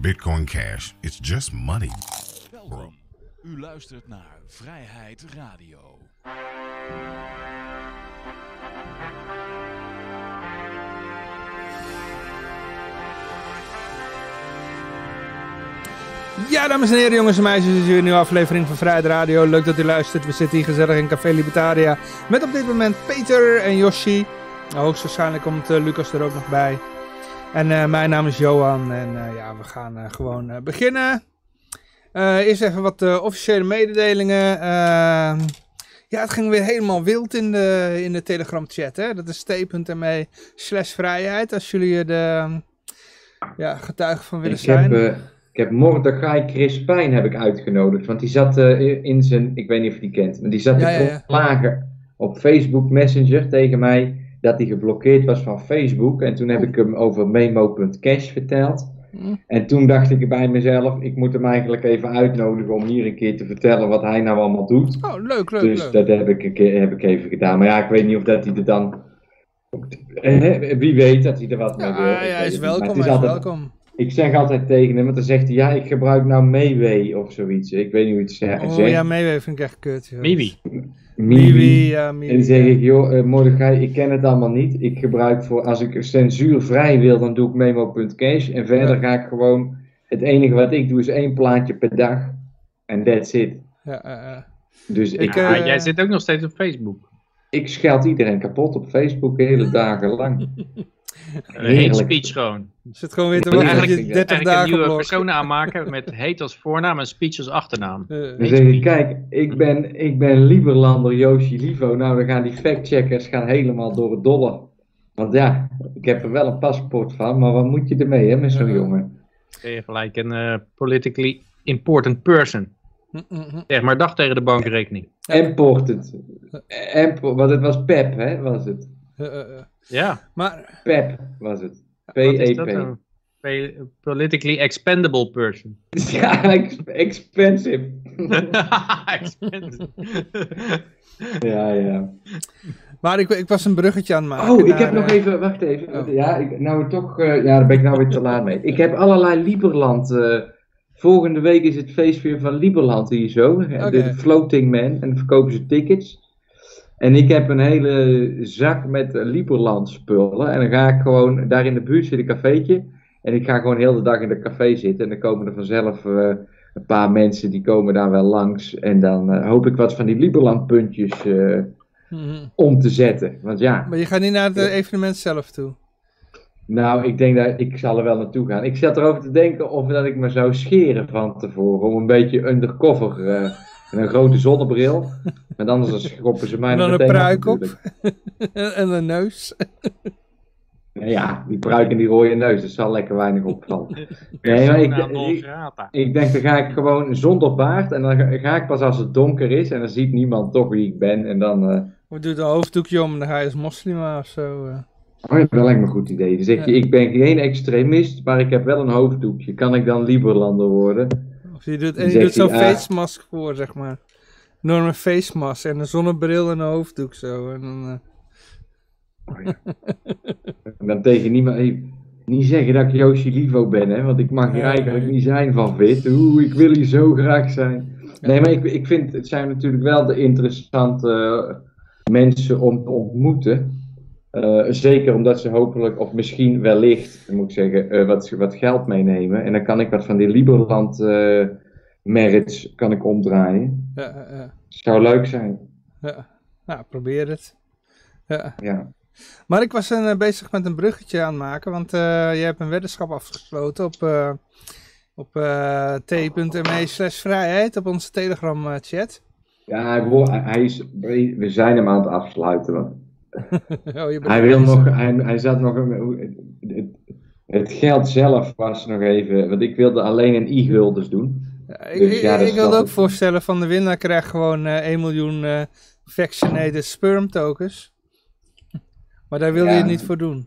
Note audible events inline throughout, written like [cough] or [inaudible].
Bitcoin Cash. It's just money. Welkom. U luistert naar Vrijheid Radio. Ja, dames en heren, jongens en meisjes, dit is weer een nieuwe aflevering van Vrijheid Radio. Leuk dat u luistert. We zitten hier gezellig in Café Libertaria met op dit moment Peter en Yoshi. Nou, hoogstwaarschijnlijk komt uh, Lucas er ook nog bij. En uh, mijn naam is Johan en uh, ja, we gaan gewoon beginnen. eerst even wat officiële mededelingen. Ehm, ja, het ging weer helemaal wild in de, in de Telegram chat. Hè? Dat is t.me slash vrijheid. Als jullie er ja, getuigen van willen Ik zijn. heb, ik heb Mordechai Crispijn heb ik uitgenodigd. Want die zat eh, in zijn, ik weet niet of je die kent, maar die zat Ja, te ja, op Facebook Messenger tegen mij dat hij geblokkeerd was van Facebook. En toen heb ik hem over memo.cash verteld. En toen dacht ik bij mezelf, ik moet hem eigenlijk even uitnodigen om hier een keer te vertellen wat hij nou allemaal doet. Oh, leuk, leuk, Dus leuk. dat heb ik, een keer, heb ik even gedaan. Maar ja, ik weet niet of dat hij er dan... Wie weet dat hij er wat mee Ja, wil. Ik hij is welkom, hij is altijd- welkom. ik zeg altijd tegen hem, want dan zegt hij, ja, ik gebruik nou Meewee of zoiets. Ik weet niet hoe het ze- Oh zegt. ja, meeweven vind ik echt kut. Meewee. Miwi, ja, En zeg ik, joh, eh, Mordechai, ik ken het allemaal niet. Ik gebruik voor, als ik censuurvrij wil, dan doe ik memo.cash. En verder ga ik gewoon, het enige wat ik doe is één plaatje per dag. En that's it. Ja. Dus ik, Ik, ik, eh, Ah, jij zit ook nog steeds op Facebook. Scheld iedereen kapot op Facebook, hele [laughs] dagen lang. Een hate Heerlijk. speech gewoon. Zit gewoon weer te wachten eigenlijk- je 30 Eigenlijk een dagen nieuwe persoon aanmaken met hate als voornaam en speech als achternaam. Eh, Dan zeg ik, kijk, ik ben, ik ben Lieberlander Yoshi Livo. Nou, dan gaan die factcheckers gaan helemaal door het dolle. Want ja, ik heb er wel een paspoort van, maar wat moet je ermee, hè, met zo'n Ja. jongen? Ben je gelijk een eh, politically important person. Zeg maar dag tegen de bankrekening. Important. Want het was PEP, hè, was het. Eh, eh, eh. Ja, Maar, PEP was het. P-E-P. Pe- Politically expendable person. [laughs] Ja, ex- expensive. [laughs] Expendable. [laughs] ja, ja. maar ik, ik was een bruggetje aan het maken. Oh, ik naar, heb nog even, wacht even. Oh. Ja, ik, nou toch, eh, ja, daar ben ik nou weer te laat mee. Ik heb allerlei Lieberland. eh, volgende week is het feestfeer van Lieberland hier zo. Oké. De Floating Man. En dan verkopen ze tickets. En ik heb een hele zak met Lieberland spullen. En dan ga ik gewoon, daar in de buurt zit een cafeetje. En ik ga gewoon heel de dag in dat café zitten. En dan komen er vanzelf eh, een paar mensen die komen daar wel langs. En dan eh, hoop ik wat van die Lieberland puntjes eh, mhm. om te zetten. Want ja, Maar je gaat niet naar het evenement zelf toe. Nou, ik denk dat ik zal er wel naartoe gaan. Ik zat erover te denken of dat ik me zou scheren van tevoren. Om een beetje undercover. eh met een grote zonnebril. Maar anders dan schoppen ze mij En dan een pruik op. en, [laughs] en een neus. Nou ja, die pruik en die rode neus. Dat zal lekker weinig opvallen. [laughs] Nee, maar ik, ik, denk dan ga ik gewoon zonder baard. En dan ga- ga ik pas als het donker is. En dan ziet niemand toch wie ik ben. En dan... eh, Of doe een hoofddoekje om en dan ga je als moslima of zo. eh. Oh ja, dat lijkt me een goed idee. Dan zeg je, Ja. ik ben geen extremist, maar ik heb wel een hoofddoekje. Kan ik dan Lieberlander worden? Of je doet, en je doet zo'n ah. face mask voor, zeg maar. Enorme face mask en een zonnebril en een hoofddoek zo. En dan, eh, Oh ja. En dan tegen niemand, hey, niet zeggen dat ik Yoshi Livo ben, hè, want ik mag hier eigenlijk niet zijn van Vit. Oeh, ik wil hier zo graag zijn. Nee, maar ik, ik vind, het zijn natuurlijk wel de interessante eh, mensen om te ontmoeten. Eh, zeker omdat ze hopelijk, of misschien wellicht, moet ik zeggen, eh, wat, wat geld meenemen. En dan kan ik wat van die Liberland eh merits kan ik omdraaien. ja, Zou leuk zijn. ja. Nou, probeer het. Ja. Ja. Maar ik was bezig met een bruggetje aan het maken, want je hebt een weddenschap afgesloten op, op t.me slash vrijheid op onze Telegram chat. Ja, hij, hij is, we zijn hem aan het afsluiten. [laughs] Oh, Hij, wil nog, hij, hij zat nog. een- Het, het geld zelf was nog even. Want ik wilde alleen een e-guldens doen. Ja, ik, Dus ik- ja, ik wilde ook voorstellen van de winnaar krijgt gewoon eh 1 miljoen eh vaccinated sperm tokens. [laughs] Maar daar wilde je het niet voor doen.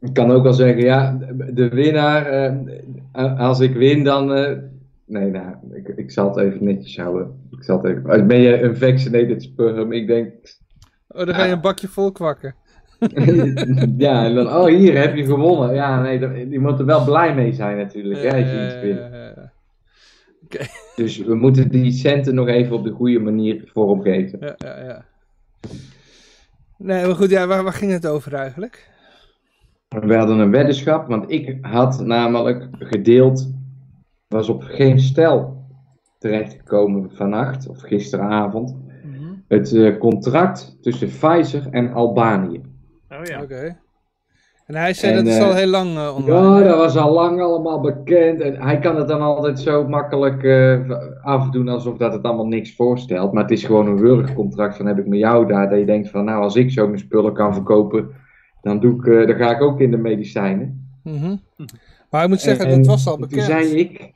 Ik kan ook wel zeggen, ja, de winnaar. eh, als ik win, dan. eh, nee, nou, ik, ik zal het even netjes houden. Ik zal het even. Ben je een vaccinated sperm? Ik denk. Oh, dan ga je een bakje vol kwakken. ja, en dan, oh hier heb je gewonnen. Ja, nee, je moet er wel blij mee zijn natuurlijk, hè, als je iets wint. Eh, Dus we moeten die centen nog even op de goede manier vormgeven. ja, ja, ja. Nee, maar goed, ja, waar, waar ging het over eigenlijk? We hadden een weddenschap, want ik had namelijk gedeeld, was op geen stel terechtgekomen vannacht, of gisteravond, het eh, contract tussen Pfizer en Albanië. Oh ja. Oké. En hij zei En, dat is eh, al heel lang eh, online. Ja, dat was al lang allemaal bekend. En hij kan het dan altijd zo makkelijk eh, afdoen alsof dat het allemaal niks voorstelt. Maar het is gewoon een wurgcontract van heb ik met jou daar. Dat je denkt van nou als ik zo mijn spullen kan verkopen, dan, doe ik, eh, dan ga ik ook in de medicijnen. Mhm. Maar ik moet zeggen, En- dat was al en bekend. Toen zei ik,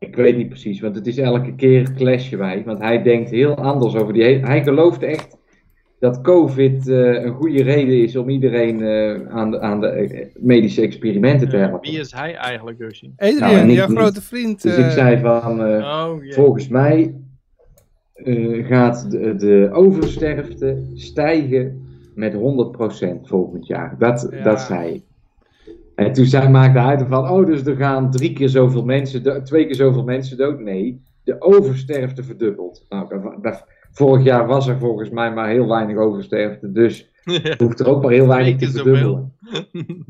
ik weet niet precies, want het is elke keer clashen wij. Want hij denkt heel anders over die hele, hij gelooft echt dat COVID eh, een goede reden is om iedereen eh, aan de, aan de eh, medische experimenten te helpen. Wie is hij eigenlijk, Yoshi? Adrian, Nou, niet- jouw niet. grote vriend. Dus ik zei van, eh, Oh, volgens mij eh, gaat de, de oversterfte stijgen met 100% volgend jaar. Dat, Ja. dat zei ik. En toen zei, maakte hij ervan, oh, dus er gaan drie keer zoveel mensen, twee keer zoveel mensen dood. Nee, de oversterfte verdubbelt. Nou, vorig jaar was er volgens mij maar heel weinig oversterfte, dus hoeft er ook maar heel weinig te verdubbelen. [laughs]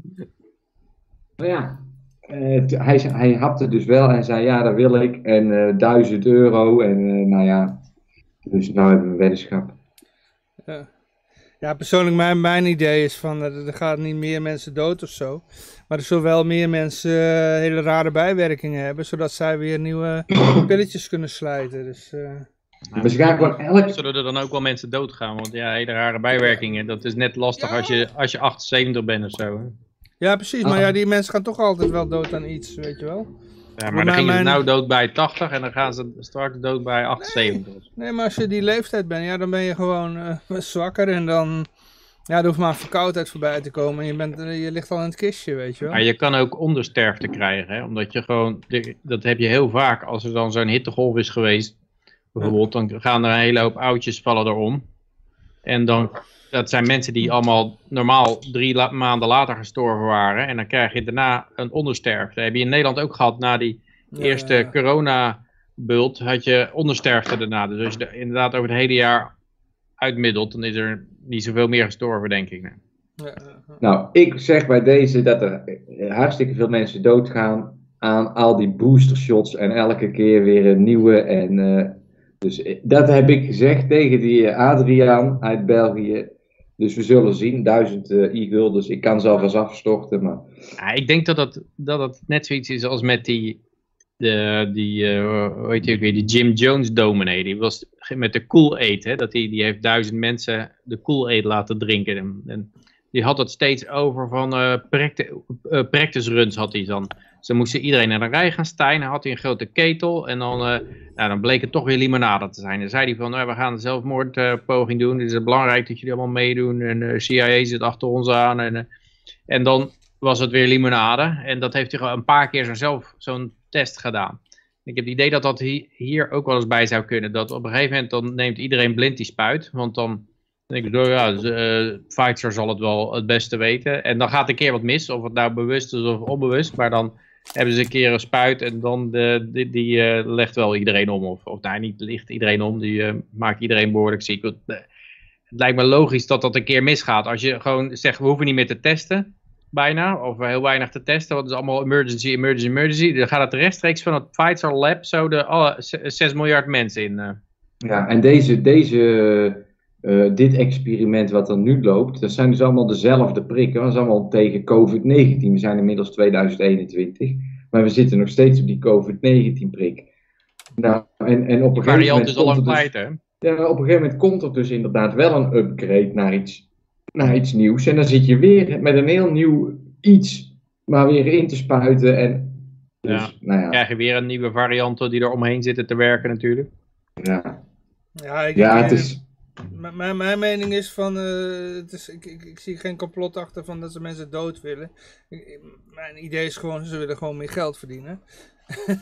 Maar ja, eh, hij, hij hapte dus wel en zei ja, dat wil ik. En eh 1000 euro en eh, nou ja. Dus nou hebben we een weddenschap. Ja, persoonlijk mijn, mijn idee is van, eh, er gaan niet meer mensen dood of zo. Maar er zullen wel meer mensen eh, hele rare bijwerkingen hebben, zodat zij weer nieuwe [clears throat] pilletjes kunnen slijten. Dus, eh, Dus ze gaan gewoon elk... Zullen er dan ook wel mensen doodgaan? Want ja, hele rare bijwerkingen. Dat is net lastig als je, als je 78 bent of zo. Hè? ja, precies. Maar ja, die mensen gaan toch altijd wel dood aan iets, weet je wel. Ja, Maar maar dan gingen ze mijn- nou dood bij 80 en dan gaan ze straks dood bij 78. Nee, maar als je die leeftijd bent, ja, dan ben je gewoon eh, [laughs] zwakker en dan... Ja, er hoeft maar verkoudheid voorbij te komen en je, bent, eh, je ligt al in het kistje, weet je wel. Maar je kan ook ondersterfte krijgen, hè? omdat je gewoon, dat heb je heel vaak als er dan zo'n hittegolf is geweest. Bijvoorbeeld, dan gaan er een hele hoop oudjes vallen erom. En dan, dat zijn mensen die allemaal normaal drie la- maanden later gestorven waren. En dan krijg je daarna een ondersterfte. Dat heb je in Nederland ook gehad na die Ja, eerste ja, corona-bult, had je ondersterfte daarna. Dus als je er inderdaad over het hele jaar uitmiddelt, dan is er niet zoveel meer gestorven, denk ik. Ja. Nou, ik zeg bij deze dat er hartstikke veel mensen doodgaan aan al die boostershots en elke keer weer een nieuwe. En, eh, dus eh, dat heb ik gezegd tegen die eh, Adriaan uit België. Dus we zullen zien, duizend eh e-guldens. Ik kan ze alvast afstorten, maar... Ik denk dat het, dat het net zoiets is als met die, de, die eh, hoe heet weer, die Jim Jones dominee. Die was met de Kool-Aid, hè, dat die, die heeft duizend mensen de Kool-Aid laten drinken. En, die had het steeds over van eh practi- eh, practice runs had hij dan. Dus dan moest iedereen naar een rij gaan staan. Dan had hij een grote ketel en dan, eh, nou, dan bleek het toch weer limonade te zijn. Dan zei hij van, nou, we gaan een zelfmoordpoging doen. Het is belangrijk dat jullie allemaal meedoen. En de CIA zit achter ons aan. En, eh, en dan was het weer limonade. En dat heeft hij een paar keer zelf zo'n test gedaan. Ik heb het idee dat dat hi- hier ook wel eens bij zou kunnen. Dat op een gegeven moment dan neemt iedereen blind die spuit. Want dan denk ik, nou ja, eh, Pfizer zal het wel het beste weten. En dan gaat een keer wat mis. Of het nou bewust is of onbewust. Maar dan hebben ze een keer een spuit. En dan de, die, die eh, legt wel iedereen om. Of, nou, niet ligt iedereen om. Die eh, maakt iedereen behoorlijk ziek. Eh, het lijkt me logisch dat dat een keer misgaat. Als je gewoon zegt, we hoeven niet meer te testen bijna, of heel weinig te testen, want het is allemaal emergency, emergency, emergency. Dan gaat het rechtstreeks van het Pfizer Lab zo de alle 6 miljard mensen in. Ja, en deze, deze, eh, dit experiment wat er nu loopt, dat zijn dus allemaal dezelfde prikken. Dat is allemaal tegen COVID-19. We zijn inmiddels 2021, maar we zitten nog steeds op die COVID-19-prik. Nou, en, en op een gegeven variant moment is al komt lang er dus- kwijt, hè? ja, op een gegeven moment komt er dus inderdaad wel een upgrade naar iets, naar iets nieuws. En dan zit je weer met een heel nieuw iets maar weer in te spuiten. En, dus, Ja. nou ja, krijg je weer een nieuwe varianten die er omheen zitten te werken natuurlijk. ja. Ja, ik, ja het is... m- Mijn, mening is van, eh, het is, ik, ik, ik zie geen complot achter van dat ze mensen dood willen. Ik- mijn idee is gewoon, ze willen gewoon meer geld verdienen. [laughs]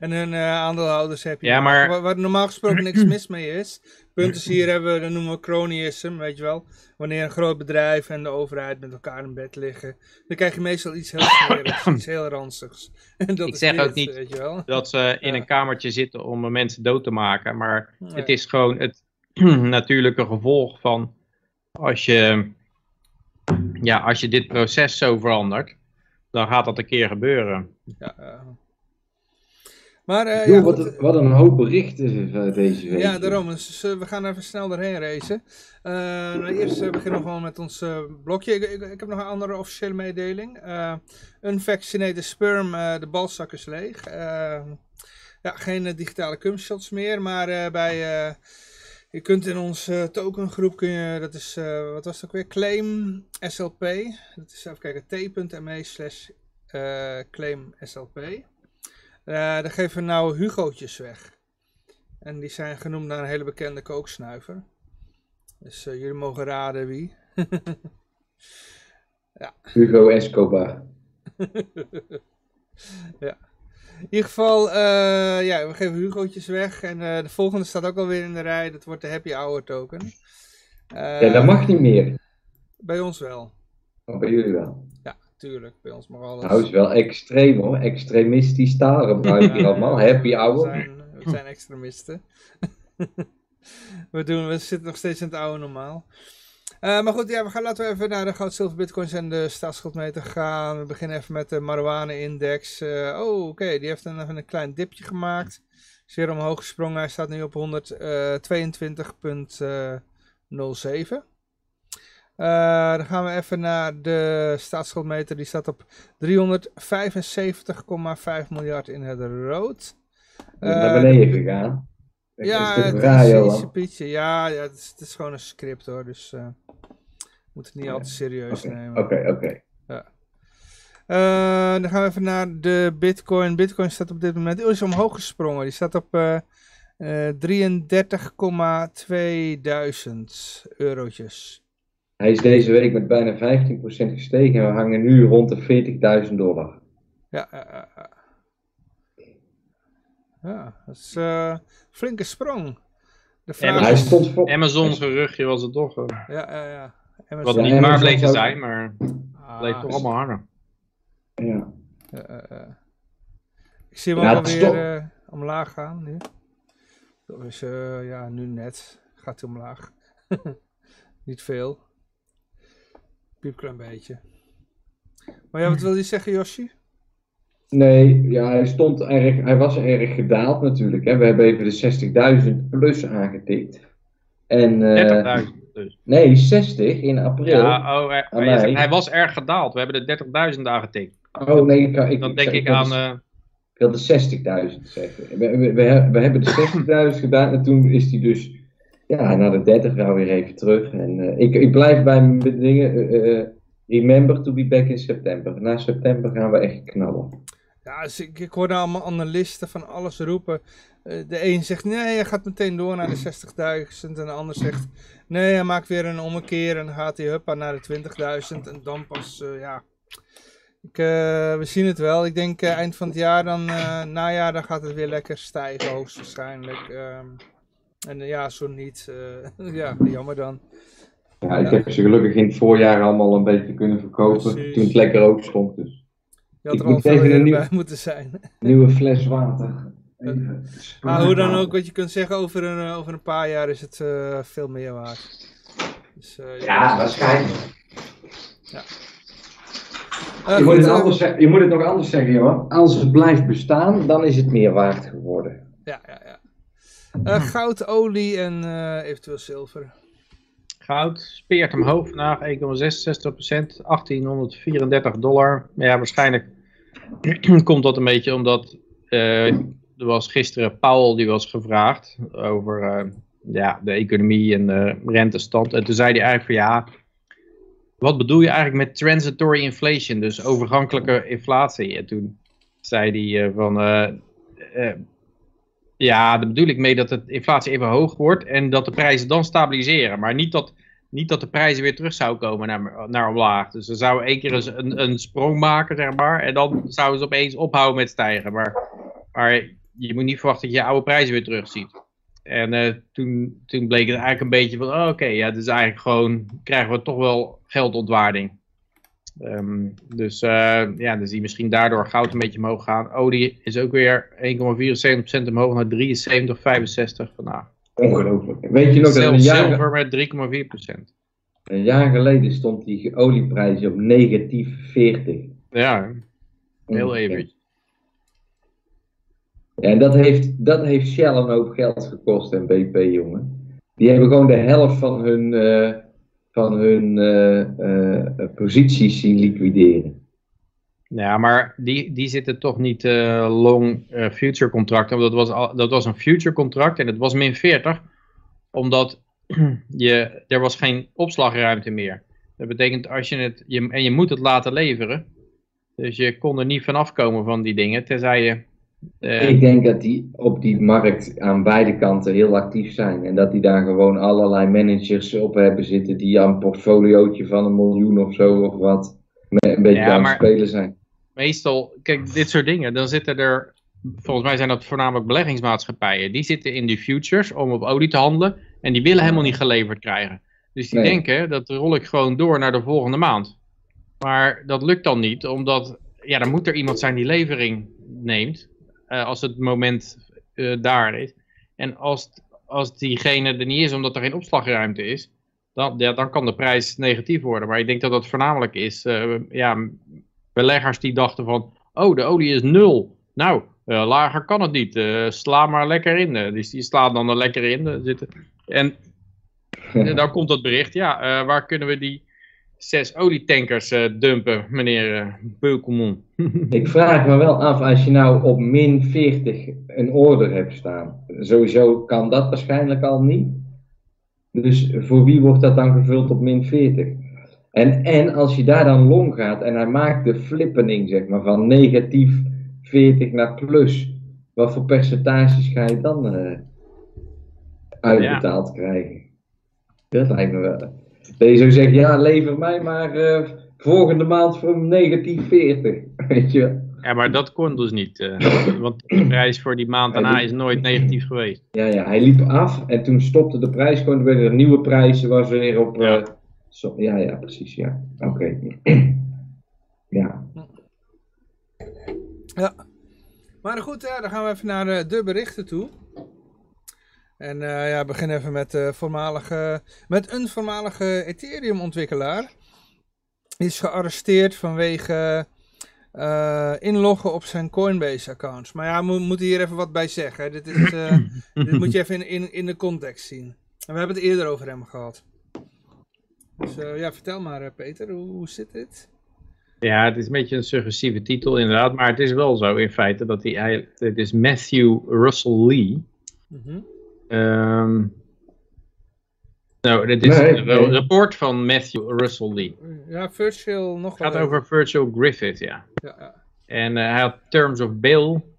en hun eh, aandeelhouders heb je. Ja, maar- Waar, waar normaal gesproken niks mis mee is. Punt is hier hebben we, dat noemen we cronyism, weet je wel. Wanneer een groot bedrijf en de overheid met elkaar in bed liggen, dan krijg je meestal iets heel smerigs, iets heel ranzigs. [laughs] En dat Ik is zeg dit, ook niet dat ze in Ja. een kamertje zitten om eh, mensen dood te maken. Maar Nee. het is gewoon het [clears throat] natuurlijke gevolg van als je, ja, als je dit proces zo verandert, dan gaat dat een keer gebeuren. Ja, ja. Maar eh, ja, wat, een- wat een hoop berichten eh, deze week. Ja, daarom. Dus eh, we gaan even snel doorheen racen. Eh, nou, eerst eh, beginnen we gewoon met ons eh, blokje. Ik, ik, ik heb nog een andere officiële mededeling. Eh unvaccinated sperm, eh, de balzak is leeg. Eh, ja, geen eh, digitale cumshots meer, maar eh, bij... eh, je kunt in onze tokengroep, kun je, dat is, eh, wat was het ook weer, claim SLP. Dat is even kijken, t.me slash eh, claim SLP. Eh, daar geven we nou Hugo'tjes weg. En die zijn genoemd naar een hele bekende kooksnuiver. Dus eh, jullie mogen raden wie. [laughs] Hugo Escobar. [laughs] In ieder geval, eh, ja, we geven Hugo'tjes weg. En eh, de volgende staat ook alweer in de rij. Dat wordt de Happy Hour token. Ja, dat mag niet meer. Bij ons wel. Maar bij jullie wel. Ja, tuurlijk. Bij ons mag alles. Nou, is wel extreem hoor. Extremistisch taal gebruiken hier Ja, allemaal. Happy We hour. zijn, we zijn extremisten. [laughs] we, doen, we zitten nog steeds in het oude normaal. Eh, maar goed, ja, we gaan, laten we even naar de goud, zilver, bitcoins en de staatsschuldmeter gaan. We beginnen even met de marijuana-index. Eh, oh, oké, die heeft een, even een klein dipje gemaakt. Is weer omhoog gesprongen. Hij staat nu op 122,07. Eh, dan gaan we even naar de staatsschuldmeter. Die staat op 375,5 miljard in het rood. naar Eh, beneden gegaan. Ja, het raar, is pietje. Ja, ja het, is, het is gewoon een script hoor, dus we moeten het niet al te serieus nemen. oké, oké. Eh, dan gaan we even naar de Bitcoin. Bitcoin staat op dit moment, oh, is omhoog gesprongen. Die staat op eh eh 33,2 duizend eurotjes. Hij is deze week met bijna 15% gestegen en we hangen nu rond de 40.000 dollar. Ja, ja, dat is eh, een flinke sprong. De vraag maar hij is... stond voor. Amazon geruchtje was het toch, Ja, ja, ja. Amazon- wat niet Amazon waar bleek te zijn, maar Ah, bleef toch allemaal hangen. Ja. Ja, ja, ja. Ik zie hem alweer eh, omlaag gaan nu. Dus eh, ja, nu net gaat hij omlaag. [laughs] Niet veel. Piepklein beetje. Maar ja, wat wil je zeggen, Yoshi? Nee, ja, hij, stond erg, hij was erg gedaald natuurlijk. Hè. We hebben even de 60.000 plus aangetikt. En, eh, 30.000 dus. nee, 60 in april. Ja, oh, hij, was erg gedaald. We hebben de 30.000 aangetikt. Oh nee, ik, ik, Dan denk ik, aan... eh, Ik wilde 60.000 zeggen. We, we, hebben de 60.000 [laughs] gedaan en toen is hij dus ja, naar de 30 wel weer even terug. En eh, ik, ik blijf bij mijn dingen. remember to be back in september. Na september gaan we echt knallen. Ja, dus ik, ik hoorde allemaal analisten van alles roepen. Eh, de een zegt nee, hij gaat meteen door naar de 60.000. En de ander zegt nee, hij maakt weer een ommekeer en dan gaat hij huppa naar de 20.000. En dan pas, eh, ja. Ik, eh, we zien het wel. Ik denk eind van het jaar, dan najaar, dan gaat het weer lekker stijgen hoogstwaarschijnlijk. Ehm, en ja, zo niet. [laughs] ja, jammer dan. Ja, ik heb ze gelukkig in het voorjaar allemaal een beetje kunnen verkopen. Precies. Toen het lekker ook stond. Dus. Je had Ik er al moet veel even een eerder nieuw- bij moeten zijn. [laughs] Nieuwe fles water. Even Maar hoe dan ook, wat je kunt zeggen, over een, eh, over een paar jaar is het eh, veel meer waard. Dus, eh, Ja, waarschijnlijk. Eh, je, moet het eh, anders, zeggen- je moet het nog anders zeggen, jongen. Als het blijft bestaan, dan is het meer waard geworden. ja, ja, ja. Eh, goud, olie en eh, eventueel zilver. Goud speert omhoog vandaag 1,66%, 1834 dollar. Ja, waarschijnlijk [clears throat] komt dat een beetje omdat eh, er was gisteren Powell die was gevraagd over eh, ja, de economie en de rentestand. En toen zei hij eigenlijk van ja, wat bedoel je eigenlijk met transitory inflation, dus overgankelijke inflatie? En toen zei hij eh, van ja, daar bedoel ik mee dat de inflatie even hoog wordt en dat de prijzen dan stabiliseren. Maar niet dat, niet dat de prijzen weer terug zouden komen naar, naar omlaag. Dus ze zouden één keer eens een, een sprong maken, zeg maar. En dan zouden ze opeens ophouden met stijgen. Maar, maar je moet niet verwachten dat je oude prijzen weer terugziet. En eh, toen, toen bleek het eigenlijk een beetje van, oh, oké, ja, dus eigenlijk gewoon krijgen we toch wel geldontwaarding. Ehm, dus eh, ja, dus die misschien daardoor goud een beetje omhoog gaan. Olie is ook weer 1,74% omhoog naar 73,65 vandaag. Ongelooflijk. Weet je nog dat een jaar, zilver met 3,4%. een jaar geleden stond die olieprijs op negatief 40? Ja, heel even. Ja, en dat heeft, dat heeft Shell een hoop geld gekost en BP, jongen. Die hebben gewoon de helft van hun, eh, van hun eh, eh, posities zien liquideren. Ja, maar die, die zitten toch niet eh, long eh, future contracten. Want dat was, al, dat was een future contract en het was min 40. Omdat [clears throat] je, er was geen opslagruimte meer. Dat betekent als je het, je, en je moet het laten leveren. Dus je kon er niet vanaf komen van die dingen. Tenzij je, eh, Ik denk dat die op die markt aan beide kanten heel actief zijn. En dat die daar gewoon allerlei managers op hebben zitten die aan een portfoliootje van een miljoen of zo of wat een beetje Ja, aan het spelen zijn. Meestal, kijk, dit soort dingen, dan zitten er, volgens mij zijn dat voornamelijk beleggingsmaatschappijen, die zitten in die futures om op olie te handelen en die willen helemaal niet geleverd krijgen. Dus die Nee. denken, dat rol ik gewoon door naar de volgende maand. Maar dat lukt dan niet, omdat, ja, dan moet er iemand zijn die levering neemt, eh, als het moment eh, daar is. En als, als diegene er niet is, omdat er geen opslagruimte is, dan, ja, dan kan de prijs negatief worden. Maar ik denk dat dat voornamelijk is, eh, ja, beleggers die dachten van, oh, de olie is nul. Nou, eh, lager kan het niet. Eh, sla maar lekker in. Eh, dus die slaan dan er lekker in. zitten. En, [laughs] en dan komt dat bericht, ja, waar kunnen we die zes olietankers dumpen, meneer uh? [laughs] Ik vraag me wel af, als je nou op min 40 een order hebt staan, sowieso kan dat waarschijnlijk al niet. Dus voor wie wordt dat dan gevuld op min 40? En, en als je daar dan long gaat en hij maakt de flippening zeg maar, van negatief 40 naar plus, wat voor percentages ga je dan eh, uitbetaald krijgen? Dat lijkt me wel. Dat je zo zegt, ja lever mij maar eh, volgende maand voor negatief 40. [laughs] Weet je? Ja, maar dat kon dus niet. eh, [clears throat] want de prijs voor die maand daarna is nooit negatief geweest. Ja, ja, hij liep af en toen stopte de prijs gewoon. Toen werden er nieuwe prijzen, was weer op. Ja. Zo- ja, ja, precies, ja. Oké. [clears throat] ja. Ja. Maar goed, ja, dan gaan we even naar eh, de berichten toe. En eh ja, beginnen even met, eh, voormalige, met een voormalige Ethereum-ontwikkelaar. Die is gearresteerd vanwege inloggen op zijn Coinbase-accounts. Maar ja, we moeten hier even wat bij zeggen. Dit, is, dit moet je even in, in, in de context zien. En we hebben het eerder over hem gehad. Dus eh, ja, vertel maar eh, Peter, hoe, hoe zit dit? Ja, het is een beetje een suggestieve titel inderdaad. Maar het is wel zo in feite dat hij... het is Matthew Russell Lee. Ehm nou, dit is Nee, een nee. rapport van Matthew Russell Lee. Ja, virtual nog Het gaat over Virtual Griffith, ja. Ja, ja. En eh, hij had terms of bail.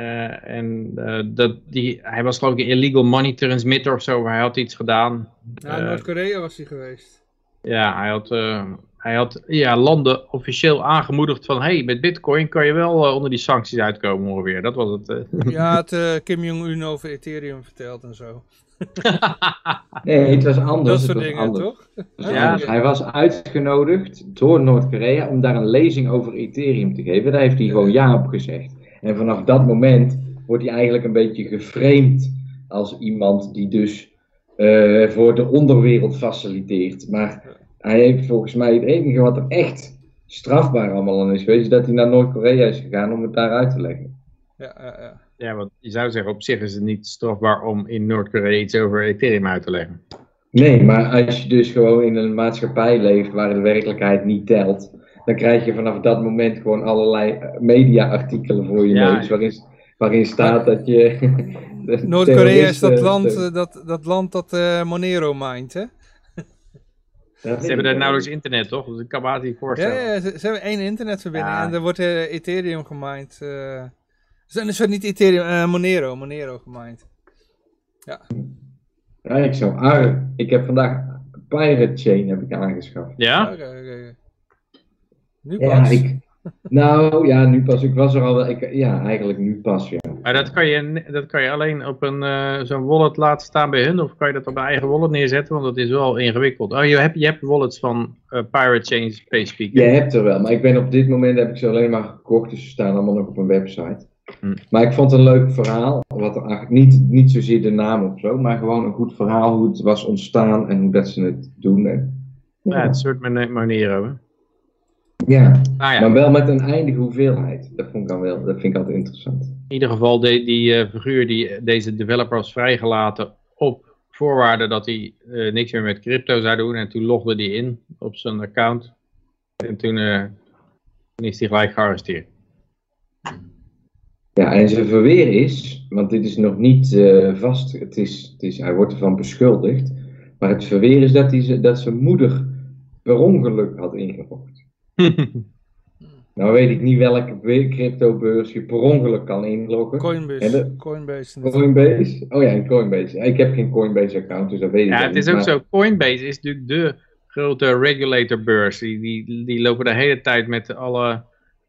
Eh, en eh, dat, die, hij was geloof ik een illegal money transmitter of zo. maar Hij had iets gedaan. Ja, Eh, Noord-Korea was hij geweest. ja, hij had, eh, hij had ja, landen officieel aangemoedigd van... hey, met bitcoin kan je wel onder die sancties uitkomen ongeveer. Dat was het. eh. [laughs] Ja, had eh, Kim Jong-un over Ethereum verteld en zo. [laughs] Nee, het was anders. Dat het soort was dingen, anders. toch? Ja. Hij was uitgenodigd door Noord-Korea om daar een lezing over Ethereum te geven. Daar heeft hij gewoon ja op gezegd. En vanaf dat moment wordt hij eigenlijk een beetje geframed als iemand die dus eh, voor de onderwereld faciliteert. Maar hij heeft volgens mij het enige wat er echt strafbaar allemaal aan is geweest, is dat hij naar Noord-Korea is gegaan om het daar uit te leggen. Ja, ja, ja. ja, want je zou zeggen, op zich is het niet strafbaar om in Noord-Korea iets over Ethereum uit te leggen. Nee, maar als je dus gewoon in een maatschappij leeft waar de werkelijkheid niet telt, dan krijg je vanaf dat moment gewoon allerlei eh, media-artikelen voor je Ja. neus, waarin, waarin staat dat je... [laughs] Noord-Korea is dat land, de- eh, dat, dat, land dat eh, Monero mindt, hè? Ze hebben daar wel. nauwelijks internet, toch? Dus ik kan me niet Ja, voorstellen. ja, ze, ze hebben één internetverbinding Ja. en er wordt Ethereum gemined. eh sorry, sorry, niet Ethereum, eh, Monero, Monero gemined. Ja, ik zou AR. Ik heb vandaag Pirate Chain heb ik aangeschaft. Ja? Oké, oké, oké. Nu Ja, pas. ik... Nou, ja, nu pas. Ik was er al wel... Ik, ja, eigenlijk nu pas, ja. Maar dat kan je, dat kan je alleen op een eh, zo'n wallet laten staan bij hun, of kan je dat op een eigen wallet neerzetten, want dat is wel ingewikkeld. Oh, je hebt, je hebt wallets van eh, Pirate Chain Spacepeak. Je hebt er wel, maar ik ben op dit moment heb ik ze alleen maar gekocht, dus ze staan allemaal nog op een website. Hm. Maar ik vond het een leuk verhaal, wat er eigenlijk niet, niet zozeer de naam of zo, maar gewoon een goed verhaal hoe het was ontstaan en hoe dat ze het doen. En, Ja, het is een soort Monero. hè. Ja, Nou ja, maar wel met een eindige hoeveelheid. Dat vond ik dan wel, dat vind ik altijd interessant. in ieder geval die, die eh, figuur die deze developer was vrijgelaten op voorwaarde dat hij eh, niks meer met crypto zou doen. En toen logde hij in op zijn account. En toen, eh, toen is hij gelijk gearresteerd. Ja, en zijn verweer is, want dit is nog niet vast, het is, het is, hij wordt ervan beschuldigd, maar het verweer is dat, hij, dat zijn moeder per ongeluk had ingelogd. [laughs] Nou weet ik niet welke be- cryptobeurs je per ongeluk kan inloggen. Coinbase. De- Coinbase. Coinbase? Oh ja, een Coinbase. Ja, Ik heb geen Coinbase account, dus dat weet ik Ja, dan het is niet, ook maar- zo. Coinbase is natuurlijk de grote regulatorbeurs. Die, die, die lopen de hele tijd met alle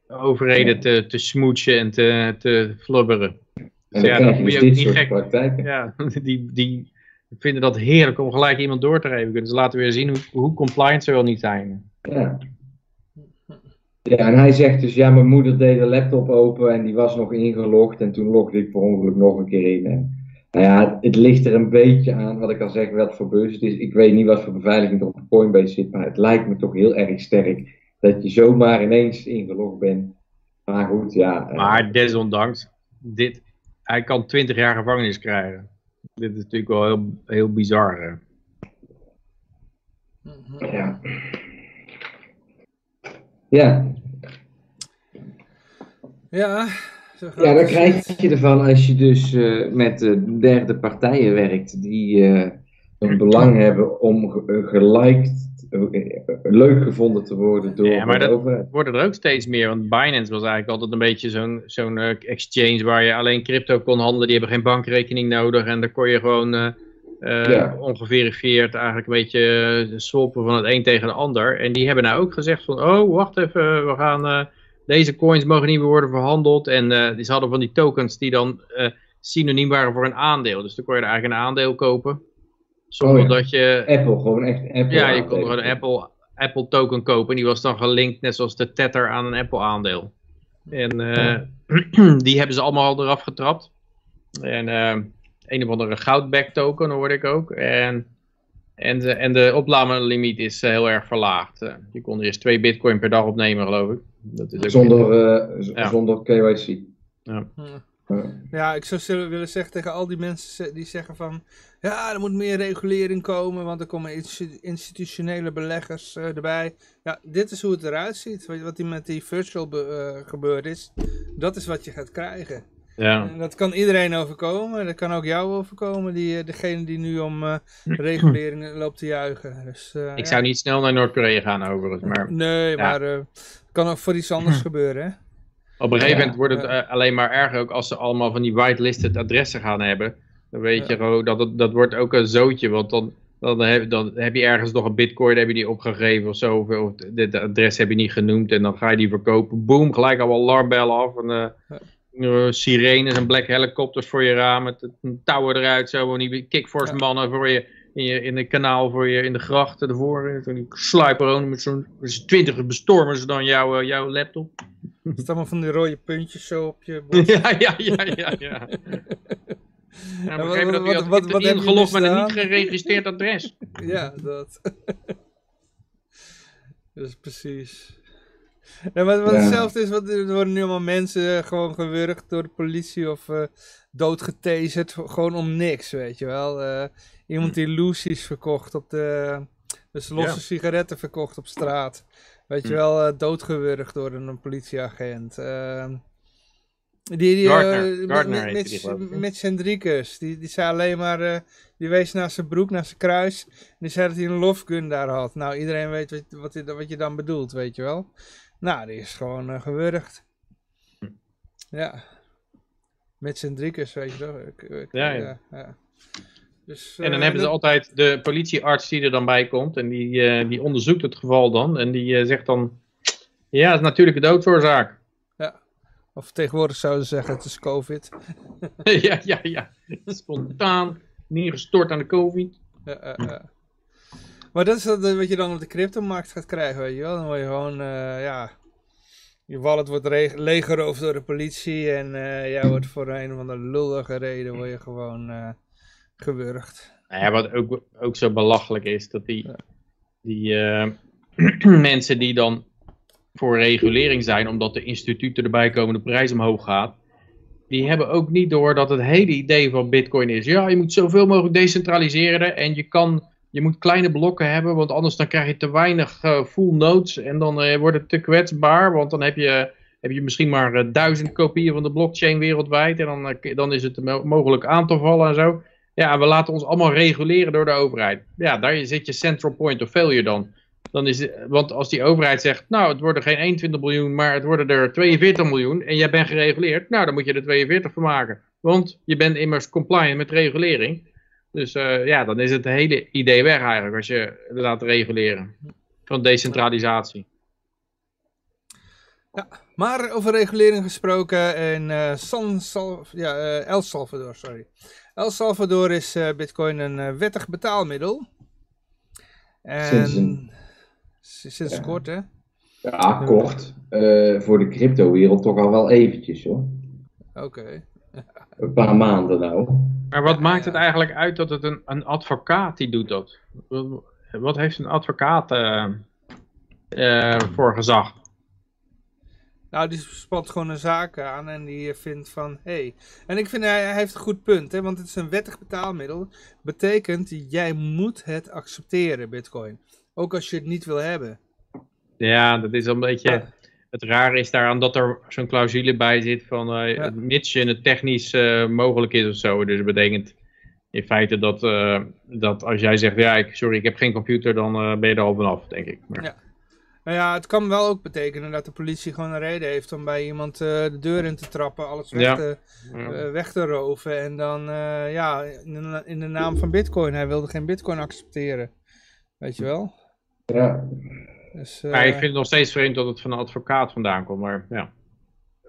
overheden te, te smoetsen en te, te flubberen. En Dus ja, je moet dus je ook niet gek... praktijken. Ja, [laughs] die, die vinden dat heerlijk om gelijk iemand door te geven. Dus laten we weer zien hoe, hoe compliant ze wel niet zijn. Ja. Ja, en hij zegt dus, ja, mijn moeder deed de laptop open en die was nog ingelogd en toen logde ik per ongeluk nog een keer in. En, nou ja, het, het ligt er een beetje aan, wat ik al zeg, wat voor beurs het is. Ik weet niet wat voor beveiliging er op Coinbase zit, maar het lijkt me toch heel erg sterk dat je zomaar ineens ingelogd bent. Maar goed, ja. eh, Maar desondanks, dit, hij kan 20 jaar gevangenis krijgen. Dit is natuurlijk wel heel, heel bizar. hè. Ja. Ja, Ja, zo gaat Ja, dan het. krijg je ervan als je dus eh, met derde partijen werkt die eh, een belang hebben om eh, geliked, leuk gevonden te worden door Ja, maar de dat- overheid. worden er ook steeds meer. Want Binance was eigenlijk altijd een beetje zo'n zo'n exchange waar je alleen crypto kon handelen. Die hebben geen bankrekening nodig. En daar kon je gewoon eh, eh, Ja. ongeverifieerd eigenlijk een beetje uh, swappen van het een tegen de ander. En die hebben nou ook gezegd van, oh wacht even, we gaan, eh, deze coins mogen niet meer worden verhandeld. En eh, die ze hadden van die tokens die dan eh, synoniem waren voor een aandeel. Dus dan kon je er eigenlijk een aandeel kopen. Zonder Oh ja. dat je Apple, gewoon echt Apple. ja, je kon gewoon een Apple, Apple token kopen. En die was dan gelinkt, net zoals de Tether, aan een Apple aandeel. En eh, [clears throat] die hebben ze allemaal eraf getrapt. En eh, een of andere goudback token hoorde ik ook. En, en, de, en de opnamelimiet is eh, heel erg verlaagd. Eh, je kon eerst twee bitcoin per dag opnemen, geloof ik. Dat is ook Zonder, eh, Ja. zonder KYC. Ja. Ja. Ja, ik zou willen zeggen tegen al die mensen die zeggen van... Ja, er moet meer regulering komen, want er komen insti- institutionele beleggers eh, erbij. Ja, dit is hoe het eruit ziet. Je, wat die met die virtual eh, gebeurd is, dat is wat je gaat krijgen. Ja. En dat kan iedereen overkomen. Dat kan ook jou overkomen, die, eh, degene die nu om eh, [laughs] regulering loopt te juichen. Dus, eh, Ik ja. zou niet snel naar Noord-Korea gaan overigens, maar Nee, Ja. maar eh, het kan ook voor iets anders [laughs] gebeuren, hè? Op een gegeven Ja. moment wordt het alleen maar erger ook als ze allemaal van die whitelisted adressen gaan hebben. Dan weet je gewoon dat het, dat wordt ook een zootje, want dan, dan, heb, dan heb je ergens nog een bitcoin, heb je die opgegeven of zo, of, of dit adres heb je niet genoemd en dan ga je die verkopen. Boom, gelijk al alarmbellen af en eh, eh, sirenes en black helicopters voor je raam, met een touwen eruit, zo, en die kickforce mannen voor je in, je in het kanaal voor je in de grachten ervoor. En toen die gewoon met zo'n twintig bestormen ze dan jouw, eh, jouw laptop. Het is allemaal van die rode puntjes zo op je [laughs] borst. Ja, ja, ja, ja, ja. [laughs] Ja, wat- gegeven moment wat- had wat- ik wat heb je ingelogd met een niet geregistreerd adres. [laughs] Ja, dat. dus precies. [laughs] Maar wat hetzelfde is, want er worden nu allemaal mensen gewoon gewurgd door de politie of doodgetaserd, gewoon om niks, weet je wel. Eh, iemand die Lucy's verkocht op de, dus losse sigaretten verkocht op straat. Weet je Hm. wel, eh, doodgewurgd door een politieagent. Die, die, Gardner. Gardner Mitch- Hendrikus, die, die zei alleen maar, die wees naar zijn broek, naar zijn kruis. En die zei dat hij een lofgun daar had. Nou, iedereen weet wat, wat, je- wat je dan bedoelt, weet je wel. Nou, die is gewoon eh, gewurgd. Ja. Mitch Hendrikus, weet je. Ik- ik- Ja, ja. ja. Dus, En dan eh, hebben ze altijd de politiearts die er dan bij komt. En die, eh, die onderzoekt het geval dan. En die eh, zegt dan, ja, het is natuurlijke doodsoorzaak. Of tegenwoordig zouden ze zeggen, het is COVID. [laughs] ja, ja, ja. Spontaan neergestort aan de COVID. Ja, ja, ja. Maar dat is dat, eh, wat je dan op de cryptomarkt gaat krijgen, weet je wel. Dan word je gewoon, eh, ja... Je wallet wordt leeggeroofd door de politie en eh, jij wordt voor een of andere lullige reden word je gewoon eh gewurgd. Nou ja, wat ook, ook zo belachelijk is, dat die, Ja. die [clears throat] mensen die dan voor regulering zijn, omdat de instituten erbij komen, de prijs omhoog gaat, die hebben ook niet door dat het hele idee van Bitcoin is, ja, je moet zoveel mogelijk decentraliseren en je kan, je moet kleine blokken hebben, want anders dan krijg je te weinig eh, full nodes en dan eh, wordt het te kwetsbaar, want dan heb je, heb je misschien maar eh, duizend kopieën van de blockchain wereldwijd en dan, dan is het mo- mogelijk aan te vallen en zo. Ja, we laten ons allemaal reguleren door de overheid. Ja, daar zit je central point of failure dan. dan is, want als die overheid zegt, nou het worden geen 21 miljoen, maar het worden er 42 miljoen en jij bent gereguleerd, nou dan moet je er 42 van maken. Want je bent immers compliant met regulering. Dus eh, ja, dan is het hele idee weg eigenlijk als je laat reguleren. Van decentralisatie. Maar over regulering gesproken in eh, San Sal ja, eh, El Salvador, sorry. El Salvador is eh, bitcoin een eh, wettig betaalmiddel. En Sinds een- sinds, ja. kort hè? Ja, kort. Eh, voor de crypto-wereld toch al wel eventjes hoor. Oké. Een paar maanden nou. Maar wat maakt het eigenlijk uit dat het een, een advocaat die doet dat? Wat- Wat heeft een advocaat eh, eh, voor gezag? Nou, die spant gewoon een zaak aan en die vindt van, hé. Hey. En ik vind hij, hij heeft een goed punt, hè, want het is een wettig betaalmiddel. Betekent, jij moet het accepteren, bitcoin. Ook als je het niet wil hebben. Ja, dat is een beetje. Het rare is daaraan dat er zo'n clausule bij zit van eh, Ja. mits je het technisch eh, mogelijk is of zo. Dus dat betekent in feite dat, eh, dat als jij zegt, ja, ik, sorry, ik heb geen computer, dan eh, ben je er al vanaf, denk ik. Maar, Ja. Nou ja, het kan wel ook betekenen dat de politie gewoon een reden heeft om bij iemand eh, de deur in te trappen, alles weg, Ja. te, Ja. eh, weg te roven. En dan, eh, ja, in de, in de naam van bitcoin. Hij wilde geen bitcoin accepteren. Weet je wel? Ja. Dus, eh, Maar ik vind het nog steeds vreemd dat het van een advocaat vandaan komt, maar ja.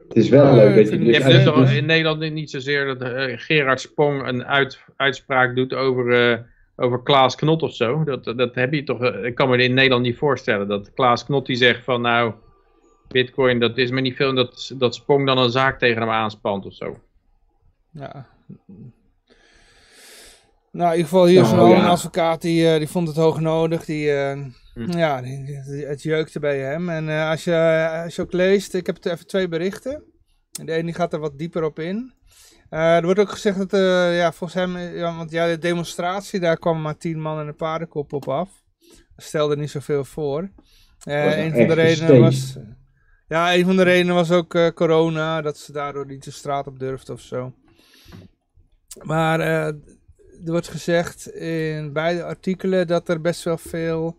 Het is wel Ja, leuk dat je dus hebt dus in Nederland niet zozeer dat eh, Gerard Spong een uit, uitspraak doet over, eh, over Klaas Knot of zo. Dat, dat heb je toch, eh, ik kan me in Nederland niet voorstellen. Dat Klaas Knot die zegt van nou, bitcoin dat is me niet veel. en Dat, dat Spong dan een zaak tegen hem aanspant of zo. Ja. Nou, in ieder geval hier is ja. een advocaat die, eh, die vond het hoog nodig. Die, eh, Hm. Ja, die, die- het jeukte bij hem. En eh, als, je, als je ook leest, ik heb even twee berichten. En De ene die gaat er wat dieper op in. Er wordt ook gezegd dat, ja, volgens hem, ja, want ja, de demonstratie, daar kwamen maar tien man en een paardenkop op af. Dat stelde niet zoveel voor. Nou een van de redenen was, ja, een van de redenen was ook corona, dat ze daardoor niet de straat op durfden of zo. Maar er wordt gezegd in beide artikelen dat er best wel veel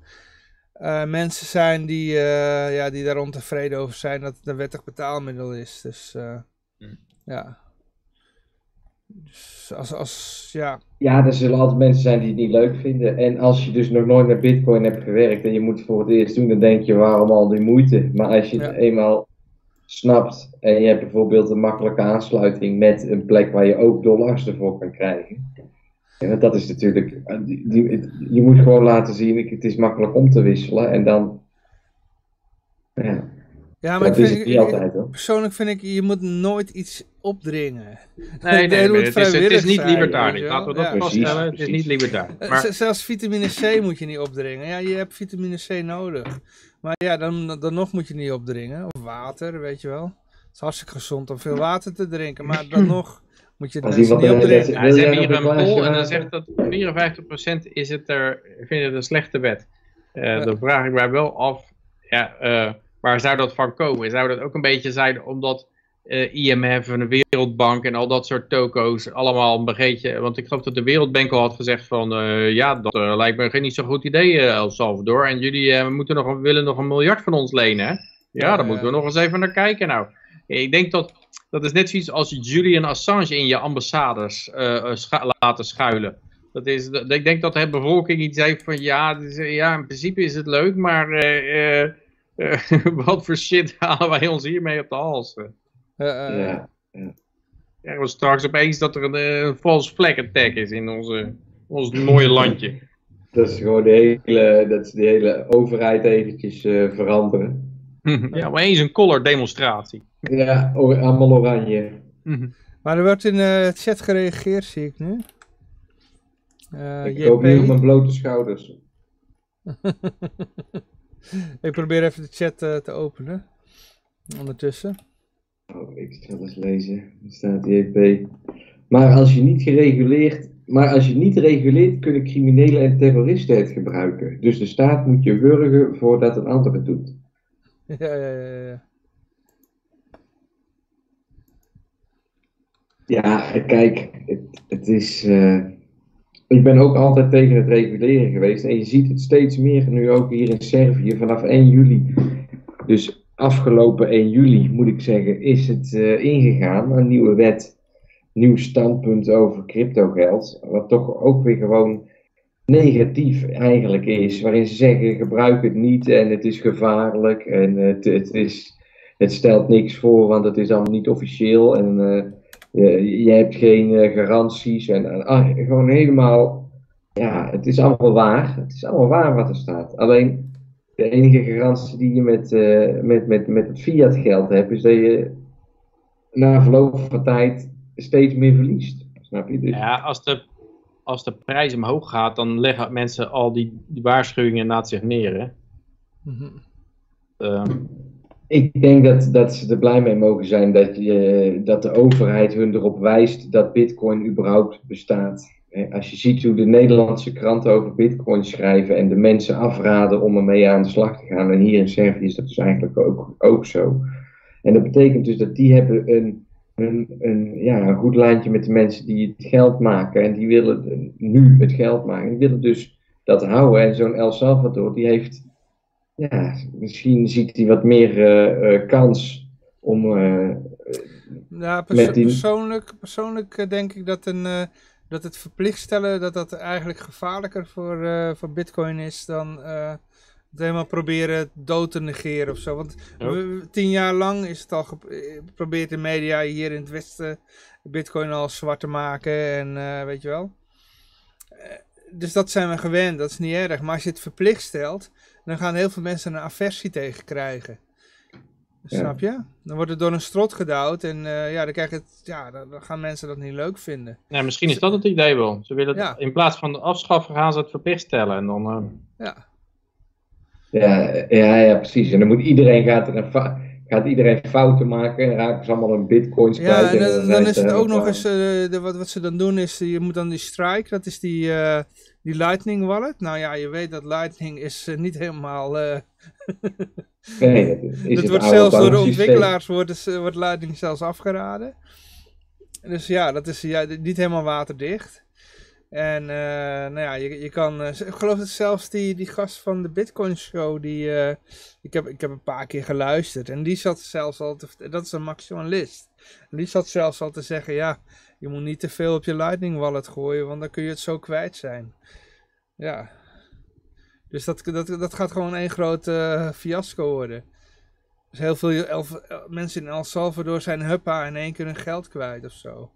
eh, mensen zijn die, eh, ja, die daar ontevreden over zijn dat het een wettig betaalmiddel is. Dus eh, Hm. ja. Dus als, als, ja, Ja, er zullen altijd mensen zijn die het niet leuk vinden. En als je dus nog nooit met Bitcoin hebt gewerkt en je moet het voor het eerst doen, dan denk je waarom al die moeite. Maar als je het eenmaal snapt en je hebt bijvoorbeeld een makkelijke aansluiting met een plek waar je ook dollars ervoor kan krijgen. En want dat is natuurlijk, eh, je moet gewoon laten zien, ik- het is makkelijk om te wisselen en dan. Ja, ja maar dat ik is vind, het niet ik- altijd hoor. persoonlijk vind ik, je moet nooit iets opdringen. [laughs] Nee, nee, nee, [laughs] het, is, het is niet libertarisch. Laten we dat Ja. vaststellen. Precies, Het is niet libertarisch. Eh, Maar, Zelfs vitamine C moet je niet opdringen. Ja, je hebt vitamine C nodig. Maar ja, dan, dan nog moet je niet opdringen. Of water, weet je wel. Het is hartstikke gezond om veel water te drinken. Maar dan [clears throat] nog moet je iemand niet er. Ja, ze hebben hier een poll en dan zegt dat 54% is het er, vindt het een slechte wet. Eh, Ja. Dan vraag ik mij wel af, ja, eh, waar zou dat van komen? Zou dat ook een beetje zijn omdat eh, IMF en de Wereldbank en al dat soort toko's allemaal een beetje... Want ik geloof dat de Wereldbank al had gezegd van, eh, ja, dat eh, lijkt me geen niet zo goed idee, eh, El Salvador. En jullie eh, moeten nog, willen nog een miljard van ons lenen, hè? Ja, Ja, daar moeten we nog eens even naar kijken nou. Ik denk dat dat is net zoiets als Julian Assange in je ambassades eh, eh, scha- laten schuilen. Dat is, dat- ik denk dat de bevolking iets heeft van ja, het is- ja in principe is het leuk, maar eh, [laughs] wat voor shit halen wij ons hiermee op de hals? Ja, Eh, eh, Ja. We straks opeens dat er een eh, false flag attack is in onze, ons mooie landje. Dat is gewoon de hele, dat is de hele overheid eventjes eh, veranderen. [laughs] ja, maar eens een color demonstratie. Ja, allemaal oranje. Maar er wordt in de chat gereageerd, zie ik nu. Eh, Ik loop nu op mijn blote schouders. [laughs] Ik probeer even de chat eh, te openen. Ondertussen. Oh, ik zal eens lezen. Er staat JP. Maar als je niet gereguleerd, maar als je niet reguleert, kunnen criminelen en terroristen het gebruiken. Dus de staat moet je wurgen voordat een ander het doet. [laughs] Ja, ja, ja, ja. Ja, kijk, het, het is. eh, ik ben ook altijd tegen het reguleren geweest. En je ziet het steeds meer nu ook hier in Servië vanaf 1 juli. Dus afgelopen 1 juli, moet ik zeggen, is het eh, ingegaan. Een nieuwe wet, nieuw standpunt over cryptogeld. Wat toch ook weer gewoon negatief eigenlijk is. Waarin ze zeggen: gebruik het niet en het is gevaarlijk. En het, het, is, het stelt niks voor, want het is allemaal niet officieel. En. eh, je, je hebt geen eh, garanties en, en ah, gewoon helemaal, ja, het is allemaal waar. Het is allemaal waar wat er staat. Alleen de enige garantie die je met, eh, met, met, met het fiat geld hebt, is dat je na verloop van tijd steeds meer verliest. Snap je? Dus, Ja, als de, als de prijs omhoog gaat, dan leggen mensen al die, die waarschuwingen naast zich neer. Hè? Mhm. Ehm, Ik denk dat, dat ze er blij mee mogen zijn dat, je, dat de overheid hun erop wijst dat Bitcoin überhaupt bestaat. Als je ziet hoe de Nederlandse kranten over Bitcoin schrijven en de mensen afraden om ermee aan de slag te gaan, en hier in Servië is dat dus eigenlijk ook, ook zo. En dat betekent dus dat die hebben een, een, een, ja, een goed lijntje met de mensen die het geld maken en die willen nu het geld maken. Die willen dus dat houden. En zo'n El Salvador, die heeft ja, misschien ziet hij wat meer eh, eh, kans om. eh, Ja, perso- Met die- persoonlijk, persoonlijk denk ik dat, een, eh, dat het verplicht stellen dat dat eigenlijk gevaarlijker voor, eh, voor bitcoin is dan eh, het helemaal proberen dood te negeren of zo. Want we- tien jaar lang is het al geprobeerd in media hier in het westen bitcoin al zwart te maken en eh, weet je wel. Dus dat zijn we gewend, dat is niet erg. Maar als je het verplicht stelt, dan gaan heel veel mensen een aversie tegen krijgen. Ja. Snap je? Dan wordt het door een strot gedouwd en eh, ja, dan, krijg het, ja, dan, dan gaan mensen dat niet leuk vinden. nou, misschien is dat het idee wel. Ze willen het- Ja. In plaats van afschaffen gaan ze het verplicht stellen. En dan, eh, Ja, ja, ja, ja, precies. En dan moet iedereen gaat, er een gaat iedereen fouten maken en raken ze allemaal hun bitcoins ja kwijt. en dan, is het ook nog eens, eh, de, wat, wat ze dan doen is, je moet dan die Strike, dat is die, eh, die Lightning wallet. Nou ja, je weet dat Lightning is eh, niet helemaal... eh [laughs] Nee, dat is Het het wordt zelfs door de ontwikkelaars wordt, wordt Lightning zelfs afgeraden. Dus ja, dat is ja, niet helemaal waterdicht. En eh, nou ja, je, je kan, ik geloof dat zelfs die, die gast van de Bitcoin Show, die, ik, heb, ik heb een paar keer geluisterd. En die zat zelfs al te, dat is een maximalist. En die zat zelfs al te zeggen, ja, je moet niet te veel op je Lightning wallet gooien, want dan kun je het zo kwijt zijn. Ja. Dus dat, dat, dat gaat gewoon één groot eh, fiasco worden. Dus heel veel elf- el- mensen in El Salvador zijn huppa in één keer hun geld kwijt of zo.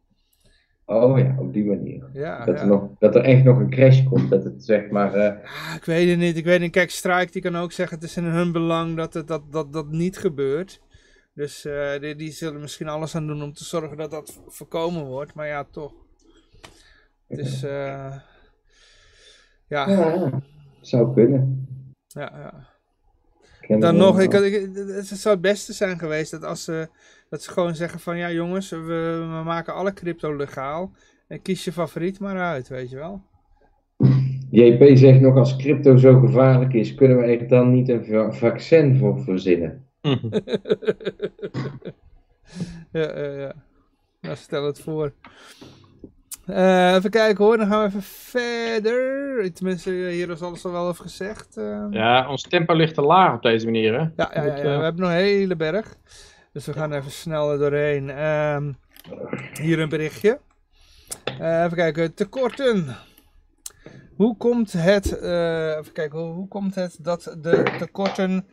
Oh ja, op die manier. Ja, Dat, ja. er nog, dat er echt nog een crash komt. Dat het zeg maar. eh, Ah, ik weet het niet. Ik weet niet. Kijk, Strike die kan ook zeggen het is in hun belang dat het, dat, dat, dat niet gebeurt. Dus eh, die, die zullen misschien alles aan doen om te zorgen dat dat voorkomen wordt. Maar ja, toch. Eh, ja, ja, ja, zou kunnen. ja. Ken Dan nog, ik, ik, het zou het beste zijn geweest dat als ze, dat ze gewoon zeggen van ja jongens, we, we maken alle crypto legaal. En kies je favoriet maar uit, weet je wel. JP zegt nog als crypto zo gevaarlijk is, kunnen we er dan niet een va- vaccin voor verzinnen? [laughs] ja, ja, ja. Nou, stel het voor. Eh, even kijken hoor, dan gaan we even verder. Tenminste, hier is alles al wel even gezegd. eh. ja, ons tempo ligt te laag op deze manier. Hè? Ja, ja, ja, eh, we hebben nog een hele berg. Dus we gaan even sneller doorheen. Ehm, hier een berichtje. Even kijken, tekorten. Hoe komt het, even kijken, hoe, hoe komt het dat de tekorten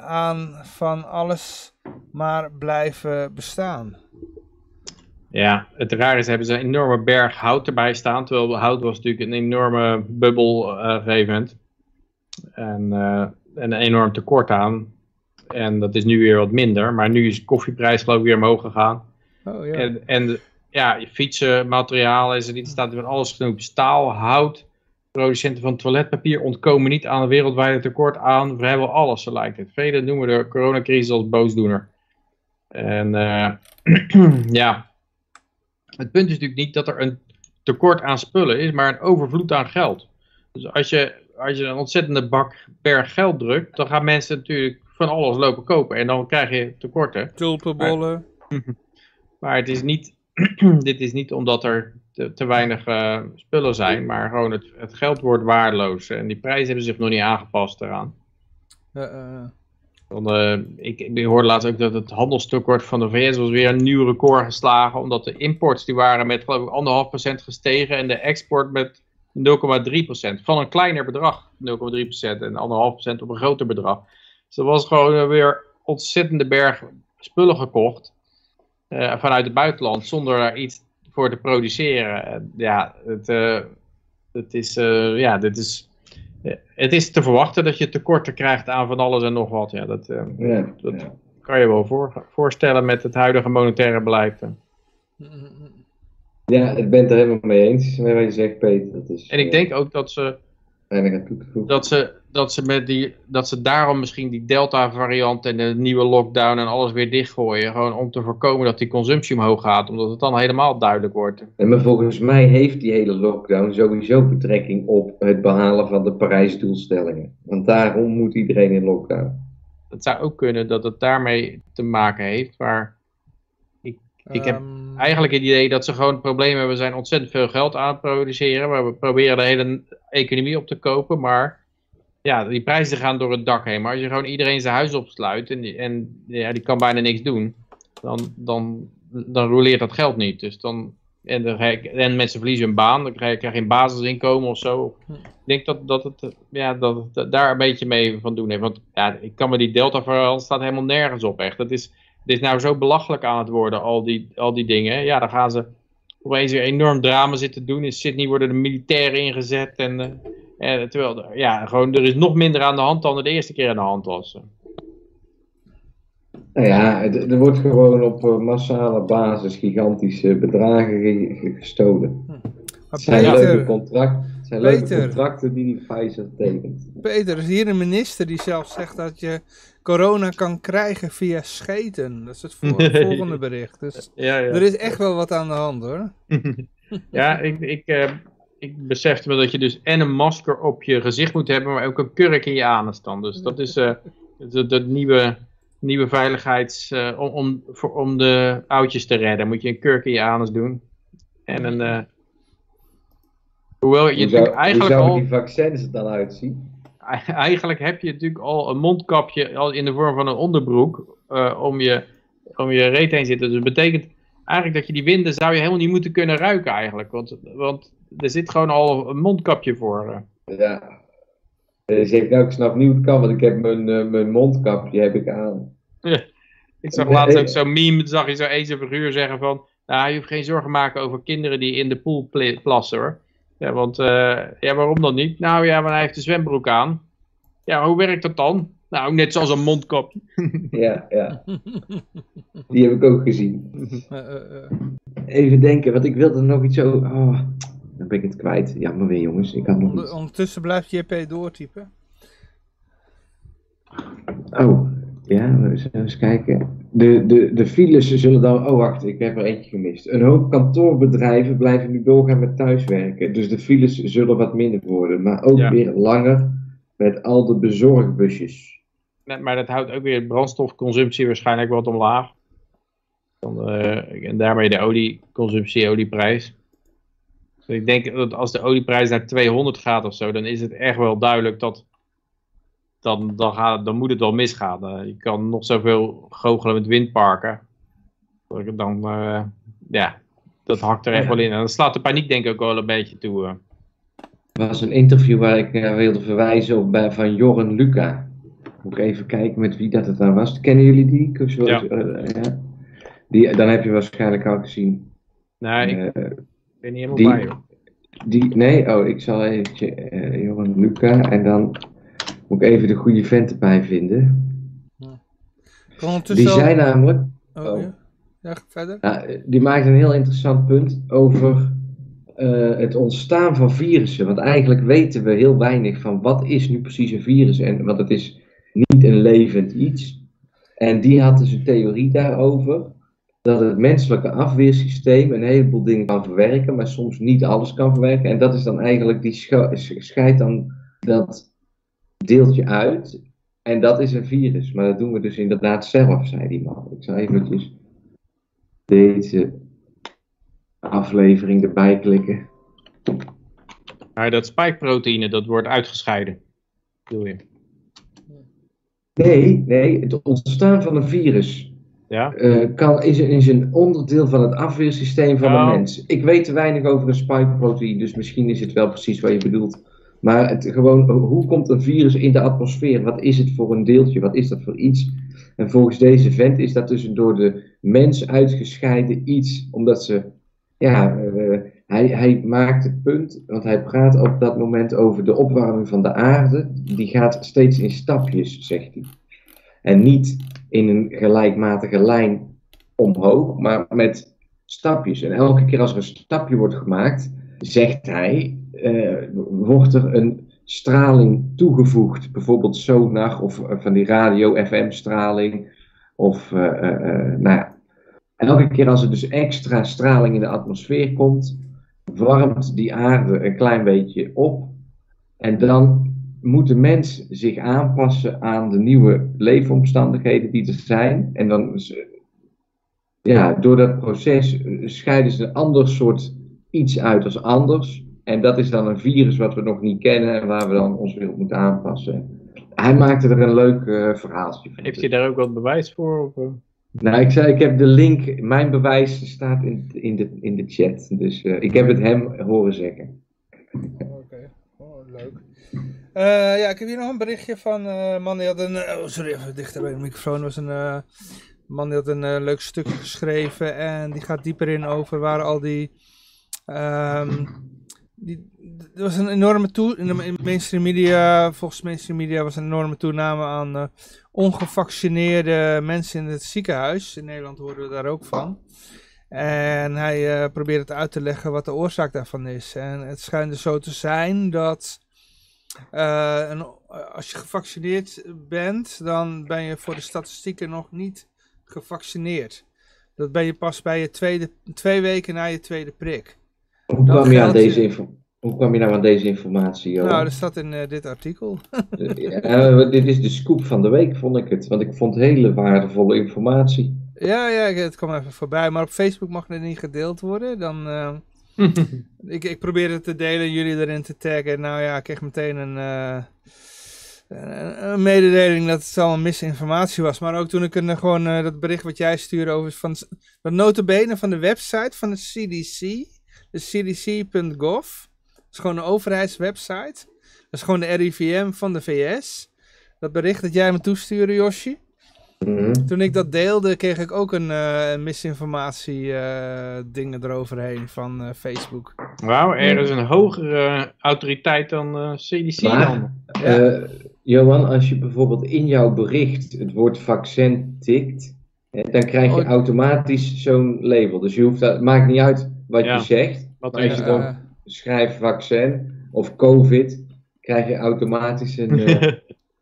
aan van alles maar blijven bestaan. Ja, het raar is, hebben ze een enorme berg hout erbij staan. Terwijl hout was natuurlijk een enorme bubbel eh, op een gegeven moment. En, eh, en een enorm tekort aan. En dat is nu weer wat minder. Maar nu is de koffieprijs geloof ik weer omhoog gegaan. Oh ja. En, en ja, je fietsen, materialen is er niet. Er staat weer alles genoeg. Staal, hout. Producenten van toiletpapier ontkomen niet aan een wereldwijde tekort aan. Vrijwel alles, zo lijkt het. Velen noemen de coronacrisis als boosdoener. En eh, [clears throat] ja, het punt is natuurlijk niet dat er een tekort aan spullen is, maar een overvloed aan geld. Dus als je, als je een ontzettende bak per geld drukt, dan gaan mensen natuurlijk van alles lopen kopen. En dan krijg je tekorten. Tulpenbollen. Maar [clears throat] het is niet, [clears throat] dit is niet omdat er te, te weinig eh, spullen zijn, maar gewoon het, het geld wordt waardeloos. En die prijzen hebben zich nog niet aangepast eraan. Eh, eh, Want, eh, ik, ik hoorde laatst ook dat het handelstekort van de VS was weer een nieuw record geslagen. Omdat de imports die waren met geloof ik anderhalf procent gestegen en de export met 0,3 procent. Van een kleiner bedrag, 0,3 procent en anderhalf procent op een groter bedrag. Dus er was gewoon weer ontzettende berg spullen gekocht vanuit het buitenland zonder daar iets voor te produceren. En ja, het, eh, het is, eh, ja, dit is, eh, het is te verwachten dat je tekorten krijgt aan van alles en nog wat. Ja, dat, Ja, dat ja. kan je wel voor, voorstellen met het huidige monetaire beleid. ja, ik ben het er helemaal mee eens met wat je zegt, Peter. Dat is, En ik denk ook dat ze, dat ze, dat ze, met die, dat ze daarom misschien die Delta-variant en de nieuwe lockdown en alles weer dichtgooien. Gewoon om te voorkomen dat die consumptie omhoog gaat. Omdat het dan helemaal duidelijk wordt. En maar volgens mij heeft die hele lockdown sowieso betrekking op het behalen van de Parijsdoelstellingen. Want daarom moet iedereen in lockdown. Het zou ook kunnen dat het daarmee te maken heeft. Maar ik, ik heb ehm, eigenlijk het idee dat ze gewoon het probleem hebben. We zijn ontzettend veel geld aan het produceren. Maar we proberen de hele economie op te kopen. Maar ja, die prijzen gaan door het dak heen. Maar als je gewoon iedereen zijn huis opsluit. En, die, en ja, die kan bijna niks doen. Dan, dan, dan roleert dat geld niet. Dus dan, en, dan, en mensen verliezen hun baan. Dan krijg je, krijg je een basisinkomen of zo. Ik denk dat, dat, het, ja, dat het daar een beetje mee van doen heeft. Want ja, ik kan me die Delta variant staat helemaal nergens op echt. Het is, het is nou zo belachelijk aan het worden, al die, al die dingen. Ja, dan gaan ze opeens weer enorm drama zitten doen. In Sydney worden de militairen ingezet. En, eh, eh, terwijl, er- ja, gewoon, er is nog minder aan de hand dan er de eerste keer aan de hand was. Nou ja, er wordt gewoon op eh, massale basis gigantische bedragen ge- ge- gestolen. maar Het zijn, leuke, contract, het zijn leuke contracten die die Pfizer tekent. Peter, er is hier een minister die zelf zegt dat je corona kan krijgen via scheten. Dat is het voor- [laughs] volgende bericht. Dus Ja, ja. er is echt wel wat aan de hand hoor. [laughs] Ja, ik, ik, eh, ik besefte me dat je dus en een masker op je gezicht moet hebben, maar ook een kurk in je anus dan. Dus dat is eh [laughs] de, de nieuwe, nieuwe veiligheids... eh, om, om, voor, om de oudjes te redden, moet je een kurk in je anus doen. En een... eh, hoewel je Hoe, zou, natuurlijk hoe eigenlijk zouden al... die vaccins er dan uitzien? Eigenlijk heb je natuurlijk al een mondkapje al in de vorm van een onderbroek eh, om, je, om je reet heen zitten. Dus dat betekent eigenlijk dat je die winden zou je helemaal niet moeten kunnen ruiken eigenlijk. Want, want er zit gewoon al een mondkapje voor. eh. Ja. Dus ik, nou, ik snap niet hoe het kan, want ik heb mijn, eh, mijn mondkapje heb ik aan. Ik zag laatst ook zo'n meme, zag je zo eens een figuur zeggen van... Nou, je hoeft geen zorgen maken over kinderen die in de pool pla- plassen hoor. Ja, want, eh, ja, waarom dan niet? Nou ja, maar hij heeft een zwembroek aan. Ja, hoe werkt dat dan? Nou, net zoals een mondkapje. [laughs] Ja, ja. Die heb ik ook gezien. [laughs] Eh, eh, eh. Even denken, want ik wilde nog iets zo. Oh, dan ben ik het kwijt. Jammer weer, jongens. Ik had nog iets. ondertussen blijft JP doortypen. Oh, ja, we zullen eens kijken. De, de, de files zullen dan. Oh, wacht, ik heb er eentje gemist. Een hoop kantoorbedrijven blijven nu doorgaan met thuiswerken. Dus de files zullen wat minder worden. Maar ook Ja. weer langer met al de bezorgbusjes. Maar dat houdt ook weer brandstofconsumptie waarschijnlijk wat omlaag. Dan, eh, en daarmee de olieconsumptie, olieprijs. Dus ik denk dat als de olieprijs naar 200 gaat of zo, dan is het echt wel duidelijk dat. Dan, dan, gaat, dan moet het wel misgaan. Eh, je kan nog zoveel goochelen met windparken. Dan, eh, ja, dat hakt er echt Ja. wel in. En dan slaat de paniek denk ik ook wel een beetje toe. Er was een interview waar ik wilde verwijzen op bij, van Jorren Luca. Moet ik even kijken met wie dat het daar was. Kennen jullie die? Ja. eh, ja. Die, dan heb je waarschijnlijk al gezien. Nee, ik Eh, ben niet helemaal die- bij, hoor. die, nee, oh, ik zal even, eh Johan Luca, en dan moet ik even de goede vent erbij vinden. Ondertussen Die al- zei namelijk, Oh, oh. ja. Ja, verder. Nou, die maakt een heel interessant punt over eh, het ontstaan van virussen. Want eigenlijk weten we heel weinig van wat is nu precies een virus. En, want het is niet een levend iets. En die had dus een theorie daarover. Dat het menselijke afweersysteem een heleboel dingen kan verwerken, maar soms niet alles kan verwerken. En dat is dan eigenlijk, die sche- scheidt dan dat deeltje uit. En dat is een virus. Maar dat doen we dus inderdaad zelf, zei die man. Ik zal eventjes deze aflevering erbij klikken. Maar dat spikeproteïne, dat wordt uitgescheiden. Bedoel je? Nee, nee, het ontstaan van een virus Ja? eh, kan, is, een- is een onderdeel van het afweersysteem van Oh. een mens. Ik weet te weinig over een spikeproteïne, dus misschien is het wel precies wat je bedoelt. Maar het, gewoon, hoe komt een virus in de atmosfeer? Wat is het voor een deeltje? Wat is dat voor iets? En volgens deze vent is dat dus een door de mens uitgescheiden iets, omdat ze, ja, eh, hij, hij maakt het punt, want hij praat op dat moment over de opwarming van de aarde, die gaat steeds in stapjes, zegt hij. En niet in een gelijkmatige lijn omhoog, maar met stapjes. En elke keer als er een stapje wordt gemaakt, zegt hij, eh, wordt er een straling toegevoegd. Bijvoorbeeld sonar of eh, van die radio-FM-straling. Of, eh, nou ja. Elke keer als er dus extra straling in de atmosfeer komt, warmt die aarde een klein beetje op. En dan moet de mens zich aanpassen aan de nieuwe leefomstandigheden die er zijn. En dan, ja, door dat proces scheiden ze een ander soort iets uit als anders. En dat is dan een virus wat we nog niet kennen en waar we dan ons weer op moeten aanpassen. Hij maakte er een leuk eh, verhaaltje van. Heeft hij daar ook wat bewijs voor? Of, eh? Nou, ik zei, ik heb de link, mijn bewijs staat in, in, de, in de chat. Dus eh, ik heb het hem horen zeggen. Oké, oh, leuk. Eh, ja, ik heb hier nog een berichtje van een man die had een... oh, sorry, even dichter bij de microfoon. Was een man die had een leuk stuk geschreven en die gaat dieper in over waar al die... ehm, die er was een enorme toe... In de in de mainstream media, volgens mainstream media was een enorme toename aan eh, ongevaccineerde mensen in het ziekenhuis. In Nederland horen we daar ook van. En hij eh, probeert het uit te leggen wat de oorzaak daarvan is. En het schijnt dus zo te zijn dat eh, een, als je gevaccineerd bent, dan ben je voor de statistieken nog niet gevaccineerd. Dat ben je pas bij je tweede, twee weken na je tweede prik. Hoe kwam, je aan deze info- hoe kwam je nou aan deze informatie, Johan? Nou, dat staat in eh, dit artikel. [laughs] Eh, dit is de scoop van de week, vond ik het. Want ik vond hele waardevolle informatie. ja, ja, het kwam even voorbij. Maar op Facebook mag het niet gedeeld worden. Dan, eh, [laughs] ik, ik probeerde het te delen, jullie erin te taggen. Nou ja, ik kreeg meteen een, eh, een, een mededeling dat het allemaal misinformatie was. Maar ook toen ik een, gewoon eh, dat bericht wat jij stuurde over van dat notabene van de website van de CDC, de cdc.gov. Is gewoon een overheidswebsite. Dat is gewoon de RIVM van de VS. Dat bericht dat jij me toestuurde, Yoshi. Mhm. Toen ik dat deelde, kreeg ik ook een eh, misinformatie eh, dingen eroverheen van eh, Facebook. Wauw, er is een hogere autoriteit dan eh, CDC Maar- dan. Eh, Johan, als je bijvoorbeeld in jouw bericht het woord vaccin tikt, hè, dan krijg je Oh. automatisch zo'n label. Dus je hoeft dat, het maakt niet uit wat Ja. je zegt. Wat Als je dan Eh, schrijft vaccin of COVID, krijg je automatisch een... [laughs] eh,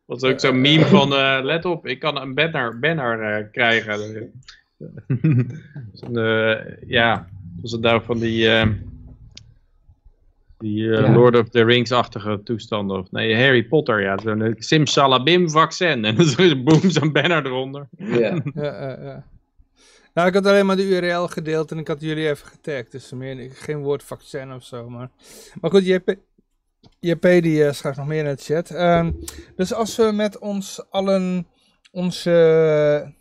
Dat is ook zo'n meme van, eh, let op, ik kan een banner, banner eh, krijgen. [laughs] Eh, ja, was het nou van die, eh, die eh, Ja. Lord of the Rings-achtige toestanden. Of nee, Harry Potter, ja. Zo'n eh, simsalabim vaccin. [laughs] En dan is boom, zo'n banner eronder. ja. ja, ja, ja. Nou, ik had alleen maar de URL gedeeld en ik had jullie even getagd. Dus meer, geen woord vaccin of zo. Maar, maar goed, JP, JP die eh, schrijft nog meer in de chat. Ehm, dus als we met ons allen onze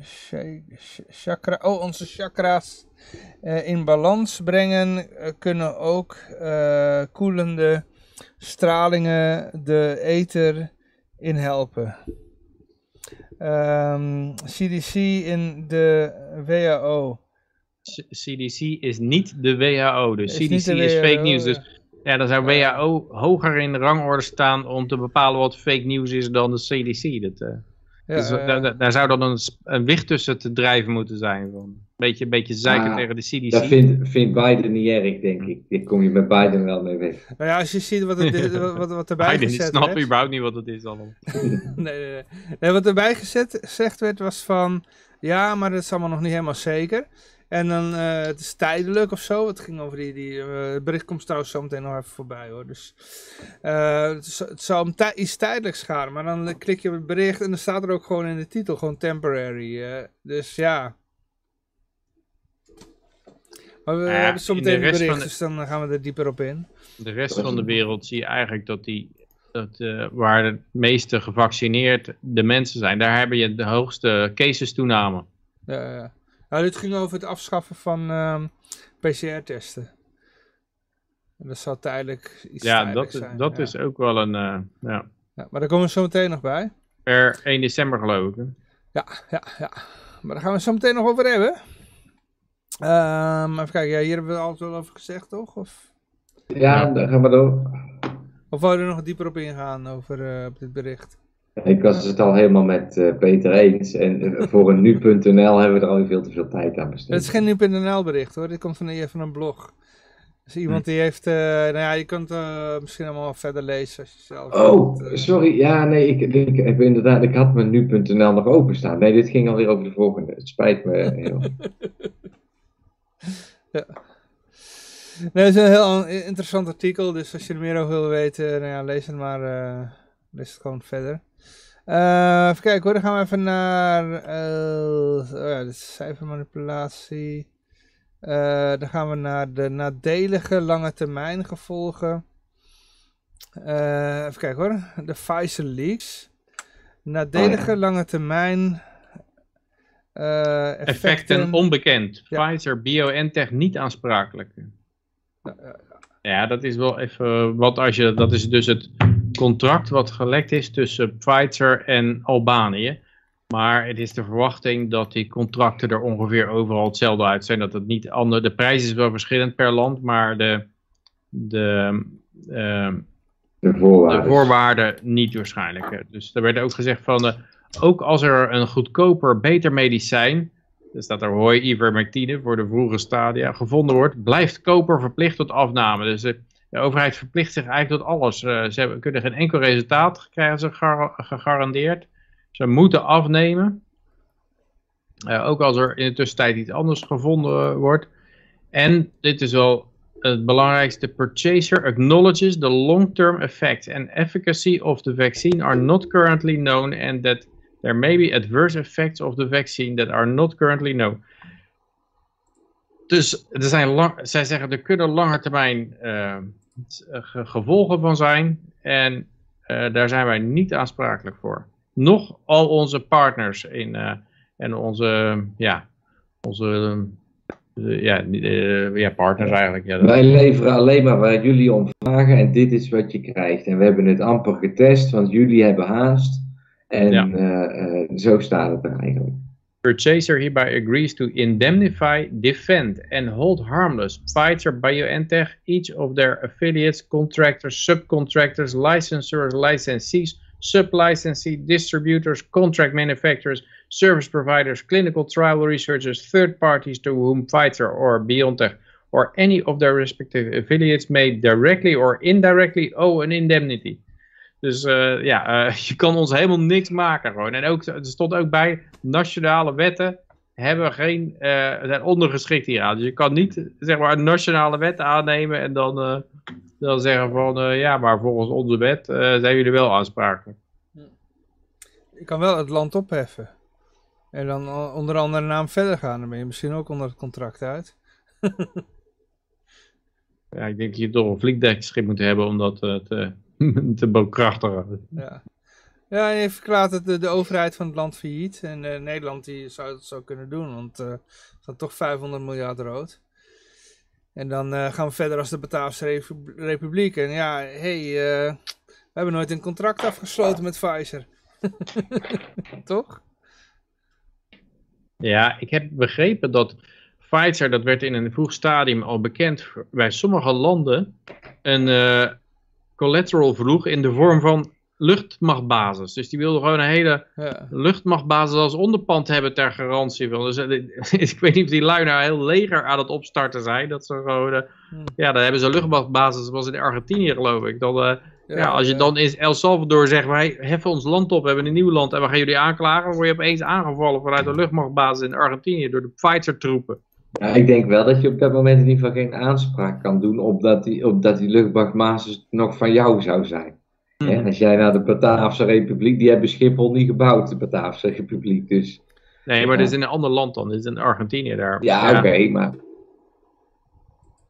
cha- chakra, oh, onze chakra's eh, in balans brengen, eh, kunnen ook eh, koelende stralingen de ether in helpen. Ehm, CDC in de WHO. C- CDC is niet de WHO, dus Is CDC is fake nieuws. Dus ja, dan zou WHO hoger in de rangorde staan om te bepalen wat fake nieuws is dan de CDC. Dat, eh, Ja, dus, eh, daar, daar- zou dan een, een wicht tussen te drijven moeten zijn. Van. Een beetje, een beetje zeiken Ah, tegen de CDC. Dat vindt, vindt Biden niet erg, denk ik. Daar kom je met Biden wel mee weg. nou ja, als je ziet wat, het, [laughs] wat, wat, wat erbij Biden gezet snapt werd. überhaupt niet wat het is allemaal. [laughs] nee, nee, nee. nee, wat erbij gezet, gezegd werd was van... Ja, maar dat is allemaal nog niet helemaal zeker. En dan, eh, het is tijdelijk of zo. Het ging over die, die eh, het bericht komt trouwens zo meteen nog even voorbij hoor. Dus eh, het, is- het zou om tij- iets tijdelijks gaan. Maar dan klik je op het bericht en dan staat er ook gewoon in de titel, gewoon temporary. eh. dus ja. Maar we Ja, hebben zo in meteen de het rest bericht, de- dus dan gaan we er dieper op in. De rest van de wereld zie je eigenlijk dat die, dat, eh, waar de meeste gevaccineerd de mensen zijn, daar heb je de hoogste cases toename. Ja, ja. Nou, dit ging over het afschaffen van ehm, PCR-testen. En dat zal tijdelijk iets Ja, tijdelijk dat, zijn. dat ja. is ook wel een, eh, ja, Ja, maar daar komen we zo meteen nog bij. per 1 december geloof ik. hè. Ja, ja, ja. Maar daar gaan we het zo meteen nog over hebben. Ehm, even kijken, ja, hier hebben we altijd wel over gezegd, toch? Of, Ja, dan gaan we door. of wou je er nog dieper op ingaan over eh, op dit bericht? Ik was het al helemaal met eh, Peter eens. En eh, voor een nu.nl hebben we er al veel te veel tijd aan besteed. Het is geen nu.nl bericht hoor, dit komt van een, van een blog. Dus iemand die heeft, eh, nou ja, je kunt eh, misschien allemaal verder lezen als je zelf Oh, wilt, sorry. Ja, nee, ik, ik, ik, heb inderdaad, ik had mijn nu.nl nog openstaan. Nee, dit ging alweer over de volgende. Het spijt me heel. [laughs] Nee, het is een heel an- interessant artikel, dus als je er meer over wil weten, nou ja, lees het maar, eh, lees het gewoon verder. Eh, even kijken hoor, dan gaan we even naar, eh, oh ja, dit is cijfermanipulatie. Dan gaan we naar de nadelige lange termijn gevolgen. Even kijken hoor, de Pfizer leaks. Nadelige Oh lange termijn effecten. Effecten onbekend. Ja. Pfizer, BioNTech niet aansprakelijk. Ja, dat is wel even wat als je, dat is dus het contract wat gelekt is tussen Pfizer en Albanië. Maar het is de verwachting dat die contracten er ongeveer overal hetzelfde uit zijn. Dat het niet ander, de prijs is wel verschillend per land, maar de, de, ehm, De de voorwaarden. voorwaarden niet waarschijnlijk. Dus er werd ook gezegd van, eh, ook als er een goedkoper, beter medicijn, er staat er hoi ivermectine voor de vroege stadia, gevonden wordt, blijft koper verplicht tot afname. Dus de overheid verplicht zich eigenlijk tot alles. Eh, ze kunnen geen enkel resultaat krijgen ze gar- gegarandeerd. Ze moeten afnemen. Eh, ook als er in de tussentijd iets anders gevonden eh, wordt. En dit is wel het belangrijkste, purchaser acknowledges the long-term effects and efficacy of the vaccine are not currently known and that there may be adverse effects of the vaccine that are not currently known. Dus er zijn zij zeggen er kunnen lange termijn eh, ge- gevolgen van zijn en eh, daar zijn wij niet aansprakelijk voor. Nog al onze partners in, eh, en onze, ja, onze ja, partners eigenlijk. Wij leveren alleen maar waar jullie om vragen en dit is wat je krijgt. En we hebben het amper getest, want jullie hebben haast. En Ja. eh, zo staat het er eigenlijk. Purchaser hereby agrees to indemnify, defend, and hold harmless Pfizer, BioNTech, each of their affiliates, contractors, subcontractors, licensors, licensees, sub-licensee, distributors, contract manufacturers, service providers, clinical trial researchers, third parties to whom Pfizer or BioNTech or any of their respective affiliates may directly or indirectly owe an indemnity. Dus eh, ja, eh, [laughs] je kan ons helemaal niks maken gewoon. En ook, er stond ook bij, nationale wetten hebben geen, eh, zijn ondergeschikt hieraan. Dus je kan niet zeg maar een nationale wet aannemen en dan, dan zeggen van ja, maar volgens onze wet zijn jullie wel aansprakelijk. Je kan wel het land opheffen. En dan onder andere naam verder gaan. Dan ben je misschien ook onder het contract uit. [laughs] Ja, ik denk dat je toch een vliegdekschip moet hebben om dat te, [laughs] te bekrachtigen. Ja. Ja, en je verklaart het de, de overheid van het land failliet. En eh, Nederland die zou het zo kunnen doen, want eh het staat toch 500 miljard rood. En dan eh, gaan we verder als de Bataafse Repu- Republiek. En ja, hey, wij hebben nooit een contract afgesloten met Pfizer. [laughs] Toch? Ja, ik heb begrepen dat Pfizer, dat werd in een vroeg stadium al bekend, bij sommige landen een collateral vroeg in de vorm van luchtmachtbasis. Dus die wilden gewoon een hele Ja. luchtmachtbasis als onderpand hebben ter garantie. Van. Dus, eh, [laughs] ik weet niet of die lui nou heel leger aan het opstarten zijn. Dat ze gewoon, eh, Hmm. ja, dan hebben ze een luchtmachtbasis, was in Argentinië geloof ik. Dan, eh, ja, als je dan in El Salvador zegt, wij heffen ons land op, we hebben een nieuw land en we gaan jullie aanklagen, dan word je opeens aangevallen vanuit een luchtmachtbasis in Argentinië door de Pfizer troepen. Ja, ik denk wel dat je op dat moment in ieder geval geen aanspraak kan doen op dat die, op dat die luchtmachtbasis nog van jou zou zijn. Mhm. Als jij naar de Bataafse Republiek, die hebben Schiphol niet gebouwd, de Bataafse Republiek. Dus Nee, maar dit is in een ander land dan, dit is in Argentinië daar. ja, oké, maar.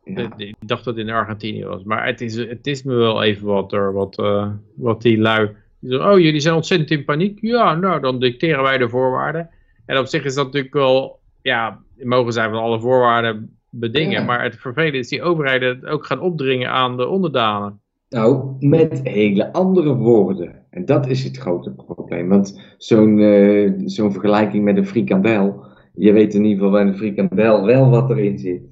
Ja. Ik dacht dat het in Argentinië was. Maar het is, het is me wel even wat er, wat, eh, wat die lui. Oh, jullie zijn ontzettend in paniek. Ja, nou, dan dicteren wij de voorwaarden. En op zich is dat natuurlijk wel, ja, mogen zij van alle voorwaarden bedingen. Ja. Maar het vervelende is die overheden het ook gaan opdringen aan de onderdanen. Nou, met hele andere woorden. En dat is het grote probleem. Want zo'n eh, zo'n vergelijking met een frikandel. Je weet in ieder geval bij een frikandel wel wat erin zit.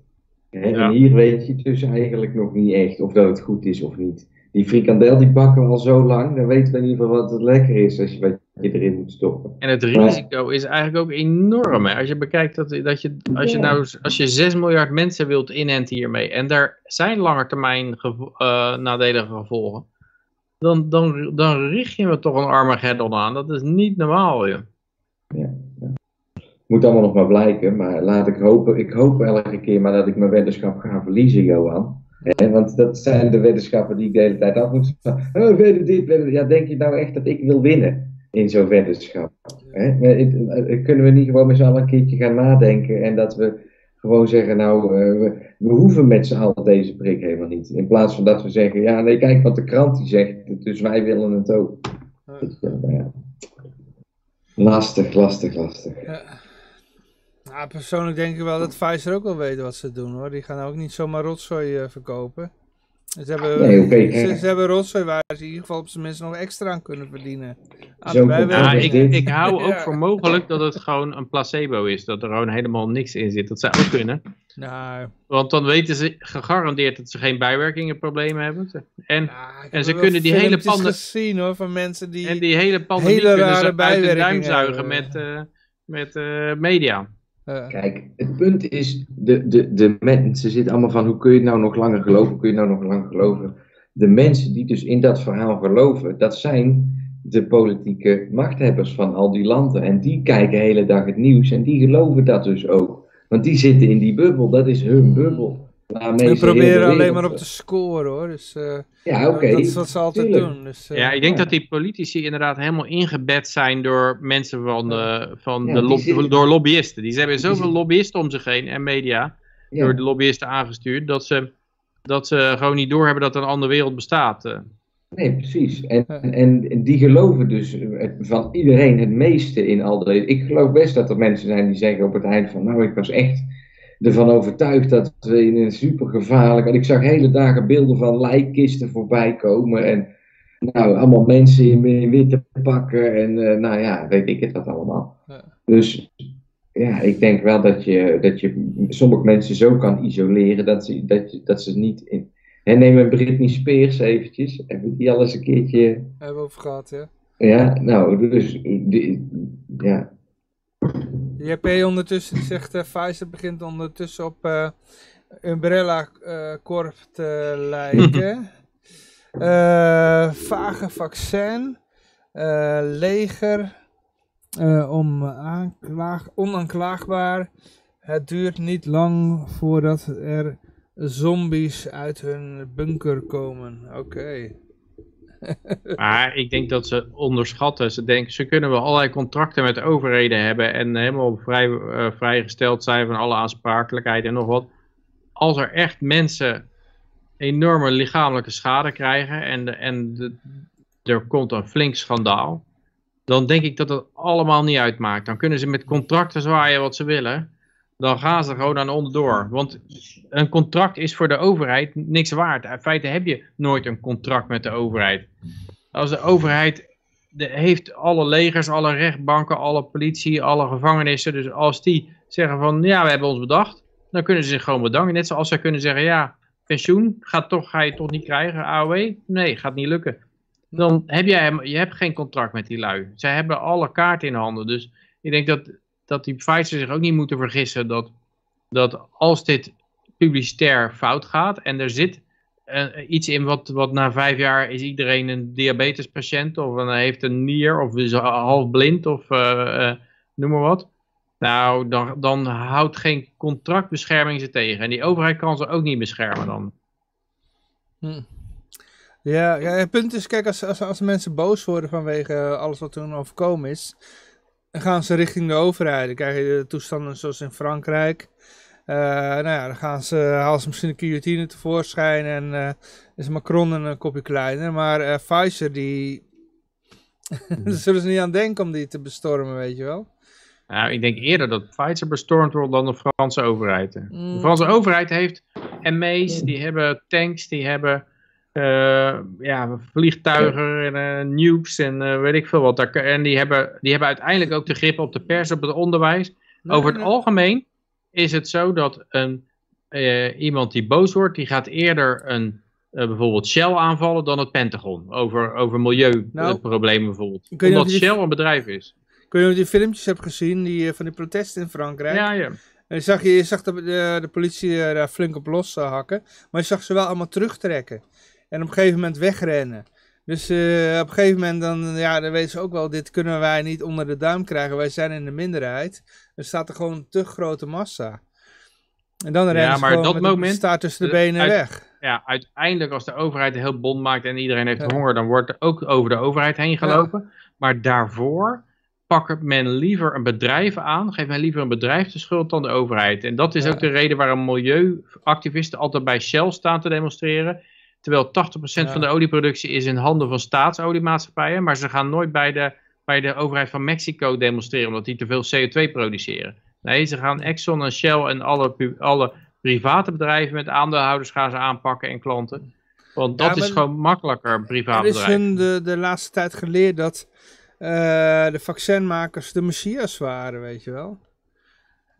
Hè, Ja. En hier weet je dus eigenlijk nog niet echt of dat het goed is of niet. Die frikandel die bakken we al zo lang. Dan weten we in ieder geval wat het lekker is als je wat je erin moet stoppen. En het risico is eigenlijk ook enorm. Hè? Als je bekijkt dat, dat je, als je Ja. nou, als je 6 miljard mensen wilt inenten hiermee. En daar zijn langetermijn gevo- eh, nadelige gevolgen. Dan, dan, dan richt je me toch een Armageddon aan. Dat is niet normaal, joh. Moet allemaal nog maar blijken, maar laat ik hopen. Ik hoop elke keer maar dat ik mijn weddenschap ga verliezen, Johan. Want dat zijn de weddenschappen die ik de hele tijd af moet staan. Oh, wedden dit, wedden. Ja, denk je nou echt dat ik wil winnen in zo'n weddenschap? Hè? Eh, Kunnen we niet gewoon met z'n allen een keertje gaan nadenken en dat we gewoon zeggen, nou, eh, we, we hoeven met z'n allen deze prik helemaal niet. In plaats van dat we zeggen, ja, nee, kijk wat de krant die zegt, dus wij willen het ook. Ja. Lastig, lastig, lastig. Ja. Nou, persoonlijk denk ik wel dat Pfizer ook wel weet wat ze doen hoor. Die gaan ook niet zomaar rotzooi eh, verkopen. Ze hebben, Nee, oké, ze, eh. ze hebben rotzooi waar ze in ieder geval op zijn minst nog extra aan kunnen verdienen. Aan Zo'n de Ja, ik, ik hou ook [laughs] voor mogelijk dat het gewoon een placebo is. Dat er gewoon helemaal niks in zit. Dat zou ook kunnen. Nou, Want dan weten ze gegarandeerd dat ze geen bijwerkingenproblemen hebben. En, nou, En ze kunnen die hele panden- gezien hoor, van mensen die... en die hele pandemie Hele kunnen ze uit de duim zuigen met, eh, met eh, media. Eh, Kijk, het punt is, de, de, de mensen zitten allemaal van, hoe kun je nou nog langer geloven, hoe kun je nou nog langer geloven? De mensen die dus in dat verhaal geloven, dat zijn de politieke machthebbers van al die landen. En die kijken de hele dag het nieuws en die geloven dat dus ook. Want die zitten in die bubbel, dat is hun bubbel. We proberen alleen maar op te scoren hoor. Dus, eh, Ja, oké. dat is wat ze altijd tuurlijk. doen. Dus, eh, Ja, ik denk ja. dat die politici inderdaad helemaal ingebed zijn door mensen van de, van Ja, de lob- door lobbyisten. Die hebben zoveel lobbyisten om zich heen en media Ja. door de lobbyisten aangestuurd dat ze, dat ze gewoon niet doorhebben dat er een andere wereld bestaat. eh. Nee, precies. En, en die geloven dus eh, van iedereen het meeste in al de. Ik geloof best dat er mensen zijn die zeggen op het eind van. Nou, ik was echt ervan overtuigd dat we in een super gevaarlijk. Want ik zag hele dagen beelden van lijkkisten voorbij komen. En nou, allemaal mensen in, in witte pakken. En eh, nou ja, weet ik het wat allemaal. Ja. Dus ja, ik denk wel dat je, dat je sommige mensen zo kan isoleren dat ze, dat je, dat ze niet. In, Hè, neem een Britney Spears eventjes. Hebben we die al eens een keertje. hebben we over gehad, ja. Ja, nou, dus. Die, ja. JP ondertussen die zegt, eh Pfizer begint ondertussen op eh, Umbrella eh, Corp te [laughs] lijken. Vage vaccin, leger, om aanklaag, onaanklaagbaar. Het duurt niet lang voordat er zombies uit hun bunker komen. Oké. Maar ik denk dat ze onderschatten. Ze denken, ze kunnen wel allerlei contracten met de overheden hebben en helemaal vrij, eh, vrijgesteld zijn van alle aansprakelijkheid en nog wat. Als er echt mensen enorme lichamelijke schade krijgen en, en de, er komt een flink schandaal, dan denk ik dat het allemaal niet uitmaakt. Dan kunnen ze met contracten zwaaien wat ze willen. Dan gaan ze gewoon aan onderdoor. Want een contract is voor de overheid niks waard. In feite heb je nooit een contract met de overheid. als de overheid de, heeft alle legers, alle rechtbanken, alle politie, alle gevangenissen. Dus als die zeggen van ja, we hebben ons bedacht, dan kunnen ze zich gewoon bedanken. Net zoals ze kunnen zeggen ja, pensioen gaat toch, ga je toch niet krijgen, AOW? Nee, gaat niet lukken. Dan heb jij, je hebt geen contract met die lui. Zij hebben alle kaarten in handen. Dus ik denk dat, dat die Pfizer zich ook niet moeten vergissen dat, dat als dit publicitair fout gaat en er zit eh, iets in wat, wat na vijf jaar is iedereen een diabetespatiënt of een, heeft een nier of is half blind of eh, eh, noem maar wat. Nou, dan, dan houdt geen contractbescherming ze tegen. En die overheid kan ze ook niet beschermen dan. Hm. Ja, ja, het punt is, kijk, als, als, als mensen boos worden vanwege alles wat hun overkomen is, dan gaan ze richting de overheid. Dan krijg je de toestanden zoals in Frankrijk. Uh, nou ja, dan gaan ze, halen ze misschien een guillotine tevoorschijn en uh, is Macron een kopje kleiner. Maar uh, Pfizer, die... [laughs] Daar zullen ze niet aan denken om die te bestormen, weet je wel. Nou, ik denk eerder dat Pfizer bestormd wordt dan de Franse overheid. Mm. De Franse overheid heeft ME's, die hebben tanks, die hebben uh, ja, vliegtuigen en uh, nukes en uh, weet ik veel wat. En die hebben, die hebben uiteindelijk ook de grip op de pers, op het onderwijs. Over het algemeen is het zo dat een, iemand die boos wordt, die gaat eerder een, bijvoorbeeld Shell aanvallen dan het Pentagon. Over, over milieuproblemen nou, bijvoorbeeld. Omdat Shell een bedrijf is. Kun je nog die filmpjes hebben gezien die, van die protesten in Frankrijk? Ja, ja. En je zag, je zag de, de, de politie daar flink op los hakken. Maar je zag ze wel allemaal terugtrekken. En op een gegeven moment wegrennen. Dus uh, op een gegeven moment dan, ja, dan weten ze ook wel, dit kunnen wij niet onder de duim krijgen. Wij zijn in de minderheid. Er staat er gewoon een te grote massa. En dan rennen ja, ze gewoon dat moment, staat tussen de benen uit, weg. Ja, uiteindelijk als de overheid een heel bond maakt en iedereen heeft ja. honger, dan wordt er ook over de overheid heen gelopen. Ja. Maar daarvoor pakt men liever een bedrijf aan, geeft men liever een bedrijf de schuld dan de overheid. En dat is ook de reden waarom milieuactivisten altijd bij Shell staan te demonstreren. Terwijl 80% ja. van de olieproductie is in handen van staatsoliemaatschappijen. Maar ze gaan nooit bij de, bij de overheid van Mexico demonstreren omdat die te veel CO2 produceren. Nee, ze gaan Exxon en Shell en alle, alle private bedrijven met aandeelhouders gaan ze aanpakken en klanten. Want dat ja, is gewoon makkelijker, privaat bedrijf. Er is hun de, de laatste tijd geleerd dat uh, de vaccinmakers de messias waren, weet je wel.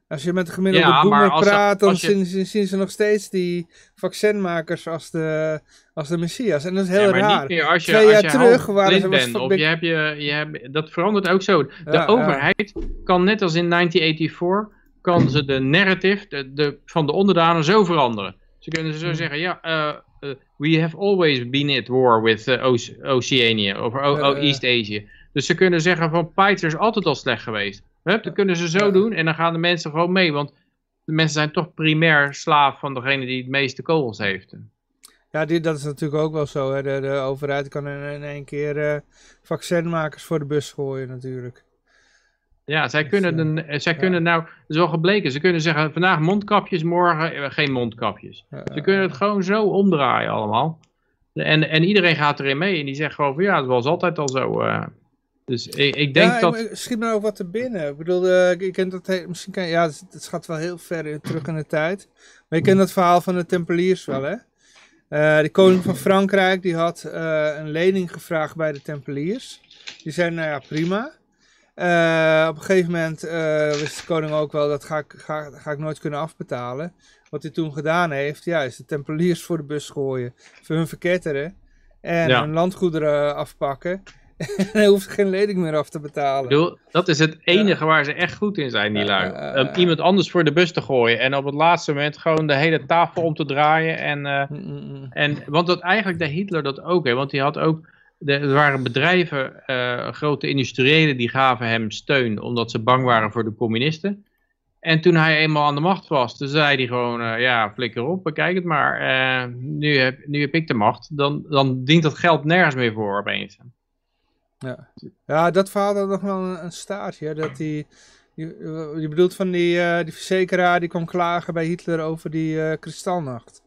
Als je met de gemiddelde ja, boomer praat, dan je... zien, ze nog steeds die vaccinmakers als de, als de messias. En dat is heel ja, maar raar. Niet meer als je, Twee als jaar je terug waren ze... Bent, of je hebt je, je hebt, dat verandert ook zo. De ja, overheid kan net als in 1984, kan ze de narrative de, de, van de onderdanen zo veranderen. Ze kunnen zo zeggen, ja, uh, uh, we have always been at war with uh, Oceania, of East Asia. Dus ze kunnen zeggen van Pfizer is altijd al slecht geweest. Hup, dat kunnen ze zo doen en dan gaan de mensen gewoon mee. Want de mensen zijn toch primair slaaf van degene die het meeste kogels heeft. Ja, die, dat is natuurlijk ook wel zo. Hè. De, de overheid kan in, in één keer uh, vaccinmakers voor de bus gooien natuurlijk. Ja, zij kunnen, dus, uh, zij ja. kunnen nou, dat is wel gebleken, ze kunnen zeggen vandaag mondkapjes, morgen geen mondkapjes. ze kunnen het gewoon zo omdraaien allemaal. En, en iedereen gaat erin mee en die zegt gewoon van ja, het was altijd al zo. Dus ik, ik denk ja, dat... Schiet me ook wat te binnen. Ik bedoel, uh, ik ken dat... Misschien kan, ja, het, gaat wel heel ver terug in de tijd. Maar je kent dat verhaal van de Tempeliers wel, hè? Uh, de koning van Frankrijk, die had uh, een lening gevraagd bij de Tempeliers. Die zei, nou ja, prima. op een gegeven moment wist de koning ook wel, dat ga ik, ga, ga ik nooit kunnen afbetalen. Wat hij toen gedaan heeft, ja, is de Tempeliers voor de bus gooien. Voor hun verketteren. En ja. hun landgoederen afpakken. [laughs] hij hoeft geen lening meer af te betalen. Bedoel, dat is het enige ja. waar ze echt goed in zijn, die lui. Uh, um, iemand anders voor de bus te gooien. En op het laatste moment gewoon de hele tafel om te draaien. En, uh, mm, en, want dat, eigenlijk deed Hitler dat ook. Hè, want hij had ook... De, er waren bedrijven, uh, grote industriëlen, die gaven hem steun. Omdat ze bang waren voor de communisten. En toen hij eenmaal aan de macht was, toen zei hij gewoon, uh, ja, flikker op, bekijk het maar. Uh, nu, heb, nu heb ik de macht. Dan, dan dient dat geld nergens meer voor opeens. Ja. ja, dat verhaal had nog wel een, een staartje. Dat die, je, je bedoelt van die, uh, die verzekeraar die kwam klagen bij Hitler over die uh, kristalnacht.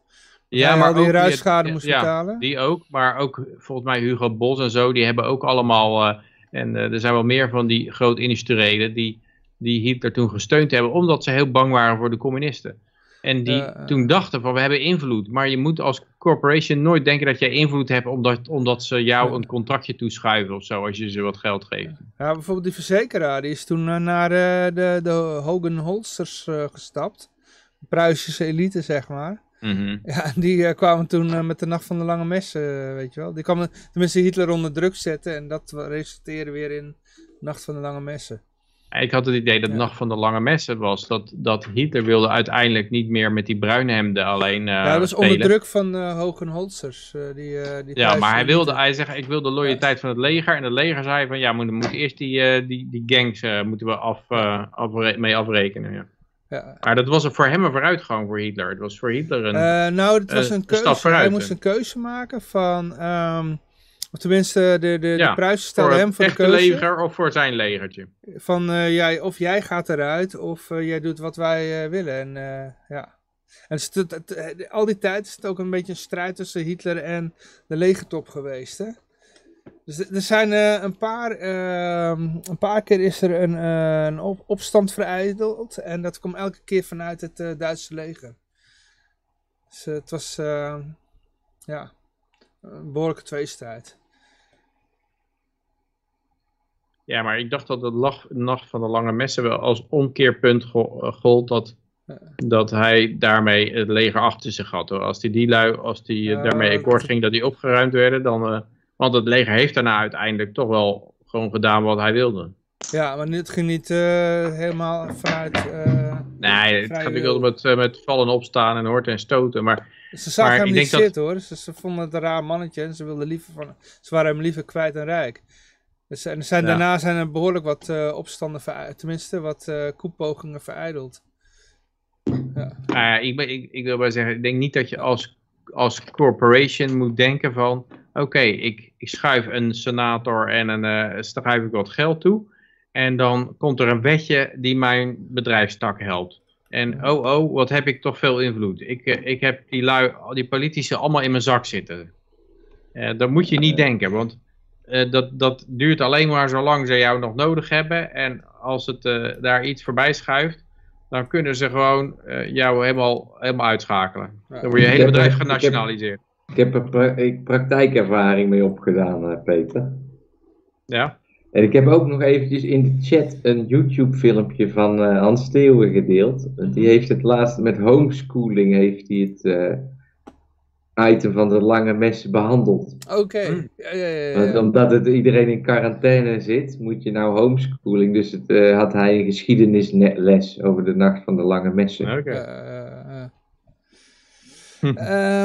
Ja, maar die ruisschade moest ja, betalen. die ook. Maar ook volgens mij Hugo Bos en zo, die hebben ook allemaal... Uh, en er zijn wel meer van die groot industriëlen die, die Hitler toen gesteund hebben, omdat ze heel bang waren voor de communisten. En die Eh, toen dachten van we hebben invloed. Maar je moet als corporation nooit denken dat jij invloed hebt omdat, omdat ze jou een contractje toeschuiven of zo als je ze wat geld geeft. Ja, bijvoorbeeld die verzekeraar, die is toen eh, naar eh, de, de Hogan Holsters eh, gestapt. De Pruisische elite, zeg maar. Mhm. Ja, die eh, kwamen toen eh, met de Nacht van de Lange Messen, eh, weet je wel. Die kwamen tenminste Hitler onder druk zetten en dat resulteerde weer in Nacht van de Lange Messen. Ik had het idee dat de nacht van de lange messen was dat, dat Hitler wilde uiteindelijk niet meer met die bruine hemden alleen uh, ja, dat was onder druk van uh, Hogan Holsters. Uh, die, uh, die ja, maar hij wilde, hij zegt, ik wil de loyaliteit ja. van het leger. En het leger zei van, ja, we moeten, moeten eerst die, die, die gangs moeten we af, afre mee afrekenen. Ja. Ja. Maar dat was voor hem een vooruitgang voor Hitler. Het was voor Hitler een Nou, het was een keuze. hij moest een keuze maken van... Um, of tenminste, de, de, ja, de prijs stelde hem voor de keuze. leger of voor zijn legertje. Van, uh, jij, of jij gaat eruit, of uh, jij doet wat wij uh, willen. En ja... En het, het, het, al die tijd is het ook een beetje een strijd tussen Hitler en de legertop geweest. Hè? Dus er zijn een, paar, uh, een paar keer is er een, een op opstand vereideld. En dat komt elke keer vanuit het Duitse leger. Dus het was ja, een behoorlijke tweestrijd. Ja, maar ik dacht dat de nacht van de lange messen wel als omkeerpunt gold dat, dat hij daarmee het leger achter zich had. Hoor. Als die, die lui, als die daarmee akkoord ging dat die opgeruimd werden, dan... Want het leger heeft daarna uiteindelijk toch wel gewoon gedaan wat hij wilde. Ja, maar het ging niet uh, helemaal vanuit... Nee, het gaat natuurlijk met, uh, met vallen en opstaan en hoort en stoten, maar... Ze zagen maar hem niet zitten hoor, ze, ze, vonden het een raar mannetje en ze, wilden liever van, ze waren hem liever kwijt en rijk. Dus, en er zijn, ja. daarna zijn er behoorlijk wat opstanden, tenminste wat koepogingen vereideld. Ja. Nou ik, ik, ik wil maar zeggen, ik denk niet dat je als, als corporation moet denken van oké, okay, ik, ik schuif een senator en een, uh, schuif ik wat geld toe. En dan komt er een wetje die mijn bedrijfstak helpt. En oh oh, wat heb ik toch veel invloed. Ik, uh, ik heb die, lui, die politici allemaal in mijn zak zitten. Uh, dat moet je niet denken, want dat, dat duurt alleen maar zolang ze jou nog nodig hebben. En als het daar iets voorbij schuift, dan kunnen ze gewoon jou helemaal, helemaal uitschakelen. Dan word je hele bedrijf genationaliseerd. Ik heb er pra praktijkervaring mee opgedaan, Peter. Ja. En ik heb ook nog eventjes in de chat een YouTube filmpje van uh, Hans Theeuwen gedeeld. Die heeft het laatst met homeschooling heeft hij het uh, item van de lange messen behandeld. Oké. Okay. Mm. Ja, ja, ja, ja. Omdat het, iedereen in quarantaine zit, moet je nou homeschooling. Dus het, uh, had hij een geschiedenisles over de nacht van de lange messen. Oké. Okay.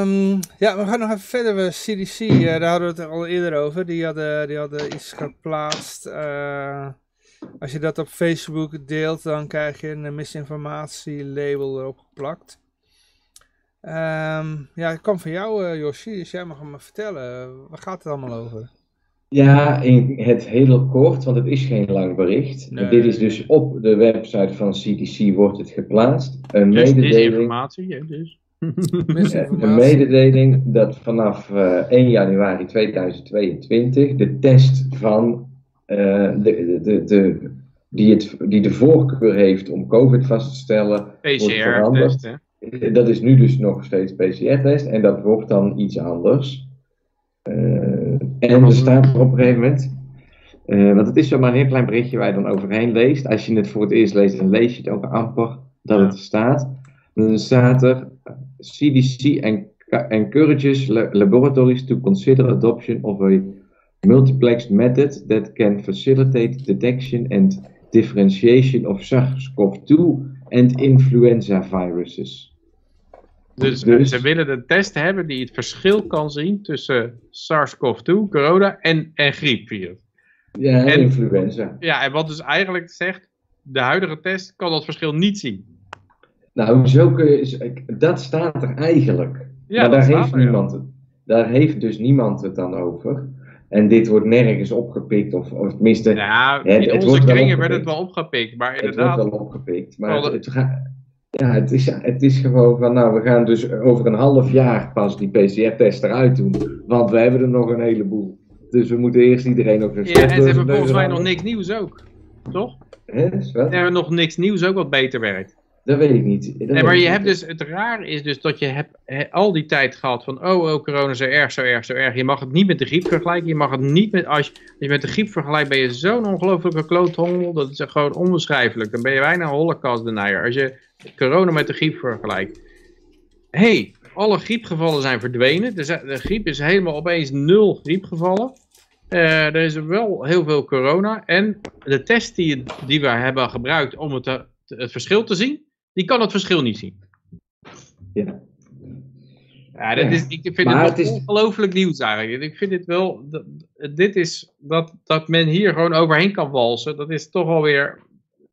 um, ja, we gaan nog even verder. We CDC, uh, daar hadden we het al eerder over. Die hadden, die hadden iets geplaatst. Uh, als je dat op Facebook deelt, dan krijg je een misinformatie label erop geplakt. Um, ja, het kwam van jou, uh, Yoshi, dus jij mag me vertellen. Waar gaat het allemaal over? Ja, in het heel kort, want het is geen lang bericht. Nee. Dit is dus op de website van CDC wordt het geplaatst. Een dus mededeling. informatie, [laughs] ja, dus. Een mededeling dat vanaf uh, 1 januari 2022 de test van uh, de, de, de, die, het, die de voorkeur heeft om COVID vast te stellen, wordt veranderd. Test, dat is nu dus nog steeds PCR-test en dat wordt dan iets anders. Uh, en er staat er op een gegeven moment, uh, want het is zomaar een heel klein berichtje waar je dan overheen leest. Als je het voor het eerst leest, dan lees je het ook amper dat het er staat. Dan staat er CDC encourages laboratories to consider adoption of a multiplexed method that can facilitate detection and differentiation of SARS-CoV-2 and influenza viruses. Dus, dus, ze willen de test hebben die het verschil kan zien tussen SARS-CoV-2, corona en, en griepvirus. Ja, en, en influenza. Ja, en wat dus eigenlijk zegt, de huidige test kan dat verschil niet zien. Nou, zo kun je, dat staat er eigenlijk. Ja, maar daar heeft, er, niemand het, daar heeft dus niemand het dan over. En dit wordt nergens opgepikt, of, of tenminste... Ja, in het, het onze kringen werd het wel opgepikt, maar inderdaad... Het wordt wel opgepikt, maar het, het, ja, het, is, het is gewoon van, nou, we gaan dus over een half jaar pas die PCR-test eruit doen. Want we hebben er nog een heleboel. Dus we moeten eerst iedereen ook... Ja, en ze hebben volgens mij nog niks nieuws ook, toch? Hè, is nog niks nieuws ook wat beter werkt. Dat weet ik niet. Dat Nee, maar je niet. hebt dus, het raar is dus dat je hebt he- al die tijd gehad van, oh, oh, corona zo erg, zo erg, zo erg. Je mag het niet met de griep vergelijken. Je mag het niet met, als je, als je met de griep vergelijkt, ben je zo'n ongelofelijke kloothongel. Dat is gewoon onbeschrijfelijk. Dan ben je bijna een holocaust denier. Als je corona met de griep vergelijkt. Hé, hey, alle griepgevallen zijn verdwenen. De griep is helemaal opeens nul griepgevallen. Eh, er is wel heel veel corona. En de test die, die we hebben gebruikt om het, te- het verschil te zien, die kan het verschil niet zien. Ja. Ja, dat is, ik vind Maar het, het is- ongelooflijk nieuws eigenlijk. Ik vind het wel, dat, dit is, dat, dat men hier gewoon overheen kan walsen, dat is toch alweer,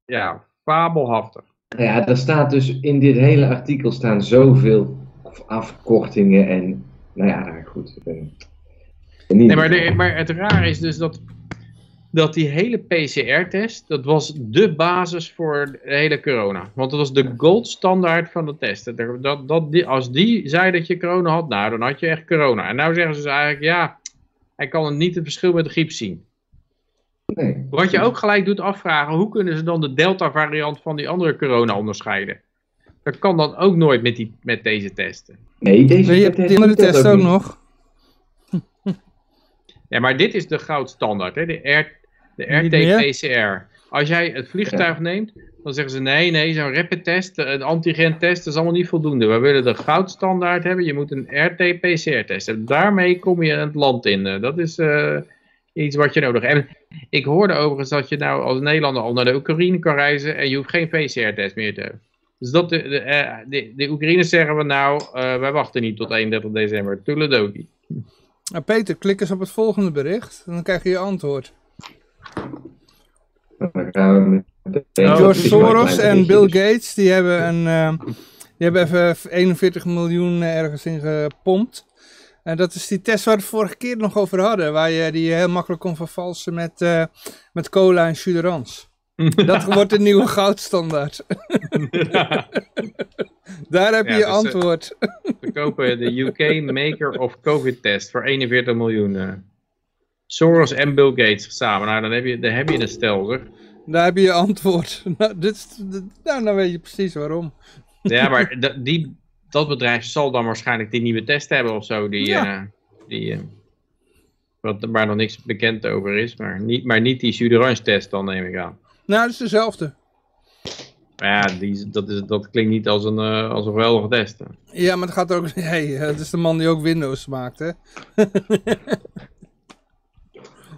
ja, fabelhaftig. Ja, er staat dus in dit hele artikel staan zoveel afkortingen en, nou ja, goed. eh, Nee, maar, de, maar het raar is dus dat, dat die hele PCR-test, dat was de basis voor de hele corona. Want dat was de gold standaard van de test. Dat, dat, dat, die, als die zei dat je corona had, nou, dan had je echt corona. En nou zeggen ze dus eigenlijk, ja, hij kan het niet het verschil met de griep zien. Nee. Wat je ook gelijk doet afvragen, hoe kunnen ze dan de delta-variant van die andere corona onderscheiden? Dat kan dan ook nooit met, die, met deze testen. Nee, deze Nee, je hebt die andere dat test ook nog. Ja, maar dit is de goudstandaard, hè? de, R, de? RT-PCR. Als jij het vliegtuig neemt, dan zeggen ze nee, nee, zo'n rapid test, een antigentest, dat is allemaal niet voldoende. We willen de goudstandaard hebben, je moet een RT-PCR-test hebben. Daarmee kom je het land in. Eh, Dat is eh, iets wat je nodig hebt. En ik hoorde overigens dat je nou als Nederlander al naar de Oekraïne kan reizen en je hoeft geen PCR-test meer te hebben. Dus dat de, de, eh, de, de Oekraïners zeggen we nou, eh, wij wachten niet tot 31 december. Toeledoki. Nou, Peter, klik eens op het volgende bericht. En dan krijg je je antwoord. Dan gaan we meteen- Oh, George Soros en Bill Gates, die hebben, een, eh, die hebben even 41 miljoen ergens in gepompt. En dat is die test waar we het vorige keer nog over hadden. Waar je die heel makkelijk kon vervalsen met, eh, met cola en suderans. [laughs] Dat wordt de nieuwe goudstandaard. [laughs] Daar heb je Ja, je dus, eh, antwoord. We kopen de UK Maker of COVID Test voor 41 miljoen. Soros en Bill Gates samen. Nou, dan heb je, dan heb je een stel, zeg. Daar heb je je antwoord. [laughs] Nou, dit, is- dit- nou, dan weet je precies waarom. Ja, maar [laughs] die, dat bedrijf zal dan waarschijnlijk die nieuwe test hebben of zo. Die, Ja. eh, die, eh, wat, waar nog niks bekend over is. Maar niet, maar niet die Suderange test dan, neem ik aan. Nou, dat is dezelfde. Maar ja, die, dat, is, dat klinkt niet als een, eh, als een geweldige test. hè. Ja, maar het gaat ook... [laughs] Hey, het is de man die ook Windows maakt, hè?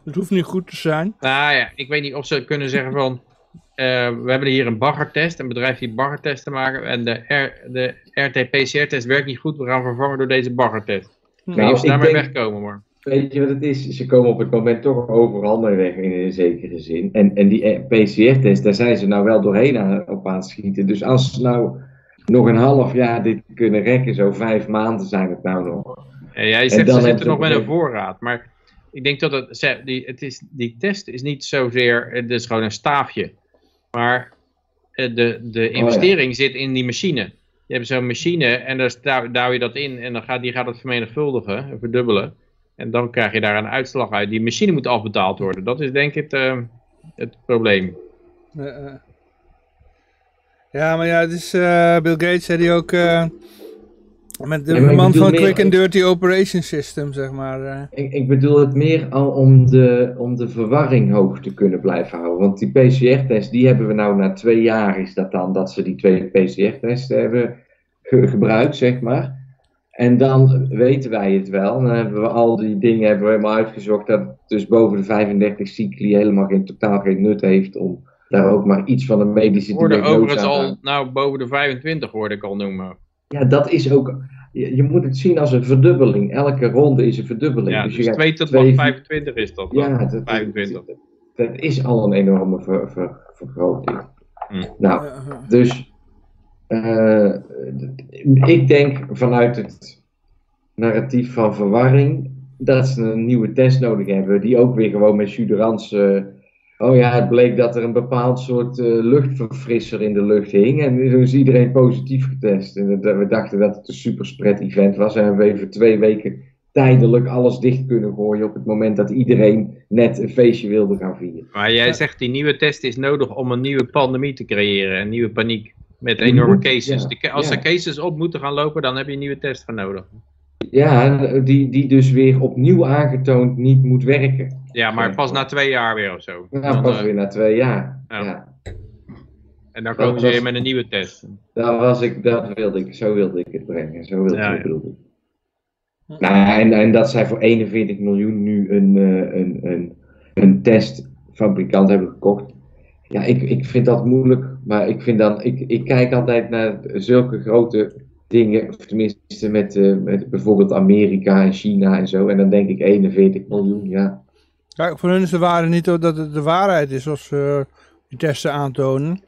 Het hoeft niet goed te zijn. Nou ja, ik weet niet of ze kunnen zeggen van... eh, we hebben hier een baggertest, een bedrijf die baggertesten maken. En de, R, de RT-PCR-test werkt niet goed. We gaan vervangen door deze baggertest. Nou, of ze daarmee wegkomen, maar... Weet je wat het is? Ze komen op het moment toch overal mee weg in een zekere zin. En, en die PCR-test, daar zijn ze nou wel doorheen aan, op aan het schieten. Dus als ze nou nog een half jaar dit kunnen rekken, zo vijf maanden zijn het nou nog. Ja, jij zegt ze zitten nog met een voorraad. Maar ik denk dat het, ze- die, het is, die test is niet zozeer... Het is gewoon een staafje. Maar eh, de, de investering zit in die machine. Je hebt zo'n machine en daar douw je dat in. En dan gaat, die gaat het vermenigvuldigen, en verdubbelen. En dan krijg je daar een uitslag uit. Die machine moet afbetaald worden. Dat is denk ik het, eh, het probleem. Eh, eh. Ja, maar ja, het is eh, Bill Gates, hè, die ook... met de Ja, man van meer- Quick and Dirty Operation System, zeg maar. eh. Ik, ik bedoel het meer al om de, om de verwarring hoog te kunnen blijven houden. Want die PCR-test, die hebben we nou na twee jaar, is dat dan dat ze die twee PCR-testen hebben ge- gebruikt, zeg maar. En dan weten wij het wel. Dan hebben we al die dingen hebben we helemaal uitgezocht dat het dus boven de 35 cycli helemaal geen, totaal geen nut heeft om daar ook maar iets van een medische Ik hoorde diagnose overigens aan al, nou boven de 25 hoorde ik al noemen. Ja, dat is ook. Je, je moet het zien als een verdubbeling. Elke ronde is een verdubbeling. Ja, dus je dus gaat 2 tot twee- 25 is dat dan. Ja, dat, 25. Dat, dat is al een enorme ver- ver- vergroting. Hm. Nou, dus eh, ik denk vanuit het narratief van verwarring dat ze een nieuwe test nodig hebben, die ook weer gewoon met Suderans. eh, oh ja, het bleek dat er een bepaald soort eh, luchtverfrisser in de lucht hing. En toen is iedereen positief getest. En we dachten dat het een superspread event was. En hebben we even twee weken tijdelijk alles dicht kunnen gooien op het moment dat iedereen net een feestje wilde gaan vieren. Maar jij zegt die nieuwe test is nodig om een nieuwe pandemie te creëren, een nieuwe paniek. Met enorme cases. ja, ca- als ja. er cases op moeten gaan lopen, dan heb je een nieuwe test voor nodig. Ja, die, die dus weer opnieuw aangetoond niet moet werken. Ja, maar Ja. pas na twee jaar weer of zo. Ja, Dan, pas eh, weer na twee jaar. ja. Ja. en dan dat komen ze weer met een nieuwe test. Daar was ik, dat wilde ik, zo wilde ik het brengen. Zo wilde Ja, ik ja. bedoelde ik. Nou, ja, en, en dat zij voor 41 miljoen nu een, eh, een, een, een testfabrikant hebben gekocht. Ja, ik, ik vind dat moeilijk. Maar ik, vind dan, ik, ik kijk altijd naar zulke grote dingen. Of tenminste met, eh, met bijvoorbeeld Amerika en China en zo. En dan denk ik 41 miljoen, ja. Kijk, voor hun is de waarde niet dat het de waarheid is als eh, die testen aantonen.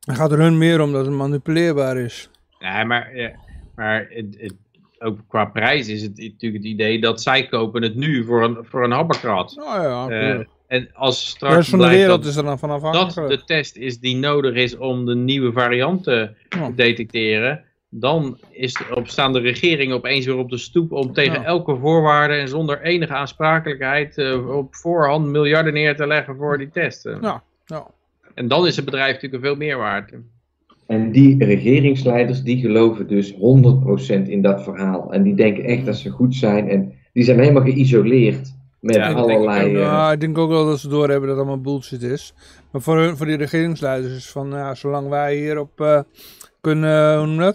Dan gaat er hun meer om dat het manipuleerbaar is. Nee, maar, ja, maar het, het, ook qua prijs is het natuurlijk het idee dat zij kopen het nu voor een, voor een habberkrat. Nou ja, Eh, tuurlijk. en als straks rest van de wereld dat, is er dan vanaf dat de test is die nodig is om de nieuwe varianten Ja. te detecteren, dan is de, op, staan de regeringen opeens weer op de stoep om tegen Ja. elke voorwaarde en zonder enige aansprakelijkheid eh, op voorhand miljarden neer te leggen voor die testen. Ja, ja. En dan is het bedrijf natuurlijk een veel meer waard. En die regeringsleiders die geloven dus 100% in dat verhaal. En die denken echt dat ze goed zijn. En die zijn helemaal geïsoleerd met Ja, dat denk ik allerlei... ook. eh, Nou, ik denk ook wel dat ze doorhebben dat het allemaal bullshit is. Maar voor, hun, voor die regeringsleiders is van, ja, zolang wij hierop eh kunnen, hoe noem je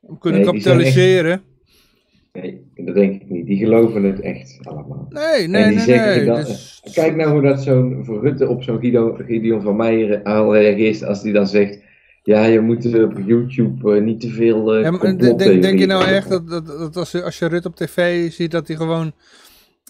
dat? Kunnen Nee, kapitaliseren. nee, dat denk ik niet. Die geloven het echt allemaal. Nee, nee, en die nee, dus- Kijk nou hoe dat zo'n Rutte op zo'n Guido, Gideon van Meijer al reageert als die dan zegt... Ja, je moet eh, op YouTube eh, niet te veel Ja, complottheorieën denk, denk je nou echt dat, dat, dat als, je, als je Rut op tv ziet dat hij gewoon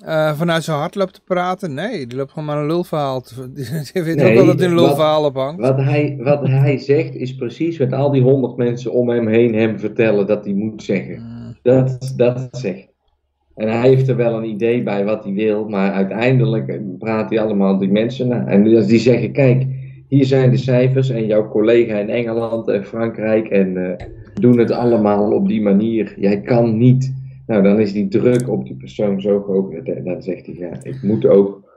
eh, vanuit zijn hart loopt te praten? Nee, die loopt gewoon maar een lulverhaal. [laughs] Die, weet Nee, ook wel dat hij een lulverhaal ophangt. Wat hij, wat hij zegt is precies wat al die honderd mensen om hem heen hem vertellen dat hij moet zeggen. Mm. Dat, dat zegt. En hij heeft er wel een idee bij wat hij wil, maar uiteindelijk praat hij allemaal die mensen na. En als die zeggen, kijk, hier zijn de cijfers en jouw collega in Engeland en Frankrijk en eh, doen het allemaal op die manier. Jij kan niet. Nou, dan is die druk op die persoon zo groot. En dan zegt hij, ja, ik moet ook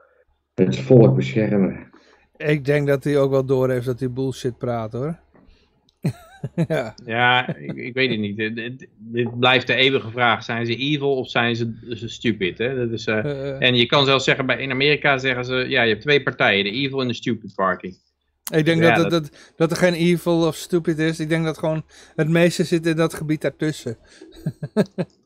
het volk beschermen. Ik denk dat hij ook wel doorheeft dat hij bullshit praat hoor. [laughs] ja. Ja, ik, ik weet het niet. Dit, dit- dit blijft de eeuwige vraag. Zijn ze evil of zijn ze, ze stupid? Hè? Dat is, eh, eh, en je kan zelfs zeggen, bij, in Amerika zeggen ze, ja, je hebt twee partijen, de evil en de stupid party. ik denk ja, dat, dat, dat, dat er geen evil of stupid is. Ik denk dat gewoon het meeste zit in dat gebied daartussen. [laughs]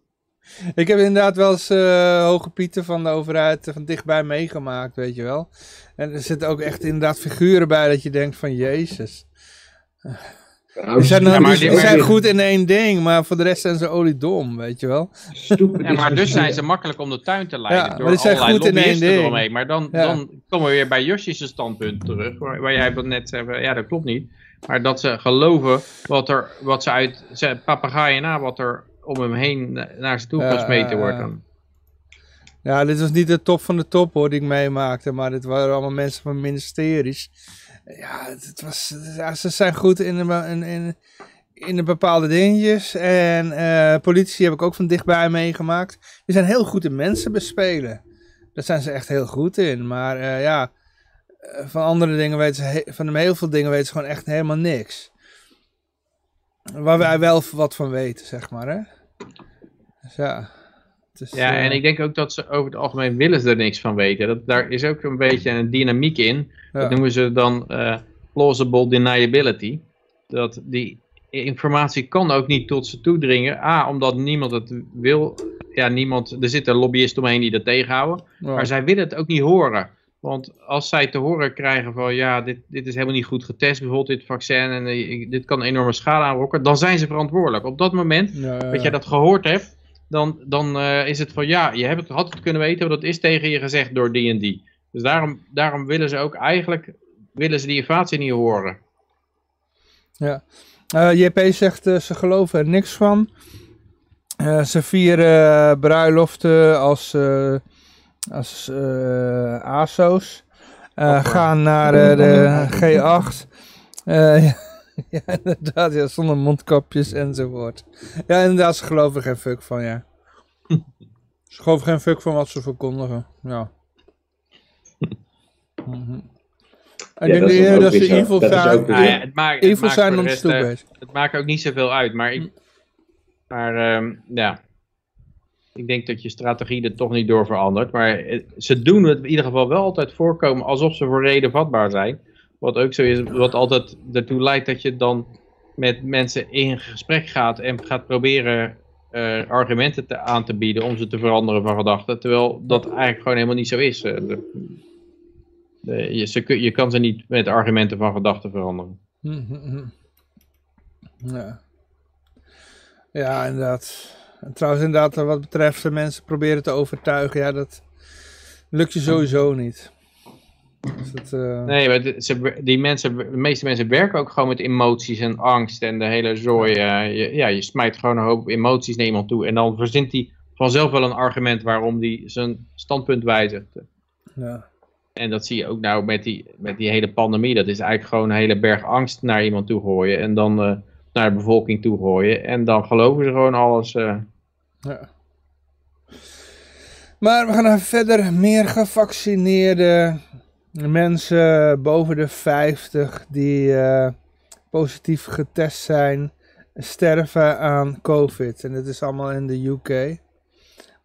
[laughs] ik heb inderdaad wel eens eh, hoge pieten van de overheid eh, van dichtbij meegemaakt, weet je wel. En er zitten ook echt inderdaad figuren bij dat je denkt van jezus. Die zijn, Ja, dan, maar die, dit- die zijn maar- goed in één ding, maar voor de rest zijn ze oliedom, weet je wel. Ja, maar dus zijn ze makkelijk om de tuin te leiden Ja, maar door die zijn allerlei goed in één ding. eromheen. Maar dan, Ja. dan komen we weer bij Josjes standpunt terug, waar, waar jij dat net zei, ja dat klopt niet. Maar dat ze geloven wat, er, wat ze uit ze papegaaien na, wat er om hem heen na- naar ze toe Ja, gesmeten wordt. ja. Dan. Ja, dit was niet de top van de top hoor, die ik meemaakte, maar dit waren allemaal mensen van ministeries. Ja, het, was, ja ze zijn goed in, de, in, in, in de bepaalde dingetjes. En eh, politici heb ik ook van dichtbij meegemaakt. Die zijn heel goed in mensen bespelen. Daar zijn ze echt heel goed in. Maar eh, ja, eh, van andere dingen weten ze, van heel veel dingen weten ze gewoon echt helemaal niks. Waar wij wel wat van weten, zeg maar hè. Dus ja. Ja, eh, en ik denk ook dat ze over het algemeen willen ze er niks van weten. Dat, daar is ook een beetje een dynamiek in. ja. Dat noemen ze dan eh, plausible deniability. Dat die informatie kan ook niet tot ze toedringen. A, omdat niemand het wil. Ja, niemand, er zitten lobbyisten omheen die dat tegenhouden. Ja. Maar zij willen het ook niet horen. Want als zij te horen krijgen van ja, dit, dit is helemaal niet goed getest, bijvoorbeeld dit vaccin, en eh, dit kan enorme schade aanrokken, dan zijn ze verantwoordelijk. Op dat moment Ja, dat jij dat gehoord hebt, dan, dan eh, is het van ja, je hebt het, had het kunnen weten, want dat is tegen je gezegd door die en die. Dus daarom, daarom willen ze ook eigenlijk, willen ze die informatie niet horen. Ja. Eh, JP zegt uh, ze geloven er niks van. Ze vieren bruiloften als, als ASO's. gaan naar de G8. [laughs] ja, ja, inderdaad, ja, zonder mondkapjes enzovoort. Ja, inderdaad, ze geloven er geen fuck van, ja. [laughs] ze geloven geen fuck van wat ze verkondigen, ja. [laughs] mm -hmm. Ik Ja, denk dat dat weer ze evil Dat zijn. Nou ja, het maakt, het Evil maakt zijn om eh, het maakt ook niet zoveel uit. Maar, ik, maar ehm, ja, ik denk dat je strategie er toch niet door verandert. Maar eh, ze doen het in ieder geval wel altijd voorkomen alsof ze voor reden vatbaar zijn. Wat ook zo is, wat altijd ertoe leidt dat je dan met mensen in gesprek gaat en gaat proberen eh, argumenten te, aan te bieden om ze te veranderen van gedachten. Terwijl dat eigenlijk gewoon helemaal niet zo is. Eh, de- je, je kan ze niet met argumenten van gedachten veranderen. Mhm, Ja. ja, inderdaad. En trouwens, inderdaad, wat betreft de mensen proberen te overtuigen, ja, dat lukt je sowieso niet. Dus dat, eh, Nee, maar ze, die mensen, de meeste mensen werken ook gewoon met emoties en angst en de hele zooi. eh, je, ja, je smijt gewoon een hoop emoties naar iemand toe. En dan verzint hij vanzelf wel een argument waarom hij zijn standpunt wijzigt. ja. En dat zie je ook nou met die, met die hele pandemie. Dat is eigenlijk gewoon een hele berg angst naar iemand toe gooien. En dan eh, naar de bevolking toe gooien. En dan geloven ze gewoon alles. eh. Ja. Maar we gaan even verder. Meer gevaccineerde mensen boven de 50 die eh, positief getest zijn, sterven aan COVID. En dit is allemaal in de UK.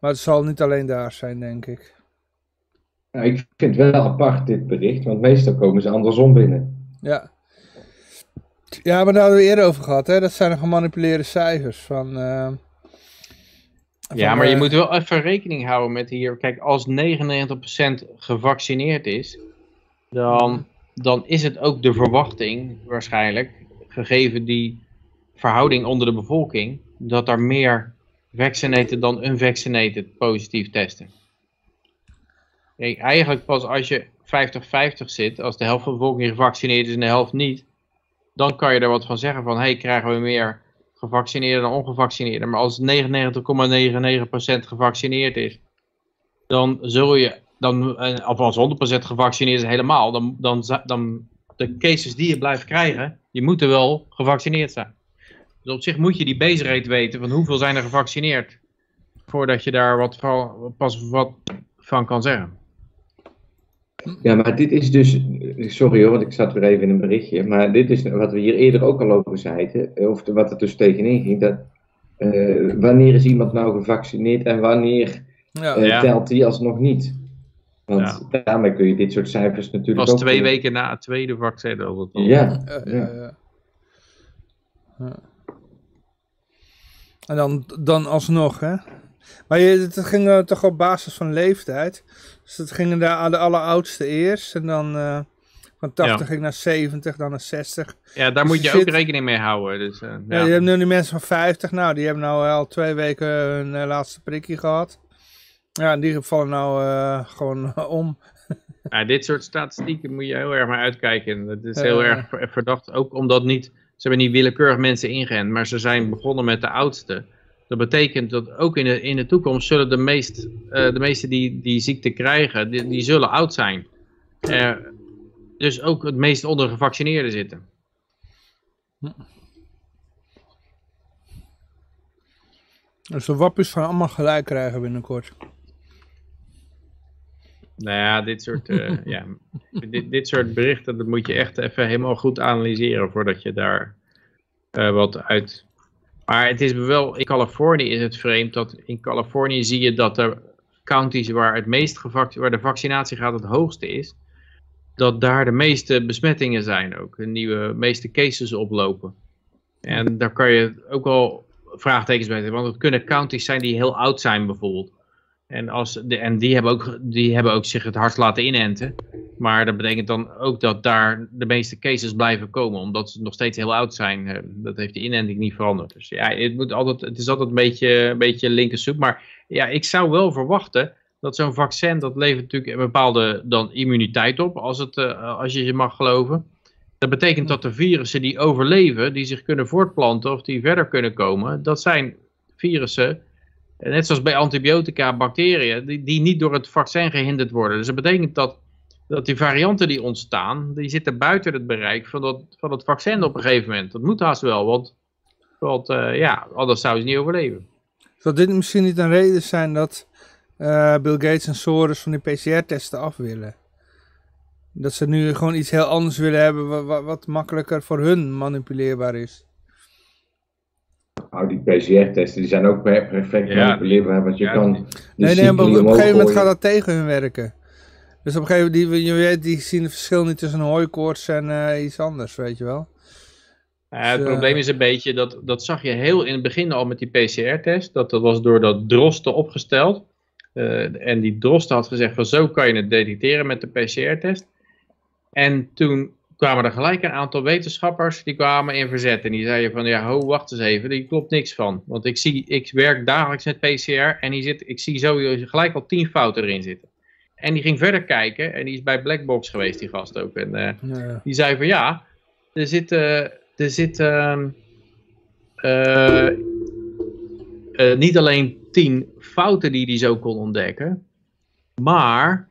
Maar het zal niet alleen daar zijn, denk ik. Nou, ik vind het wel apart dit bericht, want meestal komen ze andersom binnen. Ja. Ja, maar daar hadden we eerder over gehad, hè? Dat zijn de gemanipuleerde cijfers van... eh, Ja, maar je moet wel even rekening houden met hier. Kijk, als 99% gevaccineerd is, dan, dan is het ook de verwachting, waarschijnlijk, gegeven die verhouding onder de bevolking, dat er meer vaccinated dan unvaccinated positief testen. Kijk, eigenlijk pas als je 50-50 zit, als de helft van de bevolking gevaccineerd is en de helft niet, dan kan je er wat van zeggen van, hey, krijgen we meer gevaccineerden dan ongevaccineerden. Maar als 99,99% gevaccineerd is, dan zul je, dan, of als 100% gevaccineerd is helemaal, dan, dan, dan de cases die je blijft krijgen, die moeten wel gevaccineerd zijn. Dus op zich moet je die rate weten van hoeveel zijn er gevaccineerd, voordat je daar wat pas wat van kan zeggen. Ja, maar dit is dus, sorry hoor, want ik zat weer even in een berichtje, maar dit is wat we hier eerder ook al over zeiden, of de- wat er dus tegenin ging, dat eh, wanneer is iemand nou gevaccineerd en wanneer Ja, eh, Ja. telt die alsnog niet? Want daarmee kun je dit soort cijfers natuurlijk ook... twee weken na het tweede vaccin. Dat het al- Ja, Ja, ja. ja, ja. Ja. En dan, dan alsnog, hè? Maar je, het ging eh, toch op basis van leeftijd. Dus het gingen de, de alleroudste eerst. En dan eh, van 80 Ja. ging naar 70, dan naar 60. Ja, daar moet je ook rekening mee houden. Dus, eh, Ja. ja. je hebt nu die mensen van 50. Nou, die hebben nou al twee weken hun laatste prikje gehad. Ja, en die vallen nou gewoon [laughs] om. Ja, dit soort statistieken moet je heel erg maar uitkijken. Het is heel erg ver- verdacht, ook omdat niet, ze hebben niet willekeurig mensen ingeënt, maar ze zijn begonnen met de oudste. Dat betekent dat ook in de, in de toekomst zullen de, meest, eh, de meesten die die ziekte krijgen, die, die zullen oud zijn. Dus ook het meest onder de gevaccineerden zitten. Dus de wappies gaan allemaal gelijk krijgen binnenkort. Nou ja, dit soort, eh, [laughs] ja, dit, dit soort berichten, dat moet je echt even helemaal goed analyseren voordat je daar eh, wat uit... Maar het is wel, in Californië is het vreemd dat in Californië zie je dat er counties waar, het meest waar de vaccinatiegraad het hoogste is, dat daar de meeste besmettingen zijn ook, de nieuwe meeste cases oplopen. En daar kan je ook wel vraagtekens bij zetten, want het kunnen counties zijn die heel oud zijn bijvoorbeeld. En, als de, en die, hebben ook, die hebben ook zich het hardst laten inenten. Maar dat betekent dan ook dat daar de meeste cases blijven komen. Omdat ze nog steeds heel oud zijn. Eh, Dat heeft de inenting niet veranderd. Dus ja, het, moet altijd, het is altijd een beetje, een beetje linkersoep. Maar ja, ik zou wel verwachten dat zo'n vaccin, dat levert natuurlijk een bepaalde dan immuniteit op. Als, het, eh, als je je mag geloven. Dat betekent dat de virussen die overleven, die zich kunnen voortplanten of die verder kunnen komen. Dat zijn virussen net zoals bij antibiotica, bacteriën, die, die niet door het vaccin gehinderd worden. Dus dat betekent dat, dat die varianten die ontstaan, die zitten buiten het bereik van, dat, van het vaccin op een gegeven moment. Dat moet haast wel, want, want eh, ja, anders zouden ze niet overleven. Zou dit misschien niet een reden zijn dat eh, Bill Gates en Soros van die PCR-testen af willen? Dat ze nu gewoon iets heel anders willen hebben wa- wa- wat, makkelijker voor hun manipuleerbaar is. Nou, die PCR-testen die zijn ook per- perfect Ja. manipuleerbaar, want je Ja, kan... Nee, nee, maar op een gegeven moment gaat dat tegen hun werken. Dus op een gegeven moment, die, je weet, die zien het verschil niet tussen een hooikoorts en eh, iets anders, weet je wel. Het Dus, eh, probleem is een beetje, dat, dat zag je heel in het begin al met die PCR-test. Dat, dat was door dat Drosten opgesteld. Eh, en die Drosten had gezegd van zo kan je het detecteren met de PCR-test. En toen kwamen er gelijk een aantal wetenschappers die kwamen in verzet. En die zeiden van ja, ho, wacht eens even, die klopt niks van. Want ik, zie, ik werk dagelijks met PCR en zit, ik zie zo gelijk al tien fouten erin zitten. En die ging verder kijken en die is bij Blackbox geweest, die gast ook. En eh, Ja. die zei van ja, er zitten, er zitten eh, eh, niet alleen tien fouten die hij zo kon ontdekken, maar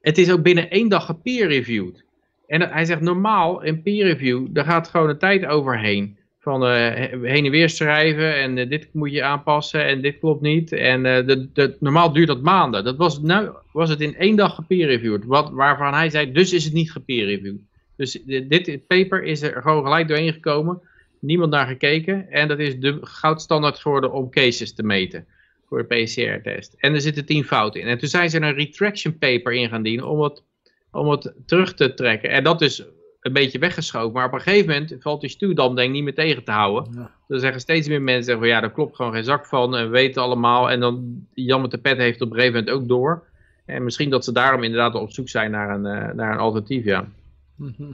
het is ook binnen één dag gepeer-reviewed. En hij zegt normaal in peer review, daar gaat gewoon een tijd overheen. Van eh, he- heen en weer schrijven en eh, dit moet je aanpassen en dit klopt niet. En eh, de, de, normaal duurt dat maanden. Dat was, nou, was het in één dag gepeer-reviewed. Wat, waarvan hij zei, dus is het niet gepeer-reviewed. Dus di- dit paper is er gewoon gelijk doorheen gekomen. Niemand naar gekeken. En dat is de goudstandaard geworden om cases te meten. Voor de PCR-test. En er zitten tien fouten in. En toen zijn ze een retraction paper in gaan dienen om het, om het terug te trekken. En dat is een beetje weggeschoven. Maar op een gegeven moment valt die stuwdam denk ik niet meer tegen te houden. Ja. Er zeggen steeds meer mensen zeggen van ja, daar klopt gewoon geen zak van. En we weten allemaal. En dan Jan met de pet heeft op een gegeven moment ook door. En misschien dat ze daarom inderdaad op zoek zijn naar een, eh, naar een alternatief, ja. Mhm.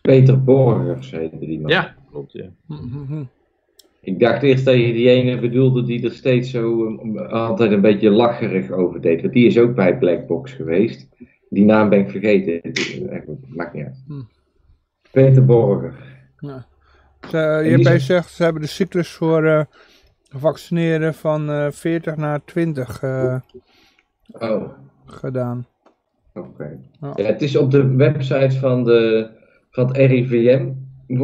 Peter Borgers heette die man. Ja, klopt, ja. Mhm. Ik dacht eerst dat je die ene bedoelde die er steeds zo um, altijd een beetje lacherig over deed. Want die is ook bij Blackbox geweest. Die naam ben ik vergeten. Maakt niet uit. Hm. Peter Borger. Ja. Ze, JP zijn- zegt, ze hebben de cyclus voor eh, vaccineren van eh 40 naar 20 eh, Oh, gedaan. oké. Ja. Ja, het is op de website van, de, van het RIVM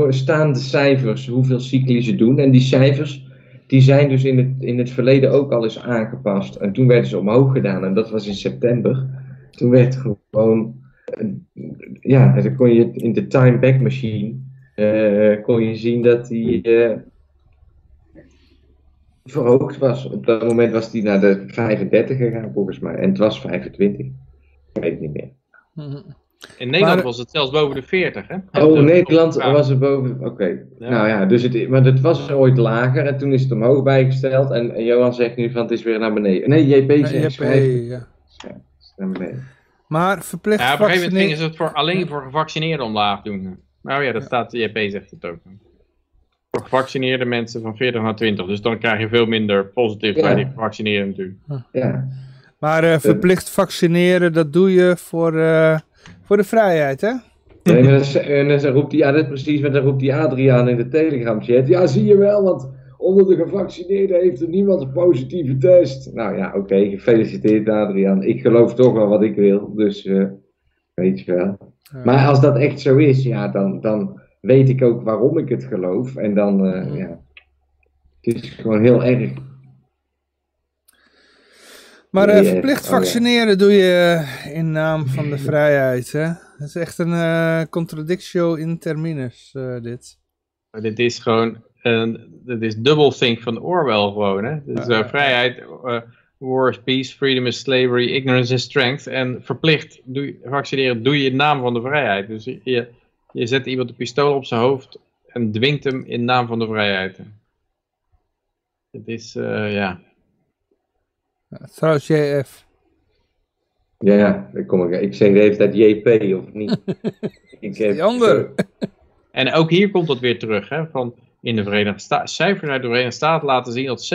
staan de cijfers, hoeveel cycli ze doen. En die cijfers die zijn dus in het, in het verleden ook al eens aangepast. En toen werden ze omhoog gedaan en dat was in september. Toen werd gewoon, eh, ja, dan kon je in de time back machine, eh, kon je zien dat die eh, verhoogd was. Op dat moment was die naar de 35 gegaan volgens mij. En het was 25. Ik weet het niet meer. In Nederland Maar- was het zelfs boven de 40, hè? Oh, Ja, Nederland ja. was er boven. Oké. Ja. Nou ja, dus het, maar het was ooit lager en toen is het omhoog bijgesteld. En, en Johan zegt nu van het is weer naar beneden. Nee, JP Nee, zegt JP, schrijft, ja. Naar beneden. Maar verplicht Ja, op een gegeven moment gingen vaccineren. ze het voor, alleen voor gevaccineerden omlaag doen. Nou ja, dat staat, JP zegt het ook. Voor gevaccineerde mensen van 40 naar 20. Dus dan krijg je veel minder positief Ja. bij die gevaccineerden natuurlijk. Ja. Maar eh, verplicht vaccineren, dat doe je voor, eh, voor de vrijheid, hè? Nee, en dan roept die, ja, dat is precies, maar dan roept die Adriaan in de Telegram chat. Ja, zie je wel, want onder de gevaccineerden heeft er niemand een positieve test. Nou ja, oké, gefeliciteerd Adriaan. Ik geloof toch wel wat ik wil, dus eh, weet je wel. Ja. Maar als dat echt zo is, ja, dan, dan weet ik ook waarom ik het geloof. En dan, eh, Mhm. ja, het is gewoon heel erg. Maar eh, verplicht Oh, ja. vaccineren doe je in naam van de [laughs] vrijheid, hè? Dat is echt een contradictio in terminus, eh, dit. Maar dit is gewoon, een dit is double think van Orwell gewoon. Hè? Dus eh, vrijheid, eh, war is peace, freedom is slavery, ignorance is strength. En verplicht doe je, vaccineren doe je in naam van de vrijheid. Dus je, je zet iemand een pistool op zijn hoofd en dwingt hem in naam van de vrijheid. Het is, eh, ja. Trouwens, JF. Ja, ja, kom ik, ik zeg de hele tijd JP of niet. [laughs] ik heb, Die ander. En ook hier komt het weer terug. Hè, van in de Verenigde Staten, cijfers uit de Verenigde Staten laten zien dat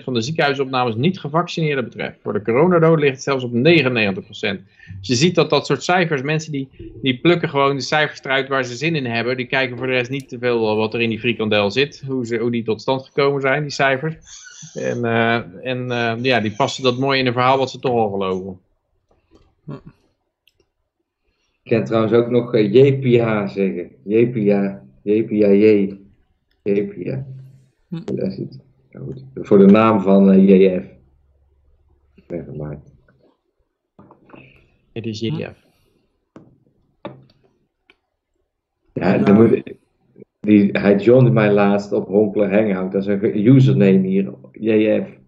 97% van de ziekenhuisopnames niet gevaccineerden betreft. Voor de coronadood ligt het zelfs op 99%. Dus je ziet dat dat soort cijfers, mensen die, die plukken gewoon de cijfers eruit waar ze zin in hebben. Die kijken voor de rest niet te veel wat er in die frikandel zit. Hoe, ze, hoe die tot stand gekomen zijn, die cijfers. En, eh, en eh, ja, die passen dat mooi in een verhaal wat ze toch al geloven. Ik kan trouwens ook nog eh, JPA zeggen. JPA, JPA, Hm. Daar zit. Ja, goed. Voor de naam van eh, JF. Nevermind. Het is JDF. Ja, dan moet, die, hij joinde mij laatst op Honkler Hangout. Dat is een username hier, JF.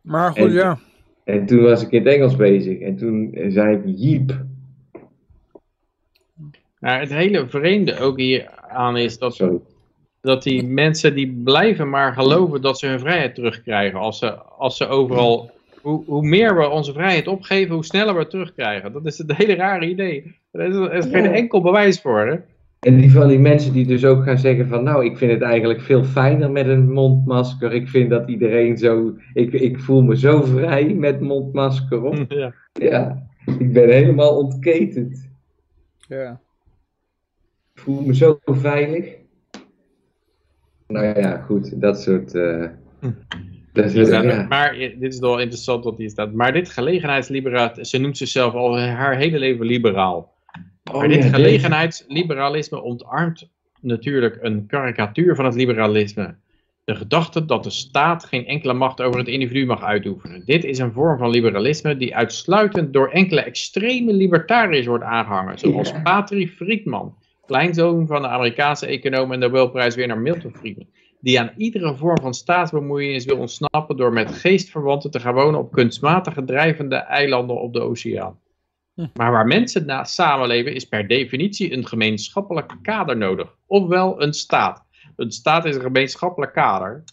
Maar goed, En- ja. En toen was ik in het Engels bezig. En toen zei ik Jeep. Maar het hele vreemde ook hier aan is dat, Sorry. dat die mensen die blijven maar geloven dat ze hun vrijheid terugkrijgen. Als ze, als ze overal, hoe, hoe meer we onze vrijheid opgeven, hoe sneller we het terugkrijgen. Dat is het hele rare idee. Er is, er is geen enkel bewijs voor. Hè? En die van die mensen die dus ook gaan zeggen van nou, ik vind het eigenlijk veel fijner met een mondmasker. Ik vind dat iedereen zo, ik, ik voel me zo vrij met mondmasker op. [laughs] Ja. Ja, ik ben helemaal ontketend. ja. Ik voel me zo veilig. Nou ja, goed, dat soort... eh dat soort eh, ja. Maar eh, dit is wel interessant dat hier staat. Maar dit gelegenheidsliberaal, ze noemt zichzelf al haar hele leven liberaal. Oh maar dit ja, deze- gelegenheidsliberalisme ontarmt natuurlijk een karikatuur van het liberalisme. De gedachte dat de staat geen enkele macht over het individu mag uitoefenen. Dit is een vorm van liberalisme die uitsluitend door enkele extreme libertariërs wordt aangehangen. Zoals Ja. Patri Friedman, kleinzoon van de Amerikaanse econoom en Nobelprijswinnaar Milton Friedman. Die aan iedere vorm van staatsbemoeienis wil ontsnappen door met geestverwanten te gaan wonen op kunstmatige drijvende eilanden op de oceaan. Maar waar mensen na samenleven is per definitie een gemeenschappelijk kader nodig. Ofwel een staat. Een staat is een gemeenschappelijk kader.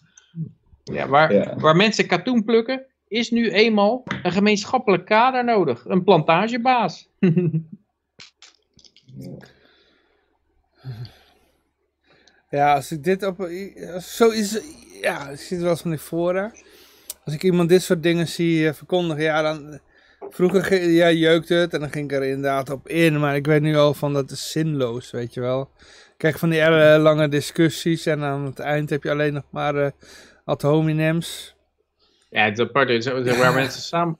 Ja, waar, Ja. waar mensen katoen plukken, is nu eenmaal een gemeenschappelijk kader nodig. Een plantagebaas. [laughs] [laughs] Ja, als ik dit op... als Zo is... Ja, ik zie het wel eens van die fora. Als ik iemand dit soort dingen zie eh, verkondigen, ja, dan... Vroeger ge- ja, jeukte het en dan ging ik er inderdaad op in. Maar ik weet nu al van dat is zinloos, weet je wel. Krijg van die hele lange discussies en aan het eind heb je alleen nog maar eh ad hominems. Ja, het is apart. Het is waar [laughs] mensen samen...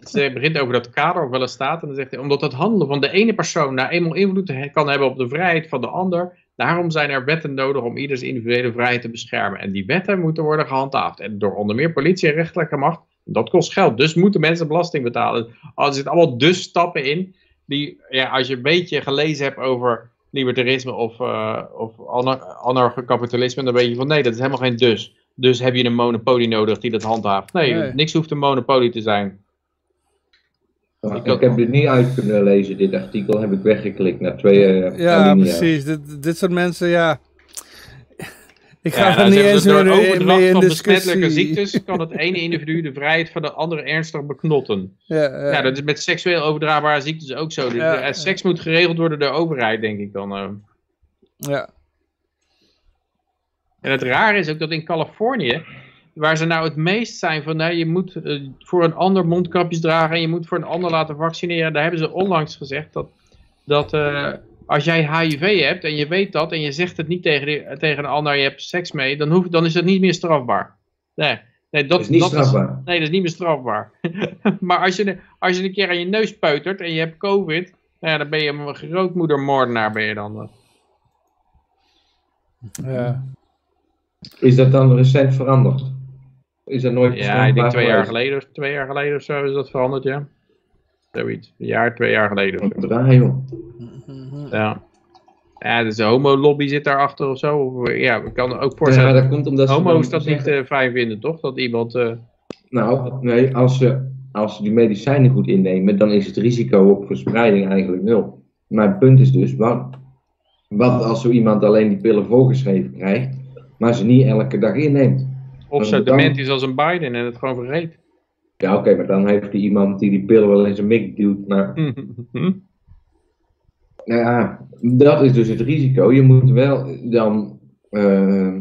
Ze begint over dat kader of wel een staat. En dan zegt hij, omdat het handelen van de ene persoon nou eenmaal invloed kan hebben op de vrijheid van de ander. Daarom zijn er wetten nodig om ieders individuele vrijheid te beschermen. En die wetten moeten worden gehandhaafd. En door onder meer politie en rechterlijke macht. Dat kost geld. Dus moeten mensen belasting betalen. Er zitten allemaal dus stappen in. Die, ja, als je een beetje gelezen hebt over libertarisme of, eh of anar- anarchokapitalisme. Dan weet je van nee, dat is helemaal geen dus. Dus heb je een monopolie nodig die dat handhaaft. Nee, Nee. niks hoeft een monopolie te zijn. Maar Ik heb dit niet uit kunnen lezen, dit artikel heb ik weggeklikt naar twee eh, Ja, alinea's. precies. Dit, dit soort mensen, ja. [laughs] Ik ga Ja, er niet eens door meer in- overdracht mee in van besmettelijke ziektes kan het ene individu de vrijheid van de andere ernstig beknotten. Ja, ja. Ja, dat is met seksueel overdraagbare ziektes ook zo. Dus, Ja, eh. Seks moet geregeld worden door de overheid, denk ik dan. eh. ja. En het rare is ook dat in Californië, waar ze nou het meest zijn van, nou, je moet eh, voor een ander mondkapjes dragen en je moet voor een ander laten vaccineren. Daar hebben ze onlangs gezegd dat, dat eh, als jij HIV hebt en je weet dat en je zegt het niet tegen, die- tegen een ander, je hebt seks mee, dan, hoef, dan is dat niet meer strafbaar. Nee, nee dat, Dat is niet dat strafbaar. nee, dat is niet meer strafbaar. [laughs] maar als je, als je een keer aan je neus peutert en je hebt covid, nou ja, dan ben je een grootmoedermoordenaar ben je dan. eh. ja. Is dat dan recent veranderd? Is dat nooit Ja, ik denk twee jaar geleden, of twee jaar geleden of zo is dat veranderd, ja. Zoiets. Een jaar, twee jaar geleden Wat draai, joh. Ja. Ja, dus de homo-lobby zit daarachter of zo. Of, ja, ik kan ook Ja, voorstellen. dat komt omdat ze Homo's dat niet zeggen- eh, fijn vinden, toch? Dat iemand... eh, Nou, nee, als ze, als ze die medicijnen goed innemen, dan is het risico op verspreiding eigenlijk nul. Mijn punt is dus, wat, wat als zo iemand alleen die pillen voorgeschreven krijgt, maar ze niet elke dag inneemt? Of zo dement is als een Biden en het gewoon vergeet. Ja, oké, maar dan heeft hij iemand die die pillen wel in zijn mik duwt. Maar [laughs] Hm? nou ja, dat is dus het risico. Je moet wel dan eh,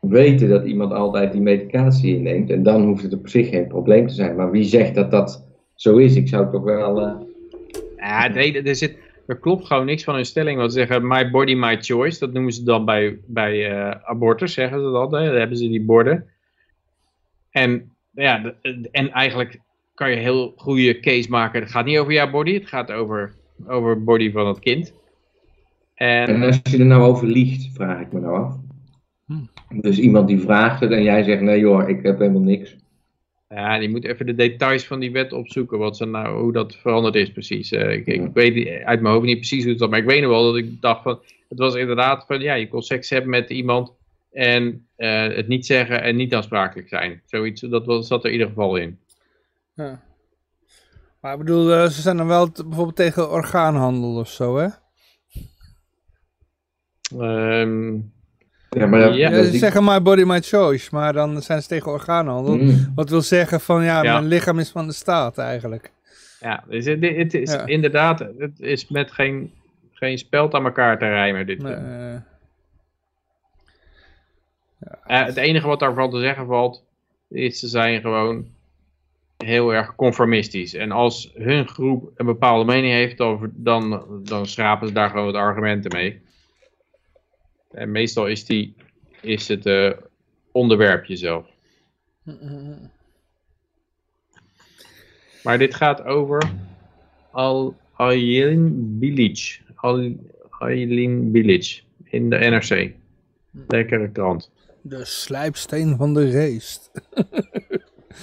weten dat iemand altijd die medicatie inneemt. En dan hoeft het op zich geen probleem te zijn. Maar wie zegt dat dat zo is? Ik zou toch wel... eh, Ja, nee, er, zit, er klopt gewoon niks van hun stelling. Want ze zeggen my body, my choice. Dat noemen ze dan bij, bij eh, abortus, zeggen ze dat. Hè? Dan hebben ze die borden. En, ja, de- en eigenlijk kan je een heel goede case maken. Het gaat niet over jouw body, het gaat over, over het body van het kind. En, En als je er nou over liegt, vraag ik me nou af. Dus iemand die vraagt het en jij zegt, nee joh, ik heb helemaal niks. Ja, die moet even de details van die wet opzoeken, wat ze nou, hoe dat veranderd is precies. Eh, ik, ik weet uit mijn hoofd niet precies hoe het zat, maar ik weet nog wel dat ik dacht van, het was inderdaad van, ja, je kon seks hebben met iemand en eh, het niet zeggen en niet aansprakelijk zijn. Zoiets, dat was, zat er in ieder geval in. Ja. Maar ik bedoel, eh, ze zijn dan wel bijvoorbeeld tegen orgaanhandel of zo, hè? Ehm, Ja, maar dat, Ja, Ja, dat ze die- zeggen my body, my choice, maar dan zijn ze tegen orgaanhandel. Mm. Wat wil zeggen van, ja, Ja. mijn lichaam is van de staat eigenlijk. ja, dus het, het is Ja. inderdaad, het is met geen, geen speld aan elkaar te rijmen. Dit. Nee, eh, het enige wat daarvan te zeggen valt, is ze zijn gewoon heel erg conformistisch. En als hun groep een bepaalde mening heeft, dan, dan, dan schrapen ze daar gewoon wat argumenten mee. En meestal is, die, is het eh, onderwerp jezelf. Maar dit gaat over Al Aylin Bilic. Al Aylin Bilic in de NRC. Lekkere krant. de slijpsteen van de geest.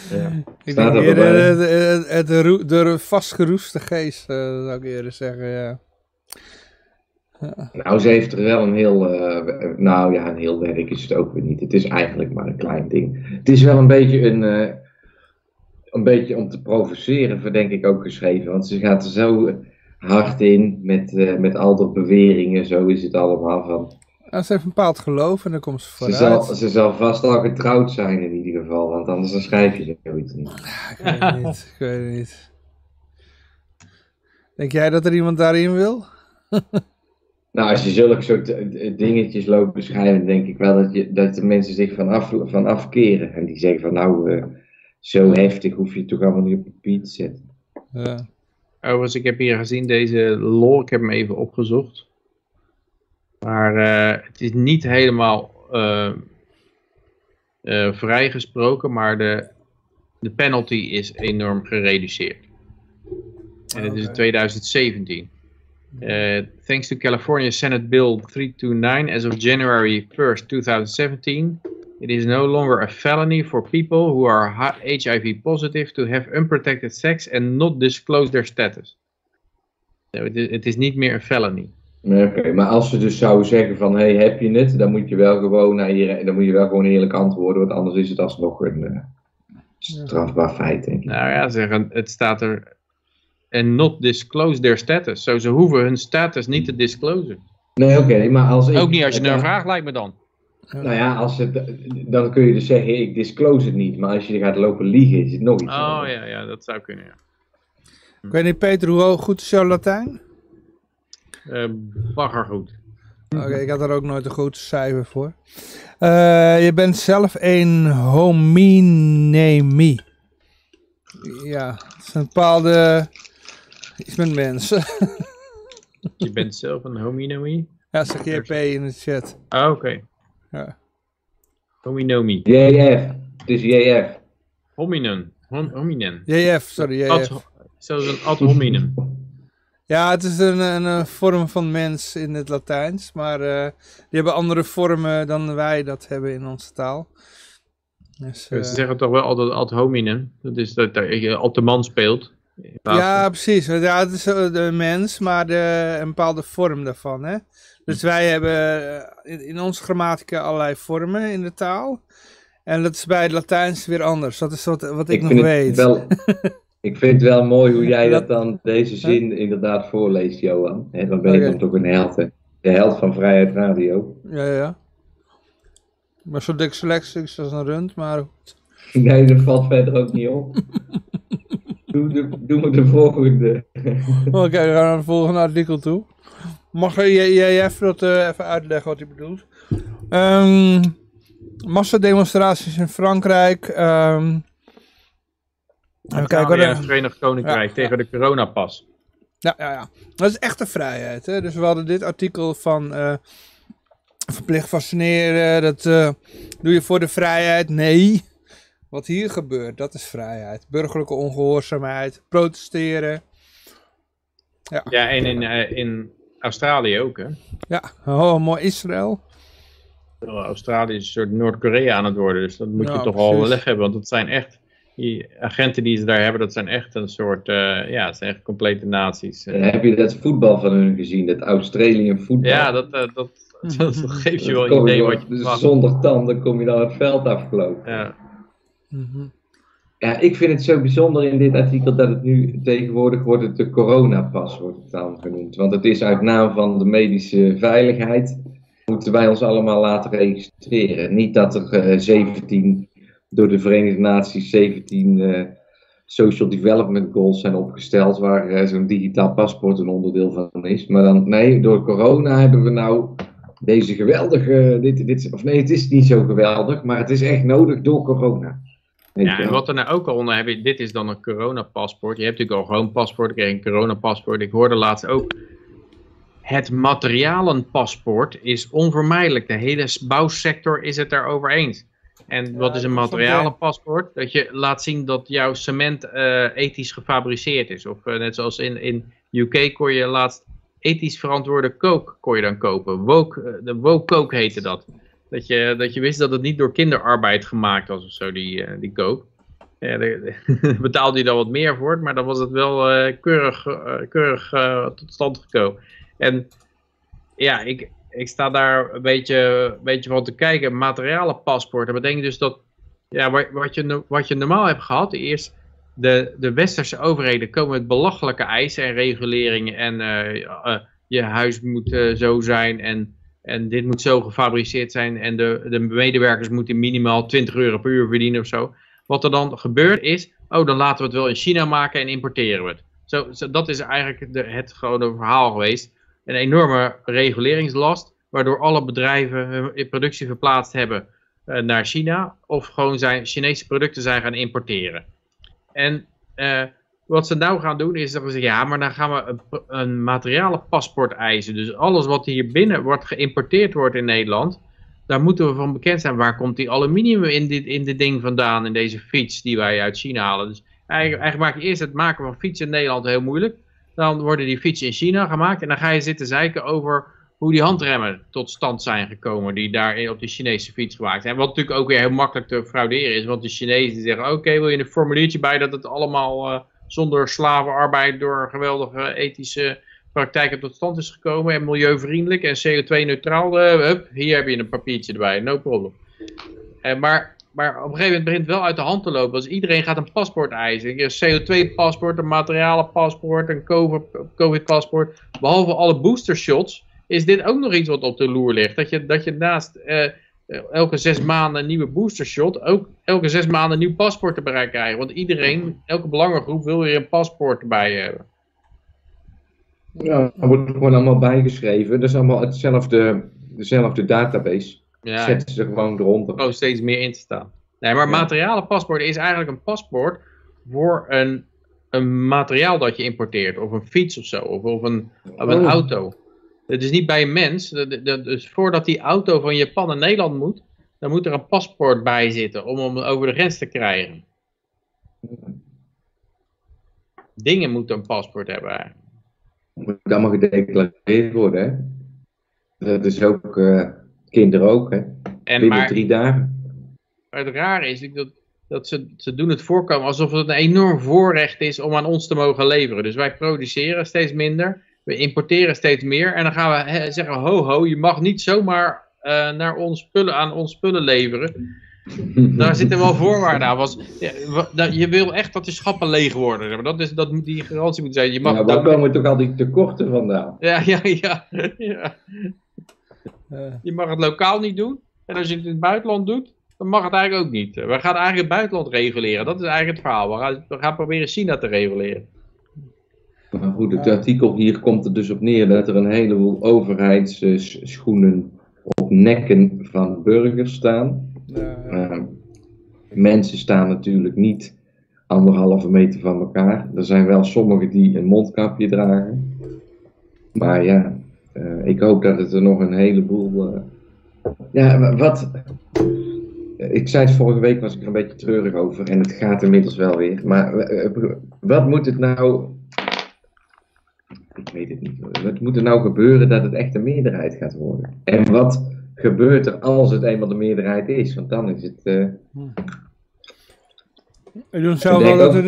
Ja. [laughs] Ik denk eerder erbij. het, het, het, roe- de vastgeroeste geest, eh, zou ik eerder zeggen, ja. Nou, ze heeft er wel een heel, eh, nou ja, een heel werk is het ook weer niet. Het is eigenlijk maar een klein ding. Het is wel een beetje een, eh, een beetje om te provoceren, denk ik ook geschreven. Want ze gaat er zo hard in met, eh, met al dat beweringen, zo is het allemaal van. Ze heeft een bepaald geloof en dan komt ze Ze vooruit. zal, ze zal vast al getrouwd zijn in ieder geval, want anders dan schrijf je zoiets niet. Ik weet het niet, ik weet het niet. Denk jij dat er iemand daarin wil? [laughs] Nou, als je zulke soort eh, dingetjes loopt beschrijven, denk ik wel dat, je, dat de mensen zich van, af, van afkeren. En die zeggen van nou, eh, zo heftig hoef je het toch allemaal niet op papier te zetten. Ja. Overigens, ik heb hier gezien deze lol, ik heb hem even opgezocht. Maar eh, het is niet helemaal eh, eh, vrijgesproken, maar de, de penalty is enorm gereduceerd. En het is in Oké. 2017. Uh, thanks to California Senate Bill 329, as of January 1st, 2017, it is no longer a felony for people who are HIV positive to have unprotected sex and not disclose their status. So, het, is, het is niet meer een felony. Nee, Oké, maar als ze dus zouden zeggen van hey, heb je het, dan moet je wel gewoon, naar je, dan moet je wel gewoon eerlijk antwoorden, want anders is het alsnog een eh, strafbaar feit, denk ik. Nou ja, zeggen, het staat er. And not disclose their status. Zo, ze hoeven hun status niet te disclosen. Nee, oké, maar als ik... Ook niet als je naar aan- vraagt, lijkt me dan. Nou ja, als het, dan kun je dus zeggen, ik disclose het niet, maar als je gaat lopen liegen, is het nog iets Oh anders. ja, ja, dat zou kunnen. Ja. Ik weet niet, Peter, hoe goed is jouw Latijn? Uh, baggergoed. Oké, ik had er ook nooit een goed cijfer voor. Eh, je bent zelf een hominemi. Ja, het is een bepaalde... Iets met mensen. [laughs] Je bent zelf een hominomi. ja, zeg JP in de chat. Ah, oké. Ja. Hominomi. JF, het is JF. Hominen. Hom hominen. JF, sorry, JF. Ad, zoals een ad hominem. Ja, het is een, een, een vorm van mens in het Latijns, maar eh, die hebben andere vormen dan wij dat hebben in onze taal. Dus, eh, Ze zeggen toch wel altijd ad hominem. Dat is dat je op de man speelt. Ja, precies. Ja, het is eh, de mens, maar de, een bepaalde vorm daarvan. Hè? Dus wij hebben eh, in, in onze grammatica allerlei vormen in de taal. En dat is bij het Latijns weer anders. Dat is wat, wat ik, nog vind weet. Het wel, [laughs] ik vind het wel mooi hoe jij Dat- dan, deze zin inderdaad voorleest, Johan. Hè, dan ben je dan toch een held, hè. De held van Vrijheid Radio. Ja, ja. Maar zo dik selectie als een rund, maar [laughs] Nee, dat valt verder ook niet op. [laughs] Doe, doe maar de volgende. [laughs] Oké, we gaan naar het volgende artikel toe. Mag jij jij even, dat, eh, even uitleggen wat hij bedoelt? Ehm massademonstraties in Frankrijk. ehm even kijken wat het er... Verenigd Koninkrijk Ja, tegen de coronapas. Ja, ja, ja. Dat is echte vrijheid. Hè? Dus we hadden dit artikel van eh, verplicht vaccineren. Dat eh, doe je voor de vrijheid. Nee. Wat hier gebeurt, dat is vrijheid. Burgerlijke ongehoorzaamheid. Protesteren. Ja, en in, eh, in Australië ook, hè. Ja, oh, mooi Israël. Australië is een soort Noord-Korea aan het worden, dus dat moet Ja, je toch al precies. leg hebben, want het zijn echt die agenten die ze daar hebben, dat zijn echt een soort, eh, ja, het zijn echt complete naties. En heb je dat voetbal van hun gezien, dat Australië voetbal? Ja, dat, eh, dat, [laughs] dat, geeft je wel een idee wel- wat je dus. Zonder tanden kom je dan het veld afgelopen. Ja. Ja, ik vind het zo bijzonder in dit artikel dat het nu tegenwoordig wordt de coronapas wordt het dan genoemd. Want het is uit naam van de medische veiligheid moeten wij ons allemaal laten registreren. Niet dat er eh, 17 door de Verenigde Naties 17 eh, social development goals zijn opgesteld waar eh, zo'n digitaal paspoort een onderdeel van is. Maar dan nee, door corona hebben we nou deze geweldige dit, dit of nee, het is niet zo geweldig, maar het is echt nodig door corona. Ja, en wat er nou ook al onder heb dit is dan een coronapaspoort. Je hebt natuurlijk al gewoon paspoort, ik kreeg een coronapaspoort. Ik hoorde laatst ook, het materialenpaspoort is onvermijdelijk. De hele bouwsector is het daarover eens. En wat is een materialenpaspoort? Dat je laat zien dat jouw cement eh, ethisch gefabriceerd is. Of eh, net zoals in, in UK kon je laatst ethisch verantwoorde coke kon je dan kopen. Woke, eh, de woke coke heette dat. Dat je, dat je wist dat het niet door kinderarbeid gemaakt was of zo, die, eh, die coke. Ja, daar [laughs] betaalde je dan wat meer voor, maar dan was het wel eh, keurig, eh, keurig tot stand gekomen. En ja, ik, ik sta daar een beetje, een beetje van te kijken. Materialenpaspoort, dat betekent dus dat ja, wat, je, wat je normaal hebt gehad, eerst de, de westerse overheden komen met belachelijke eisen en reguleringen en je huis moet zo zijn en, en dit moet zo gefabriceerd zijn en de, de medewerkers moeten minimaal 20 euro per uur verdienen of zo. Wat er dan gebeurt is, oh dan laten we het wel in China maken en importeren we het. Zo, zo, dat is eigenlijk de, het gewone verhaal geweest. Een enorme reguleringslast, waardoor alle bedrijven hun productie verplaatst hebben eh, naar China. Of gewoon zijn, Chinese producten zijn gaan importeren. En eh, wat ze nou gaan doen is dat ze zeggen, ja, maar dan gaan we een, een materialenpaspoort eisen. Dus alles wat hier binnen wordt geïmporteerd wordt in Nederland, daar moeten we van bekend zijn. Waar komt die aluminium in dit, in dit ding vandaan, in deze fiets die wij uit China halen? Dus eigenlijk, eigenlijk maak je eerst het maken van fietsen in Nederland heel moeilijk. Dan worden die fietsen in China gemaakt en dan ga je zitten zeiken over hoe die handremmen tot stand zijn gekomen die daar op die Chinese fiets gemaakt zijn. Wat natuurlijk ook weer heel makkelijk te frauderen is, want de Chinezen zeggen, oké, wil je een formuliertje bij dat het allemaal eh, zonder slavenarbeid door geweldige ethische praktijken tot stand is gekomen en milieuvriendelijk en CO2-neutraal, eh, hup, hier heb je een papiertje erbij, no problem. Eh, maar, maar op een gegeven moment begint het wel uit de hand te lopen. Als iedereen gaat een paspoort eisen. Een CO2-paspoort, een materialenpaspoort, een COVID- COVID-paspoort. Behalve alle booster shots is dit ook nog iets wat op de loer ligt. Dat je, dat je naast eh, elke zes maanden een nieuwe booster shot ook elke zes maanden een nieuw paspoort erbij krijgen. Want iedereen, elke belangengroep wil weer een paspoort erbij hebben. Ja, dat wordt gewoon allemaal bijgeschreven. Dat is allemaal hetzelfde, dezelfde database. Ja, Zetten ze gewoon eronder. gewoon steeds meer in te staan. Nee, maar Ja. materialenpaspoort is eigenlijk een paspoort voor een, een materiaal dat je importeert. Of een fiets of zo. Of, of een, of een Oh. auto. Het is niet bij een mens. Dus voordat die auto van Japan naar Nederland moet, dan moet er een paspoort bij zitten om hem over de grens te krijgen. Dingen moeten een paspoort hebben eigenlijk. moet allemaal gedeclareerd worden, hè? Dat is ook uh, kinderen ook, hè? En Binnen maar, drie dagen. Maar het rare is dat, dat ze, ze doen het voorkomen alsof het een enorm voorrecht is om aan ons te mogen leveren. Dus wij produceren steeds minder, we importeren steeds meer. En dan gaan we he, zeggen, ho ho, je mag niet zomaar uh, naar ons spullen, aan ons spullen leveren. [laughs] Daar zitten wel voorwaarden aan. Was, ja, je wil echt dat de schappen leeg worden. Maar dat is, dat moet die garantie moet zijn. Je mag ja, waar komen toch al die tekorten vandaan? Ja, ja, ja. ja. Je mag het lokaal niet doen. En als je het in het buitenland doet, dan mag het eigenlijk ook niet. We gaan eigenlijk het buitenland reguleren. Dat is eigenlijk het verhaal. We gaan, we gaan proberen China te reguleren. Maar goed, het artikel hier komt er dus op neer dat er een heleboel overheidsschoenen op nekken van burgers staan. Uh, mensen staan natuurlijk niet anderhalve meter van elkaar. Er zijn wel sommigen die een mondkapje dragen. Maar ja, uh, ik hoop dat het er nog een heleboel. Uh, ja, wat. Ik zei het vorige week, was ik er een beetje treurig over. En het gaat inmiddels wel weer. Maar uh, wat moet het nou. Ik weet het niet. Wat moet er nou gebeuren dat het echt een meerderheid gaat worden? En wat gebeurt er als het eenmaal de meerderheid is? Want dan is het. Ik doen Ik zelf wel dat we,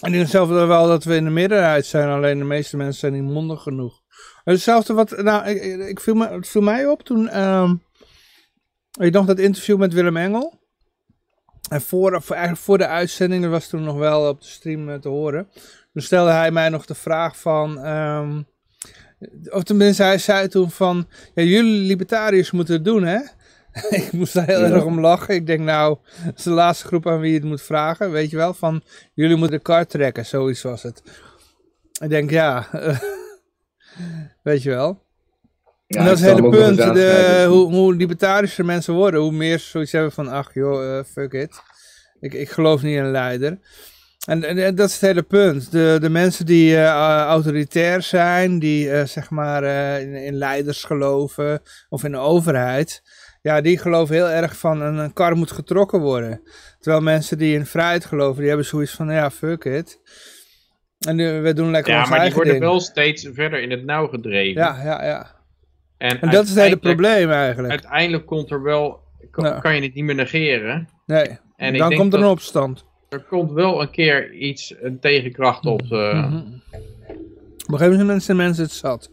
eh, ik zelf wel dat we in de meerderheid zijn, alleen de meeste mensen zijn niet mondig genoeg. Hetzelfde wat, nou, ik, ik, ik viel me, het viel mij op toen, weet je nog dat interview met Willem Engel? En voor, voor, eigenlijk voor de uitzending, dat was toen nog wel op de stream eh, te horen. Toen stelde hij mij nog de vraag van, ehm, of tenminste hij zei toen van, ja jullie libertariërs moeten het doen hè? [laughs] ik moest daar heel Ja. erg om lachen. Ik denk nou, dat is de laatste groep aan wie je het moet vragen, weet je wel, van jullie moeten de kar trekken, zoiets was het. Ik denk ja, [laughs] weet je wel. Ja, en dat is het hele punt. De, hoe, hoe libertarischer mensen worden, hoe meer ze zoiets hebben van, ach joh, eh, fuck it. Ik, ik geloof niet in een leider. En, en, en dat is het hele punt. De, de mensen die eh, uh, autoritair zijn, die eh, zeg maar eh, in, in leiders geloven of in de overheid, ja, die geloven heel erg van een, een kar moet getrokken worden. Terwijl mensen die in vrijheid geloven, die hebben zoiets van, ja, fuck it. En nu, we doen lekker Ja, ons maar die worden ding. wel steeds verder in het nauw gedreven. Ja, ja, ja. En, En dat is het hele probleem eigenlijk. Uiteindelijk komt er wel, kan, Ja. kan je het niet meer negeren. Nee, En dan komt er een opstand. Er komt wel een keer iets, een tegenkracht op. eh, Mhm. Op een gegeven moment zijn mensen het zat.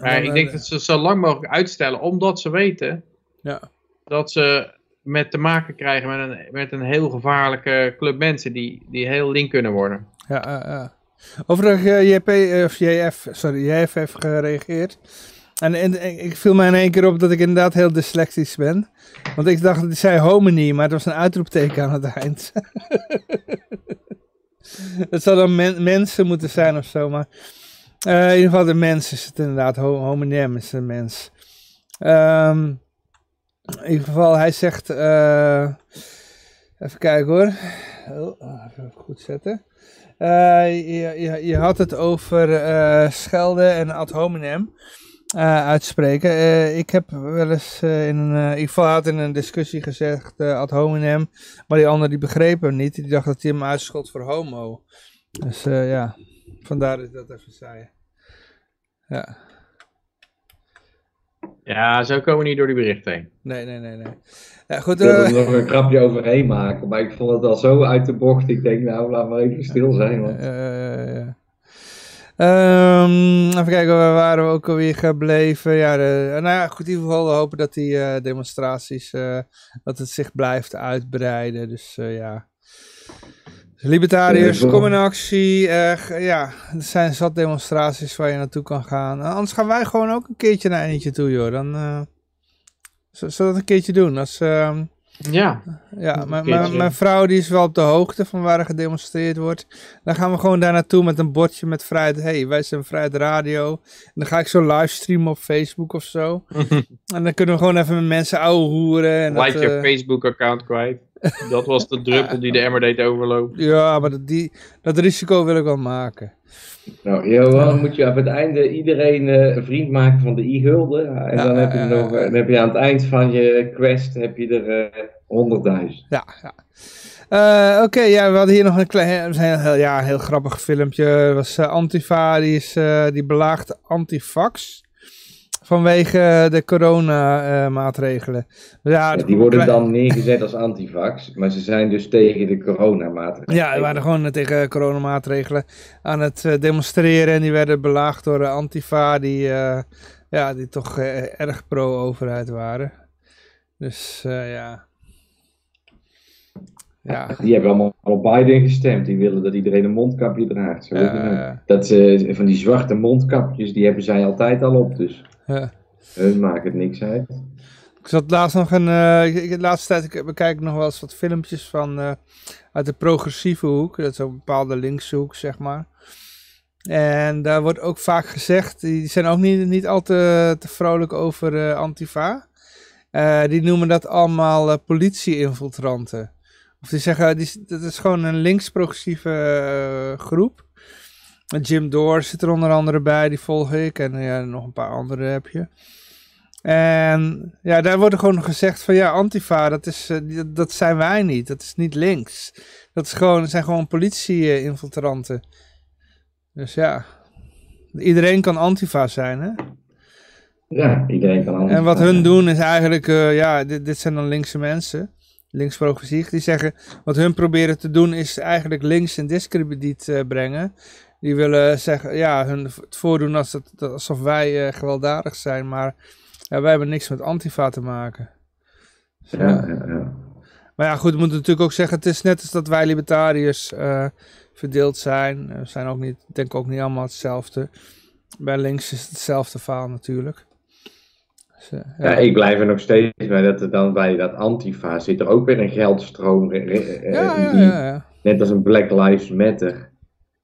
Maar ik eh, denk dat ze zo lang mogelijk uitstellen, omdat ze weten Ja. dat ze met te maken krijgen met een, met een heel gevaarlijke club mensen die, die heel link kunnen worden. Ja, ja. Overigens, eh, JP, eh, of JF, sorry, JF heeft gereageerd. En, ik viel mij in één keer op dat ik inderdaad heel dyslectisch ben. Want ik dacht dat hij zei hominy, maar het was een uitroepteken aan het eind. [laughs] het zou dan men- mensen moeten zijn of zo, maar... eh, in ieder geval de mens is het inderdaad, Ho- hominem is een mens. Ehm, in ieder geval, hij zegt... eh, even kijken hoor. Oh, even goed zetten. Eh, je, je, had het over schelden en ad hominem uitspreken. Eh, ik heb wel eens eh, in een, eh, geval had in een discussie gezegd eh, ad hominem, maar die ander die begreep hem niet. Die dacht dat hij hem uitschold voor homo. Dus eh, ja, vandaar dat ik dat even zei. Ja, Ja, zo komen we niet door die berichten heen. nee, nee, nee, nee. Ja, goed, Ik wilde eh, er nog een grapje overheen maken, maar ik vond het al zo uit de bocht. Ik denk, nou, laat maar even stil zijn. Want... Eh, ja. Ehm, even kijken, waar waren we ook alweer gebleven? Ja, de, nou ja, goed, in ieder geval we hopen dat die eh, demonstraties, eh, dat het zich blijft uitbreiden. Dus eh, ja. Libertariërs, kom in actie. ja, er zijn zat demonstraties waar je naartoe kan gaan. Anders gaan wij gewoon ook een keertje naar eentje toe, joh. Dan zullen we dat een keertje doen. Als, ehm, Ja, ja, mijn, keertje. mijn, mijn vrouw die is wel op de hoogte van waar er gedemonstreerd wordt. Dan gaan we gewoon daar naartoe met een bordje met vrijheid. hey, wij zijn Vrijheid Radio. En dan ga ik zo livestreamen op Facebook of zo. [laughs] en dan kunnen we gewoon even met mensen ouwe hoeren. En like dat, je eh, Facebook-account kwijt. Dat was de druppel die de [laughs] emmer deed overlopen. Ja, maar dat, die, dat risico wil ik wel maken. Nou, Johan, moet je op het einde iedereen eh, een vriend maken van de i-gulden. En Ja, dan, heb je ja, nog, ja. dan heb je aan het eind van je quest heb je er eh 100.000. Ja, ja. Eh, Oké, ja, we hadden hier nog een klein, heel, heel, ja, heel grappig filmpje. Het was eh, Antifa, die, is, eh, die belaagt Antifax. Vanwege de corona-maatregelen. ja, Ja, het- die worden dan neergezet als antivax, maar ze zijn dus tegen de coronamaatregelen. Ja, die waren gewoon eh, tegen coronamaatregelen aan het eh, demonstreren. En die werden belaagd door eh, Antifa, die, eh, ja, die toch eh, erg pro-overheid waren. Dus eh, ja. Ja. [laughs] Die hebben allemaal op Biden gestemd. Die willen dat iedereen een mondkapje draagt. Zo eh, dat ze, van die zwarte mondkapjes, die hebben zij altijd al op. Dus ja. hun maakt het niks uit. Ik zat laatst nog een. eh, ik, de laatste tijd ik, bekijk ik nog wel eens wat filmpjes van. eh, uit de progressieve hoek. Dat is een bepaalde linkse hoek, zeg maar. En daar wordt ook vaak gezegd. Die zijn ook niet, niet al te, te vrolijk over Antifa. Die noemen dat allemaal politie-infiltranten. Of die zeggen. Die, dat is gewoon een links-progressieve eh, groep. Jim Door zit er onder andere bij, die volg ik. En ja, nog een paar andere heb je. En ja, daar wordt gewoon gezegd van ja, Antifa, dat, is, eh, dat zijn wij niet. Dat is niet links. Dat is gewoon, dat zijn gewoon politie-infiltranten. Dus ja, iedereen kan Antifa zijn, hè? Ja, iedereen kan anders. En wat hun doen is eigenlijk, eh, ja, dit, dit zijn dan linkse mensen. Links-progressief, die zeggen wat hun proberen te doen is eigenlijk links in discrediet eh, brengen. Die willen zeggen, ja, hun het voordoen als alsof wij eh, gewelddadig zijn, maar ja, wij hebben niks met Antifa te maken. Dus, Ja, ja, ja. Maar ja, goed, we moeten natuurlijk ook zeggen, het is net als dat wij libertariërs eh, verdeeld zijn. We zijn ook niet, denk ook niet allemaal hetzelfde. Bij links is het hetzelfde verhaal natuurlijk. Dus, eh, Ja, ik blijf er nog steeds bij dat er dan bij dat Antifa zit er ook weer een geldstroom. eh, ja, ja, die. Net als een Black Lives Matter.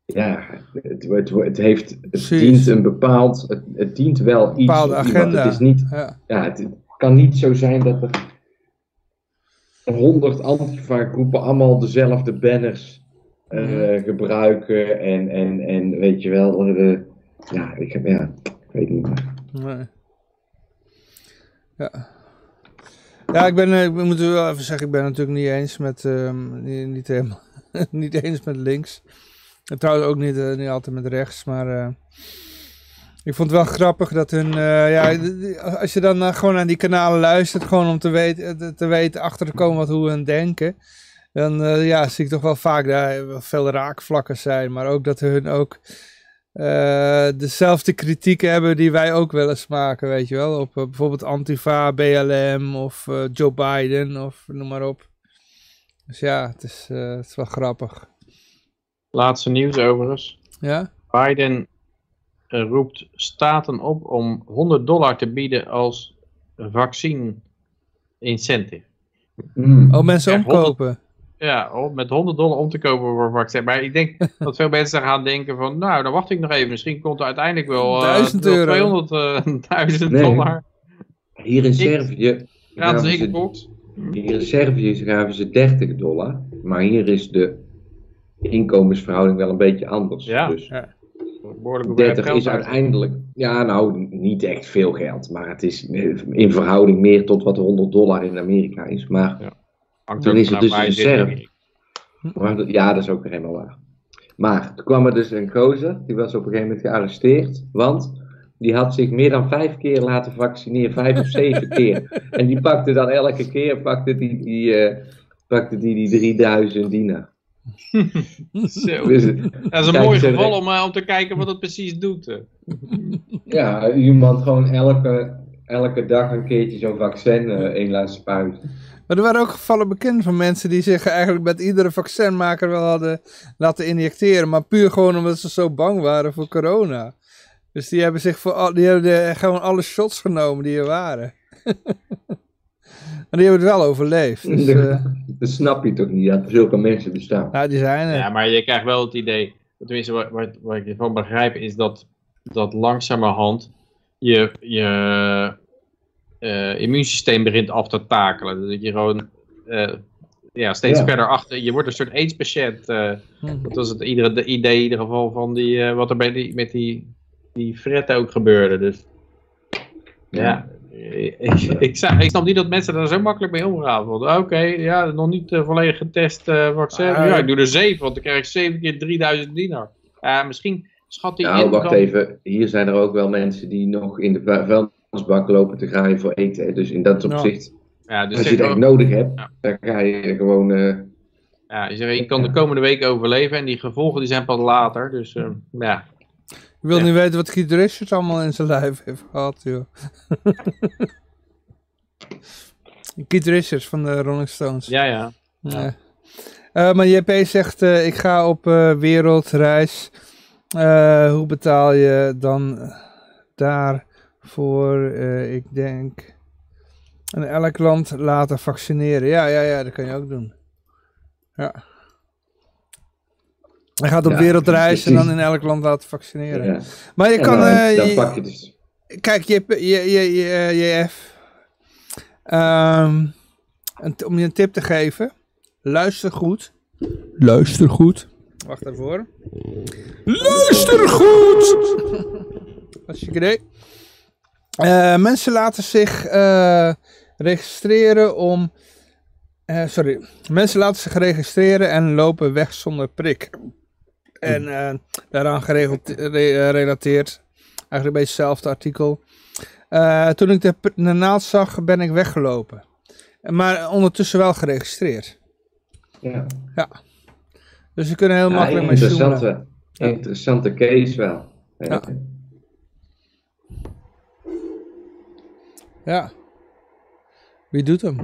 Ja, het, het, het, heeft, het dient een bepaald, het, het dient wel iets. bepaalde iemand. agenda. Het is niet, Ja. het kan niet zo zijn dat er honderd Antifa-groepen allemaal dezelfde banners eh, gebruiken en, en, en weet je wel, ja, ik, heb, ja, ik weet niet meer. Nee. Ja. Ja, ik ben, eh, ik moet wel even zeggen, ik ben natuurlijk niet eens met, ehm, niet, niet helemaal, [laughs] niet eens met links. En trouwens ook niet, eh, niet altijd met rechts, maar eh, ik vond het wel grappig dat hun, ja, als je dan gewoon naar die kanalen luistert, gewoon om te weten, te- te weten achter te komen wat hoe hun denken, dan ja, zie ik toch wel vaak daar veel raakvlakken zijn, maar ook dat hun ook eh, dezelfde kritiek hebben die wij ook wel eens maken, weet je wel. Op eh, bijvoorbeeld Antifa, BLM of eh, Joe Biden of noem maar op. Dus ja, het is, eh, het is wel grappig. Laatste nieuws overigens. Ja? Biden roept staten op om 100 dollar te bieden als vaccine incentive. Hmm. Oh, mensen Ja, omkopen. Ja, met 100 dollar om te kopen voor een vaccin. Maar ik denk [laughs] dat veel mensen gaan denken van, nou, dan wacht ik nog even. Misschien komt er uiteindelijk wel, eh, 1000 wel euro. 200 eh, [laughs] 1000 Nee. dollar. Hier in Servië Gratis gaven ze- Xbox. Hier in Servië gaven ze 30 dollar, maar hier is de inkomensverhouding wel een beetje anders. Ja. Dus hoeveelheid 30 geld is uit. uiteindelijk, ja nou, niet echt veel geld, maar het is eh, in verhouding meer tot wat 100 dollar in Amerika is. Maar, Hangt dan is het dus een ja, dat is ook helemaal waar. Maar toen kwam er dus een gozer, die was op een gegeven moment gearresteerd, want die had zich meer dan vijf keer laten vaccineren, vijf of zeven [laughs] keer. En die pakte dan elke keer, pakte die, die, eh, pakte die, die 3000 dinar. [laughs] Zo. Dus, Dat is een mooi geval om, eh, om te kijken wat het precies doet. eh. Ja, iemand gewoon elke, elke dag een keertje zo'n vaccin uh, laten spuiten. Maar er waren ook gevallen bekend van mensen die zich eigenlijk met iedere vaccinmaker wel hadden laten injecteren. Maar puur gewoon omdat ze zo bang waren voor corona. Dus die hebben zich voor al, die hebben gewoon alle shots genomen die er waren. [laughs] en die hebben het wel overleefd. Dus, eh, Dat snap je toch niet, dat zulke mensen bestaan. nou, die zijn er. Ja, maar je krijgt wel het idee, tenminste wat, wat, wat ik ervan begrijp, is dat, dat langzamerhand je, je eh, immuunsysteem begint af te takelen. Dat je gewoon eh, ja, steeds Ja. verder achter, je wordt een soort AIDS-patiënt. eh, Hm. dat was het iedere, de idee in ieder geval van die, eh, wat er bij die, met die, die Fred ook gebeurde. Dus ja, [laughs] ik, ik, snap niet dat mensen daar zo makkelijk mee omgaan. Oké, ja, nog niet volledig getest eh vaccin. Ah, ja, ik doe er zeven, want dan krijg ik zeven keer 3000 dinar. Misschien schat die Nou, in wacht dan- even. Hier zijn er ook wel mensen die nog in de vuilnisbak lopen te graaien voor eten. Dus in dat opzicht, Ja, dus als je het echt ook- nodig hebt, Ja. dan ga je gewoon... eh, ja, je zegt, ik kan de komende week overleven en die gevolgen die zijn pas later. Dus eh, ja, Ik wil Ja. niet weten wat Keith Richards allemaal in zijn lijf heeft gehad, joh. [laughs] Keith Richards van de Rolling Stones. ja, ja. Ja. Eh, maar JP zegt, eh, ik ga op eh, wereldreis. Eh, hoe betaal je dan daarvoor? Eh, ik denk, in elk land laten vaccineren. Ja, ja, ja, dat kan je ook doen. Ja. Hij gaat op Ja, wereldreis en dan in elk land laten vaccineren. ja. Maar je En kan... dan, eh, dan je- pak je dus... Kijk, je, je, je, je, JF. Ehm, een, om je een tip te geven. Luister goed. Luister goed. Wacht hoor. Luister goed! [laughs] Is je Eh, mensen laten zich eh, registreren om... eh, sorry. Mensen laten zich registreren en lopen weg zonder prik. En daaraan gerelateerd Eigenlijk een beetje hetzelfde artikel. Toen ik de, naald zag, ben ik weggelopen. Maar ondertussen wel geregistreerd. Ja, Dus ze kunnen heel ja makkelijk mee Ja. interessante case wel. Ja. Ja. Wie doet hem?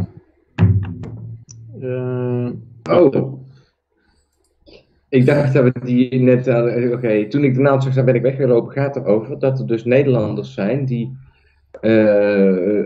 Eh, Oh. Ik dacht dat we die net hadden. Oké, toen ik de naald zag, daar ben ik weggelopen. Gaat erover dat er dus Nederlanders zijn die. eh,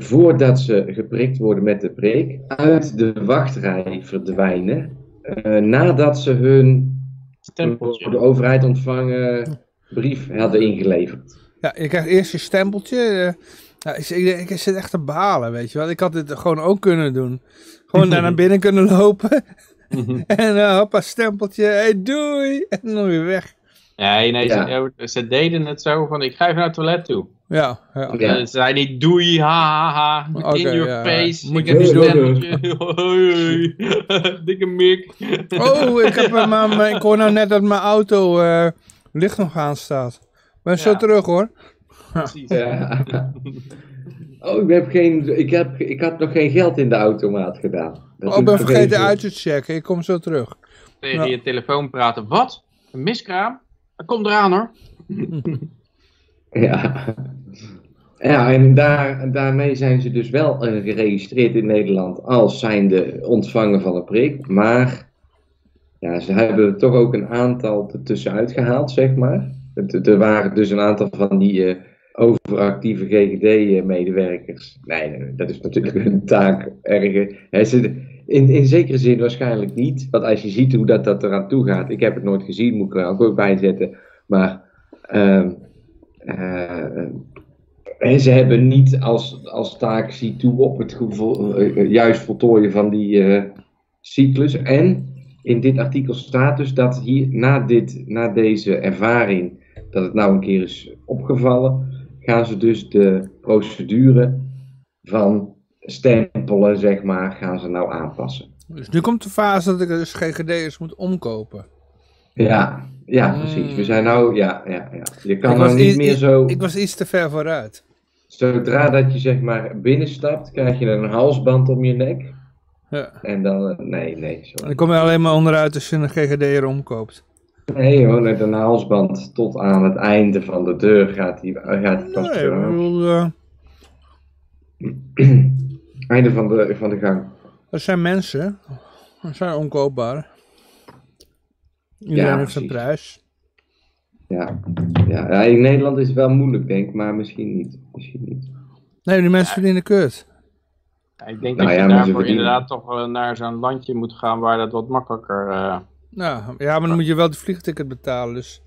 voordat ze geprikt worden met de prik, uit de wachtrij verdwijnen. eh, nadat ze hun stempeltje. door de overheid ontvangen brief hadden ingeleverd. Ja, je krijgt eerst je stempeltje. eh, ja, ik, ik, ik zit echt te balen, weet je wel. Ik had dit gewoon ook kunnen doen. Gewoon daar naar [laughs] binnen kunnen lopen. [laughs] en uh, hoppa, stempeltje. Hey, doei. En dan weer weg. Nee, nee, Ja. ze, ze deden het zo van, ik ga even naar het toilet toe. Ja, ja. Ze zei niet, doei, ha, ha, in your ja. face. Moet ik je niet een doen. [laughs] Dikke mik. Oh, ik, heb, eh, maar, ik hoor nou net dat mijn auto eh, licht nog aan staat. Ben zo Ja. terug hoor. Precies. Ja. Oh, ik, heb geen, ik, heb, ik had nog geen geld in de automaat gedaan. Dat Oh, ik ben vergeten uit te checken. Ik kom zo terug. Tegen Ja. je telefoon praten. Wat? Een miskraam? Dat komt eraan hoor. [laughs] Ja. Ja, en daar, en daarmee zijn ze dus wel geregistreerd in Nederland als zijnde ontvanger van een prik. Maar ja, ze hebben er toch ook een aantal ertussenuit gehaald, zeg maar. Er waren dus een aantal van die eh, overactieve GGD-medewerkers. Nee, dat is natuurlijk hun taak erger. In, in zekere zin waarschijnlijk niet. Want als je ziet hoe dat, dat eraan toe gaat. Ik heb het nooit gezien, moet ik er ook bijzetten. Maar en ze hebben niet als, als taak zie toe op het eh, juist voltooien van die eh, cyclus. En in dit artikel staat dus dat hier na, dit, na deze ervaring, dat het nou een keer is opgevallen, gaan ze dus de procedure van stempelen, zeg maar, gaan ze nou aanpassen. Dus nu komt de fase dat ik dus GGD'ers moet omkopen. Ja, ja, precies. We zijn nou, ja, ja, ja. Je kan nou niet meer zo... ik was iets te ver vooruit. Zodra dat je zeg maar binnenstapt, krijg je een halsband om je nek. Ja. En dan, eh, nee, nee, sorry. dan kom je alleen maar onderuit als je een GGD'er omkoopt. Nee, gewoon met een halsband tot aan het einde van de deur gaat die, gaat die pas Nee, ik terug. bedoel, eh, [clears throat] Einde van de, van de gang. dat zijn mensen. Dat zijn onkoopbaar. Iedereen Ja, heeft zijn precies. prijs. Ja. Ja, ja, in Nederland is het wel moeilijk, denk ik, maar misschien niet. Misschien niet. Nee, die mensen verdienen kut. Ja, ik denk Nou dat ja, je daarvoor inderdaad toch wel naar zo'n landje moet gaan waar dat wat makkelijker... eh, Nou, ja, maar dan moet je wel de vliegticket betalen. Dus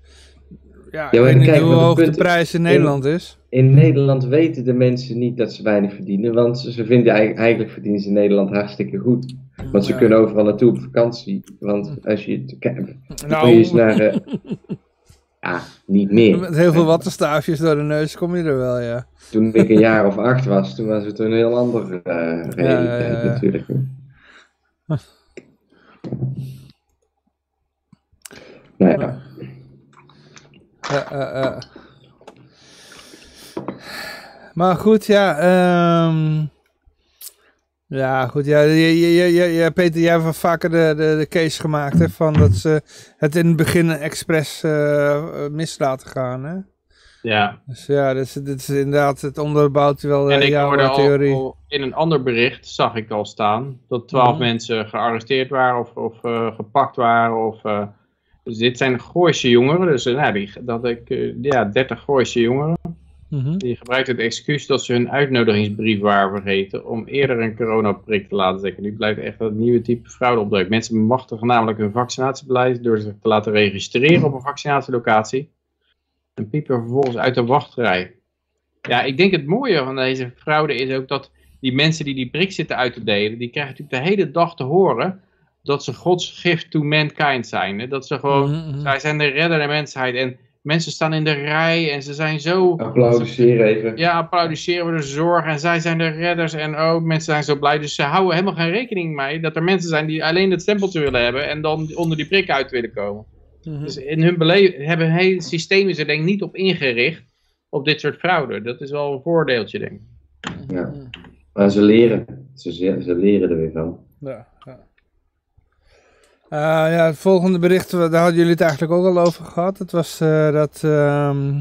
ja, ik weet niet kijk, hoe hoog de prijs in in- Nederland is. In Nederland weten de mensen niet dat ze weinig verdienen, want ze, ze vinden eigenlijk, eigenlijk verdienen ze in Nederland hartstikke goed. Want ze Ja. kunnen overal naartoe op vakantie. Want als je het kijkt, Nou, kun je eens naar. eh, ja, niet meer. Met heel veel wattenstaafjes door de neus kom je er wel, ja. Toen ik een jaar of acht was, toen was het een heel andere eh realiteit ja. natuurlijk. [laughs] Nou ja, Ja, eh, eh. Maar goed, ja. ehm ja, goed. Ja, je, je, je, je, je- Peter, jij hebt vaker de, de, de case gemaakt hè, van dat ze het in het begin expres eh, eh, mis laten gaan. Hè? ja, Dus ja, dit is, dit is inderdaad, het onderbouwt wel En uh, ik jouw eh, al, theorie. al in een ander bericht, zag ik al staan, dat twaalf Mhm. mensen gearresteerd waren of, of eh, gepakt waren. Of, eh, dus dit zijn Gooise jongeren, dus nou, die, dat ik, eh, ja, 30 Gooise jongeren. Mhm. Die gebruikten het excuus dat ze hun uitnodigingsbrief waren vergeten om eerder een coronaprik te laten zetten. Nu blijkt echt dat nieuwe type fraude opduikt. Mensen bemachtigen namelijk hun vaccinatiebeleid door zich te laten registreren op een vaccinatielocatie. En piepen vervolgens uit de wachtrij. Ja, ik denk het mooie van deze fraude is ook dat die mensen die die prik zitten uit te delen, die krijgen natuurlijk de hele dag te horen dat ze Gods gift to mankind zijn. Hè? Dat ze gewoon, Mhm, mhm. zij zijn de redder der mensheid. En mensen staan in de rij en ze zijn zo... applaudisseren even. Ja, applaudisseren we de zorg en zij zijn de redders en oh, mensen zijn zo blij. Dus ze houden helemaal geen rekening mee dat er mensen zijn die alleen het stempeltje willen hebben en dan onder die prik uit willen komen. Mhm. Dus in hun beleving hebben hele systeem is er denk ik niet op ingericht op dit soort fraude. Dat is wel een voordeeltje denk ik. Ja. Maar ze leren. Ze, ze ze leren er weer van. Ja, Eh, ja, het volgende bericht, daar hadden jullie het eigenlijk ook al over gehad. Het was eh, dat, ehm,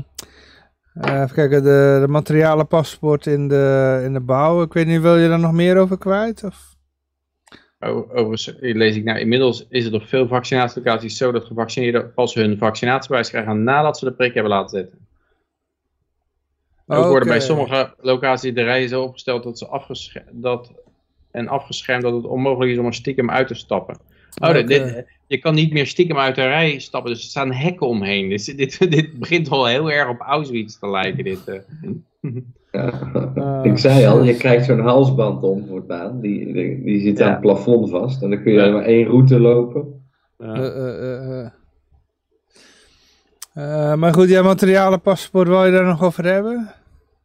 eh, even kijken, de, de materialenpaspoort in de, in de bouw. Ik weet niet, wil je daar nog meer over kwijt? Of? O- Overigens lees ik nou, inmiddels is het op veel vaccinatielocaties zo dat gevaccineerden pas hun vaccinatiebewijs krijgen nadat ze de prik hebben laten zetten. Ook worden bij sommige locaties de rijen zo opgesteld dat ze afgeschermd, dat, en afgeschermd dat het onmogelijk is om er stiekem uit te stappen. Oh, dit, dit- je kan niet meer stiekem uit de rij stappen, dus er staan hekken omheen. Dus dit, [laughs] dit begint wel heel erg op Auschwitz te lijken. Dit, eh. Ja. Ah, ik zei al, je krijgt zo'n halsband om voortaan. Die, die, die zit Ja. aan het plafond vast. En dan kun je Ja. maar één route lopen. Eh, eh, eh, eh. Eh, maar goed, ja, materialenpaspoort, wil je daar nog over hebben?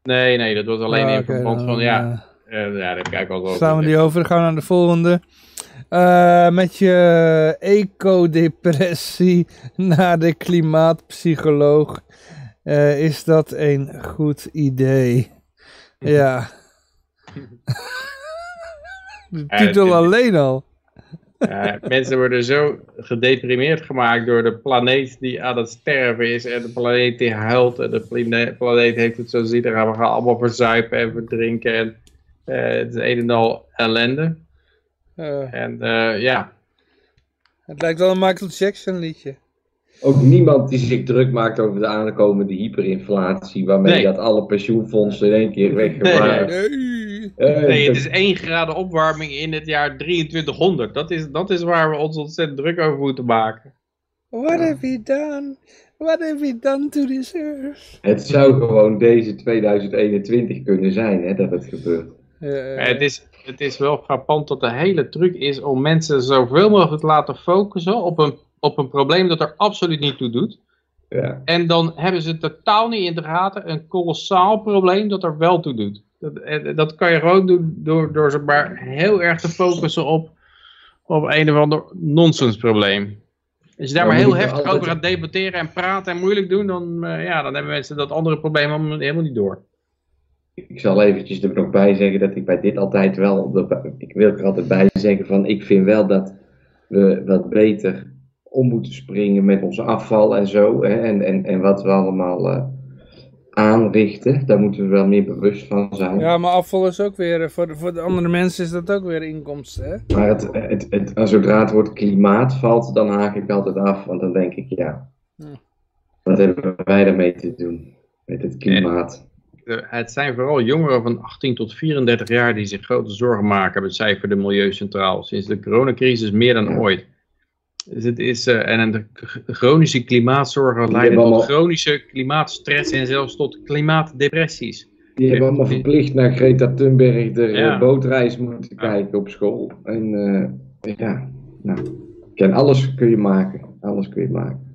Nee, nee, dat was alleen Ah, in verband dan, van, ja, eh, eh, ja, daar kijk ik al wel Slaan we over. die over, dan gaan we naar de volgende. Eh, met je ecodepressie [laughs] naar de klimaatpsycholoog. Eh, is dat een goed idee? [laughs] Ja. [laughs] de titel alleen al. Mensen worden zo gedeprimeerd gemaakt door de planeet die aan het sterven is. En de planeet die huilt. En de plane- planeet heeft het zo ziet. We gaan allemaal verzuipen en verdrinken. En eh, het is een en al ellende. Eh, En eh, ja, het lijkt wel een Michael Jackson liedje. Ook niemand die zich druk maakt over de aankomende hyperinflatie. Waarmee Nee. dat alle pensioenfondsen in één keer weg waren. Nee. Nee, het is 1 graden opwarming in het jaar 2300. Dat is, dat is waar we ons ontzettend druk over moeten maken. What have we done? What have we done to this earth? Het zou gewoon deze 2021 kunnen zijn hè, dat het gebeurt. Eh, Maar het, is, het is wel frappant dat de hele truc is om mensen zoveel mogelijk te laten focussen op een, op een probleem dat er absoluut niet toe doet. Ja. En dan hebben ze totaal niet in de gaten een kolossaal probleem dat er wel toe doet. Dat, eh, dat kan je gewoon doen door, door ze maar heel erg te focussen op, op een of ander nonsensprobleem. Als je daar Maar heel heftig altijd- over gaat debatteren en praten en moeilijk doen, dan, eh, ja, dan hebben mensen dat andere probleem helemaal niet door. Ik zal eventjes er nog bij zeggen dat ik bij dit altijd wel, ik wil er altijd bij zeggen van, ik vind wel dat we wat beter om moeten springen met ons afval en zo. Hè, en, en, en wat we allemaal eh, aanrichten, daar moeten we wel meer bewust van zijn. Ja, maar afval is ook weer, eh, voor de, voor de andere mensen is dat ook weer inkomsten, hè? Maar het, het, het, zodra het woord klimaat valt, dan haak ik altijd af, want dan denk ik, ja, Ja. wat hebben wij daarmee te doen met het klimaat? De- het zijn vooral jongeren van 18 tot 34 jaar die zich grote zorgen maken, becijferde Milieu Centraal. Sinds de coronacrisis meer dan ooit. Dus het is, eh, en de chronische klimaatzorgen leiden tot allemaal- chronische klimaatstress en zelfs tot klimaatdepressies. Die hebben allemaal verplicht naar Greta Thunberg de Ja. bootreis moeten kijken op school. En eh, ja, nou, alles kun je maken. Alles kun je maken.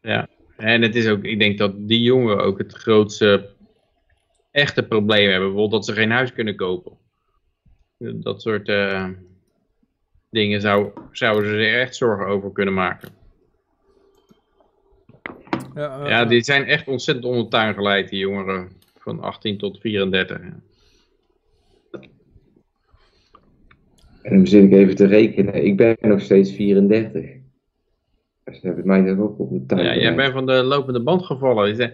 Ja, en het is ook, ik denk dat die jongeren ook het grootste echte probleem hebben. Bijvoorbeeld dat ze geen huis kunnen kopen. Dat soort eh, dingen zou, zouden ze zich echt zorgen over kunnen maken. Ja, eh, Ja, die zijn echt ontzettend onder de tuin geleid, die jongeren van 18 tot 34. ja. En dan zit ik even te rekenen. Ik ben nog steeds 34. Ze hebben mij ook op de tuin Ja, jij bent van de lopende band gevallen.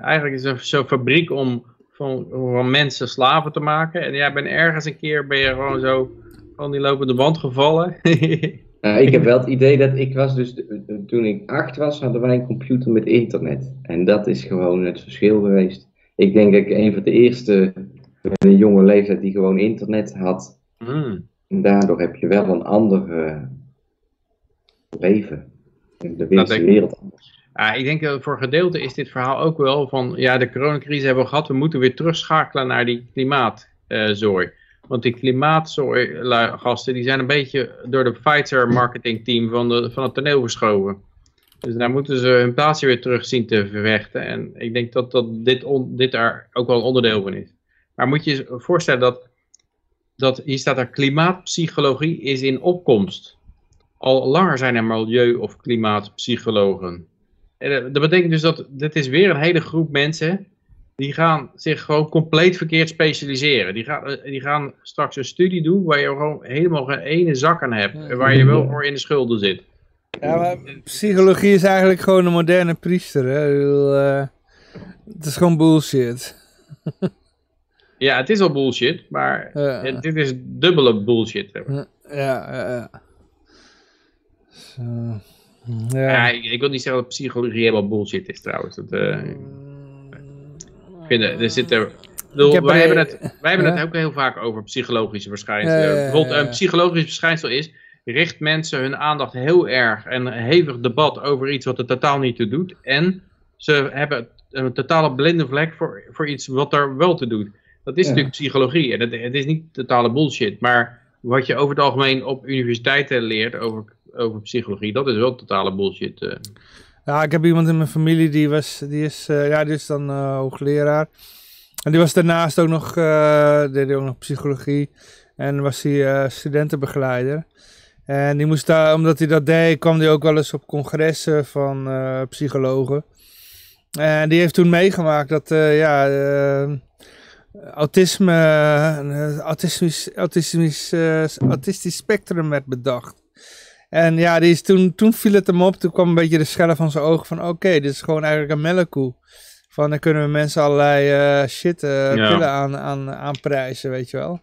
Eigenlijk is het zo'n fabriek om van, van mensen slaven te maken. En jij bent ergens een keer ben je gewoon zo van die lopende band gevallen. [laughs] Ik heb wel het idee dat ik was dus, toen ik acht was, hadden wij een computer met internet. En dat is gewoon het verschil geweest. Ik denk dat ik een van de eerste met een jonge leeftijd die gewoon internet had. Hmm. En daardoor heb je wel een ander eh, leven. De wereld. Ja, ik denk dat voor gedeelte is dit verhaal ook wel van, ja, de coronacrisis hebben we gehad, we moeten weer terugschakelen naar die klimaatzooi. Want die klimaatzooi-gasten, die zijn een beetje door de Pfizer marketingteam van, de, van het toneel verschoven. Dus daar moeten ze hun plaatsje weer terug zien te vervechten. En ik denk dat, dat dit, on- dit daar ook wel een onderdeel van is. Maar moet je je voorstellen dat, dat hier staat er klimaatpsychologie is in opkomst. Al langer zijn er milieu- of klimaatpsychologen. En eh, dat betekent dus dat dit is weer een hele groep mensen die gaan zich gewoon compleet verkeerd specialiseren. Die gaan, eh, die gaan straks een studie doen waar je gewoon helemaal geen ene zak aan hebt. En waar je wel voor in de schulden zit. Ja, maar psychologie is eigenlijk gewoon een moderne priester. Hè? Bedoel, eh, het is gewoon bullshit. Ja, het is al bullshit, maar Ja. dit is dubbele bullshit. Ja, ja, ja. Zo. Ja. Ja, ik, ik wil niet zeggen dat psychologie helemaal bullshit is trouwens. Dat, eh, ik vind, er- er bedoel, Ik heb wij, er- hebben het, wij hebben het ook heel vaak over psychologische verschijnselen. Bijvoorbeeld een psychologisch verschijnsel is... richt mensen hun aandacht heel erg en een hevig debat over iets wat er totaal niet toe doet. En ze hebben een totale blinde vlek voor, voor iets wat er wel te doet. Dat is Ja. natuurlijk psychologie en het, het is niet totale bullshit. Maar wat je over het algemeen op universiteiten leert over, over psychologie, dat is wel totale bullshit. eh. Ja, ik heb iemand in mijn familie die was, die is, eh, ja, die is dan eh, hoogleraar. En die was daarnaast ook nog, deed ook nog psychologie. En was hij studentenbegeleider. En die moest daar, omdat hij dat deed, kwam hij ook wel eens op congressen van psychologen. En die heeft toen meegemaakt dat, ja, autisme, autistisch, autistisch spectrum werd bedacht. En ja, die is toen, toen viel het hem op. Toen kwam een beetje de schellen van zijn ogen van... Oké, dit is gewoon eigenlijk een melkkoe. Van dan kunnen we mensen allerlei eh, shit, eh, Ja. pillen aan, aan, aanprijzen, weet je wel.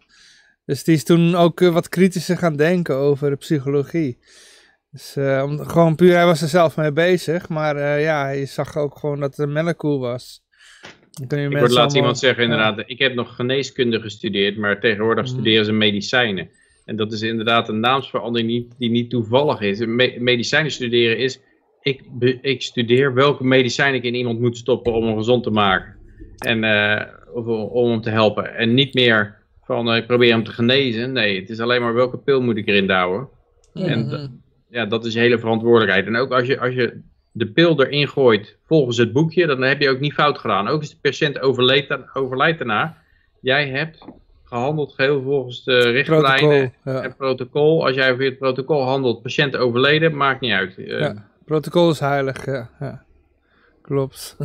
Dus die is toen ook eh, wat kritischer gaan denken over de psychologie. Dus om, gewoon puur, hij was er zelf mee bezig. Maar ja, hij zag ook gewoon dat het een melkkoe was. Je Ik hoorde laatst allemaal- iemand zeggen inderdaad, ik heb nog geneeskunde gestudeerd, maar tegenwoordig Mhm. studeren ze medicijnen. En dat is inderdaad een naamsverandering niet, die niet toevallig is. Me- medicijnen studeren is, ik, ik studeer welke medicijn ik in iemand moet stoppen om hem gezond te maken. En, eh, of om hem te helpen. En niet meer van, eh, ik probeer hem te genezen. Nee, het is alleen maar welke pil moet ik erin douwen. En ja, dat is je hele verantwoordelijkheid. En ook als je, als je de pil erin gooit volgens het boekje, dan heb je ook niet fout gedaan. Ook als de patiënt overleed, dan- overlijdt daarna. Jij hebt gehandeld geheel volgens de richtlijnen Protocol. Ja. en protocol. Als jij over het protocol handelt, patiënt overleden, maakt niet uit. Eh, Ja, protocol is heilig, ja. ja. Klopt. [laughs]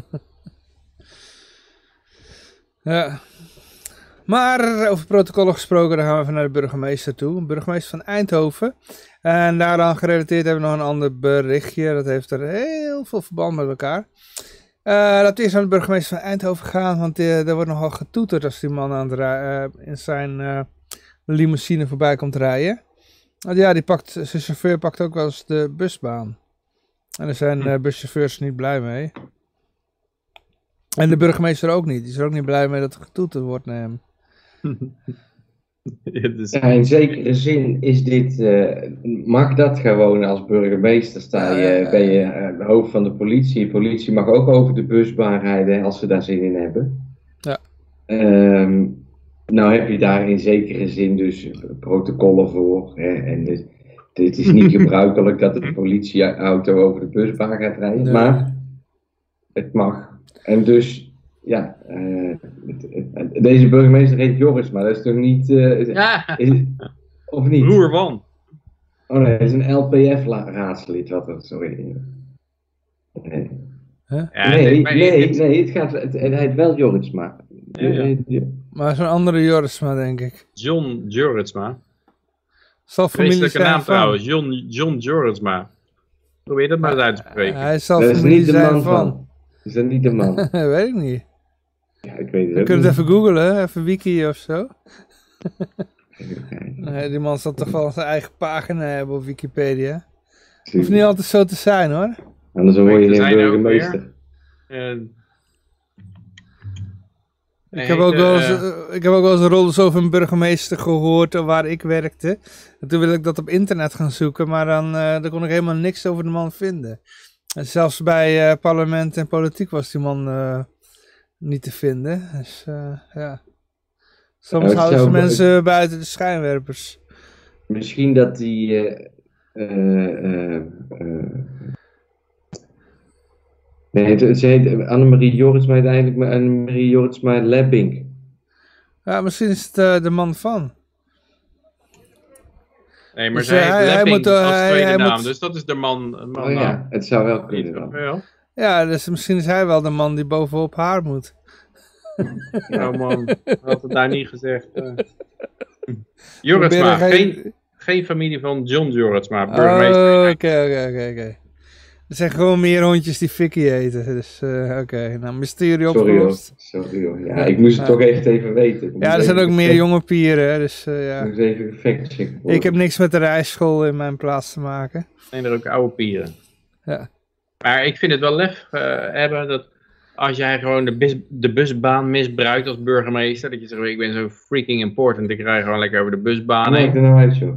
ja. Maar over protocollen gesproken, dan gaan we even naar de burgemeester toe. Burgemeester van Eindhoven. En daaraan gerelateerd hebben we nog een ander berichtje. Dat heeft er heel veel verband met elkaar. Eh laten we eerst naar de burgemeester van Eindhoven gaan. Want eh, er wordt nogal getoeterd als die man aan het eh, in zijn eh, limousine voorbij komt rijden. Want ja, die pakt, zijn chauffeur pakt ook wel eens de busbaan. En daar zijn eh, buschauffeurs niet blij mee. En de burgemeester ook niet. Die is er ook niet blij mee dat er getoeterd wordt naar hem. [laughs] [laughs] is- Ja, in zekere zin is dit, eh, mag dat gewoon als burgemeester sta je, ben je eh, hoofd van de politie. De politie mag ook over de busbaan rijden als ze daar zin in hebben. Ja. Ehm, nou heb je daar in zekere zin dus protocollen voor. Hè, en dit, dit is niet [laughs] gebruikelijk dat de politieauto over de busbaan gaat rijden, Nee. maar het mag. En dus, ja, eh, deze burgemeester heet Joris, maar dat is toch niet... eh, ja, is of niet? broer van. Oh nee, het is een LPF-raadslid. Wat er, sorry. Nee, Ja, nee, nee, dit- nee, het gaat, het, het heet wel Joris, maar... Ja, ja. Maar zo'n andere Jorisma, denk ik. John Jorritsma. Zal familie zijn naam van. trouwens, John, John Jorritsma. Probeer dat maar eens uit te spreken. Hij zal Dat is niet de man van. van. Is dat niet de man? [laughs] Weet ik niet. Ja, ik weet het We ook kunnen het niet. even googlen, even wiki of zo. [laughs] Nee, die man zal toch wel zijn eigen pagina hebben op Wikipedia. Hoeft niet altijd zo te zijn hoor. Anders hoor je geen ook burgemeester. En- Ik heb, ook wel eens, eh, eh, ik heb ook wel eens een rol over een burgemeester gehoord eh, waar ik werkte. En toen wilde ik dat op internet gaan zoeken, maar dan, eh, daar kon ik helemaal niks over de man vinden. En zelfs bij eh, parlement en politiek was die man eh, niet te vinden. Dus eh, ja. Soms Ja, houden ze mensen buiten de schijnwerpers. Misschien dat die... eh, eh, nee, het, het, ze heet Annemarie Joritsma eigenlijk maar Annemarie Joritsma Lebbink. Ja, misschien is het de man van. Nee, maar Dus, zij eh, heeft hij- hij Lepping moet, als hij- tweede hij naam, moet- dus dat is de man. man Oh ja, het zou wel kunnen wel. Ja, dus misschien is hij wel de man die bovenop haar moet. Oh man, [laughs] had het daar niet gezegd. [laughs] Jorritsma, Proberen geen, geen familie van John Jorritsma, Oh, burgemeester. Oké, oké, oké, oké. Er zijn gewoon meer hondjes die fikkie eten. Dus eh, oké, nou mysterie Sorry hoor. opgelost. Sorry hoor. Ja, ik moest het Ja. toch echt even weten. Ik Ja, er zijn ook meer jonge pieren, dus eh, Ik ja. moest even. Ik heb niks met de rijschool in mijn plaats te maken. zijn er ook oude pieren. Ja. Maar ik vind het wel lef eh, hebben dat als jij gewoon de, bus, de busbaan misbruikt als burgemeester, dat je zegt, ik ben zo freaking important, ik rij gewoon lekker over de busbaan heen. er nou uit, joh.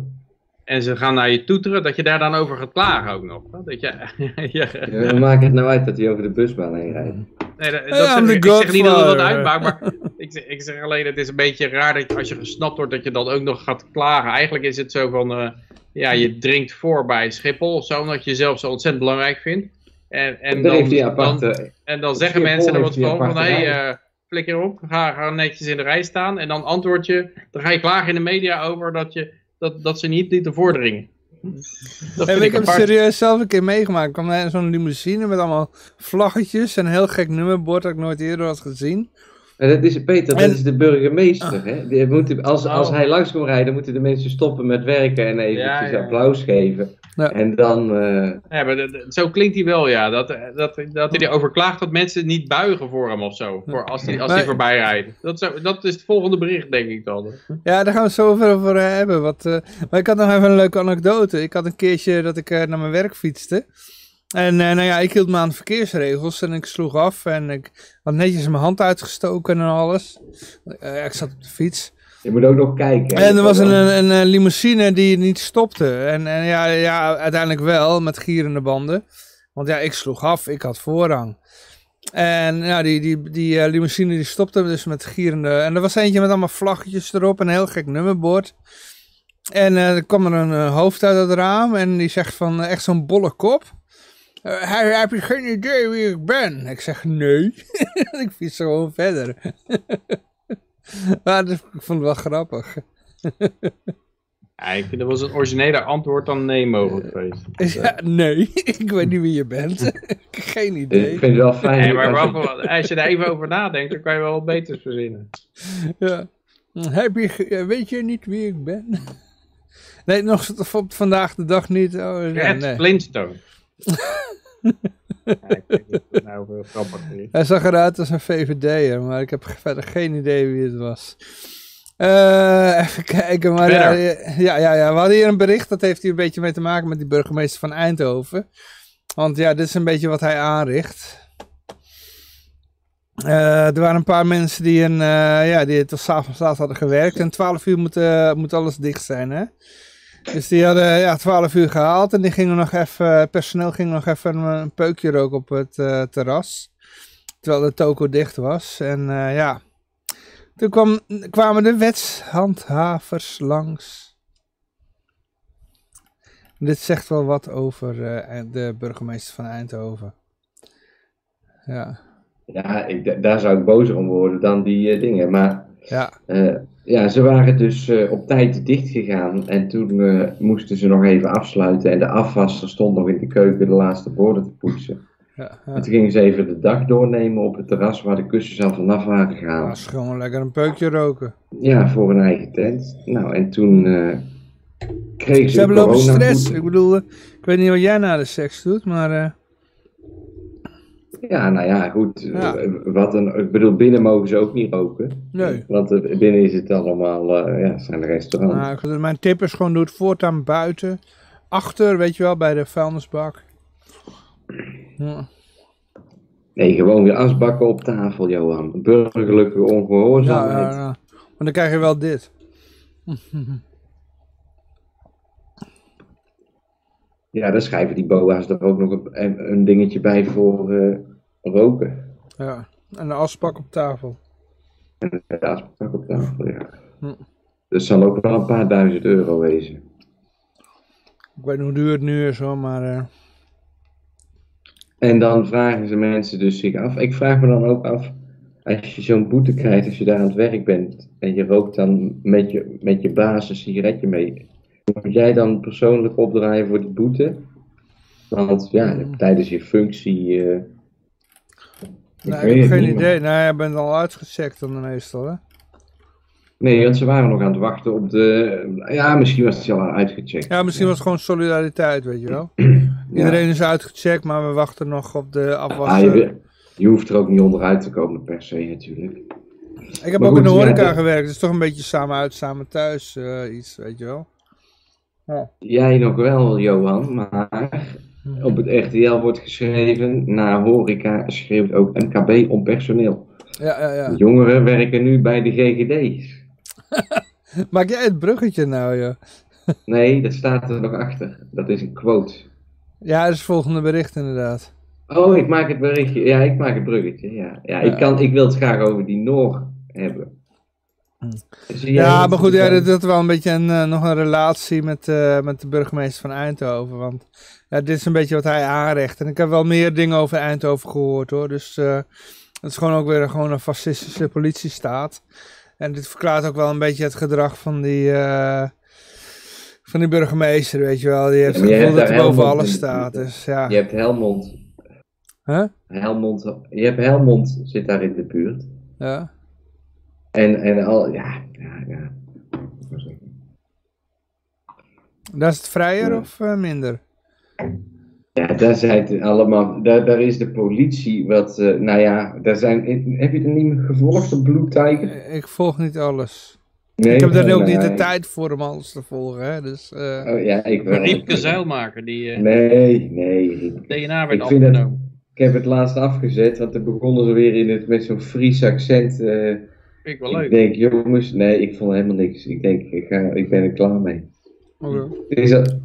En ze gaan naar je toeteren, dat je daar dan over gaat klagen ook nog. hè? Dat je, [laughs] ja, Ja, dan maakt het nou uit dat hij over de busbaan heen rijdt. nee, dat, Hey, dat zeg ik, zeg niet dat het wat Godfather. uitmaakt, maar [laughs] ik zeg, ik zeg alleen, het is een beetje raar dat als je gesnapt wordt, dat je dan ook nog gaat klagen. Eigenlijk is het zo van, eh, ja, je drinkt voor bij Schiphol of zo, omdat je jezelf zo ontzettend belangrijk vindt. En, en dan, dan dan, aparte... en dan zeggen mensen wat heeft die van, hé, rij. eh, flikker op, ga, ga netjes in de rij staan. En dan antwoord je, dan ga je klagen in de media over dat, je, dat, dat ze niet lieten voordringen. Dat ik heb het apart. serieus zelf een keer meegemaakt. Ik kwam naar zo'n limousine met allemaal vlaggetjes en een heel gek nummerbord dat ik nooit eerder had gezien. En dat is, Peter, dat is de burgemeester. Hè? Die moet, als, als Oh. hij langs komt rijden, moeten de mensen stoppen met werken en eventjes Ja, ja. applaus geven. Ja. En dan... eh, Ja, maar zo klinkt hij wel, ja. Dat, dat, dat hij erover klaagt dat mensen niet buigen voor hem of zo. Voor als hij als hij voorbij rijdt. Dat, is- dat is het volgende bericht, denk ik dan. Ja, daar gaan we het zo over, over hebben. Wat, eh, maar ik had nog even een leuke anekdote. Ik had een keertje dat ik eh, naar mijn werk fietste. En eh, nou ja, ik hield me aan de verkeersregels en ik sloeg af en ik had netjes mijn hand uitgestoken en alles. Eh, ik zat op de fiets. Je moet ook nog kijken. hè. En er was een, een, een limousine die niet stopte. En, en ja, ja, uiteindelijk wel, met gierende banden. Want ja, ik sloeg af, ik had voorrang. En ja, die, die, die eh, limousine die stopte dus met gierende... En er was eentje met allemaal vlaggetjes erop, een heel gek nummerbord. En eh, er kwam er een eh, hoofd uit het raam en die zegt van echt zo'n bolle kop. Hij heb je geen idee wie ik ben? Ik zeg nee. [laughs] ik fiets gewoon verder. [laughs] [laughs] maar dat- ik vond het wel grappig. [laughs] Ja, ik vind dat was een originele antwoord dan [laughs] nee mogelijk geweest. Ja, nee, ik weet niet wie je bent. geen idee. ik vind het wel fijn. Nee, maar als je- wel, als je daar even over nadenkt, dan kan je wel wat beters verzinnen. Ja. Heb je, weet je niet wie ik ben? Nee, nog op vandaag de dag niet. Oh, ja, Red nee. Flintstone. Ik weet niet of het nou heel grappig is. Hij zag eruit als een VVD'er, maar ik heb verder geen idee wie het was. Eh, even kijken, maar ja, Verder. ja, ja, ja, we hadden hier een bericht, dat heeft hier een beetje mee te maken met die burgemeester van Eindhoven. Want ja, dit is een beetje wat hij aanricht. Eh, er waren een paar mensen die, een, eh, ja, die tot s'avonds laat hadden gewerkt en 12 uur moet, eh, moet alles dicht zijn, hè. Dus die hadden ja, 12 uur gehaald en die gingen nog even, het personeel ging nog even een, een peukje roken op het eh, terras. Terwijl de toko dicht was. En eh, ja, toen kwam, kwamen de wetshandhavers langs. Dit zegt wel wat over eh, de burgemeester van Eindhoven. Ja, Ja, ik, da- daar zou ik bozer om worden dan die eh, dingen. Maar ja, eh, ja, ze waren dus eh, op tijd dicht gegaan. En toen eh, moesten ze nog even afsluiten. En de afwasser stond nog in de keuken de laatste borden te poetsen. ja. En ja. toen gingen ze even de dag doornemen op het terras waar de kussens al vanaf waren gegaan. was gewoon lekker een peukje roken. Ja, voor een eigen tent. Nou, en toen eh kregen ze Ze hebben lopen stress. Ik bedoel, ik weet niet wat jij na de seks doet, maar Ja, nou ja, goed. Ja. Wat een, ik bedoel, binnen mogen ze ook niet roken. nee. Want eh, binnen is het allemaal, eh, ja, zijn de restaurants. Nou, mijn tip is gewoon doe het voortaan buiten. Achter, weet je wel, bij de vuilnisbak. Ja. Nee, gewoon weer asbakken op tafel, Johan. Burgerlijke Ja, ongehoorzaamheid. ja, ja. Maar dan krijg je wel dit. Ja, dan schrijven die boa's er ook nog een, een dingetje bij voor eh, roken. Ja. En een asbak op tafel. En een asbak op tafel, ja. Hm. Dat zal ook wel een paar duizend euro wezen. Ik weet niet hoe duur het nu is hoor, maar... eh, En dan vragen ze mensen dus zich af. Ik vraag me dan ook af, als je zo'n boete krijgt, als je daar aan het werk bent en je rookt dan met je, met je baas een sigaretje mee, moet jij dan persoonlijk opdraaien voor die boete? Want ja, tijdens je functie. eh, ik heb geen idee. Nee, je bent al uitgecheckt dan meestal, hè? Nee, want ze waren nog aan het wachten op de... Ja, misschien was het al uitgecheckt. Ja, misschien was het gewoon solidariteit, weet je wel. [clears throat] Ja. Iedereen is uitgecheckt, maar we wachten nog op de Ah, afwassen. je, je hoeft er ook niet onderuit te komen per se natuurlijk. Ik heb Maar ook in de ja, horeca gewerkt. Het is toch een beetje samen uit, samen thuis eh, iets, weet je wel. Ja. Jij nog wel, Johan, maar op het RTL wordt geschreven, na horeca schreeuwt ook MKB om personeel. Ja, ja, ja. Jongeren werken nu bij de GGD's. [laughs] Maak jij het bruggetje nou, joh? [laughs] Nee, dat staat er nog achter. Dat is een quote. Ja, dat is het volgende bericht inderdaad. Oh, ik maak het berichtje. Ja, ik maak het bruggetje. Ja, ja, Ja. Ik, kan, ik wil het graag over die Noor hebben. Ja, maar goed, ja, dat dat wel een beetje een, eh, nog een relatie met, eh, met de burgemeester van Eindhoven. Want ja, dit is een beetje wat hij aanrecht. En ik heb wel meer dingen over Eindhoven gehoord hoor. Dus eh, het is gewoon ook weer gewoon een fascistische politiestaat. En dit verklaart ook wel een beetje het gedrag van die, van die burgemeester, weet je wel. Die heeft Ja, het gevoel dat hij boven alles staat. Dus ja. Je hebt Helmond. Huh? Helmond. Je hebt Helmond zit daar in de buurt. Ja. En, en al, ja, ja, ja. Daar is het vrijer Ja. of eh, minder? Ja, daar zijn het allemaal, daar, daar is de politie wat, eh, nou ja, daar zijn, heb je het niet meer gevolgd, de Blue Tiger? Ik volg niet alles. Nee, ik heb daar ook nee. niet de tijd voor om alles te volgen. Hè? Dus, eh, Oh ja, ik wel. Riepke Zeilmaker, die eh, Nee, nee. DNA werd Ik vind dat- afgenomen. Ik heb het laatst afgezet, want dan begonnen ze weer in het, met zo'n Fries accent. Vind ik wel ik leuk. denk, jongens, nee, ik vond helemaal niks. Ik denk, ik, ga, ik ben er klaar mee. oké. Is dat...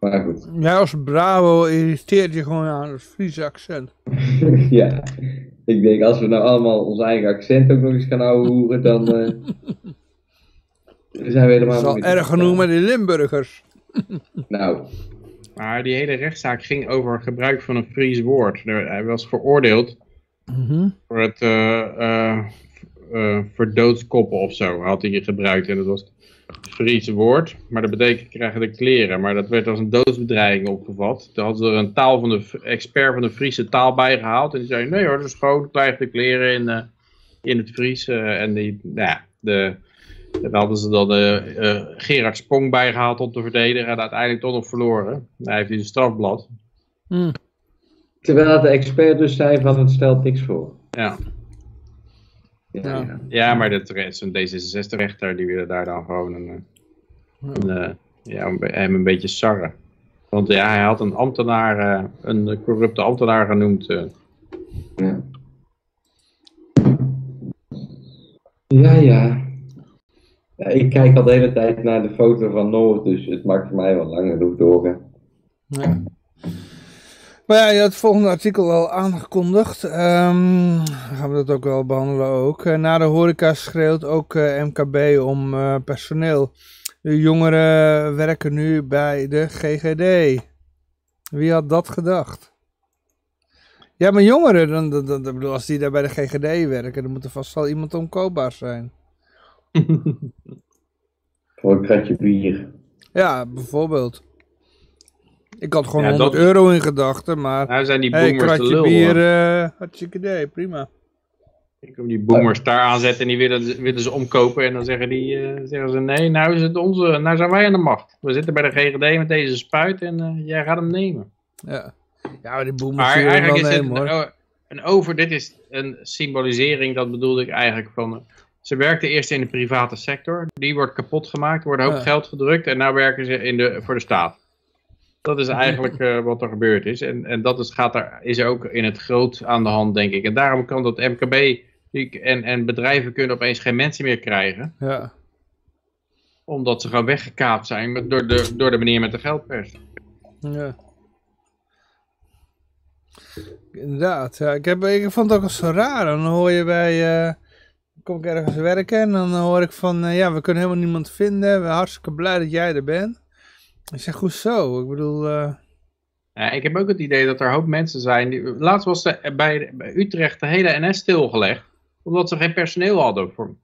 Maar goed. [laughs] Jij als Bravo irriteert je gewoon aan het Friese accent. [laughs] ja, ik denk, als we nou allemaal ons eigen accent ook nog eens gaan houden, dan eh, zijn we helemaal Dat is al niet erg genoeg met die Limburgers. [laughs] Nou, Maar die hele rechtszaak ging over gebruik van een Fries woord. Hij was veroordeeld voor het eh eh eh, verdoodskoppen of zo had hij gebruikt. En dat was het Friese woord. Maar dat betekent krijgen de kleren. Maar dat werd als een doodsbedreiging opgevat. Toen hadden ze er een taal van de expert van de Friese taal bij gehaald. En die zei, nee hoor, dat is gewoon krijgen de kleren in, eh, in het Fries. eh, en die, nou ja, de... En dan hadden ze dan Gerard Spong bijgehaald om te verdedigen. En uiteindelijk toch nog verloren. Hij heeft hij een strafblad. Hm. terwijl de expert dus zei van het stelt niks voor. Ja. Ja, Ja. ja. Ja, maar een D66-rechter die wilde daar dan gewoon een, eh, een, eh, ja, een be- hem een beetje sarren. Want ja, hij had een ambtenaar, eh, een corrupte ambtenaar genoemd. eh. Ja. Ja, ja. Ja, ik kijk al de hele tijd naar de foto van Noord, dus het maakt voor mij wel langer genoeg doorgaan. Ja. Maar ja, je had het volgende artikel al aangekondigd. Dan gaan we dat ook wel behandelen ook. Eh, na de horeca schreeuwt ook eh, MKB om eh, personeel. De jongeren werken nu bij de GGD. Wie had dat gedacht? Ja, maar jongeren, dan, dan, dan, bedoel, als die daar bij de GGD werken, dan moet er vast wel iemand omkoopbaar zijn. [laughs] Voor een kratje bier. Ja, bijvoorbeeld. Ik had gewoon Ja, 100 dat- euro in gedachten, maar... Nou zijn die Hey, boomers de kratje lul. bier, eh hartstikke idee, prima. Ik kom die boomers daar aanzetten en die willen, willen ze omkopen. En dan zeggen, die, eh, zeggen ze, nee, nou, is het onze, nou zijn wij aan de macht. We zitten bij de GGD met deze spuit en eh, jij gaat hem nemen. Ja, ja maar die boemers Maar eigenlijk is het nemen, hoor. een, over, dit is een symbolisering, dat bedoelde ik eigenlijk van... Ze werkten eerst in de private sector, die wordt kapot gemaakt, er wordt een hoop Ja. geld gedrukt en nu werken ze in de, voor de staat. Dat is eigenlijk eh, wat er gebeurd is en, en dat is, gaat er, is ook in het groot aan de hand, denk ik. En daarom kan dat MKB en, en bedrijven kunnen opeens geen mensen meer krijgen, Ja. omdat ze gewoon weggekaapt zijn met, door, de, door de meneer met de geldpers. Ja. Inderdaad, ja. Ik, heb, ik vond het ook zo raar. Dan hoor je bij, eh, kom ik ergens werken en dan hoor ik van, eh, ja, we kunnen helemaal niemand vinden. We zijn hartstikke blij dat jij er bent. Ik zeg, hoezo? Ik bedoel, eh, Ja, ik heb ook het idee dat er een hoop mensen zijn. Die, laatst was er bij, bij Utrecht de hele NS stilgelegd. Omdat ze geen personeel hadden voor,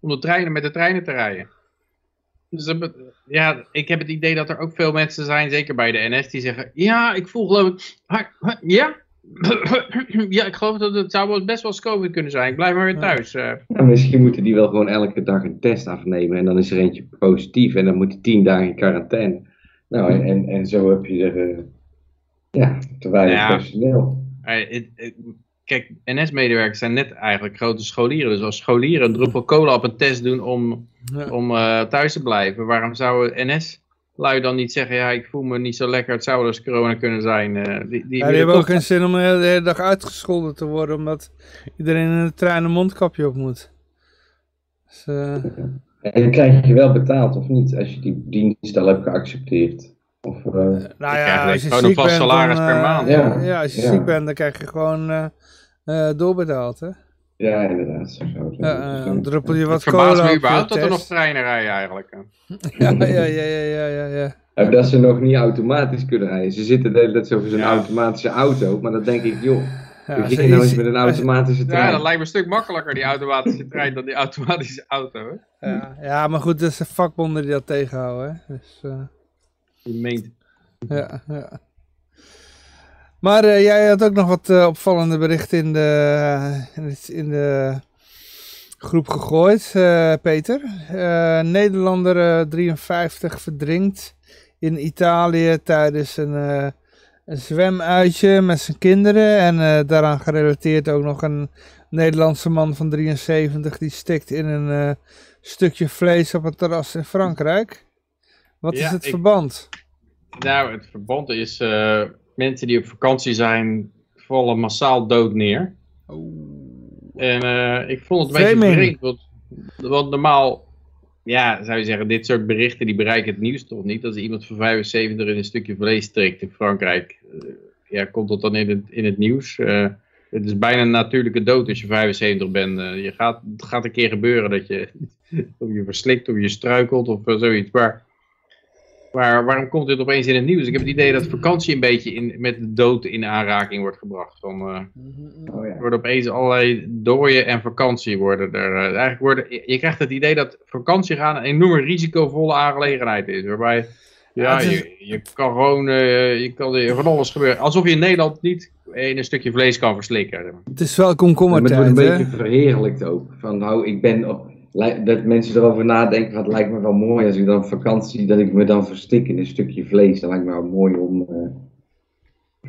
om de treinen met de treinen te rijden. Dus ja, ik heb het idee dat er ook veel mensen zijn, zeker bij de NS, die zeggen: Ja, ik voel geloof ik. Ja, [coughs] ja, ik geloof dat het zou best wel eens COVID kunnen zijn. Ik blijf maar weer thuis. eh. Ja, misschien moeten die wel gewoon elke dag een test afnemen en dan is er eentje positief en dan moet die tien dagen in quarantaine. Nou, en, en, en zo heb je er eh, ja, te weinig Ja. personeel. Kijk, NS-medewerkers zijn net eigenlijk grote scholieren. Dus als scholieren een druppel cola op een test doen om, Ja. om eh, thuis te blijven, waarom zouden NS-lui dan niet zeggen, ja, ik voel me niet zo lekker, het zou wel eens corona kunnen zijn. eh, die, die, Ja, die hebben ook geen zin om de hele, dag uitgescholden te worden, omdat iedereen in de trein een mondkapje op moet. Dus, eh, En dan krijg je wel betaald of niet als je die dienst al hebt geaccepteerd. Of, eh, nou ja, je als je gewoon een ziek vast bent, salaris dan, per maand. Ja, Ja, als je ja. ziek bent, dan krijg je gewoon eh, eh, doorbetaald, hè. Ja, inderdaad. Zo, zo, zo. Ja, eh, druppel je wat Het verbaast cola me op überhaupt dat er nog treinen rijden eigenlijk. [laughs] Ja, ja, ja, ja, ja, ja, ja. Ja, dat ze nog niet automatisch kunnen rijden. Ze zitten de hele tijd zo voor zo'n Ja. automatische auto, maar dan denk ik, joh, Ja, begin je nou eens met een automatische trein. Ja, dat lijkt me een stuk makkelijker, die automatische trein, dan die automatische auto. Hè? ja, ja, maar goed, dat zijn vakbonden die dat tegenhouden, hè. Dus, eh, Je meent ja, ja. Maar eh, jij had ook nog wat eh, opvallende berichten in de, in de groep gegooid, eh, Peter. Eh, Nederlander eh, 53 verdrinkt in Italië tijdens een, eh, een zwemuitje met zijn kinderen. En eh, daaraan gerelateerd ook nog een Nederlandse man van 73 die stikt in een eh, stukje vlees op een terras in Frankrijk. Wat is het ik- verband? Nou, het verband is, eh, mensen die op vakantie zijn, vallen massaal dood neer. En eh, ik vond het een beetje vreemd, want, want normaal, ja, zou je zeggen, dit soort berichten die bereiken het nieuws toch niet. Als iemand van 75 in een stukje vlees trekt in Frankrijk, eh, ja, komt dat dan in het, in het nieuws? Eh, het is bijna een natuurlijke dood als je 75 bent. Eh, je gaat, het gaat een keer gebeuren dat je, [laughs] of je verslikt, of je struikelt, of zoiets. Maar maar waarom komt dit opeens in het nieuws? Ik heb het idee dat vakantie een beetje in, met de dood in aanraking wordt gebracht. Van, eh, Oh, ja. er worden opeens allerlei dooien en vakantie worden er. eh, eigenlijk worden, je, je krijgt het idee dat vakantie gaan een enorme risicovolle aangelegenheid is. Waarbij ja, Ja, het is- je, je kan gewoon eh, je kan er van alles gebeuren. Alsof je in Nederland niet in een stukje vlees kan verslikken. zeg maar. Het is wel Maar het wordt komkommertijd, een beetje verheerlijkt ook. Van, nou, ik ben op, dat mensen erover nadenken, het lijkt me wel mooi als ik dan op vakantie, dat ik me dan verstik in een stukje vlees. Dat lijkt me wel mooi om... eh,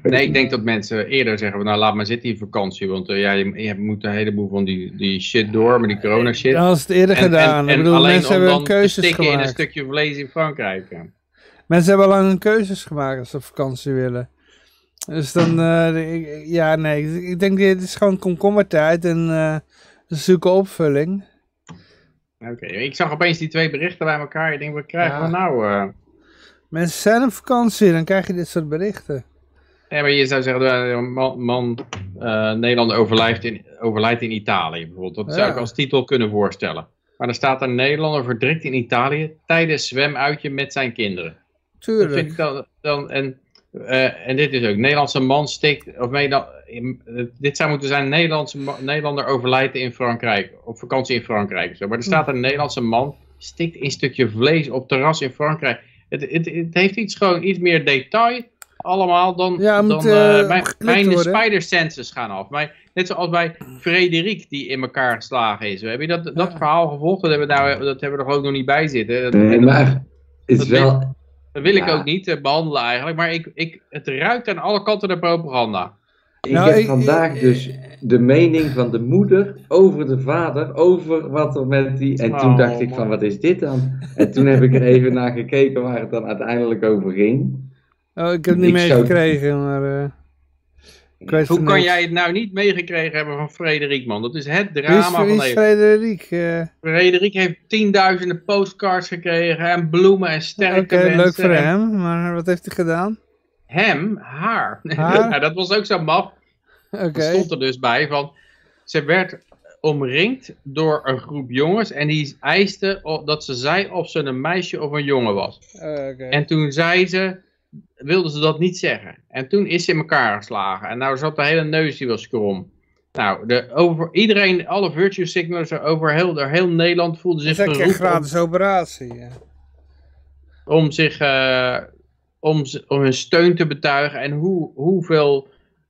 Nee, ik denk dat mensen eerder zeggen, van, nou laat maar zitten in vakantie. Want eh, ja, je, je moet een heleboel van die, die shit door, met die corona shit. Dan is het eerder gedaan. bedoel, alleen mensen om hebben dan te keuzes stikken in een gemaakt. stukje vlees in Frankrijk. ja. Mensen hebben al lang hun keuzes gemaakt als ze op vakantie willen. Dus dan, eh, ik- ja, nee, ik- denk dit is gewoon komkommertijd en eh, ze zoeken opvulling. Oké, ik zag opeens die twee berichten bij elkaar. Ik denk, wat krijgen Ja. we nou? eh? Mensen zijn op vakantie, dan krijg je dit soort berichten. Ja, maar je zou zeggen, eh, een man, man eh, Nederland overlijdt in, overlijdt in Italië bijvoorbeeld. Dat zou ik als titel kunnen voorstellen. Maar dan staat er Nederlander verdrikt in Italië tijdens zwemuitje met zijn kinderen. Dat vind Tuurlijk. ik dan, dan en, en dit is ook, Nederlandse man stikt, of nee, dan, in- eh, dit zou moeten zijn, Nederlandse Nederlander overlijdt in Frankrijk, op vakantie in Frankrijk. Zo. Maar er staat een Nederlandse man, stikt in een stukje vlees op terras in Frankrijk. Het, het, het heeft iets gewoon iets meer detail allemaal dan, Ja, dan moet, eh, eh, mijn, spider senses gaan af. Mijn, net zoals bij Frederik die in elkaar geslagen is. Heb je dat, dat Ja. verhaal gevolgd? Dat hebben, we nou, dat hebben we er ook nog niet bij zitten. Dat, nee, dat- maar het is dat wel... dat wil ik Ja. ook niet eh, behandelen eigenlijk, maar ik, ik, het ruikt aan alle kanten de propaganda. Ik Nou, heb ik- vandaag ik- dus de mening van de moeder over de vader, over wat er met die... En toen Oh, dacht ik van, wat is dit dan? En toen heb ik er even naar gekeken waar het dan uiteindelijk over ging. Oh, ik heb het niet zou- meegekregen, maar... eh, Hoe van kan jij het nou niet meegekregen hebben van Frederik, man? Dat is het Wie is, drama wie van is Nederland. Frederik? Eh, Frederik heeft tienduizenden postcards gekregen en bloemen en Oké, sterke mensen. leuk voor en hem, maar wat heeft hij gedaan? Hem, haar. Haar? [laughs] nou, dat was ook zo maf. Oké, stond er dus bij van, ze werd omringd door een groep jongens en die eiste o- dat ze zei of ze een meisje of een jongen was. Oké. En toen zei ze, wilde ze dat niet zeggen. En toen is ze in elkaar geslagen. En nou zat de hele neus die was krom. Nou, de, over, iedereen, alle virtue signalers over heel, door heel Nederland voelden Dat zich is echt een geroepen om, gratis operatie. Ja. om zich, eh, om, om hun steun te betuigen. En hoe, hoeveel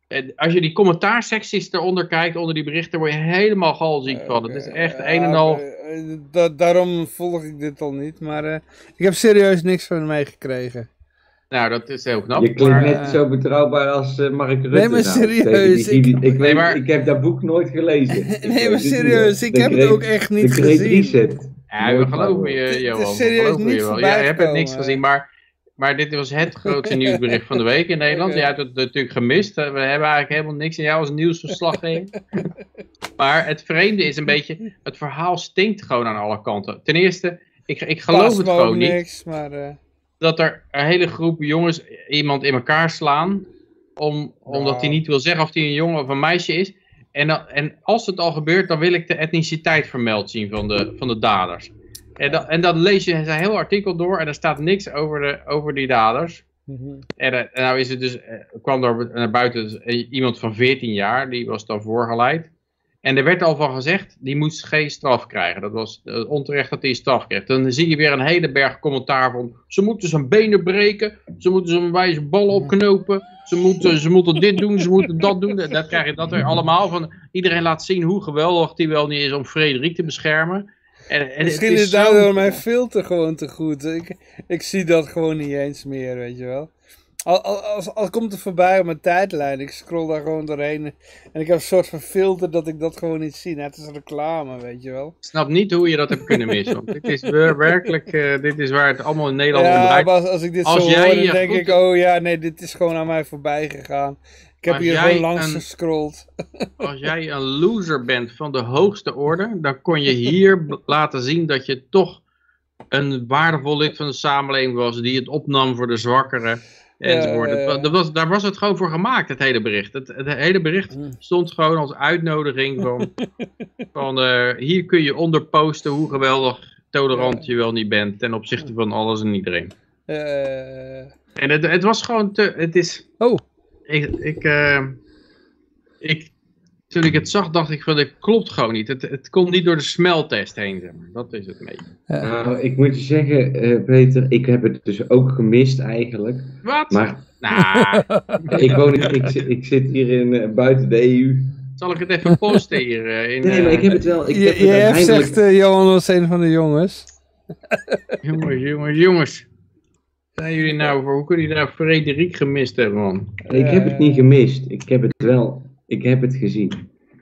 eh, als je die commentaarsecties eronder kijkt, onder die berichten, word je helemaal galziek van. Het is echt een en al... Eh, eh, da- daarom volg ik dit al niet, maar eh, ik heb serieus niks van meegekregen. Nou, dat is heel knap. Je klinkt maar, net eh, zo betrouwbaar als eh, Mark Rutte. Nee, maar nou, serieus, ik- ik, weet, Nee, maar- ik heb dat boek nooit gelezen. [laughs] Nee, maar serieus, ik De heb het ook echt De niet Great gezien. Reset. Ja, we geloven je, Het is Johan. serieus niet je wel. voorbij Jij hebt het niks gezien, maar, maar dit was het grootste nieuwsbericht van de week in Nederland. Jij hebt het natuurlijk gemist. Eh, We hebben eigenlijk helemaal niks in jou als nieuwsverslaggever. [laughs] maar het vreemde is een beetje, het verhaal stinkt gewoon aan alle kanten. Ten eerste, ik, ik geloof het gewoon niet. maar... eh, dat er een hele groep jongens iemand in elkaar slaan. Om, omdat hij Nou. niet wil zeggen of hij een jongen of een meisje is. En, dan, en als het al gebeurt, dan wil ik de etniciteit vermeld zien van de, van de daders. En, dan, en dan lees je zijn heel artikel door en er staat niks over, de, over die daders. mhm. En, eh, en nou is het dus, eh, kwam er naar buiten dus, eh, iemand van 14 jaar, die was dan voorgeleid. En er werd al van gezegd, die moest geen straf krijgen. Dat was onterecht dat hij straf kreeg. Dan zie je weer een hele berg commentaar van, ze moeten zijn benen breken, ze moeten zijn wijze ballen opknopen, ze moeten, ze moeten dit doen, ze moeten dat doen. Dat krijg je dat weer allemaal van, iedereen laat zien hoe geweldig hij wel niet is om Frederik te beschermen. En, en het Misschien is is zo- daardoor mijn filter gewoon te goed. Ik, ik zie dat gewoon niet eens meer, weet je wel. Al, al, als, als komt het voorbij op mijn tijdlijn, ik scroll daar gewoon doorheen. En ik heb een soort van filter dat ik dat gewoon niet zie. Net als reclame, weet je wel. Ik snap niet hoe je dat hebt kunnen missen. [laughs] Want dit is wer- werkelijk, eh, dit is waar het allemaal in Nederland om Ja, draait. maar als, als ik dit Als zo jij hoor, dan je denk goed- ik, oh ja, nee, dit is gewoon aan mij voorbij gegaan. Ik heb Als hier gewoon langs een- gescrolld. [laughs] Als jij een loser bent van de hoogste orde, dan kon je hier laten zien dat je toch een waardevol lid van de samenleving was, die het opnam voor de zwakkeren. Enzovoort. Ja, dat was, daar was het gewoon voor gemaakt, het hele bericht. Het, het hele bericht Hm. stond gewoon als uitnodiging van, [laughs] van eh, hier kun je onder posten hoe geweldig tolerant je wel niet bent ten opzichte van alles en iedereen. Eh, En het, het was gewoon te, het is, oh, ik, ik, eh, ik, toen ik het zag, dacht ik van, dit klopt gewoon niet. Het, het komt niet door de smeltest heen, zeg maar. Dat is het een beetje. Nou, ik moet je zeggen, eh, Peter, ik heb het dus ook gemist eigenlijk. Wat? Maar Nou, [laughs] ik, woon, ik, zit- ik zit hier in, eh, buiten de EU. zal ik het even posten hier eh, in... Nee, maar eh, ik heb het wel. Ik heb je, het uiteindelijk- zegt, eh, Johan was een van de jongens. Jongens, jongens, jongens. Zijn jullie nou, voor, hoe kunnen jullie nou Frederik gemist hebben, man? Ik heb het niet gemist. Ik heb het wel. Ik heb het gezien.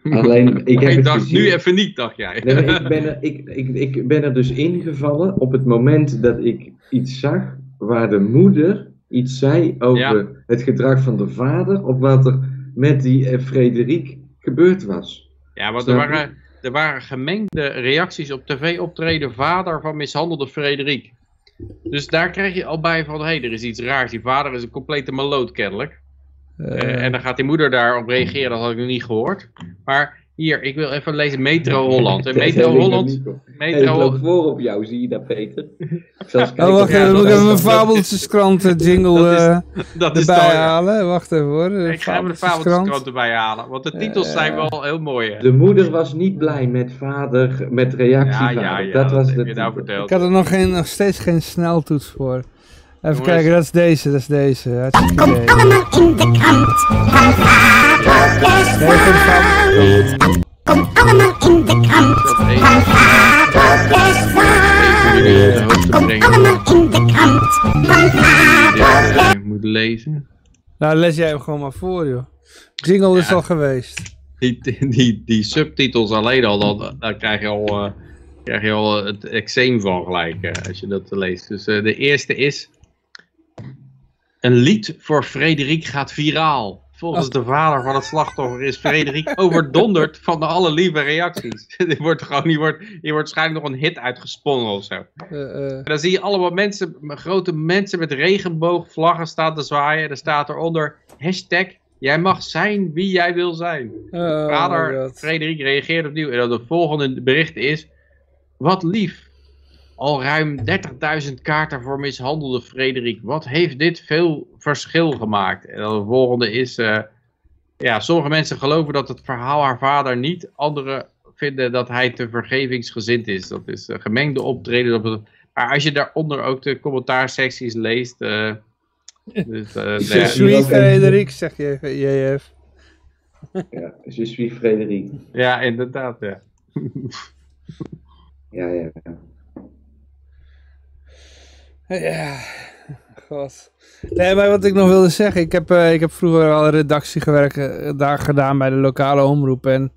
[laughs] Alleen, ik heb het dacht gezien. nu even niet, dacht jij. Nee, ik, ben er, ik, ik, ik ben er dus ingevallen op het moment dat ik iets zag waar de moeder iets zei over Ja. het gedrag van de vader, of wat er met die eh, Frederik gebeurd was. Ja, want er waren, er waren gemengde reacties op tv optreden vader van mishandelde Frederik. Dus daar krijg je al bij van, hé, hey, er is iets raars. Die vader is een complete maloot kennelijk. Eh, en dan gaat die moeder daarop reageren, dat had ik nog niet gehoord. Maar hier, ik wil even lezen Metro Holland. [laughs] Metro Holland. Hey, Metro ik voor op jou, zie je dat, Peter? [laughs] Oh, wacht even, moet ik dat even mijn Fabeltjeskrant eh, [laughs] jingle dat is- eh, dat erbij halen. Wacht even hoor. Ik ga even de Fabeltjeskrant. erbij halen, want de titels zijn wel heel mooi. Hè? De moeder was niet blij met vader, met reactie Ja, ja, ja, dat was de je nou. Ik had er nog, geen, nog steeds geen sneltoets voor. Even Jongens. kijken, dat is deze, dat is deze. Hartstikke Komt idee. allemaal in de krant van Fabeltjes geen Fabeltjeskrant. Komt allemaal in de krant Dat van Fabeltjes de Komt allemaal in de krant van Fabeltjes je moet lezen. Nou, lees jij hem gewoon maar voor, joh. Jingle is Ja. al geweest. Die, die, die subtitels alleen al, dan, daar krijg je al, eh, krijg je al het eczeem van gelijk eh, als je dat leest. Dus eh, de eerste is... Een lied voor Frederik gaat viraal. Volgens de vader van het slachtoffer is Frederik [laughs] overdonderd van de alle lieve reacties. die [laughs] wordt gewoon, die wordt, die wordt waarschijnlijk nog een hit uitgesponnen of zo. En dan zie je allemaal mensen, grote mensen met regenboogvlaggen staan te zwaaien. En er staat eronder, hashtag, jij mag zijn wie jij wil zijn. oh Vader. Frederik reageert opnieuw. En dan het volgende bericht is, wat lief. Al ruim 30.000 kaarten voor mishandelde Frederik. Wat heeft dit veel verschil gemaakt? En dan de volgende is, eh, ja, sommige mensen geloven dat het verhaal haar vader niet. Anderen vinden dat hij te vergevingsgezind is. Dat is eh, gemengde optreden. Maar als je daaronder ook de commentaarsecties leest. eh [laughs] dus, Is ja, het Sweet ook even- Frederik, zeg je, JF. Ja, je suis Frederik. Ja, inderdaad, ja. Ja, ja. ja. Ja, god. Nee, maar wat ik nog wilde zeggen, ik heb, eh, ik heb vroeger al redactiegewerk eh, daar gedaan bij de lokale omroep. En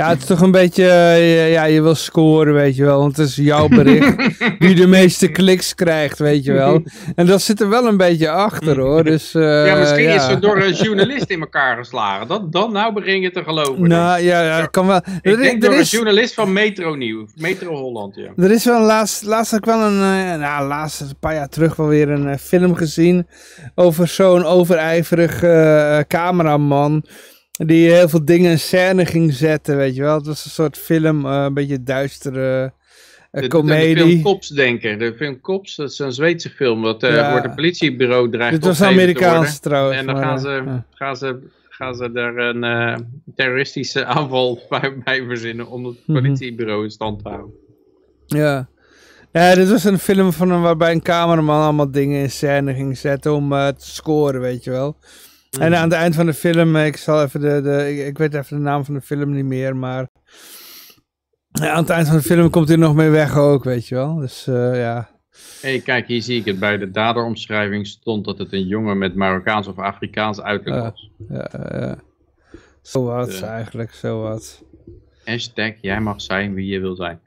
ja, het is toch een beetje, eh, ja, je wil scoren, weet je wel. Want het is jouw bericht [laughs] die de meeste kliks krijgt, weet je wel. [laughs] En dat zit er wel een beetje achter, hoor. Dus, eh, ja, misschien ja. is ze door een journalist in elkaar geslagen. Dat, dan nou begin je te geloven. Nou, ja, ja, kan wel. ik Er, denk er door een is, journalist van Metro Nieuw. Metro Holland, ja. er is wel laatst, laatst wel een, eh, nou, laatst een paar jaar terug wel weer een film gezien over zo'n overijverig cameraman die heel veel dingen in scène ging zetten, weet je wel. Het was een soort film, eh, een beetje duistere eh, De, de, de comedie. film Cops denken. De film Cops, dat is een Zweedse film. Eh, Ja. wordt een politiebureau dreigt Dit was Amerikaans trouwens. En dan maar, gaan eh, ze, ja. gaan ze, gaan ze er een eh, terroristische [laughs] aanval bij, bij verzinnen om het Mhm. politiebureau in stand te houden. Ja. Ja, dit was een film van een, waarbij een cameraman allemaal dingen in scène ging zetten om eh, te scoren, weet je wel. En aan het eind van de film, eh, ik zal even de, de ik, ik weet even de naam van de film niet meer, maar ja, aan het eind van de film komt hij nog mee weg ook, weet je wel. Dus eh, ja, Hé, kijk, hier zie ik het. Bij de daderomschrijving stond dat het een jongen met Marokkaans of Afrikaans uiterlijk Ja. was. ja eh, zo wat Ja. eigenlijk, zo wat. Hashtag, jij mag zijn wie je wil zijn.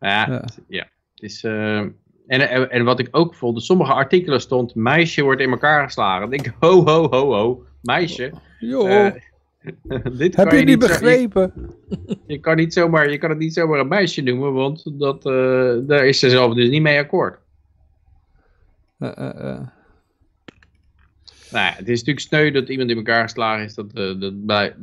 Ja, Ja. het- ja. Het is, eh, en, en, en wat ik ook vond, in sommige artikelen stond, meisje wordt in elkaar geslagen. Denk ik, ho, ho, ho, ho, meisje. Joh, eh, [laughs] dit heb kan je niet begrepen? Je, [laughs] je kan niet zomaar, je kan het niet zomaar een meisje noemen, want dat, eh, daar is ze zelf dus niet mee akkoord. Eh, eh, eh. Nou ja, het is natuurlijk sneu dat iemand in elkaar geslagen is. Dat, eh, dat blij-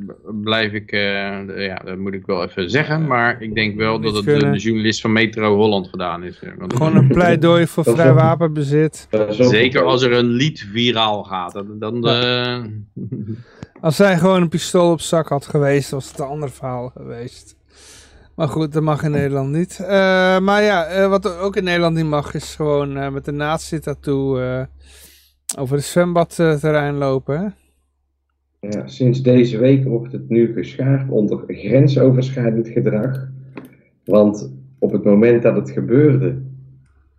blijf ik, eh, ja, dat moet ik wel even zeggen. Maar ik denk wel dat het Niet de, de journalist van Metro Holland gedaan is. eh, want- Gewoon een pleidooi voor vrij wapenbezit. Zeker als er een lied viraal gaat. Dan, dan, eh, [laughs] Als zij gewoon een pistool op zak had geweest, was het een ander verhaal geweest. Maar goed, dat mag in Nederland niet. Eh, maar ja, eh, wat ook in Nederland niet mag, is gewoon eh, met een nazi-tattoo eh, over het zwembadterrein lopen. Hè? Ja, sinds deze week wordt het nu geschaard onder grensoverschrijdend gedrag. Want op het moment dat het gebeurde,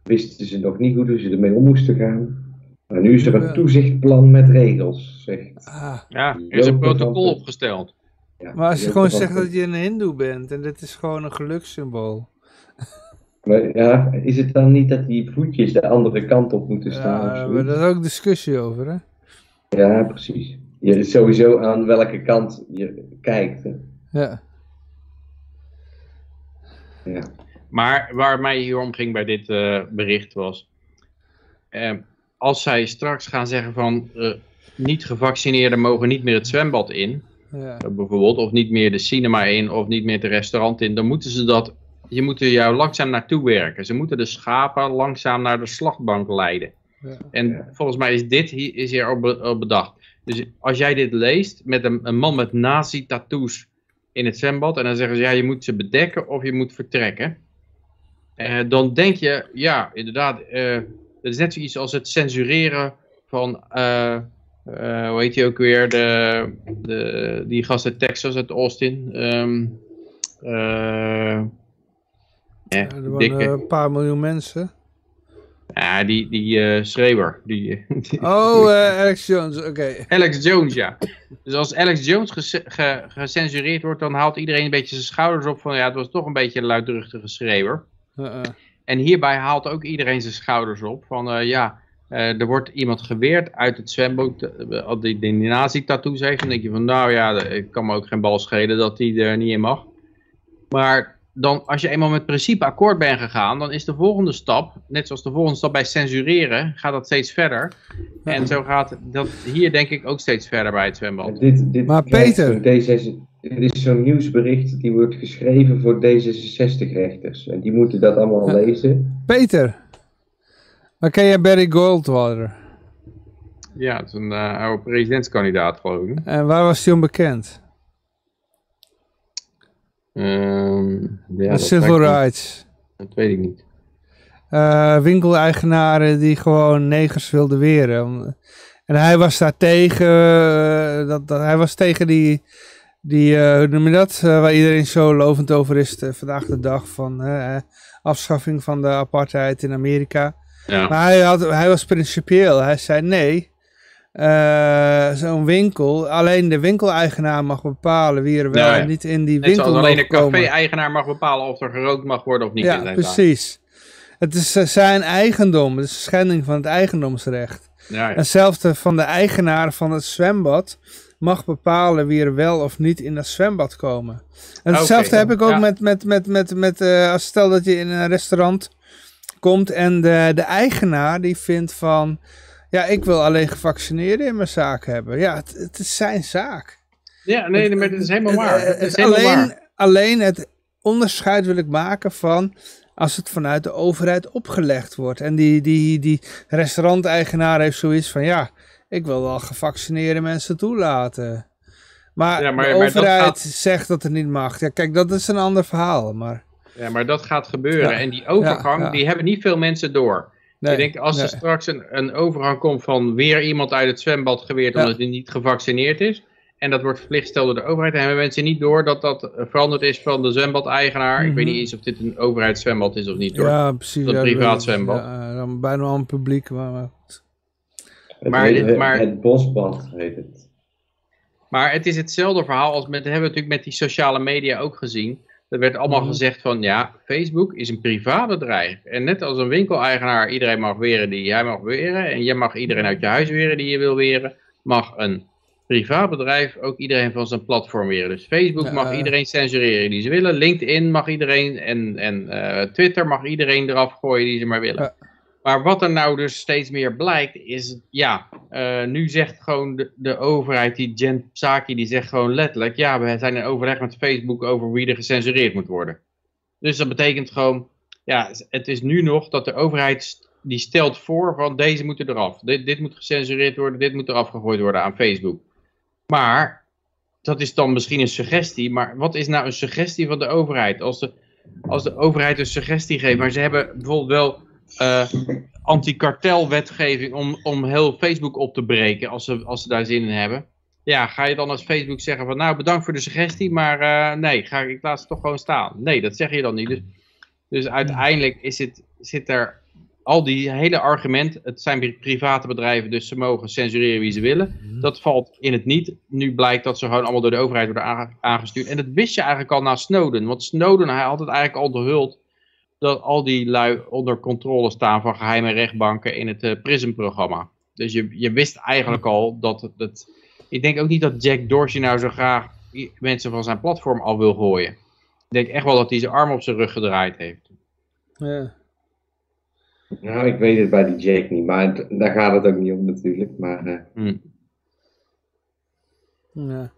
wisten ze nog niet goed hoe ze ermee om moesten gaan. Maar nu is er een toezichtplan met regels, zegt. Ah, ja, er is een protocol opgesteld. Ja, maar als je gewoon zegt dat je een hindoe bent en dit is gewoon een gelukssymbool. Maar ja, is het dan niet dat die voetjes de andere kant op moeten staan? Ja, maar daar is ook discussie over, hè? Ja, precies. Je is sowieso aan welke kant je kijkt. Hè. Ja. Ja. Maar waar mij hier om ging bij dit eh, bericht was... eh, als zij straks gaan zeggen van... eh, niet gevaccineerden mogen niet meer het zwembad in... ja. bijvoorbeeld, of niet meer de cinema in, of niet meer het restaurant in, dan moeten ze dat, je moet er jou langzaam naartoe werken. Ze moeten de schapen langzaam naar de slachtbank leiden. Ja. En Ja. volgens mij is dit hier, is hier al bedacht. Dus als jij dit leest met een, een man met nazi-tattoos in het zwembad, en dan zeggen ze, ja, je moet ze bedekken of je moet vertrekken. Eh, dan denk je, ja, inderdaad, eh het is net zoiets als het censureren van, eh, eh, hoe heet die ook weer, de, de, die gast uit Texas, uit Austin. ehm eh, eh, Er een paar miljoen mensen. Ja, die, die eh, schreeuwer. Die, [laughs] die- Oh, eh, Alex Jones, oké. Alex Jones, ja. Dus als Alex Jones gece- ge- gecensureerd wordt, dan haalt iedereen een beetje zijn schouders op van ja, het was toch een beetje een luidruchtige schreeuwer. Eh, eh. En hierbij haalt ook iedereen zijn schouders op van eh, ja, eh, er wordt iemand geweerd uit het zwembad, eh, al die, die nazi-tattoos heeft. Dan denk je van nou ja, ik kan me ook geen bal schelen dat die er niet in mag. Maar dan, als je eenmaal met principe akkoord bent gegaan, dan is de volgende stap, net zoals de volgende stap bij censureren, gaat dat steeds verder. En zo gaat dat hier denk ik ook steeds verder bij het zwembad. Dit, dit Maar Peter- zo'n D66 dit is zo'n nieuwsbericht die wordt geschreven voor D66-rechters. En die moeten dat allemaal Ja. lezen. Peter, maar ken jij Barry Goldwater? Ja, het is een eh, oude presidentskandidaat geloof ik. En waar was hij onbekend? Ehm, ja, dat Civil weet ik niet. rights. Dat weet ik niet. Eh, winkeleigenaren die gewoon negers wilden weren. En hij was daar tegen, eh, dat, dat, hij was tegen die, die, eh, hoe noem je dat, waar iedereen zo lovend over is vandaag de dag van eh, afschaffing van de apartheid in Amerika. Ja. Maar hij, had, hij was principieel. Hij zei nee. Eh, Zo'n winkel, alleen de winkeleigenaar mag bepalen wie er wel en niet in die winkel zoals alleen mag de café-eigenaar mag bepalen of er gerookt mag worden of niet. in Ja, zijn zaak. precies. Het is eh, zijn eigendom, het is een schending van het eigendomsrecht. Ja, ja. Hetzelfde van de eigenaar van het zwembad mag bepalen wie er wel of niet in dat zwembad komen. En hetzelfde heb ik ook ja. met, met, met, met, met eh, als stel dat je in een restaurant komt en de, de eigenaar die vindt van, ja ik wil alleen gevaccineerden in mijn zaak hebben. Ja, het, het is zijn zaak. ja, nee, nee, maar dat is helemaal waar. Het- het- is helemaal alleen, waar. alleen het onderscheid wil ik maken van als het vanuit de overheid opgelegd wordt. En die, die, die restauranteigenaar heeft zoiets van ja, ik wil wel gevaccineerde mensen toelaten. Maar, Ja, maar- de maar dat overheid gaat- zegt dat het niet mag. Ja, kijk, dat is een ander verhaal. Maar Ja, maar dat gaat gebeuren. Ja, En die overgang, ja. die hebben niet veel mensen door. Nee, ik denk, als nee. er straks een, een overgang komt van weer iemand uit het zwembad geweerd Ja. omdat hij niet gevaccineerd is. En dat wordt verplicht gesteld door de overheid. Dan hebben mensen niet door dat dat veranderd is van de zwembadeigenaar. Ik Mhm. weet niet eens of dit een overheidszwembad is of niet hoor. ja, precies. dat ja, privaat zwembad. Ja, dan bijna al een publiek. Maar, maar goed. Het, Maar heet- dit- het- maar- het bosbad heet het. Maar het is hetzelfde verhaal als met, dat hebben we natuurlijk met die sociale media ook gezien. Er werd allemaal Mhm. gezegd van ja, Facebook is een privaat bedrijf. En net als een winkeleigenaar iedereen mag weren die jij mag weren. En jij mag iedereen uit je huis weren die je wil weren. Mag een privaat bedrijf ook iedereen van zijn platform weren. Dus Facebook mag eh. iedereen censureren die ze willen. LinkedIn mag iedereen. En, en eh, Twitter mag iedereen eraf gooien die ze maar willen. Maar wat er nou dus steeds meer blijkt is, ja, eh, nu zegt gewoon de, de overheid, die Jen Psaki, die zegt gewoon letterlijk, ja, we zijn in overleg met Facebook over wie er gecensureerd moet worden. Dus dat betekent gewoon, ja, het is nu nog dat de overheid, die stelt voor van deze moeten eraf. Dit, dit moet gecensureerd worden, dit moet eraf gegooid worden aan Facebook. Maar, dat is dan misschien een suggestie, maar wat is nou een suggestie van de overheid? Als de, als de overheid een suggestie geeft, maar ze hebben bijvoorbeeld wel eh anti-kartelwetgeving om, om heel Facebook op te breken als ze, als ze daar zin in hebben. Ja, ga je dan als Facebook zeggen van nou bedankt voor de suggestie, maar eh, nee, ga, ik laat ze toch gewoon staan. Nee, dat zeg je dan niet. Dus, dus uiteindelijk is het, zit er al die hele argument, het zijn private bedrijven, dus ze mogen censureren wie ze willen. Dat valt in het niet. Nu blijkt dat ze gewoon allemaal door de overheid worden aange- aangestuurd. En dat wist je eigenlijk al na Snowden. Want Snowden, hij had het eigenlijk al gehuld dat al die lui onder controle staan van geheime rechtbanken in het eh, PRISM-programma. Dus je, je wist eigenlijk al dat het, het... Ik denk ook niet dat Jack Dorsey nou zo graag mensen van zijn platform al wil gooien. Ik denk echt wel dat hij zijn arm op zijn rug gedraaid heeft. Ja. Nou, ik weet het bij die Jake niet, maar het- daar gaat het ook niet om natuurlijk. Maar eh, Hm. Ja.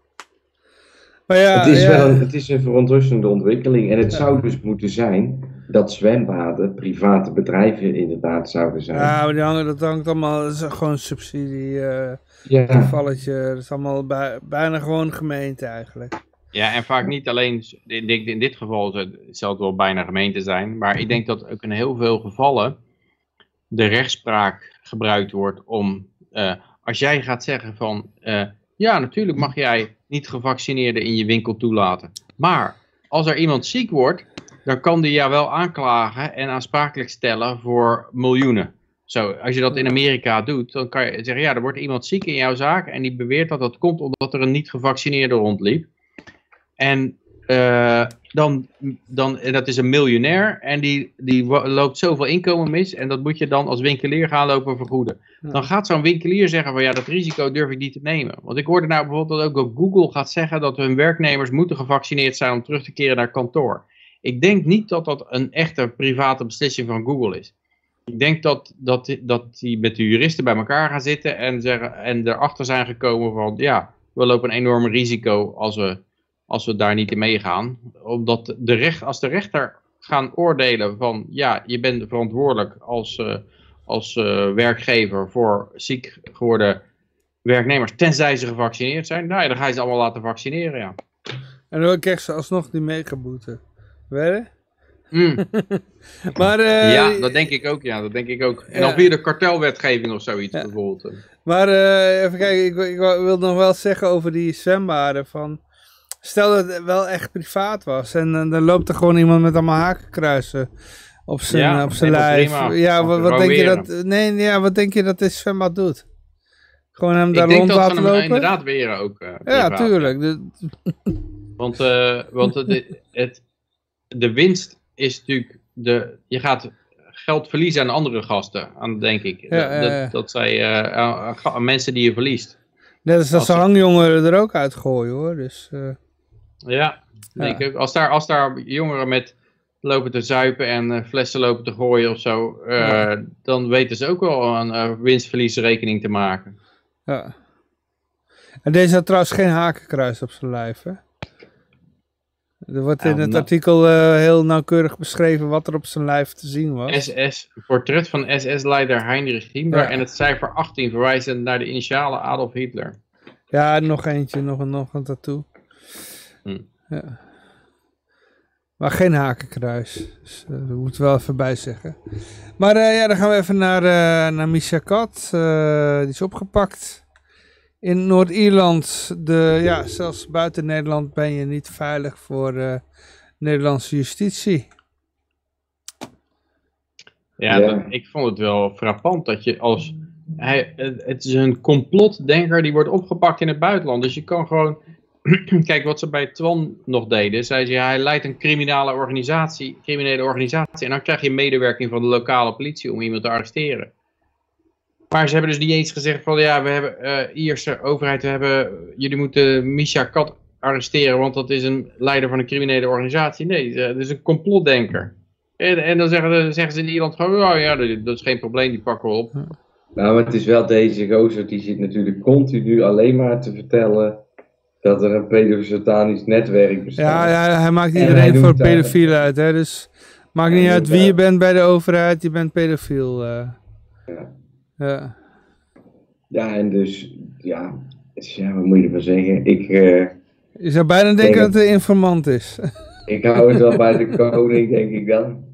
Maar ja, het, is ja, wel een, het is een verontrustende ontwikkeling. En het zou dus moeten zijn dat zwembaden private bedrijven inderdaad zouden zijn. ja, maar die hangen, dat hangt allemaal, dat is gewoon subsidie, eh ja. gevalletje. Dat is allemaal bij- bijna gewoon gemeente eigenlijk. Ja, en vaak niet alleen, ik denk in dit geval zal het wel bijna gemeente zijn, maar ik denk dat ook in heel veel gevallen de rechtspraak gebruikt wordt om, eh, als jij gaat zeggen van, eh, ja natuurlijk mag jij niet gevaccineerden in je winkel toelaten, maar als er iemand ziek wordt, dan kan die jou wel aanklagen en aansprakelijk stellen voor miljoenen. Zo, als je dat in Amerika doet, dan kan je zeggen, ja, er wordt iemand ziek in jouw zaak en die beweert dat dat komt omdat er een niet gevaccineerde rondliep. En eh, dan, dan, en dat is een miljonair en die, die loopt zoveel inkomen mis en dat moet je dan als winkelier gaan lopen vergoeden. Dan gaat zo'n winkelier zeggen van ja, dat risico durf ik niet te nemen. Want ik hoorde nou bijvoorbeeld dat ook dat Google gaat zeggen dat hun werknemers moeten gevaccineerd zijn om terug te keren naar kantoor. Ik denk niet dat dat een echte private beslissing van Google is. Ik denk dat, dat, dat die met de juristen bij elkaar gaan zitten en, zeggen, en erachter zijn gekomen van ja, we lopen een enorm risico als we, als we daar niet in meegaan. Omdat de recht, als de rechter gaan oordelen van ja, je bent verantwoordelijk als, eh, als eh, werkgever voor ziek geworden werknemers, tenzij ze gevaccineerd zijn, nou dan ga je ze allemaal laten vaccineren, ja. En dan krijg ze alsnog die megaboete. Weet? Hmm. [laughs] Maar, eh, ja, dat denk ik ook, ja, dat denk ik ook. En dan Ja. via de kartelwetgeving of zoiets Ja. bijvoorbeeld. maar eh, even kijken, ik, ik wil nog wel zeggen over die zwembaden van... Stel dat het wel echt privaat was en dan loopt er gewoon iemand met allemaal hakenkruisen op zijn, Ja, op zijn lijf. Ja, wat, denk je dat, nee, ja, wat denk je dat dit zwembad doet? Gewoon hem daar Ik denk rond dat ze laten hem lopen? inderdaad weer ook. eh, ja, tuurlijk. Want, want [laughs] het, het, de winst is natuurlijk, de, je gaat geld verliezen aan andere gasten, aan, denk ik. Ja. Dat, dat zij, eh, aan, mensen die je verliest. Net als dat ze hangjongeren er ook uitgooien hoor. Dus, eh, Ja, denk ik. Als daar, als daar jongeren met lopen te zuipen en eh, flessen lopen te gooien of zo, Ja. dan weten ze ook wel een winstverliesrekening te maken. ja. En deze had trouwens geen hakenkruis op zijn lijf hè? Er wordt Ja, in het nou. artikel eh, heel nauwkeurig beschreven wat er op zijn lijf te zien was. SS, portret van SS-leider Heinrich Himmler Ja. en het cijfer 18 verwijzen naar de initialen Adolf Hitler. Ja, nog eentje, nog een, nog een tattoo. Hm. Ja. Maar geen hakenkruis. Dus, eh, dat moet wel even bij zeggen. Maar eh, ja, dan gaan we even naar, naar Misha Kat. Die is opgepakt. In Noord-Ierland, de, ja, zelfs buiten Nederland ben je niet veilig voor eh, Nederlandse justitie. Ja, Ja. dat- ik vond het wel frappant dat je als... Hij, het het is een complotdenker die wordt opgepakt in het buitenland. Dus je kan gewoon... [clears throat] Kijk, wat ze bij Twan nog deden. Zei ze, ja, hij leidt een criminele organisatie, criminele organisatie. En dan krijg je medewerking van de lokale politie om iemand te arresteren. Maar ze hebben dus niet eens gezegd van, ja, we hebben, eh Ierse overheid, we hebben, jullie moeten Misha Kat arresteren, want dat is een leider van een criminele organisatie. Nee, het is een complotdenker. En, en dan zeggen, ze- zeggen ze in Ierland gewoon, oh ja, dat, dat is geen probleem, die pakken we op. Nou, maar het is wel deze gozer, die zit natuurlijk continu alleen maar te vertellen dat er een pedosatanisch netwerk bestaat. Ja, ja hij maakt En iedereen hij voor pedofiel uit. Hè? Dus maakt niet uit wie je bent bij de overheid, je bent pedofiel. eh. Ja. Ja. Ja, en dus, ja, dus ja, wat moet je ervan zeggen? Ik, eh, Je zou bijna denken denk dat het een informant is. [laughs] ik hou het wel bij de koning, denk ik dan.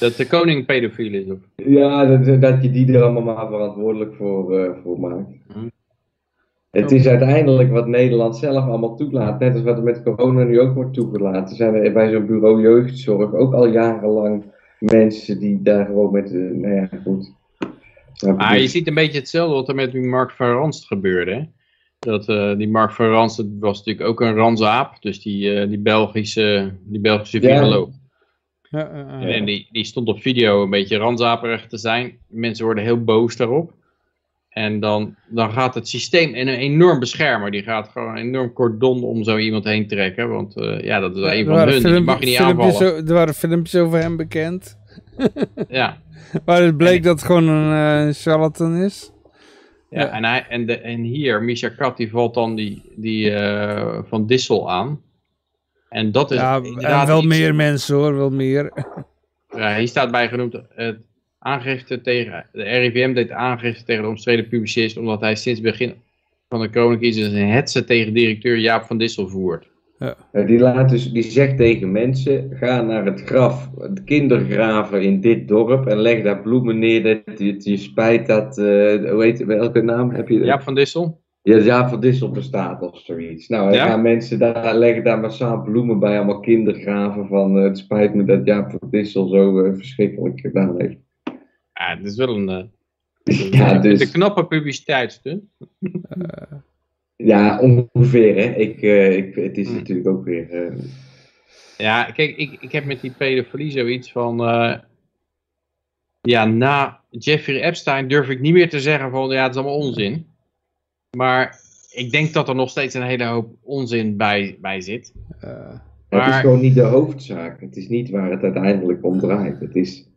Dat de koning pedofiel is. Of? Ja, dat, dat je die er allemaal maar verantwoordelijk voor, eh, voor maakt. Hm. Het is uiteindelijk wat Nederland zelf allemaal toelaat. Net als wat er met corona nu ook wordt toegelaten. Zijn er bij zo'n bureau jeugdzorg ook al jarenlang mensen die daar gewoon met... eh, nou ja, goed. Maar je Dus- ziet een beetje hetzelfde wat er met die Mark van Ranst gebeurde. Hè? Dat, eh, die Mark van Ranst dat was natuurlijk ook een ranzaap. Dus die, eh, die Belgische, die Belgische Ja. viroloog. Ja, ja, ja. En die, die stond op video een beetje ranzaperig te zijn. Mensen worden heel boos daarop. En dan, dan gaat het systeem in een enorm beschermer. Die gaat gewoon een enorm cordon om zo iemand heen trekken. Want eh, ja, dat is Ja, een van hun. Die filmpjes- mag je niet aanvallen. Er waren filmpjes over hem bekend. [laughs] Ja. [laughs] Waar het bleek dat het gewoon een eh, charlatan is. Ja, Ja. En, hij, en, de, en hier, Misha Kat, die valt dan die, die eh, van Dissel aan. En dat is Ja, en wel meer mensen hoor, wel meer. Ja, hier staat bij genoemd, het aangifte tegen, de RIVM deed aangifte tegen de omstreden publicist, omdat hij sinds het begin van de coronacrisis een hetze tegen directeur Jaap van Dissel voert. Eh, Die, laat dus, die zegt tegen mensen: ga naar het graf, het kindergraven in dit dorp en leg daar bloemen neer. Dat je, spijt dat, eh, hoe heet welke naam heb je? Jaap van Dissel? Ja, Jaap van Dissel bestaat of zoiets. Nou, Ja? gaan mensen daar, leggen daar massaal bloemen bij, allemaal kindergraven van eh, het spijt me dat Jaap van Dissel zo eh, verschrikkelijk gedaan heeft. Ja, het is wel een, eh, [laughs] Ja, een dus, knappe publiciteitsstunt. ja, ongeveer hè. Ik, eh, ik, het is Hm. natuurlijk ook weer... eh, Ja, kijk, ik, ik heb met die pedofilie zoiets van. eh, ja, na Jeffrey Epstein durf ik niet meer te zeggen van ja, het is allemaal onzin. Maar ik denk dat er nog steeds een hele hoop onzin bij, bij zit. Eh, Het is gewoon niet de hoofdzaak. Het is niet waar het uiteindelijk om draait. Het is...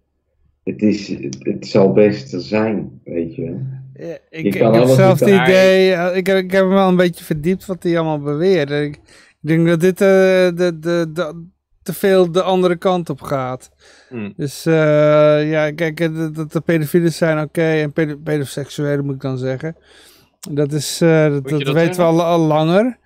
Het, is, het, zal best er zijn, weet je. wel. Ja, ik, Je ik heb zelf het idee, ik heb, ik heb me wel een beetje verdiept wat hij allemaal beweert. Ik, ik denk dat dit eh, de, de, de, te veel de andere kant op gaat. Hm. Dus eh, ja, kijk, eh, dat, de pedofielen zijn oké en pedo pedoseksuelen moet ik dan zeggen. Dat is, eh, dat, je dat dat weten we al, al langer.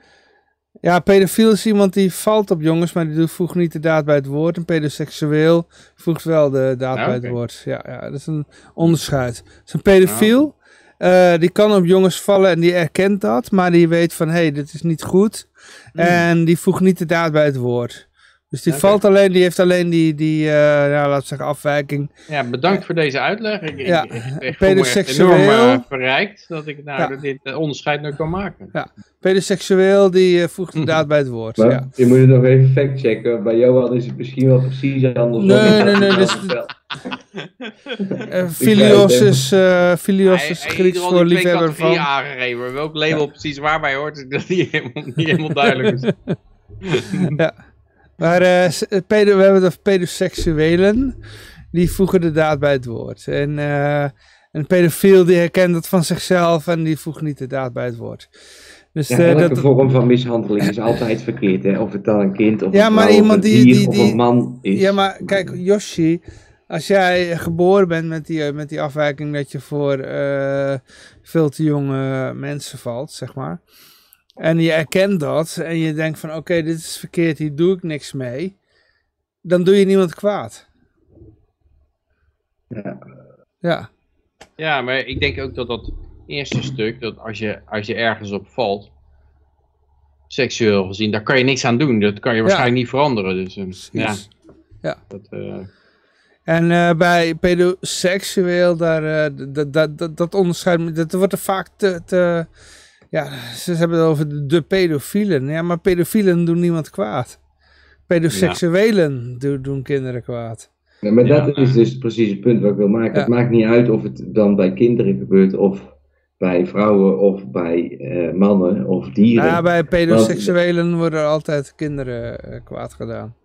Ja, pedofiel is iemand die valt op jongens, maar die doet- voegt niet de daad bij het woord. En pedoseksueel voegt wel de daad Ja, bij het woord. Ja, ja, dat is een onderscheid. Het is een pedofiel. eh, die kan op jongens vallen en die erkent dat, maar die weet van hé, hey, dit is niet goed. En die voegt niet de daad bij het woord. Dus die valt alleen, die heeft alleen die, die eh, ja, laten we zeggen, afwijking. Ja, bedankt voor deze uitleg. Ik, Ja, ik, pedoseksueel. enorm eh, verrijkt dat ik nou, Ja. dit eh, onderscheid nu kan maken. Pedoseksueel, die voegt de daad bij het woord. Maar Ja. je moet het nog even factchecken. Bij Johan is het misschien wel precies andersom. Nee, nee, nee, dus- Filios is, eh, Filios is Grieks voor liefhebber van. aangegeven. Welk label precies waarbij hoort, is dat niet helemaal, niet helemaal duidelijk is. [laughs] Ja. Maar eh, eh, pedo, we hebben het over pedoseksuelen. Die voegen de daad bij het woord. En eh, een pedofiel die herkent het van zichzelf en die voegt niet de daad bij het woord. Dus Ja, elke dat, vorm van mishandeling is altijd verkeerd, hè? Of het dan een kind of Ja, een maar iemand die- die- of die- een man is. ja, maar kijk, Yoshi, als jij geboren bent met die, met die afwijking dat je voor veel te jonge mensen valt, zeg maar. En je erkent dat en je denkt van oké, dit is verkeerd, hier doe ik niks mee. Dan doe je niemand kwaad. Ja. Ja. Ja, maar ik denk ook dat dat eerste stuk, dat als je, als je ergens op valt, seksueel gezien, daar kan je niks aan doen. Dat kan je waarschijnlijk niet veranderen. Dus eh, ja. Ja. dat, eh, En eh, bij pedoseksueel, daar, eh, dat, dat, dat, dat onderscheid, dat wordt er vaak te, te, ja, ze hebben het over de, pedofielen. Ja, maar pedofielen doen niemand kwaad. Pedoseksuelen doen, doen kinderen kwaad. Ja, maar Ja. dat is dus precies het punt wat ik wil maken. Ja. Het maakt niet uit of het dan bij kinderen gebeurt of bij vrouwen of bij eh, mannen of dieren. Ja, bij pedoseksuelen worden altijd kinderen eh, kwaad gedaan.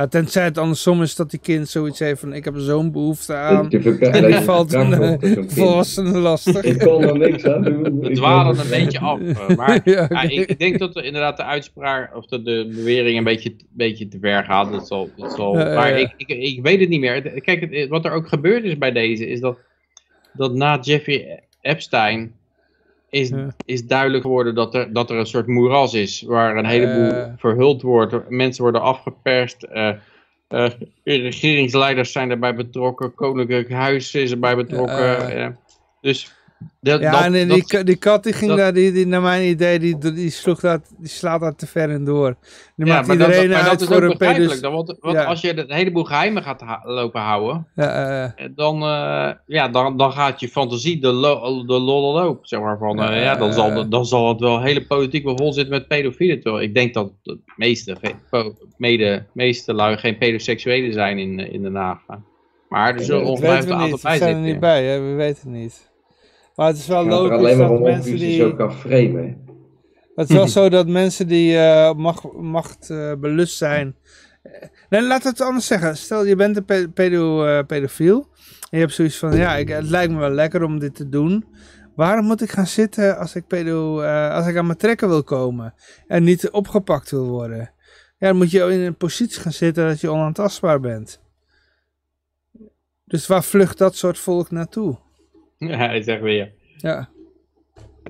Ja, tenzij het andersom is dat die kind zoiets heeft van ik heb zo'n behoefte aan. En die valt een eh, volwassene lastig. Ik kon er niks aan doen. [laughs] we dwalen een beetje af. eh, Maar [laughs] Ja, ik, denk dat er inderdaad de uitspraak, of de, de bewering een beetje, beetje te ver gaat. Dat zal, dat zal, Ja, maar ja. Ik, ik, ik weet het niet meer. Kijk, wat er ook gebeurd is bij deze, is dat, dat na Jeffrey Epstein is, is duidelijk geworden dat er, dat er een soort moeras is, waar een heleboel Eh. verhuld wordt. Mensen worden afgeperst. eh, eh, regeringsleiders zijn erbij betrokken. Koninklijk Huis is erbij betrokken. Dus dat, Ja, dat, en die, dat- die, kat die ging dat- daar, die, die, naar mijn idee, die, die, sloeg dat, die slaat daar te ver in door. Die Ja, maakt maar dat, iedereen maar dat uit is voor ook een pedus. Dan, want want Ja. als je een heleboel geheimen gaat ha- lopen houden, Ja, eh, dan, eh, ja, dan, dan gaat je fantasie de, lo de lol loop, zeg maar. Van, eh, ja, dan, zal, dan zal het wel hele politiek wel vol zitten met pedofielen. Terwijl ik denk dat de meeste, mede, meeste lui geen pedoseksuelen zijn in, in Den Haag. Maar er zullen dat ongetwijfeld een we aantal niet, we bij zijn er zitten. niet bij, hè? we weten het niet. Maar het is wel er logisch alleen maar dat om mensen die... zo kan framen. Het is wel [laughs] zo dat mensen die eh, macht, macht eh, belust zijn. eh, Nee, laat het anders zeggen. Stel je bent een pe- pedo, eh, pedofiel. En je hebt zoiets van: ja, ik, het lijkt me wel lekker om dit te doen. Waarom moet ik gaan zitten als ik, pedo, als ik aan mijn trekken wil komen? En niet opgepakt wil worden? Ja, dan moet je in een positie gaan zitten dat je onaantastbaar bent. Dus waar vlucht dat soort volk naartoe? [laughs] Ja, hij zegt weer. Ja.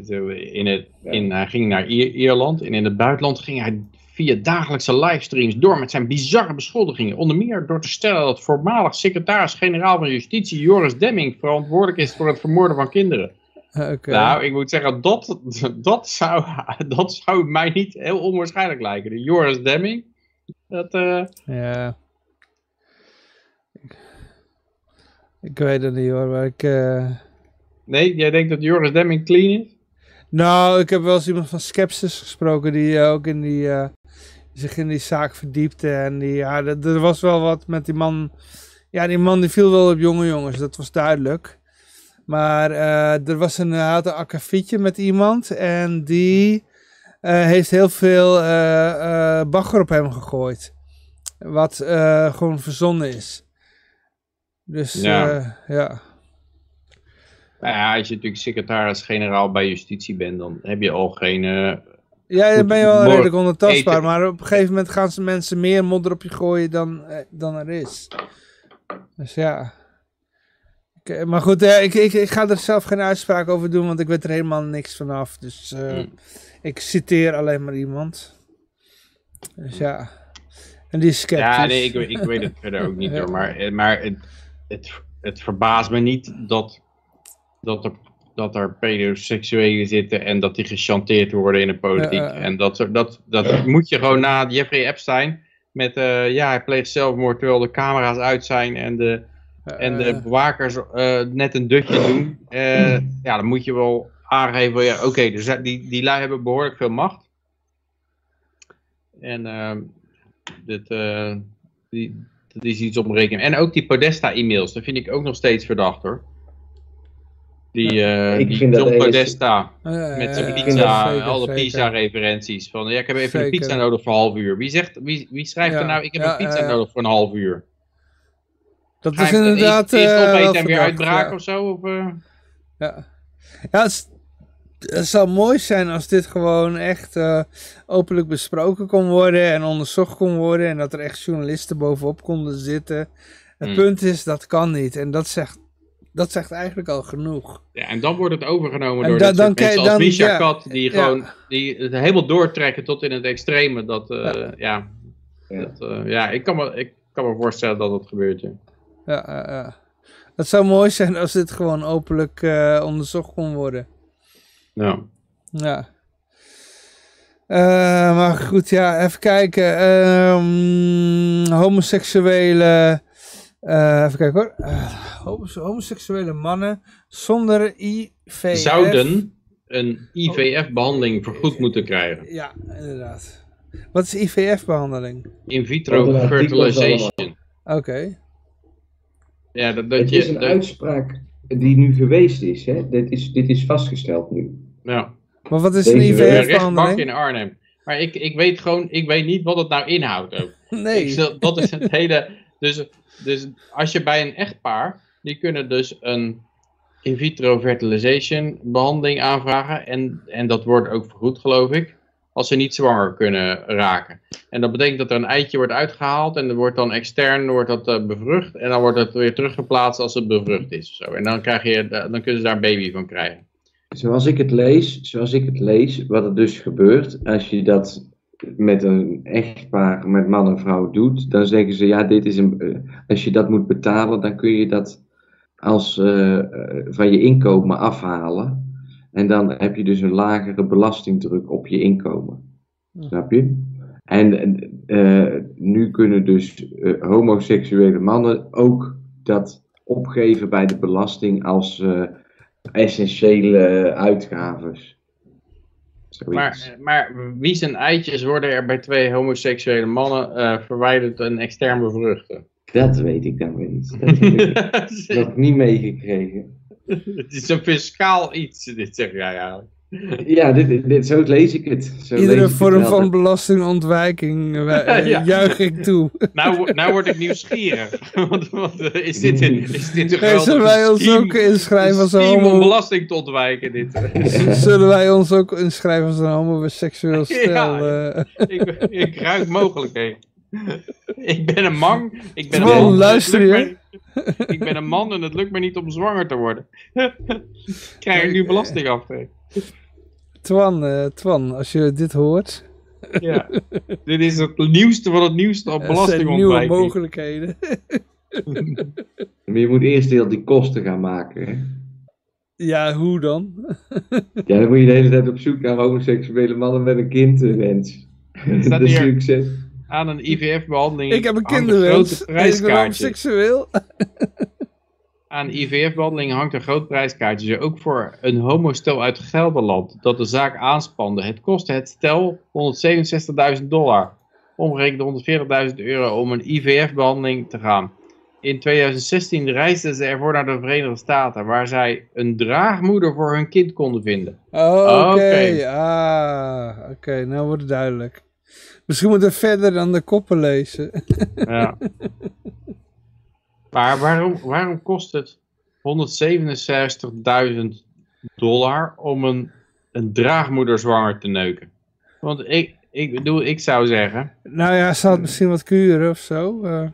Zo, In het, in, hij ging naar Ier- Ierland en in het buitenland ging hij via dagelijkse livestreams door met zijn bizarre beschuldigingen. Onder meer door te stellen dat voormalig secretaris-generaal van Justitie Joris Demming verantwoordelijk is voor het vermoorden van kinderen. Oké. Nou, ik moet zeggen, dat, dat, zou, [laughs] dat zou mij niet heel onwaarschijnlijk lijken. De Joris Demming, dat... eh, Ja. Ik, ik weet het niet hoor, maar ik... eh, nee, jij denkt dat Joris Demming clean is? Nou, ik heb wel eens iemand van Skepsis gesproken die eh, ook in die, eh, zich in die zaak verdiepte. En die, ja, er, was wel wat met die man. Ja, die man die viel wel op jonge jongens, dat was duidelijk. Maar eh, er was een, had een akkefietje met iemand en die heeft heel veel bagger op hem gegooid. Wat gewoon verzonnen is. Dus ja, ja. Nou ja, als je natuurlijk secretaris-generaal bij Justitie bent, dan heb je al geen... eh, Ja, dan ben je wel redelijk onaantastbaar, eten. maar op een gegeven moment gaan ze mensen meer modder op je gooien dan, eh, dan er is. Dus ja. Oké, maar goed, eh, ik, ik, ik ga er zelf geen uitspraak over doen, want ik weet er helemaal niks vanaf. Dus eh, Hmm. ik citeer alleen maar iemand. Dus ja. En die is sceptisch. Ja, nee, ik, ik weet het verder ook niet [laughs] Ja. hoor. Maar, eh, maar het, het, het verbaast me niet dat, dat, er, dat er pedoseksuelen zitten en dat die gechanteerd worden in de politiek. Ja, ja, ja. En dat, er- dat, dat moet je gewoon na Jeffrey Epstein met, eh, ja, hij pleegt zelfmoord terwijl de camera's uit zijn en de, en de Eh, bewakers eh, net een dutje doen. eh, ja, dan moet je wel aangeven, ja, oké, dus die, die lui hebben behoorlijk veel macht. En ehm, dit, eh, die, dat is iets om rekening. En ook die Podesta-e-mails, dat vind ik ook nog steeds verdacht hoor. Die, eh Ik die vind John Podesta eh, met zijn eh, pizza, zeker, alle pizza-referenties. Van ja, ik heb even Zeker. een pizza nodig voor een half uur. Wie, zegt, wie, wie schrijft Ja, er nou, ik heb ja, een pizza ja, ja. nodig voor een half uur? Dat is inderdaad eerst eh, opeten en weer ja. of zo? Of, eh? Ja, ja het, is- het zou mooi zijn als dit gewoon echt eh, openlijk besproken kon worden en onderzocht kon worden en dat er echt journalisten bovenop konden zitten. Het Hmm. punt is, dat kan niet en dat zegt, dat zegt eigenlijk al genoeg. Ja, en dan wordt het overgenomen En door da- dat dan soort mensen kijk- als dan- Misha ja, Kat, die ja. gewoon die het helemaal doortrekken tot in het extreme. Dat, eh, ja. Ja. Dat, eh, ja, ik kan, me, ik kan me voorstellen dat dat gebeurt. Ja. Ja. Het zou mooi zijn als dit gewoon openlijk eh, onderzocht kon worden. Ja. Ja. Eh, maar goed, ja, even kijken. Ehm, homoseksuele. Eh, even kijken hoor. Eh, homos- homoseksuele mannen zonder IVF. Zouden een IVF-behandeling vergoed moeten krijgen. Ja, inderdaad. Wat is IVF-behandeling? In vitro fertilization. Oké. Ja, dat, dat Het je, is een dat- uitspraak die nu geweest is. Hè? Dit, is dit is vastgesteld nu. ja. Maar wat is Deze een De rechtbank IVF-behandeling? in Arnhem. Maar ik, ik weet gewoon, ik weet niet wat het nou inhoudt ook. [laughs] Nee. dat is het hele. Dus, dus als je bij een echtpaar, die kunnen dus een in vitro fertilization behandeling aanvragen. En, en dat wordt ook vergoed, geloof ik. Als ze niet zwanger kunnen raken. En dat betekent dat er een eitje wordt uitgehaald. En er wordt dan extern wordt dat, eh, bevrucht. En dan wordt het weer teruggeplaatst als het bevrucht is. Of zo. En dan, krijg je, dan kunnen ze daar een baby van krijgen. Zoals ik het lees, zoals ik het lees, wat er dus gebeurt, als je dat met een echtpaar, met man en vrouw doet, dan zeggen ze, ja, dit is een, eh, als je dat moet betalen, dan kun je dat als, eh, eh, van je inkomen afhalen. En dan heb je dus een lagere belastingdruk op je inkomen. Snap je? En nu kunnen dus homoseksuele mannen ook dat opgeven bij de belasting als essentiële uitgaves. Maar, maar wie zijn eitjes worden er bij twee homoseksuele mannen eh, verwijderd en extern bevruchten? Dat weet ik dan weer niet. Dat heb ik, dat heb ik niet meegekregen. Het is een fiscaal iets, dit zeg jij eigenlijk. Ja, dit, dit, zo lees ik het. Zo lees ik Iedere het vorm van belastingontwijking eh, [laughs] Ja. juich ik toe. Nou, nou word ik nieuwsgierig. [laughs] Want, want, eh, is, dit een, is dit een Hey, zullen wij ons scheme- ook inschrijven als een om homo... belasting te ontwijken? Dit. [laughs] Zullen wij ons ook inschrijven als een homoseksueel stel? Ja. eh? ik, ik ruik mogelijkheden. Ik ben een man. Ik ben Twan, een man luister je? Ik ben een man en het lukt me niet om zwanger te worden. Krijg ik nu belastingaftrek? Twan, eh, Twan, als je dit hoort, Ja. [laughs] Dit is het nieuwste van het nieuwste op er zijn nieuwe belastingontwijking. mogelijkheden. [laughs] Maar je moet eerst heel die kosten gaan maken. Hè? Ja, hoe dan? [laughs] Ja, dan moet je de hele tijd op zoek naar homoseksuele mannen met een kindwens. staat Dat is succes. Aan een IVF-behandeling Ik heb een kinderwens. Ik ben homoseksueel. Aan IVF-behandeling hangt een groot prijskaartje. Ook voor een homostel uit Gelderland dat de zaak aanspande. Het kostte het stel 167.000 dollar. Omgerekend 140.000 euro om een IVF-behandeling te gaan. In 2016 reisden ze ervoor naar de Verenigde Staten, waar zij een draagmoeder voor hun kind konden vinden. Oh, Oké, Oké. ah, oké, nou wordt het duidelijk. Misschien moeten we verder dan de koppen lezen. Ja. [laughs] maar waarom, waarom kost het 167.000 dollar om een, een draagmoeder zwanger te neuken? Want ik, ik bedoel, ik zou zeggen, nou ja, ze had misschien wat kuren of zo. eh.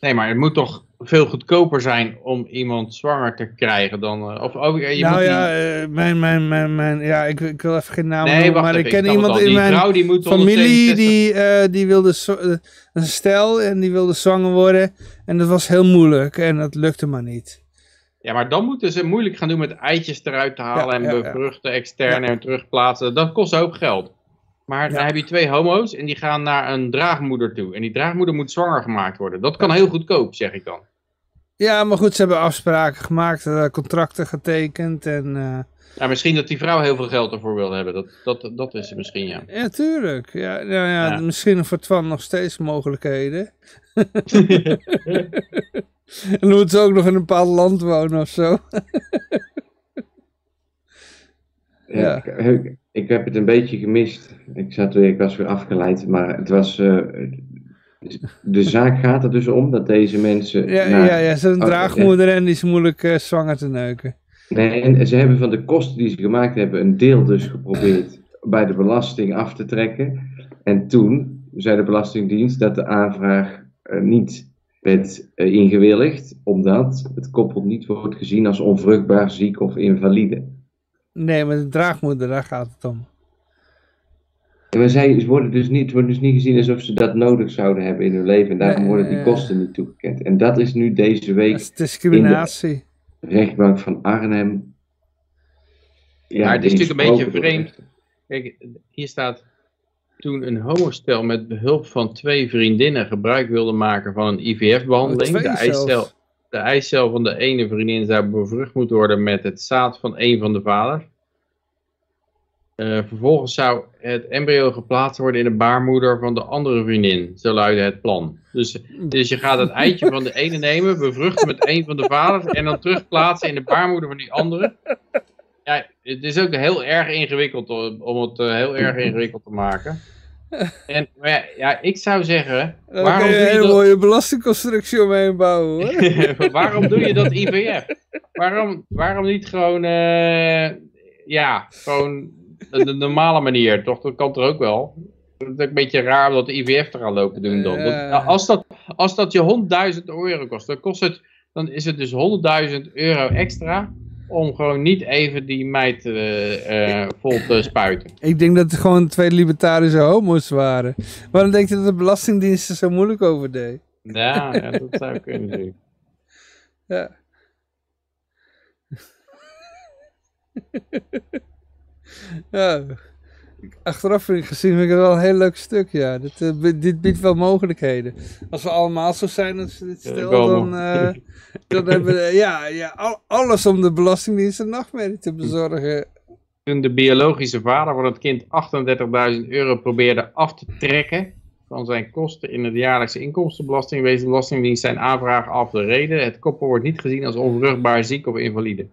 Nee, maar het moet toch veel goedkoper zijn om iemand zwanger te krijgen dan... eh, of oh, je nou moet ja, eh, mijn, mijn, mijn, mijn, ja ik, ik wil even geen naam Nee, noemen, wacht maar even, ik ken iemand in Die mijn vrouw die moet familie 167 die, eh, die wilde, een stel en die wilde zwanger worden. En dat was heel moeilijk en dat lukte maar niet. Ja, maar dan moeten ze moeilijk gaan doen met eitjes eruit te halen Ja, en ja, ja. bevruchten extern en terugplaatsen. Dat kost een hoop geld. Maar dan heb je twee homo's en die gaan naar een draagmoeder toe. En die draagmoeder moet zwanger gemaakt worden. Dat kan heel goedkoop, zeg ik dan. Ja, maar goed, ze hebben afspraken gemaakt, eh, contracten getekend en... eh, Ja, misschien dat die vrouw heel veel geld ervoor wil hebben. Dat, dat, dat is het misschien, ja. Ja, tuurlijk. Ja, nou ja, Ja. Misschien voor Twan nog steeds mogelijkheden. [laughs] en dan moet ze ook nog in een bepaald land wonen of zo. Ja, ik, ik heb het een beetje gemist. Ik, zat weer, ik was weer afgeleid, maar het was. eh, de zaak gaat er dus om dat deze mensen. Ja, ja, ja, ze is een Oh, draagmoeder en die is moeilijk eh, zwanger te neuken. Nee, en ze hebben van de kosten die ze gemaakt hebben, een deel dus geprobeerd bij de belasting af te trekken. En toen zei de Belastingdienst dat de aanvraag eh, niet werd eh, ingewilligd, omdat het koppel niet wordt gezien als onvruchtbaar, ziek of invalide. Nee, maar de draagmoeder, daar gaat het om. Ja, maar zij worden dus niet, worden dus niet gezien alsof ze dat nodig zouden hebben in hun leven. En daarom Nee, worden die kosten niet toegekend. En dat is nu deze Dat week is discriminatie. de rechtbank van Arnhem. Ja, maar het is in natuurlijk een beetje vreemd. Kijk, hier staat... Toen een homostel met behulp van twee vriendinnen gebruik wilde maken van een IVF-behandeling. De, eicel, de eicel van de ene vriendin zou bevrucht moeten worden met het zaad van een van de vaders. Eh, vervolgens zou het embryo geplaatst worden in de baarmoeder van de andere vriendin. Zo luidde het plan. Dus, dus je gaat het eitje van de ene nemen, bevruchten met een van de vaders en dan terugplaatsen in de baarmoeder van die andere. Ja, het is ook heel erg ingewikkeld om het eh, heel erg ingewikkeld te maken. En maar ja, ja, ik zou zeggen, waarom je een hele dat? mooie belastingconstructie omheen bouwen hoor. [laughs] waarom doe je dat IVF? Waarom, waarom niet gewoon, eh, ja, gewoon de, de normale manier, toch? Dat kan er ook wel. Het is een beetje raar om dat IVF te gaan lopen doen dan. Dat- nou, als, dat, als dat je 100.000 euro kost, dan, kost het, dan is het dus 100.000 euro extra om gewoon niet even die meid eh, eh, vol te spuiten. Ik denk dat het gewoon twee libertarische homo's waren. Waarom denk je dat de Belastingdienst er zo moeilijk over deed? Ja, ja dat zou kunnen zien. Ja. [laughs] ja. Achteraf vind ik gezien vind ik het wel een heel leuk stuk, ja. Dit, eh, dit biedt wel mogelijkheden. Als we allemaal zo zijn als dit stel, dan, eh, dan hebben we ja, ja, al- alles om de Belastingdienst een nachtmerrie te bezorgen. De biologische vader van het kind 38.000 euro probeerde af te trekken van zijn kosten in het jaarlijkse inkomstenbelasting, wees de Belastingdienst zijn aanvraag af. De reden, het koppel wordt niet gezien als onvruchtbaar, ziek of invalide.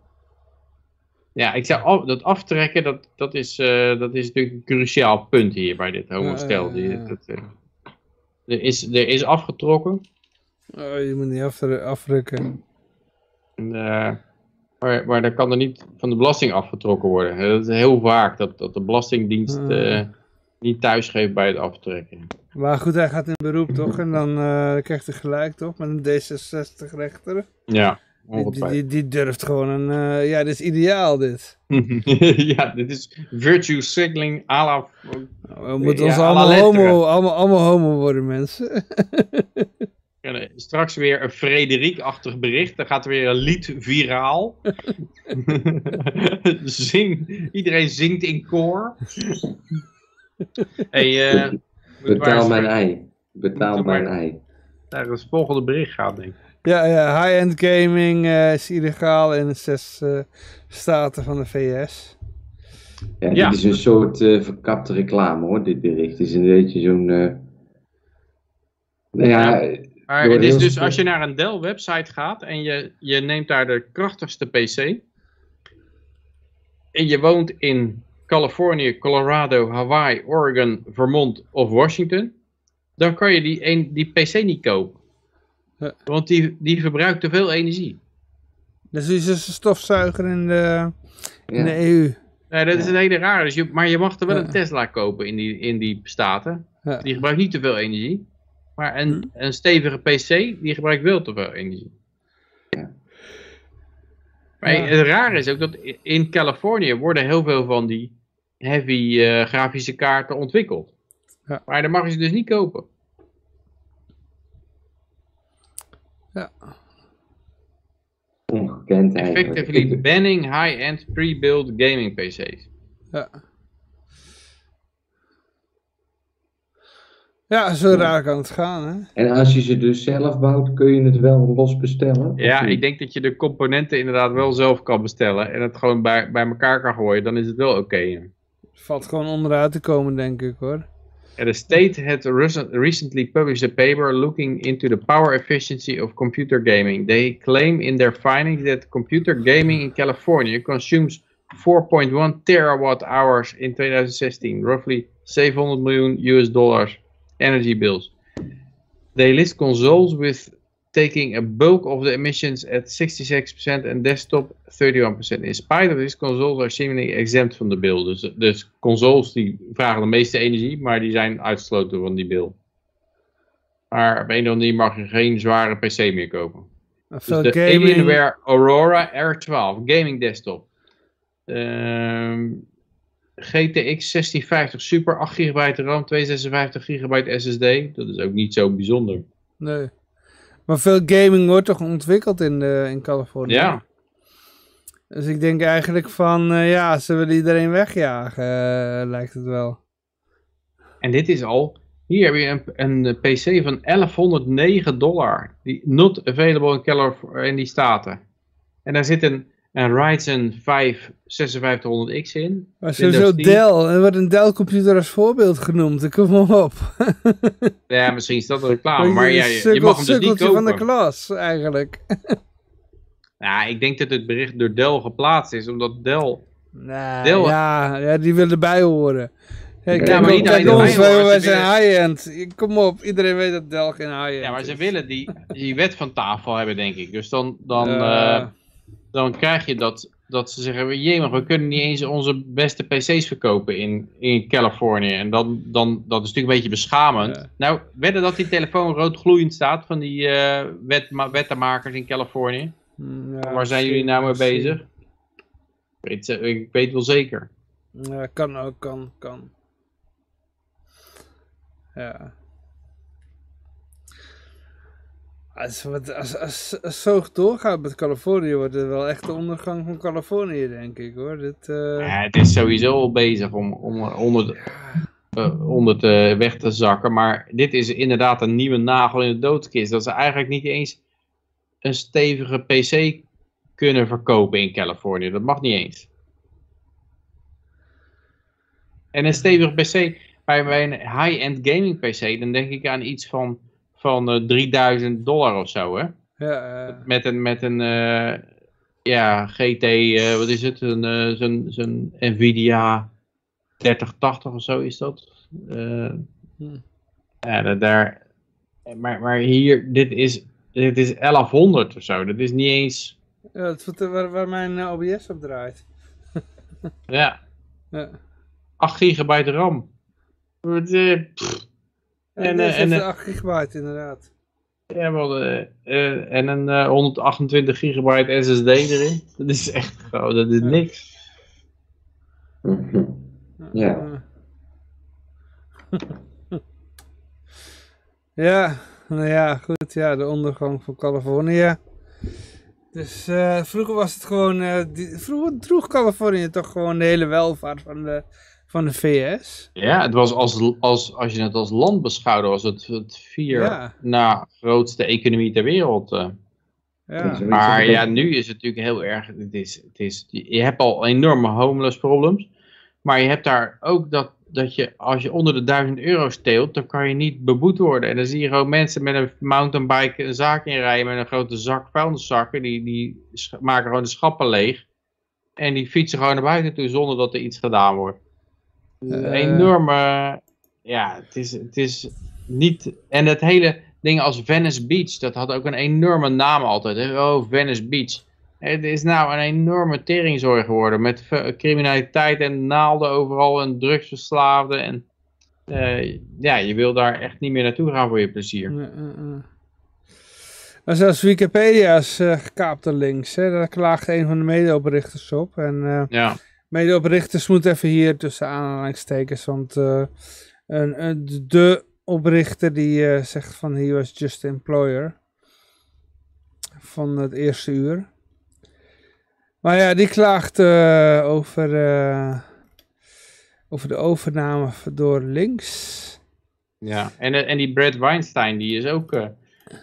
Ja, ik zou af- dat aftrekken, dat, dat, is, eh, dat is natuurlijk een cruciaal punt hier bij dit homostel. Ja, ja. dat, eh, er, is, er is afgetrokken. Oh, je moet niet afdru- afdrukken. En, eh, maar, maar dan kan er niet van de belasting afgetrokken worden. Dat is heel vaak dat, dat de Belastingdienst Hmm. niet thuisgeeft bij het aftrekken. Maar goed, hij gaat in beroep toch? En dan krijgt hij gelijk toch? Met een D66-rechter. Ja, Die, die, durft gewoon een... eh, ja, dit is ideaal dit. [laughs] ja, dit is virtue signaling à la... We moeten Ja, ons allemaal, homo, allemaal, allemaal homo worden, mensen. [laughs] Ja, Straks weer een Frederik-achtig bericht. Dan gaat er weer een lied viraal. [laughs] Zing, iedereen zingt in koor. hey, eh, Betaal mijn ei. Betaal mijn ei. naar het volgende bericht gaan, denk ik. Ja, ja high-end gaming eh, is illegaal in zes eh, staten van de VS. Ja, Ja. Dit is een soort eh, verkapte reclame hoor, dit bericht. Het is een beetje zo'n... eh, Nou ja. Maar het is dus als je naar een Dell-website gaat en je, je neemt daar de krachtigste PC. En je woont in Californië, Colorado, Hawaii, Oregon, Vermont of Washington. Dan kan je die, een, die PC niet kopen. Ja. Want die, die verbruikt te veel energie. Dus is een stofzuiger in de, in de. EU. Nee, dat is een hele rare. Dus je, maar je mag er wel Ja. een Tesla kopen in die, in die staten. Ja. Die gebruikt niet te veel energie. Maar een, een stevige PC, die gebruikt wel te veel energie. Maar Ja. het rare is ook dat in Californië worden heel veel van die heavy eh, grafische kaarten ontwikkeld. Ja. Maar dan mag je ze dus niet kopen. Ongekend eigenlijk. Effectively banning high-end pre-built gaming PC's. Ja. Ja, zo raar kan het gaan, hè? En als je ze dus zelf bouwt, kun je het wel los bestellen? Ja, ik denk dat je de componenten inderdaad wel zelf kan bestellen en het gewoon bij, bij elkaar kan gooien, dan is het wel oké. Valt gewoon onderuit te komen, denk ik, hoor. The state had recently published a paper looking into the power efficiency of computer gaming. They claim in their findings that computer gaming in California consumes 4.1 terawatt hours in 2016, roughly 700 million US dollars energy bills. They list consoles with taking a bulk of the emissions at 66% and desktop 31%. In spite of this, consoles are seemingly exempt van de bill. Dus, dus consoles die vragen de meeste energie, maar die zijn uitgesloten van die bill. Maar op een of andere manier mag je geen zware PC meer kopen. Dus de gaming... Alienware Aurora R12 gaming desktop. Ehm, GTX 1650 Super 8 GB RAM, 256 GB SSD. Dat is ook niet zo bijzonder. Nee. Maar veel gaming wordt toch ontwikkeld in, de, in Californië? Ja, Dus ik denk eigenlijk van, eh, ja, ze willen iedereen wegjagen, eh, lijkt het wel. en dit is al. Hier heb je een, een PC van 1109 dollar. Die not available in, California, in die staten. En daar zit een, een Ryzen 5 5600X in. Maar sowieso 10. Dell, er wordt een Dell-computer als voorbeeld genoemd, kom maar op. [laughs] Ja, misschien is dat een reclame. Maar ja, je, je mag hem dus niet sukkeltje van de kopen. klas, eigenlijk. [laughs] Ja, ik denk dat het bericht door Dell geplaatst is. Omdat Dell Nee, Dell- ja, ja, die willen erbij horen. Hey, Ja, kijk, maar niet alleen ons, wij, zijn high-end. Kom op, iedereen weet dat Dell geen high-end Ja, maar ze willen die, die wet van tafel hebben, denk ik. Dus dan, dan, eh, dan krijg je dat, dat ze zeggen, jee, we kunnen niet eens onze beste pc's verkopen in, in Californië. En dan, dan, dat is natuurlijk een beetje beschamend. Ja. Nou, wedden dat die telefoon rood gloeiend staat van die eh wet, wettenmakers in Californië. mm, ja, Waar zijn jullie nou mee bezig? Ik weet, ze- ik weet wel zeker. Ja, kan ook, kan, kan. Ja. Als, als, als, zo doorgaat met Californië, wordt het wel echt de ondergang van Californië, denk ik hoor. Dit, eh, Ja, het is sowieso al bezig om, om onder, de- eh, onder te weg te zakken. Maar dit is inderdaad een nieuwe nagel in de doodskist. Dat ze eigenlijk niet eens een stevige PC kunnen verkopen in Californië. Dat mag niet eens. En een stevige PC, bij, bij een high-end gaming PC, dan denk ik aan iets van, van eh, 3000 dollar of zo, hè? ja, eh, Met een, met een eh, ja, GT, eh, wat is het? Een, eh, zo'n, zo'n Nvidia 3080 of zo is dat. Eh, Hm. Ja, daar, maar, maar hier, dit is, dit is 1100 of zo. Dat is niet eens, ja, dat is waar, waar mijn eh, OBS op draait. ja, Ja. 8 gigabyte RAM. Eh, pff. En, En, en, eh, en, eh, 8 gigabyte inderdaad. ja, wel, eh, eh, en een eh, 128 gigabyte SSD erin. Dat is echt gewoon, dat is Ja. niks. Ja. [laughs] Ja, nou ja, goed. Ja, de ondergang van Californië. Dus eh, vroeger was het gewoon, eh, die, vroeger droeg Californië toch gewoon de hele welvaart van de, van de VS. Ja, het was als, als, als je het als land beschouwde, was het het vier Ja. na grootste economie ter wereld. eh. Ja. Maar ja, nu is het natuurlijk heel erg. Het is, het is, je hebt al enorme homeless problems. Maar je hebt daar ook dat, dat je, als je onder de 1000 euro steelt, dan kan je niet beboet worden. En dan zie je gewoon mensen met een mountainbike een zaak inrijden met een grote zak vuilniszakken. Die, die maken gewoon de schappen leeg. En die fietsen gewoon naar buiten toe zonder dat er iets gedaan wordt. Een Eh. enorme. Ja, het is, het is niet. En het hele ding als Venice Beach, dat had ook een enorme naam altijd. Hè? Oh, Venice Beach. Het is nou een enorme teringzooi geworden met criminaliteit en naalden overal en drugsverslaafden. En eh, ja, je wil daar echt niet meer naartoe gaan voor je plezier. Ja, ja. Maar zelfs Wikipedia is eh, links. Hè? Daar klaagt een van de medeoprichters op. En Ja, medeoprichters moeten even hier tussen aanhalingstekens. Want eh, een, de oprichter die eh, zegt van he was just employer. Van het eerste uur. Maar ja, die klaagt eh, over, over de overname door links. ja. En, en die Brad Weinstein, die is ook,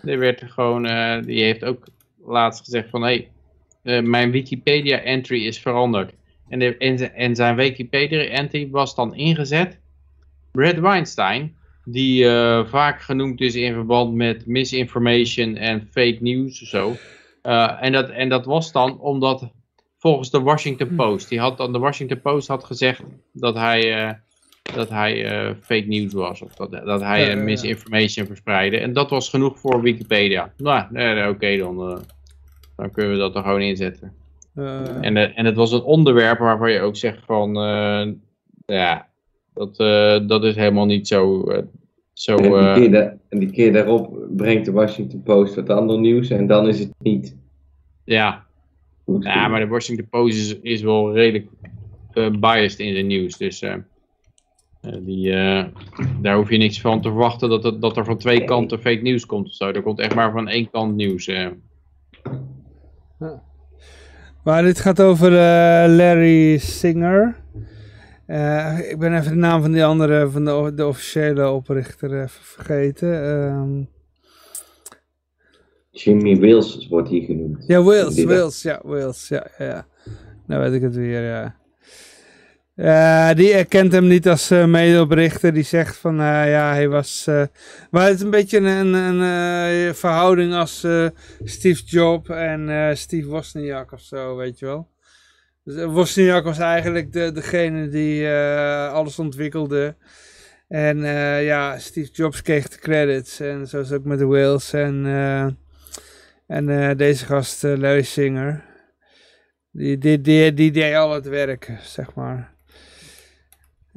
die werd gewoon, die heeft ook laatst gezegd van, hé, hey, mijn Wikipedia entry is veranderd. En, de, en, zijn Wikipedia entry was dan ingezet. Brad Weinstein, die eh, vaak genoemd is in verband met misinformation en fake news of zo. Eh, en, dat, en dat was dan omdat volgens de Washington Post, die had dan, de Washington Post had gezegd dat hij, eh, dat hij fake news was. Of dat, dat hij misinformation verspreidde. En dat was genoeg voor Wikipedia. Nou, nee, oké dan. dan kunnen we dat er gewoon inzetten. Eh, En, eh, en het was een onderwerp waarvan je ook zegt van, eh, ja, dat, eh, dat is helemaal niet zo, eh, zo En die, keer en die keer daarop brengt de Washington Post wat ander nieuws en dan is het niet ja. ja, maar de Washington Post is, is wel redelijk eh, biased in zijn nieuws, dus eh, eh, die, eh, daar hoef je niks van te verwachten dat, het, dat er van twee kanten fake nieuws komt of zo. Er komt echt maar van één kant nieuws. eh. Maar dit gaat over eh, Larry Singer. Eh, ik ben even de naam van die andere, van de, de officiële oprichter even vergeten. Ehm, Jimmy Wills wordt hier genoemd. ja, Wales, Die- Wales, ja, Wales, ja, ja, ja. Nou weet ik het weer, ja. Eh, die erkent hem niet als eh, medeoprichter. Die zegt van, eh, ja, hij was... maar het is een beetje een, een, verhouding als Steve Jobs en Steve Wozniak of zo, weet je wel. Dus, Wozniak was eigenlijk de, degene die alles ontwikkelde. En ja, Steve Jobs kreeg de credits. En zo is ook met de Wales en, en deze gast, Larry Singer. Die, die, die, die deed al het werk, zeg maar.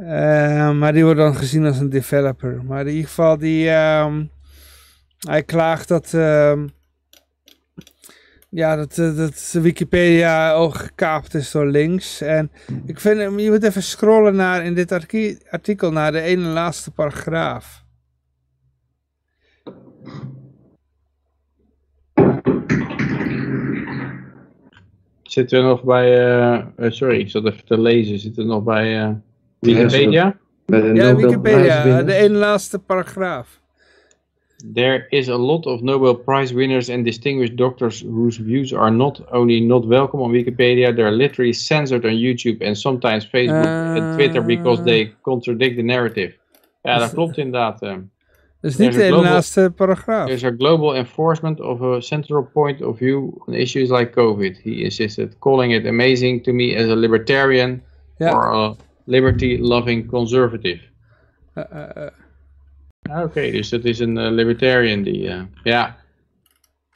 Eh, maar die wordt dan gezien als een developer. Maar in ieder geval, die, ehm, hij klaagt dat, ehm, ja, dat, eh, dat Wikipedia ook gekaapt is door links. En ik vind, je moet even scrollen naar, in dit artikel naar de ene laatste paragraaf. Zitten we nog bij, eh, sorry, ik zat even te lezen. Zitten we nog bij Wikipedia? Ja, Wikipedia, de ene laatste paragraaf. There is a lot of Nobel Prize winners and distinguished doctors whose views are not only not welcome on Wikipedia, they're literally censored on YouTube and sometimes Facebook and Twitter because they contradict the narrative. Ja, dat klopt inderdaad. eh. Dus niet There's de a ene global- laatste paragraaf. There's a global enforcement of a central point of view on issues like COVID. He insisted, calling it amazing to me as a libertarian Ja. or a liberty-loving conservative. Eh, eh, eh. Ah, Oké, dus dat is een eh, libertarian die, eh, ja.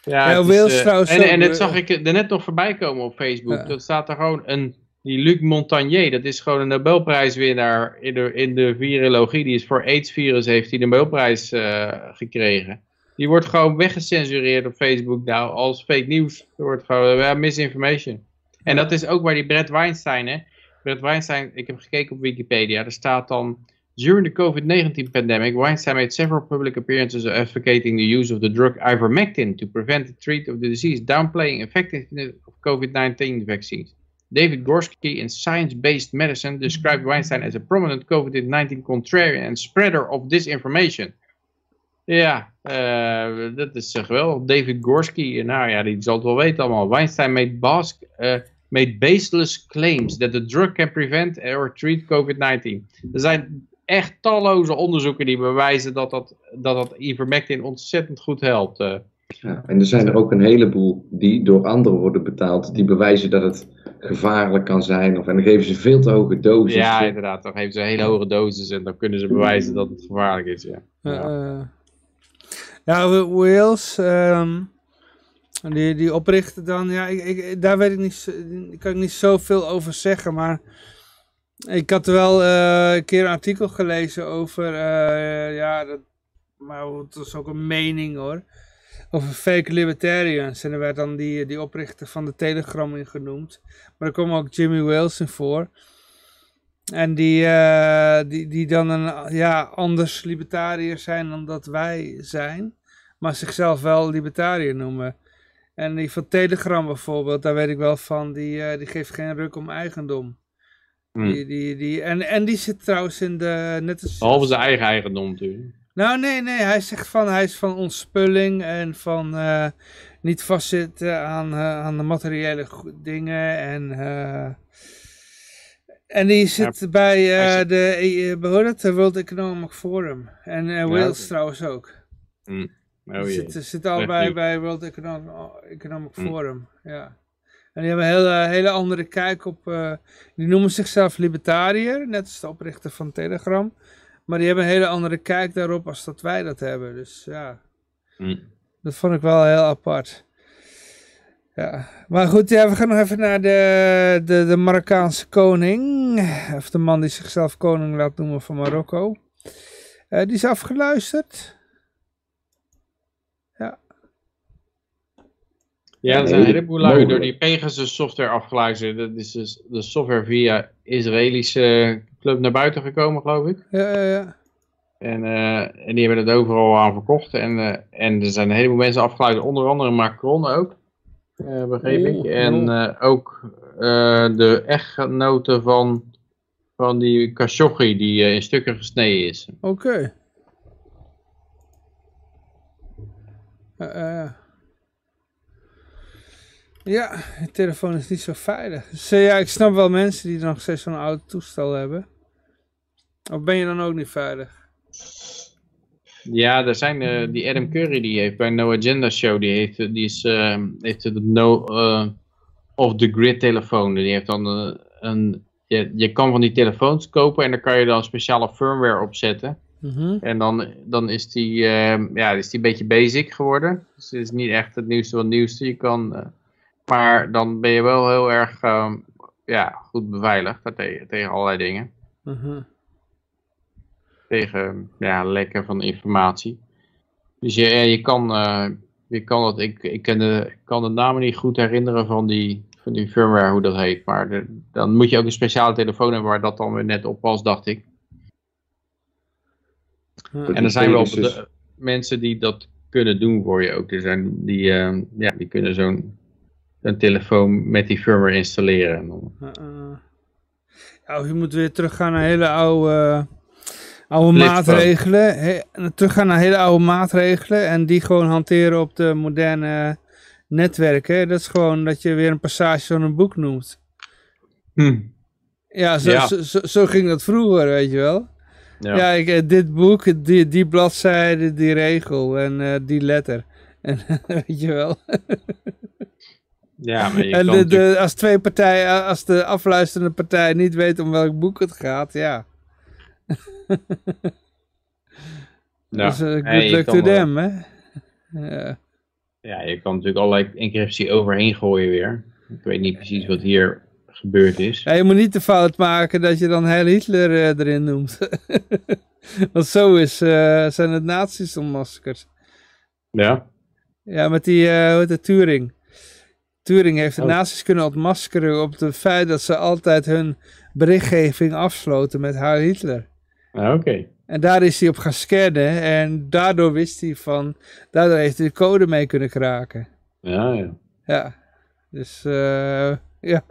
Ja, het is, Wales trouwens En, en dat zag ik er net nog voorbij komen op Facebook. Ja. Dat staat er gewoon een, die Luc Montagnier, dat is gewoon een Nobelprijswinnaar in de, in de virologie. Die is voor AIDS-virus, heeft hij de Nobelprijs eh, gekregen. Die wordt gewoon weggecensureerd op Facebook nou als fake nieuws. Er wordt gewoon misinformation. En dat is ook waar die Brett Weinstein, hè. Brett Weinstein, ik heb gekeken op Wikipedia, er staat dan... During the COVID-19 pandemic, Weinstein made several public appearances advocating the use of the drug ivermectin to prevent the treat of the disease, downplaying effectiveness of COVID-19 vaccines. David Gorski in Science-Based Medicine described Weinstein as a prominent COVID-19 contrarian and spreader of disinformation. Ja, eh, dat is geweldig. David Gorski, nou ja, die zal het wel weten allemaal. Weinstein made, bas eh, made baseless claims that the drug can prevent or treat COVID-19. Er zijn echt talloze onderzoeken die bewijzen dat dat, dat, dat ivermectin ontzettend goed helpt. eh. Ja, en er zijn er ook een heleboel die door anderen worden betaald, die bewijzen dat het gevaarlijk kan zijn. Of, en dan geven ze veel te hoge doses. ja, inderdaad. Dan geven ze hele hoge doses en dan kunnen ze bewijzen dat het gevaarlijk is. Ja. Eh, Ja. Wales, die, die oprichter dan, ja, ik, ik, daar weet ik niet, kan ik niet zoveel over zeggen, maar Ik had wel eh, een keer een artikel gelezen over, eh, ja, dat, maar het was ook een mening hoor, over fake libertarians. En er werd dan die, die oprichter van de Telegram in genoemd. Maar er kwam ook Jimmy Wales in voor. En die, eh, die, die dan een ja, anders libertariër zijn dan dat wij zijn. Maar zichzelf wel libertariër noemen. En die van Telegram bijvoorbeeld, daar weet ik wel van, die, eh, die geeft geen ruk om eigendom. Hmm. Die, die, die, en, en die zit trouwens in de... Net als, Behalve zijn eigen eigendom natuurlijk. nou, nee, nee, hij zegt van, hij is van ontspulling en van eh, niet vastzitten aan, eh, aan de materiële dingen en... en die zit bij zit- de, eh, hoe de World Economic Forum. En Wales trouwens ook. Oh Ze jee. zitten zitten allebei niet. bij World Economic, Economic Hm. Forum. Ja. En die hebben een hele, hele andere kijk op. eh, die noemen zichzelf libertariër, net als de oprichter van Telegram. Maar die hebben een hele andere kijk daarop als dat wij dat hebben. Dus ja, Hm. dat vond ik wel heel apart. Ja, maar goed, ja, we gaan nog even naar de, de, de Marokkaanse koning. Of de man die zichzelf koning laat noemen van Marokko. Eh, die is afgeluisterd. Ja, er zijn een heleboel lui door die Pegasus software afgeluisterd. Dat is dus de software via Israëlische club naar buiten gekomen, geloof ik. Ja, ja, ja. En, eh, en die hebben het overal aan verkocht. En, eh, en er zijn een heleboel mensen afgeluisterd, onder andere Macron ook. eh, begreep ik. En eh, ook eh, de echtgenote van, van die Khashoggi die in stukken gesneden is. Oké. Eh, eh. Ja, de telefoon is niet zo veilig. Dus eh, ja, ik snap wel mensen die nog steeds zo'n oud toestel hebben. Of ben je dan ook niet veilig? Ja, er zijn eh, die Adam Curry die heeft bij No Agenda Show, die heeft, die is, eh, heeft de No eh, off the grid telefoon. Die heeft dan eh, een, je, je kan van die telefoons kopen en daar kan je dan speciale firmware op zetten. Mhm. En dan, dan is die, eh, ja, is die een beetje basic geworden. Dus het is niet echt het nieuwste van het nieuwste. Je kan, eh, maar dan ben je wel heel erg eh, ja, goed beveiligd tegen, tegen allerlei dingen Mhm. tegen ja, lekken van informatie. Dus je, ja, je kan, eh, je kan dat, ik, ik, ken de, ik kan de namen niet goed herinneren van die, van die firmware, hoe dat heet. Maar de- dan moet je ook een speciale telefoon hebben waar dat dan weer net op past, dacht ik. Ja. En er zijn wel mensen die dat kunnen doen voor je ook. Er zijn die, eh, ja, die kunnen zo'n een telefoon met die firmware installeren. Uh, uh. Je moet weer teruggaan naar hele oude, oude Flipphone. maatregelen. He, teruggaan naar hele oude maatregelen en die gewoon hanteren op de moderne netwerken. Dat is gewoon dat je weer een passage van een boek noemt. Ja, zo, Ja. Zo, zo, zo ging dat vroeger, weet je wel. Ja. Ja, ik, eh, dit boek, die, die bladzijde, die regel en eh, die letter. En [laughs] weet je wel. [laughs] Ja, maar je En kan de, natuurlijk- de, als twee partijen, als de afluisterende partij niet weet om welk boek het gaat, ja. ja. [laughs] Dus uh, good luck to wel- them, hè. Ja. Ja, je kan natuurlijk allerlei encryptie overheen gooien weer. Ik weet niet precies wat hier gebeurd is. Ja, je moet niet de fout maken dat je dan heel Hitler eh, erin noemt. [laughs] Want zo is, eh, zijn het nazi's ontmaskerd. Ja? Ja, met die, hoe heet het, Turing. Turing heeft de Oh. nazi's kunnen ontmaskeren op het feit dat ze altijd hun berichtgeving afsloten met Heil Hitler. Ah, Oké. En daar is hij op gaan scannen en daardoor wist hij van, daardoor heeft hij de code mee kunnen kraken. Ja, ja. Ja, dus eh, [laughs] ja,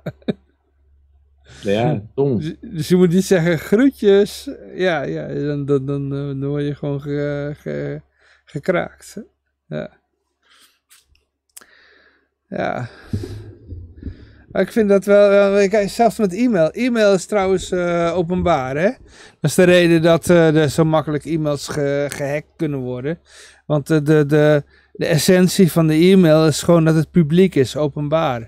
Ja, dom. dus, dus je moet niet zeggen groetjes. Ja, ja, dan, dan, dan, dan word je gewoon ge, ge- gekraakt. Ja. Ja. Maar ik vind dat wel, kijk, zelfs met e-mail. E-mail is trouwens eh, openbaar, hè. Dat is de reden dat eh, er zo makkelijk e-mails ge, gehackt kunnen worden. Want de, de, de, de essentie van de e-mail is gewoon dat het publiek is, openbaar.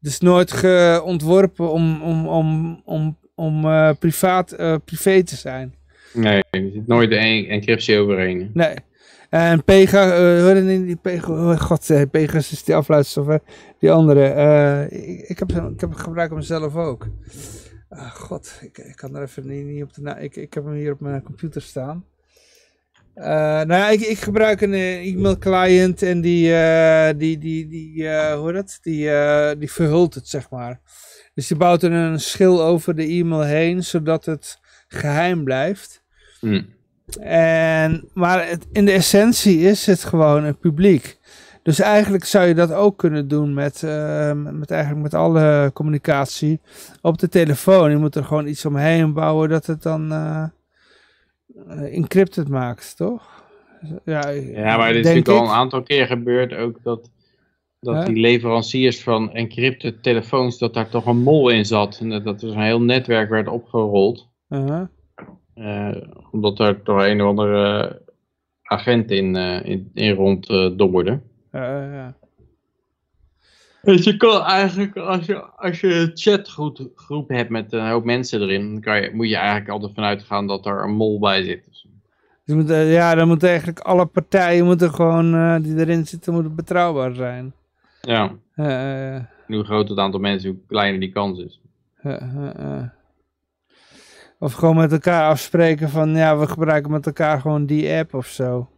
Het is nooit ontworpen om, om, om, om, om eh, privaat, eh, privé te zijn. Nee, er zit nooit de en- encryptie overheen. Nee. En Pega, die Pega, oh god, eh, Pegasus is die afluistersoftware, die andere. eh, ik, heb, ik heb gebruik hem zelf ook. Ah, god, ik, ik kan er even niet, op de. Ik, ik heb hem hier op mijn computer staan. Nou ja, ik, ik gebruik een e-mail client en die, die, die, die hoe dat? Die, die verhult het, zeg maar. Dus die bouwt er een schil over de e-mail heen, zodat het geheim blijft. Hm. En, maar het, in de essentie is het gewoon een publiek. Dus eigenlijk zou je dat ook kunnen doen met, eh, met, eigenlijk met alle communicatie op de telefoon. Je moet er gewoon iets omheen bouwen dat het dan eh, eh, encrypted maakt, toch? Ja, Ja, maar dit is natuurlijk al een aantal keer gebeurd ook dat, dat die leveranciers van encrypted telefoons, dat daar toch een mol in zat. En dat- dat er een heel netwerk werd opgerold. Uh-huh. Eh, omdat er toch een of andere agent in, eh, in, in rond eh, dobberde. Ja, ja. Dus je kan eigenlijk, als je, als je een chatgroep groep hebt met een hoop mensen erin, dan kan je, moet je eigenlijk altijd vanuit gaan dat er een mol bij zit. Dus, moet, eh, ja, dan moeten eigenlijk alle partijen moeten gewoon, eh, die erin zitten, moeten betrouwbaar zijn. ja, Eh, eh, en hoe groter het aantal mensen, hoe kleiner die kans is. eh, eh, eh. Of gewoon met elkaar afspreken van, ja, we gebruiken met elkaar gewoon die app of zo.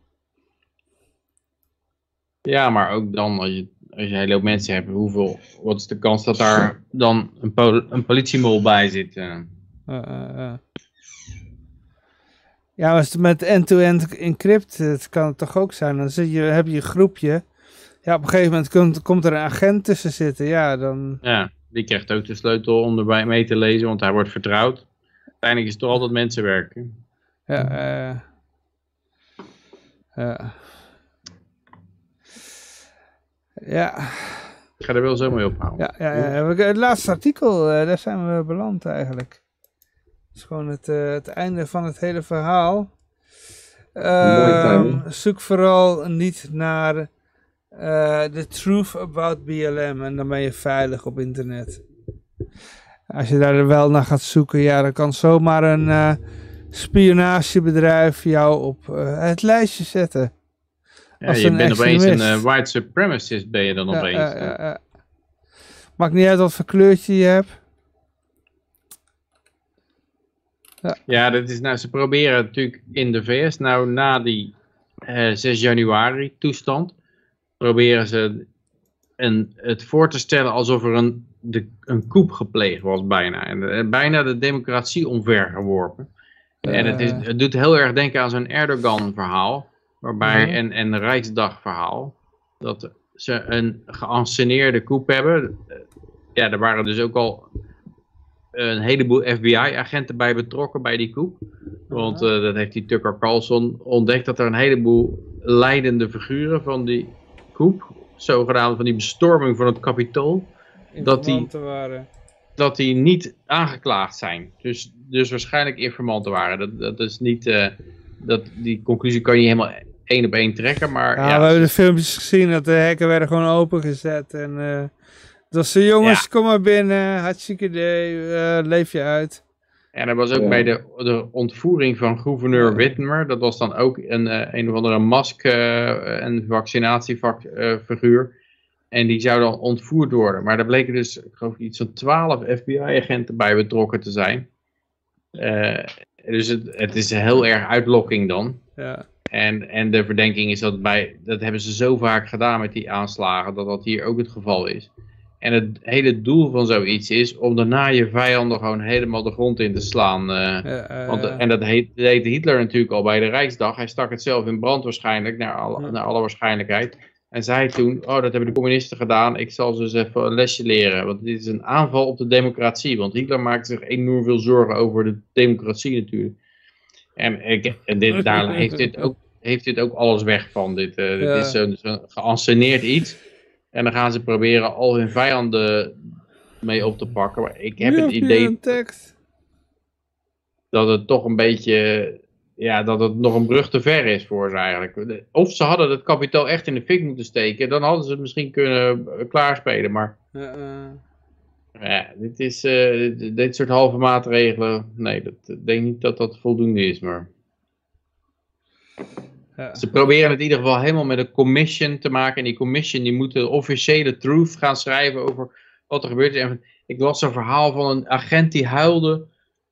Ja, maar ook dan, als je, als je een hele hoop mensen hebt, hoeveel, wat is de kans dat daar dan een, pol- een politiemol bij zit? eh? Eh, eh. Ja, als het met end-to-end encrypted kan het toch ook zijn. Dan zit je, heb je een groepje. Ja, op een gegeven moment komt, komt er een agent tussen zitten. Ja, dan... Ja, die krijgt ook de sleutel om erbij mee te lezen, want hij wordt vertrouwd. Uiteindelijk is het toch altijd mensenwerk. hè? Ja, eh, ja. Ja, Ik ga er wel zo mee ophouden. ja, ja, ja. We- Het laatste artikel, eh, daar zijn we beland eigenlijk. Het is gewoon het, eh, het einde van het hele verhaal. Timing. zoek vooral niet naar eh the truth about BLM en dan ben je veilig op internet. Als je daar wel naar gaat zoeken, ja, dan kan zomaar een eh, spionagebedrijf jou op eh, het lijstje zetten. Ja, Als je bent opeens een eh, white supremacist, ben je dan Ja, opeens. ja, ja, ja. Maakt niet uit wat voor kleurtje je hebt. Ja, dat is nou, ze proberen natuurlijk in de VS, nou na die eh, 6 januari toestand, proberen ze een, het voor te stellen alsof er een, de, een coup gepleegd was bijna. En eh, bijna de democratie omvergeworpen. En het, is, Eh, het doet heel erg denken aan zo'n Erdogan verhaal, waarbij, Mhm. en, en een Rijksdag verhaal, dat ze een geanceneerde coup hebben. Eh, Ja, er waren dus ook al een heleboel FBI-agenten bij betrokken bij die coup. Want eh, dat heeft die Tucker Carlson ontdekt dat er een heleboel leidende figuren van die coup, zogenaamd van die bestorming van het kapitool, dat die- waren. dat die niet aangeklaagd zijn. Dus, dus waarschijnlijk informanten waren. Dat, dat is niet, eh, dat, die conclusie kan je niet helemaal één op één trekken, maar Ja, ja, we hebben de filmpjes gezien dat de hekken werden gewoon opengezet. En eh dat ze jongens, Ja. kom maar binnen, hartstikke idee, eh, leef je uit. En er was ook Ja. bij de, de ontvoering van gouverneur. Whitmer, dat was dan ook een, eh, een of andere mask- en vaccinatiefiguur. En die zou dan ontvoerd worden. Maar daar bleken dus, ik geloof iets van 12 FBI-agenten bij betrokken te zijn. Eh, dus het, het is heel erg uitlokking dan. Ja, En, en de verdenking is dat bij, dat hebben ze zo vaak gedaan met die aanslagen, dat dat hier ook het geval is. En het hele doel van zoiets is om daarna je vijanden gewoon helemaal de grond in te slaan. eh. ja, eh, want, en dat heet, deed Hitler natuurlijk al bij de Rijksdag. Hij stak het zelf in brand waarschijnlijk, naar, al, naar alle waarschijnlijkheid. En zei toen, oh dat hebben de communisten gedaan, ik zal ze eens even een lesje leren. Want dit is een aanval op de democratie. Want Hitler maakte zich enorm veel zorgen over de democratie natuurlijk. En, ik, en dit, daar heeft dit, ook, heeft dit ook alles weg van. Dit, eh, dit Ja. is zo'n zo'n geanceneerd iets. En dan gaan ze proberen al hun vijanden mee op te pakken. Maar ik heb het idee een dat het toch een beetje, ja, dat het nog een brug te ver is voor ze eigenlijk. Of ze hadden het kapitaal echt in de fik moeten steken, dan hadden ze het misschien kunnen eh, klaarspelen. Maar eh, ja, dit, is, eh, dit, soort halve maatregelen, nee, dat, ik denk niet dat dat voldoende is. Maar ja. ze proberen het in ieder geval helemaal met een commission te maken. En die commission die moet de officiële truth gaan schrijven over wat er gebeurd is. En ik las een verhaal van een agent die huilde,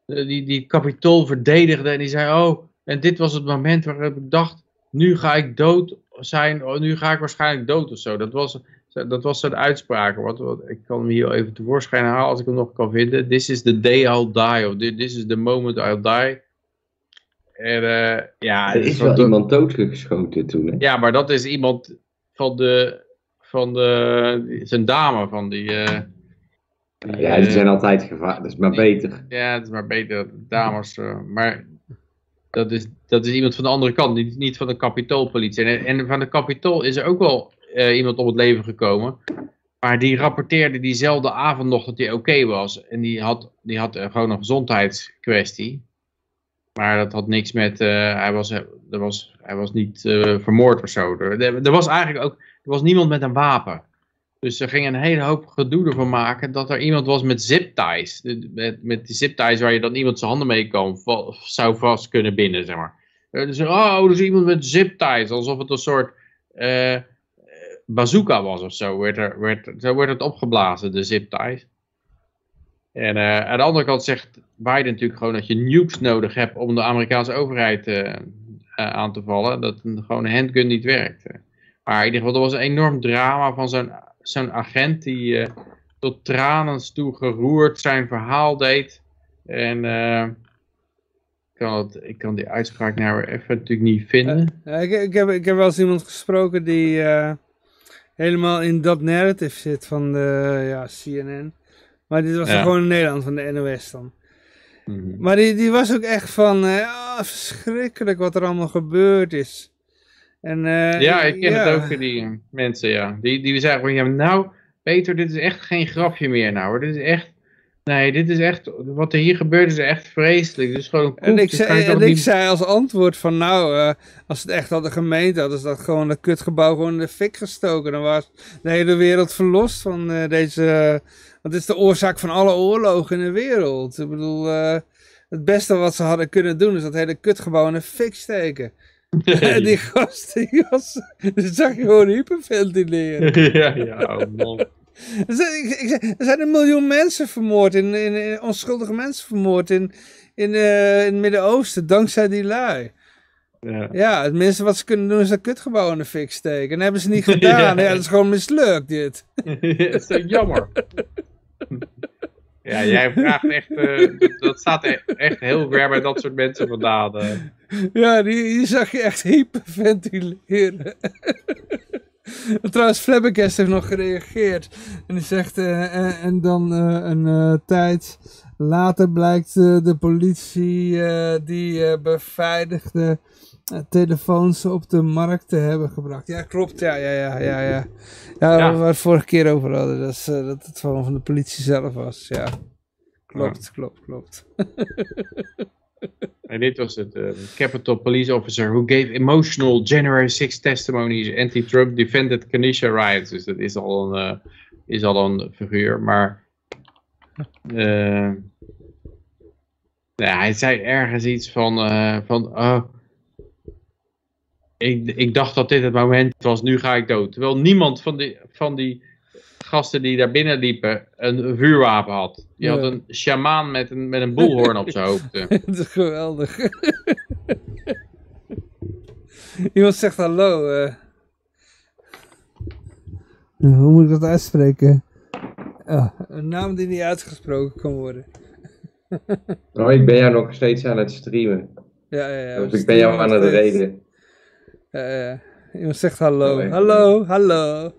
die, die kapitool verdedigde en die zei, oh, en dit was het moment waarop ik dacht, nu ga ik dood zijn, oh, nu ga ik waarschijnlijk dood of zo. Dat was, dat was zijn uitspraak. Wat, wat, ik kan hem hier even tevoorschijn halen als ik hem nog kan vinden. This is the day I'll die, of this is the moment I'll die. En, eh, ja, Er is wel iemand doodgeschoten toen, hè? ja, maar dat is iemand van de, van de, zijn dame van die, eh, die, Ja, die eh, zijn altijd gevaarlijk. Dat is maar beter. ja, het is maar beter dat dames, maar dat is, dat is iemand van de andere kant, niet, niet van de kapitoolpolitie. En, en van de kapitool is er ook wel eh, iemand om het leven gekomen, maar die rapporteerde diezelfde avond nog dat hij oké was. En die had, die had eh, gewoon een gezondheidskwestie. Maar dat had niks met, eh, hij, was, er was, hij was niet vermoord of zo. Er er was eigenlijk ook, er was niemand met een wapen. Dus er ging een hele hoop gedoe ervan maken dat er iemand was met zipties. Met, met die zipties waar je dan iemand zijn handen mee kan, zou vast kunnen binden, zeg maar. Eh, Dus, oh, er is iemand met zipties. Alsof het een soort eh, eh, bazooka was of zo. Werd er, werd, zo werd het opgeblazen, de zipties. En aan de andere kant zegt Biden natuurlijk gewoon dat je nukes nodig hebt om de Amerikaanse overheid aan te vallen. Dat een, gewoon handgun niet werkt. Maar in ieder geval, er was een enorm drama van zo'n zo'n agent die eh, tot tranen toe geroerd zijn verhaal deed. En eh, ik, kan het, ik kan die uitspraak nou weer even natuurlijk niet vinden. Ja, ik, ik, heb, ik heb wel eens iemand gesproken die eh, helemaal in dat narrative zit van de ja, CNN. Maar dit was Ja. gewoon in Nederland, van de NOS dan. Mhm. Maar die, die was ook echt van, eh, ah, verschrikkelijk wat er allemaal gebeurd is. En, eh, Ja, ik ken ja. het ook, die eh, mensen, ja. Die, die zeggen van, ja, nou, Peter, dit is echt geen grapje meer nou, hoor. Dit is echt, nee, dit is echt, wat er hier gebeurt is echt vreselijk. Dit is gewoon een En ik, dit zei, en ik niet- zei als antwoord van nou, eh, als ze het echt hadden gemeend hadden, is dat gewoon dat kutgebouw gewoon in de fik gestoken. Dan was de hele wereld verlost van deze, want het is de oorzaak van alle oorlogen in de wereld. Ik bedoel, het beste wat ze hadden kunnen doen is dat hele kutgebouw in de fik steken. En die gast, die was, die zag je gewoon hyperventileren. [laughs] ja, ja, oh man. Er zijn, een miljoen mensen vermoord, in, in, in- onschuldige mensen vermoord in, in, eh, in het Midden-Oosten, dankzij die lui. Ja. Ja, het minste wat ze kunnen doen is dat kutgebouw in de fik steken. En dat hebben ze niet [laughs] gedaan. Ja. ja. dat is gewoon mislukt dit. [laughs] dat is jammer. Ja, jij vraagt echt, eh, [laughs] dat- dat staat e- echt heel ver bij dat soort mensen vandaan. eh. Ja, die, die zag je echt hyperventileren. [laughs] Trouwens, Flabbergast heeft nog gereageerd. En die zegt, eh, eh, en dan een tijd later blijkt de politie die beveiligde telefoons op de markt te hebben gebracht. Ja, klopt. Ja, ja, ja, ja. Ja, ja, Ja. waar we het vorige keer over hadden. Dat, is, eh, dat het gewoon van de politie zelf was. Ja, klopt, klopt, klopt. [laughs] En dit was het eh, Capitol Police Officer who gave emotional January 6 testimonies anti-Trump defended Kenesha riots. Dus dat is al een, eh, is al een figuur. Maar eh, ja, hij zei ergens iets van, eh, van oh, ik, ik dacht dat dit het moment was, nu ga ik dood. Terwijl niemand van die, van die gasten die daar binnen liepen een vuurwapen had. Die had een sjamaan met een, met een boelhoorn op zijn hoofd. [laughs] Het is geweldig. Iemand zegt hallo. eh. Hoe moet ik dat uitspreken? Oh, een naam die niet uitgesproken kan worden. Oh, ik ben jou nog steeds aan het streamen. Ja, ja, ja. Of ik ben jou aan het reden. Eh, eh, iemand zegt hallo. Oh. Hallo, hallo.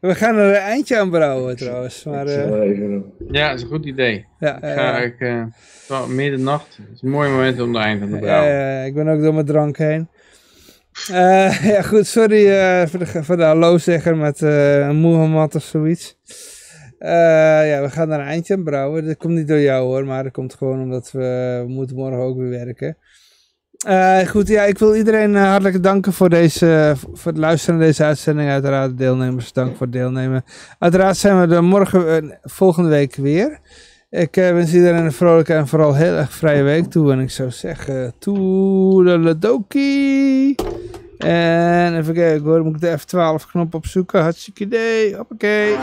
We gaan er een eindje aan brouwen trouwens. Maar, eh, nog- Ja, dat is een goed idee. ja, Ik ja, ga, ik, eh, middernacht. Het is een mooi moment om de eind aan te brouwen. ja, ja, ik ben ook door mijn drank heen. Eh, [laughs] ja, goed, sorry eh, voor, de, voor de hallo-zegger met eh een Mohammed of zoiets. Eh, ja, we gaan er een eindje aan brouwen. Dat komt niet door jou hoor, maar dat komt gewoon omdat we, we moeten morgen ook weer werken. Eh, goed, ja, ik wil iedereen eh, hartelijk danken voor, deze, voor het luisteren naar deze uitzending. Uiteraard de deelnemers, dank voor het deelnemen. Uiteraard zijn we er morgen, eh, volgende week weer. Ik wens iedereen een vrolijke en vooral heel erg vrije week toe. En ik zou zeggen, toedeledokie. En even kijken hoor, moet ik de F12 knop opzoeken. Hartstikke idee, hoppakee.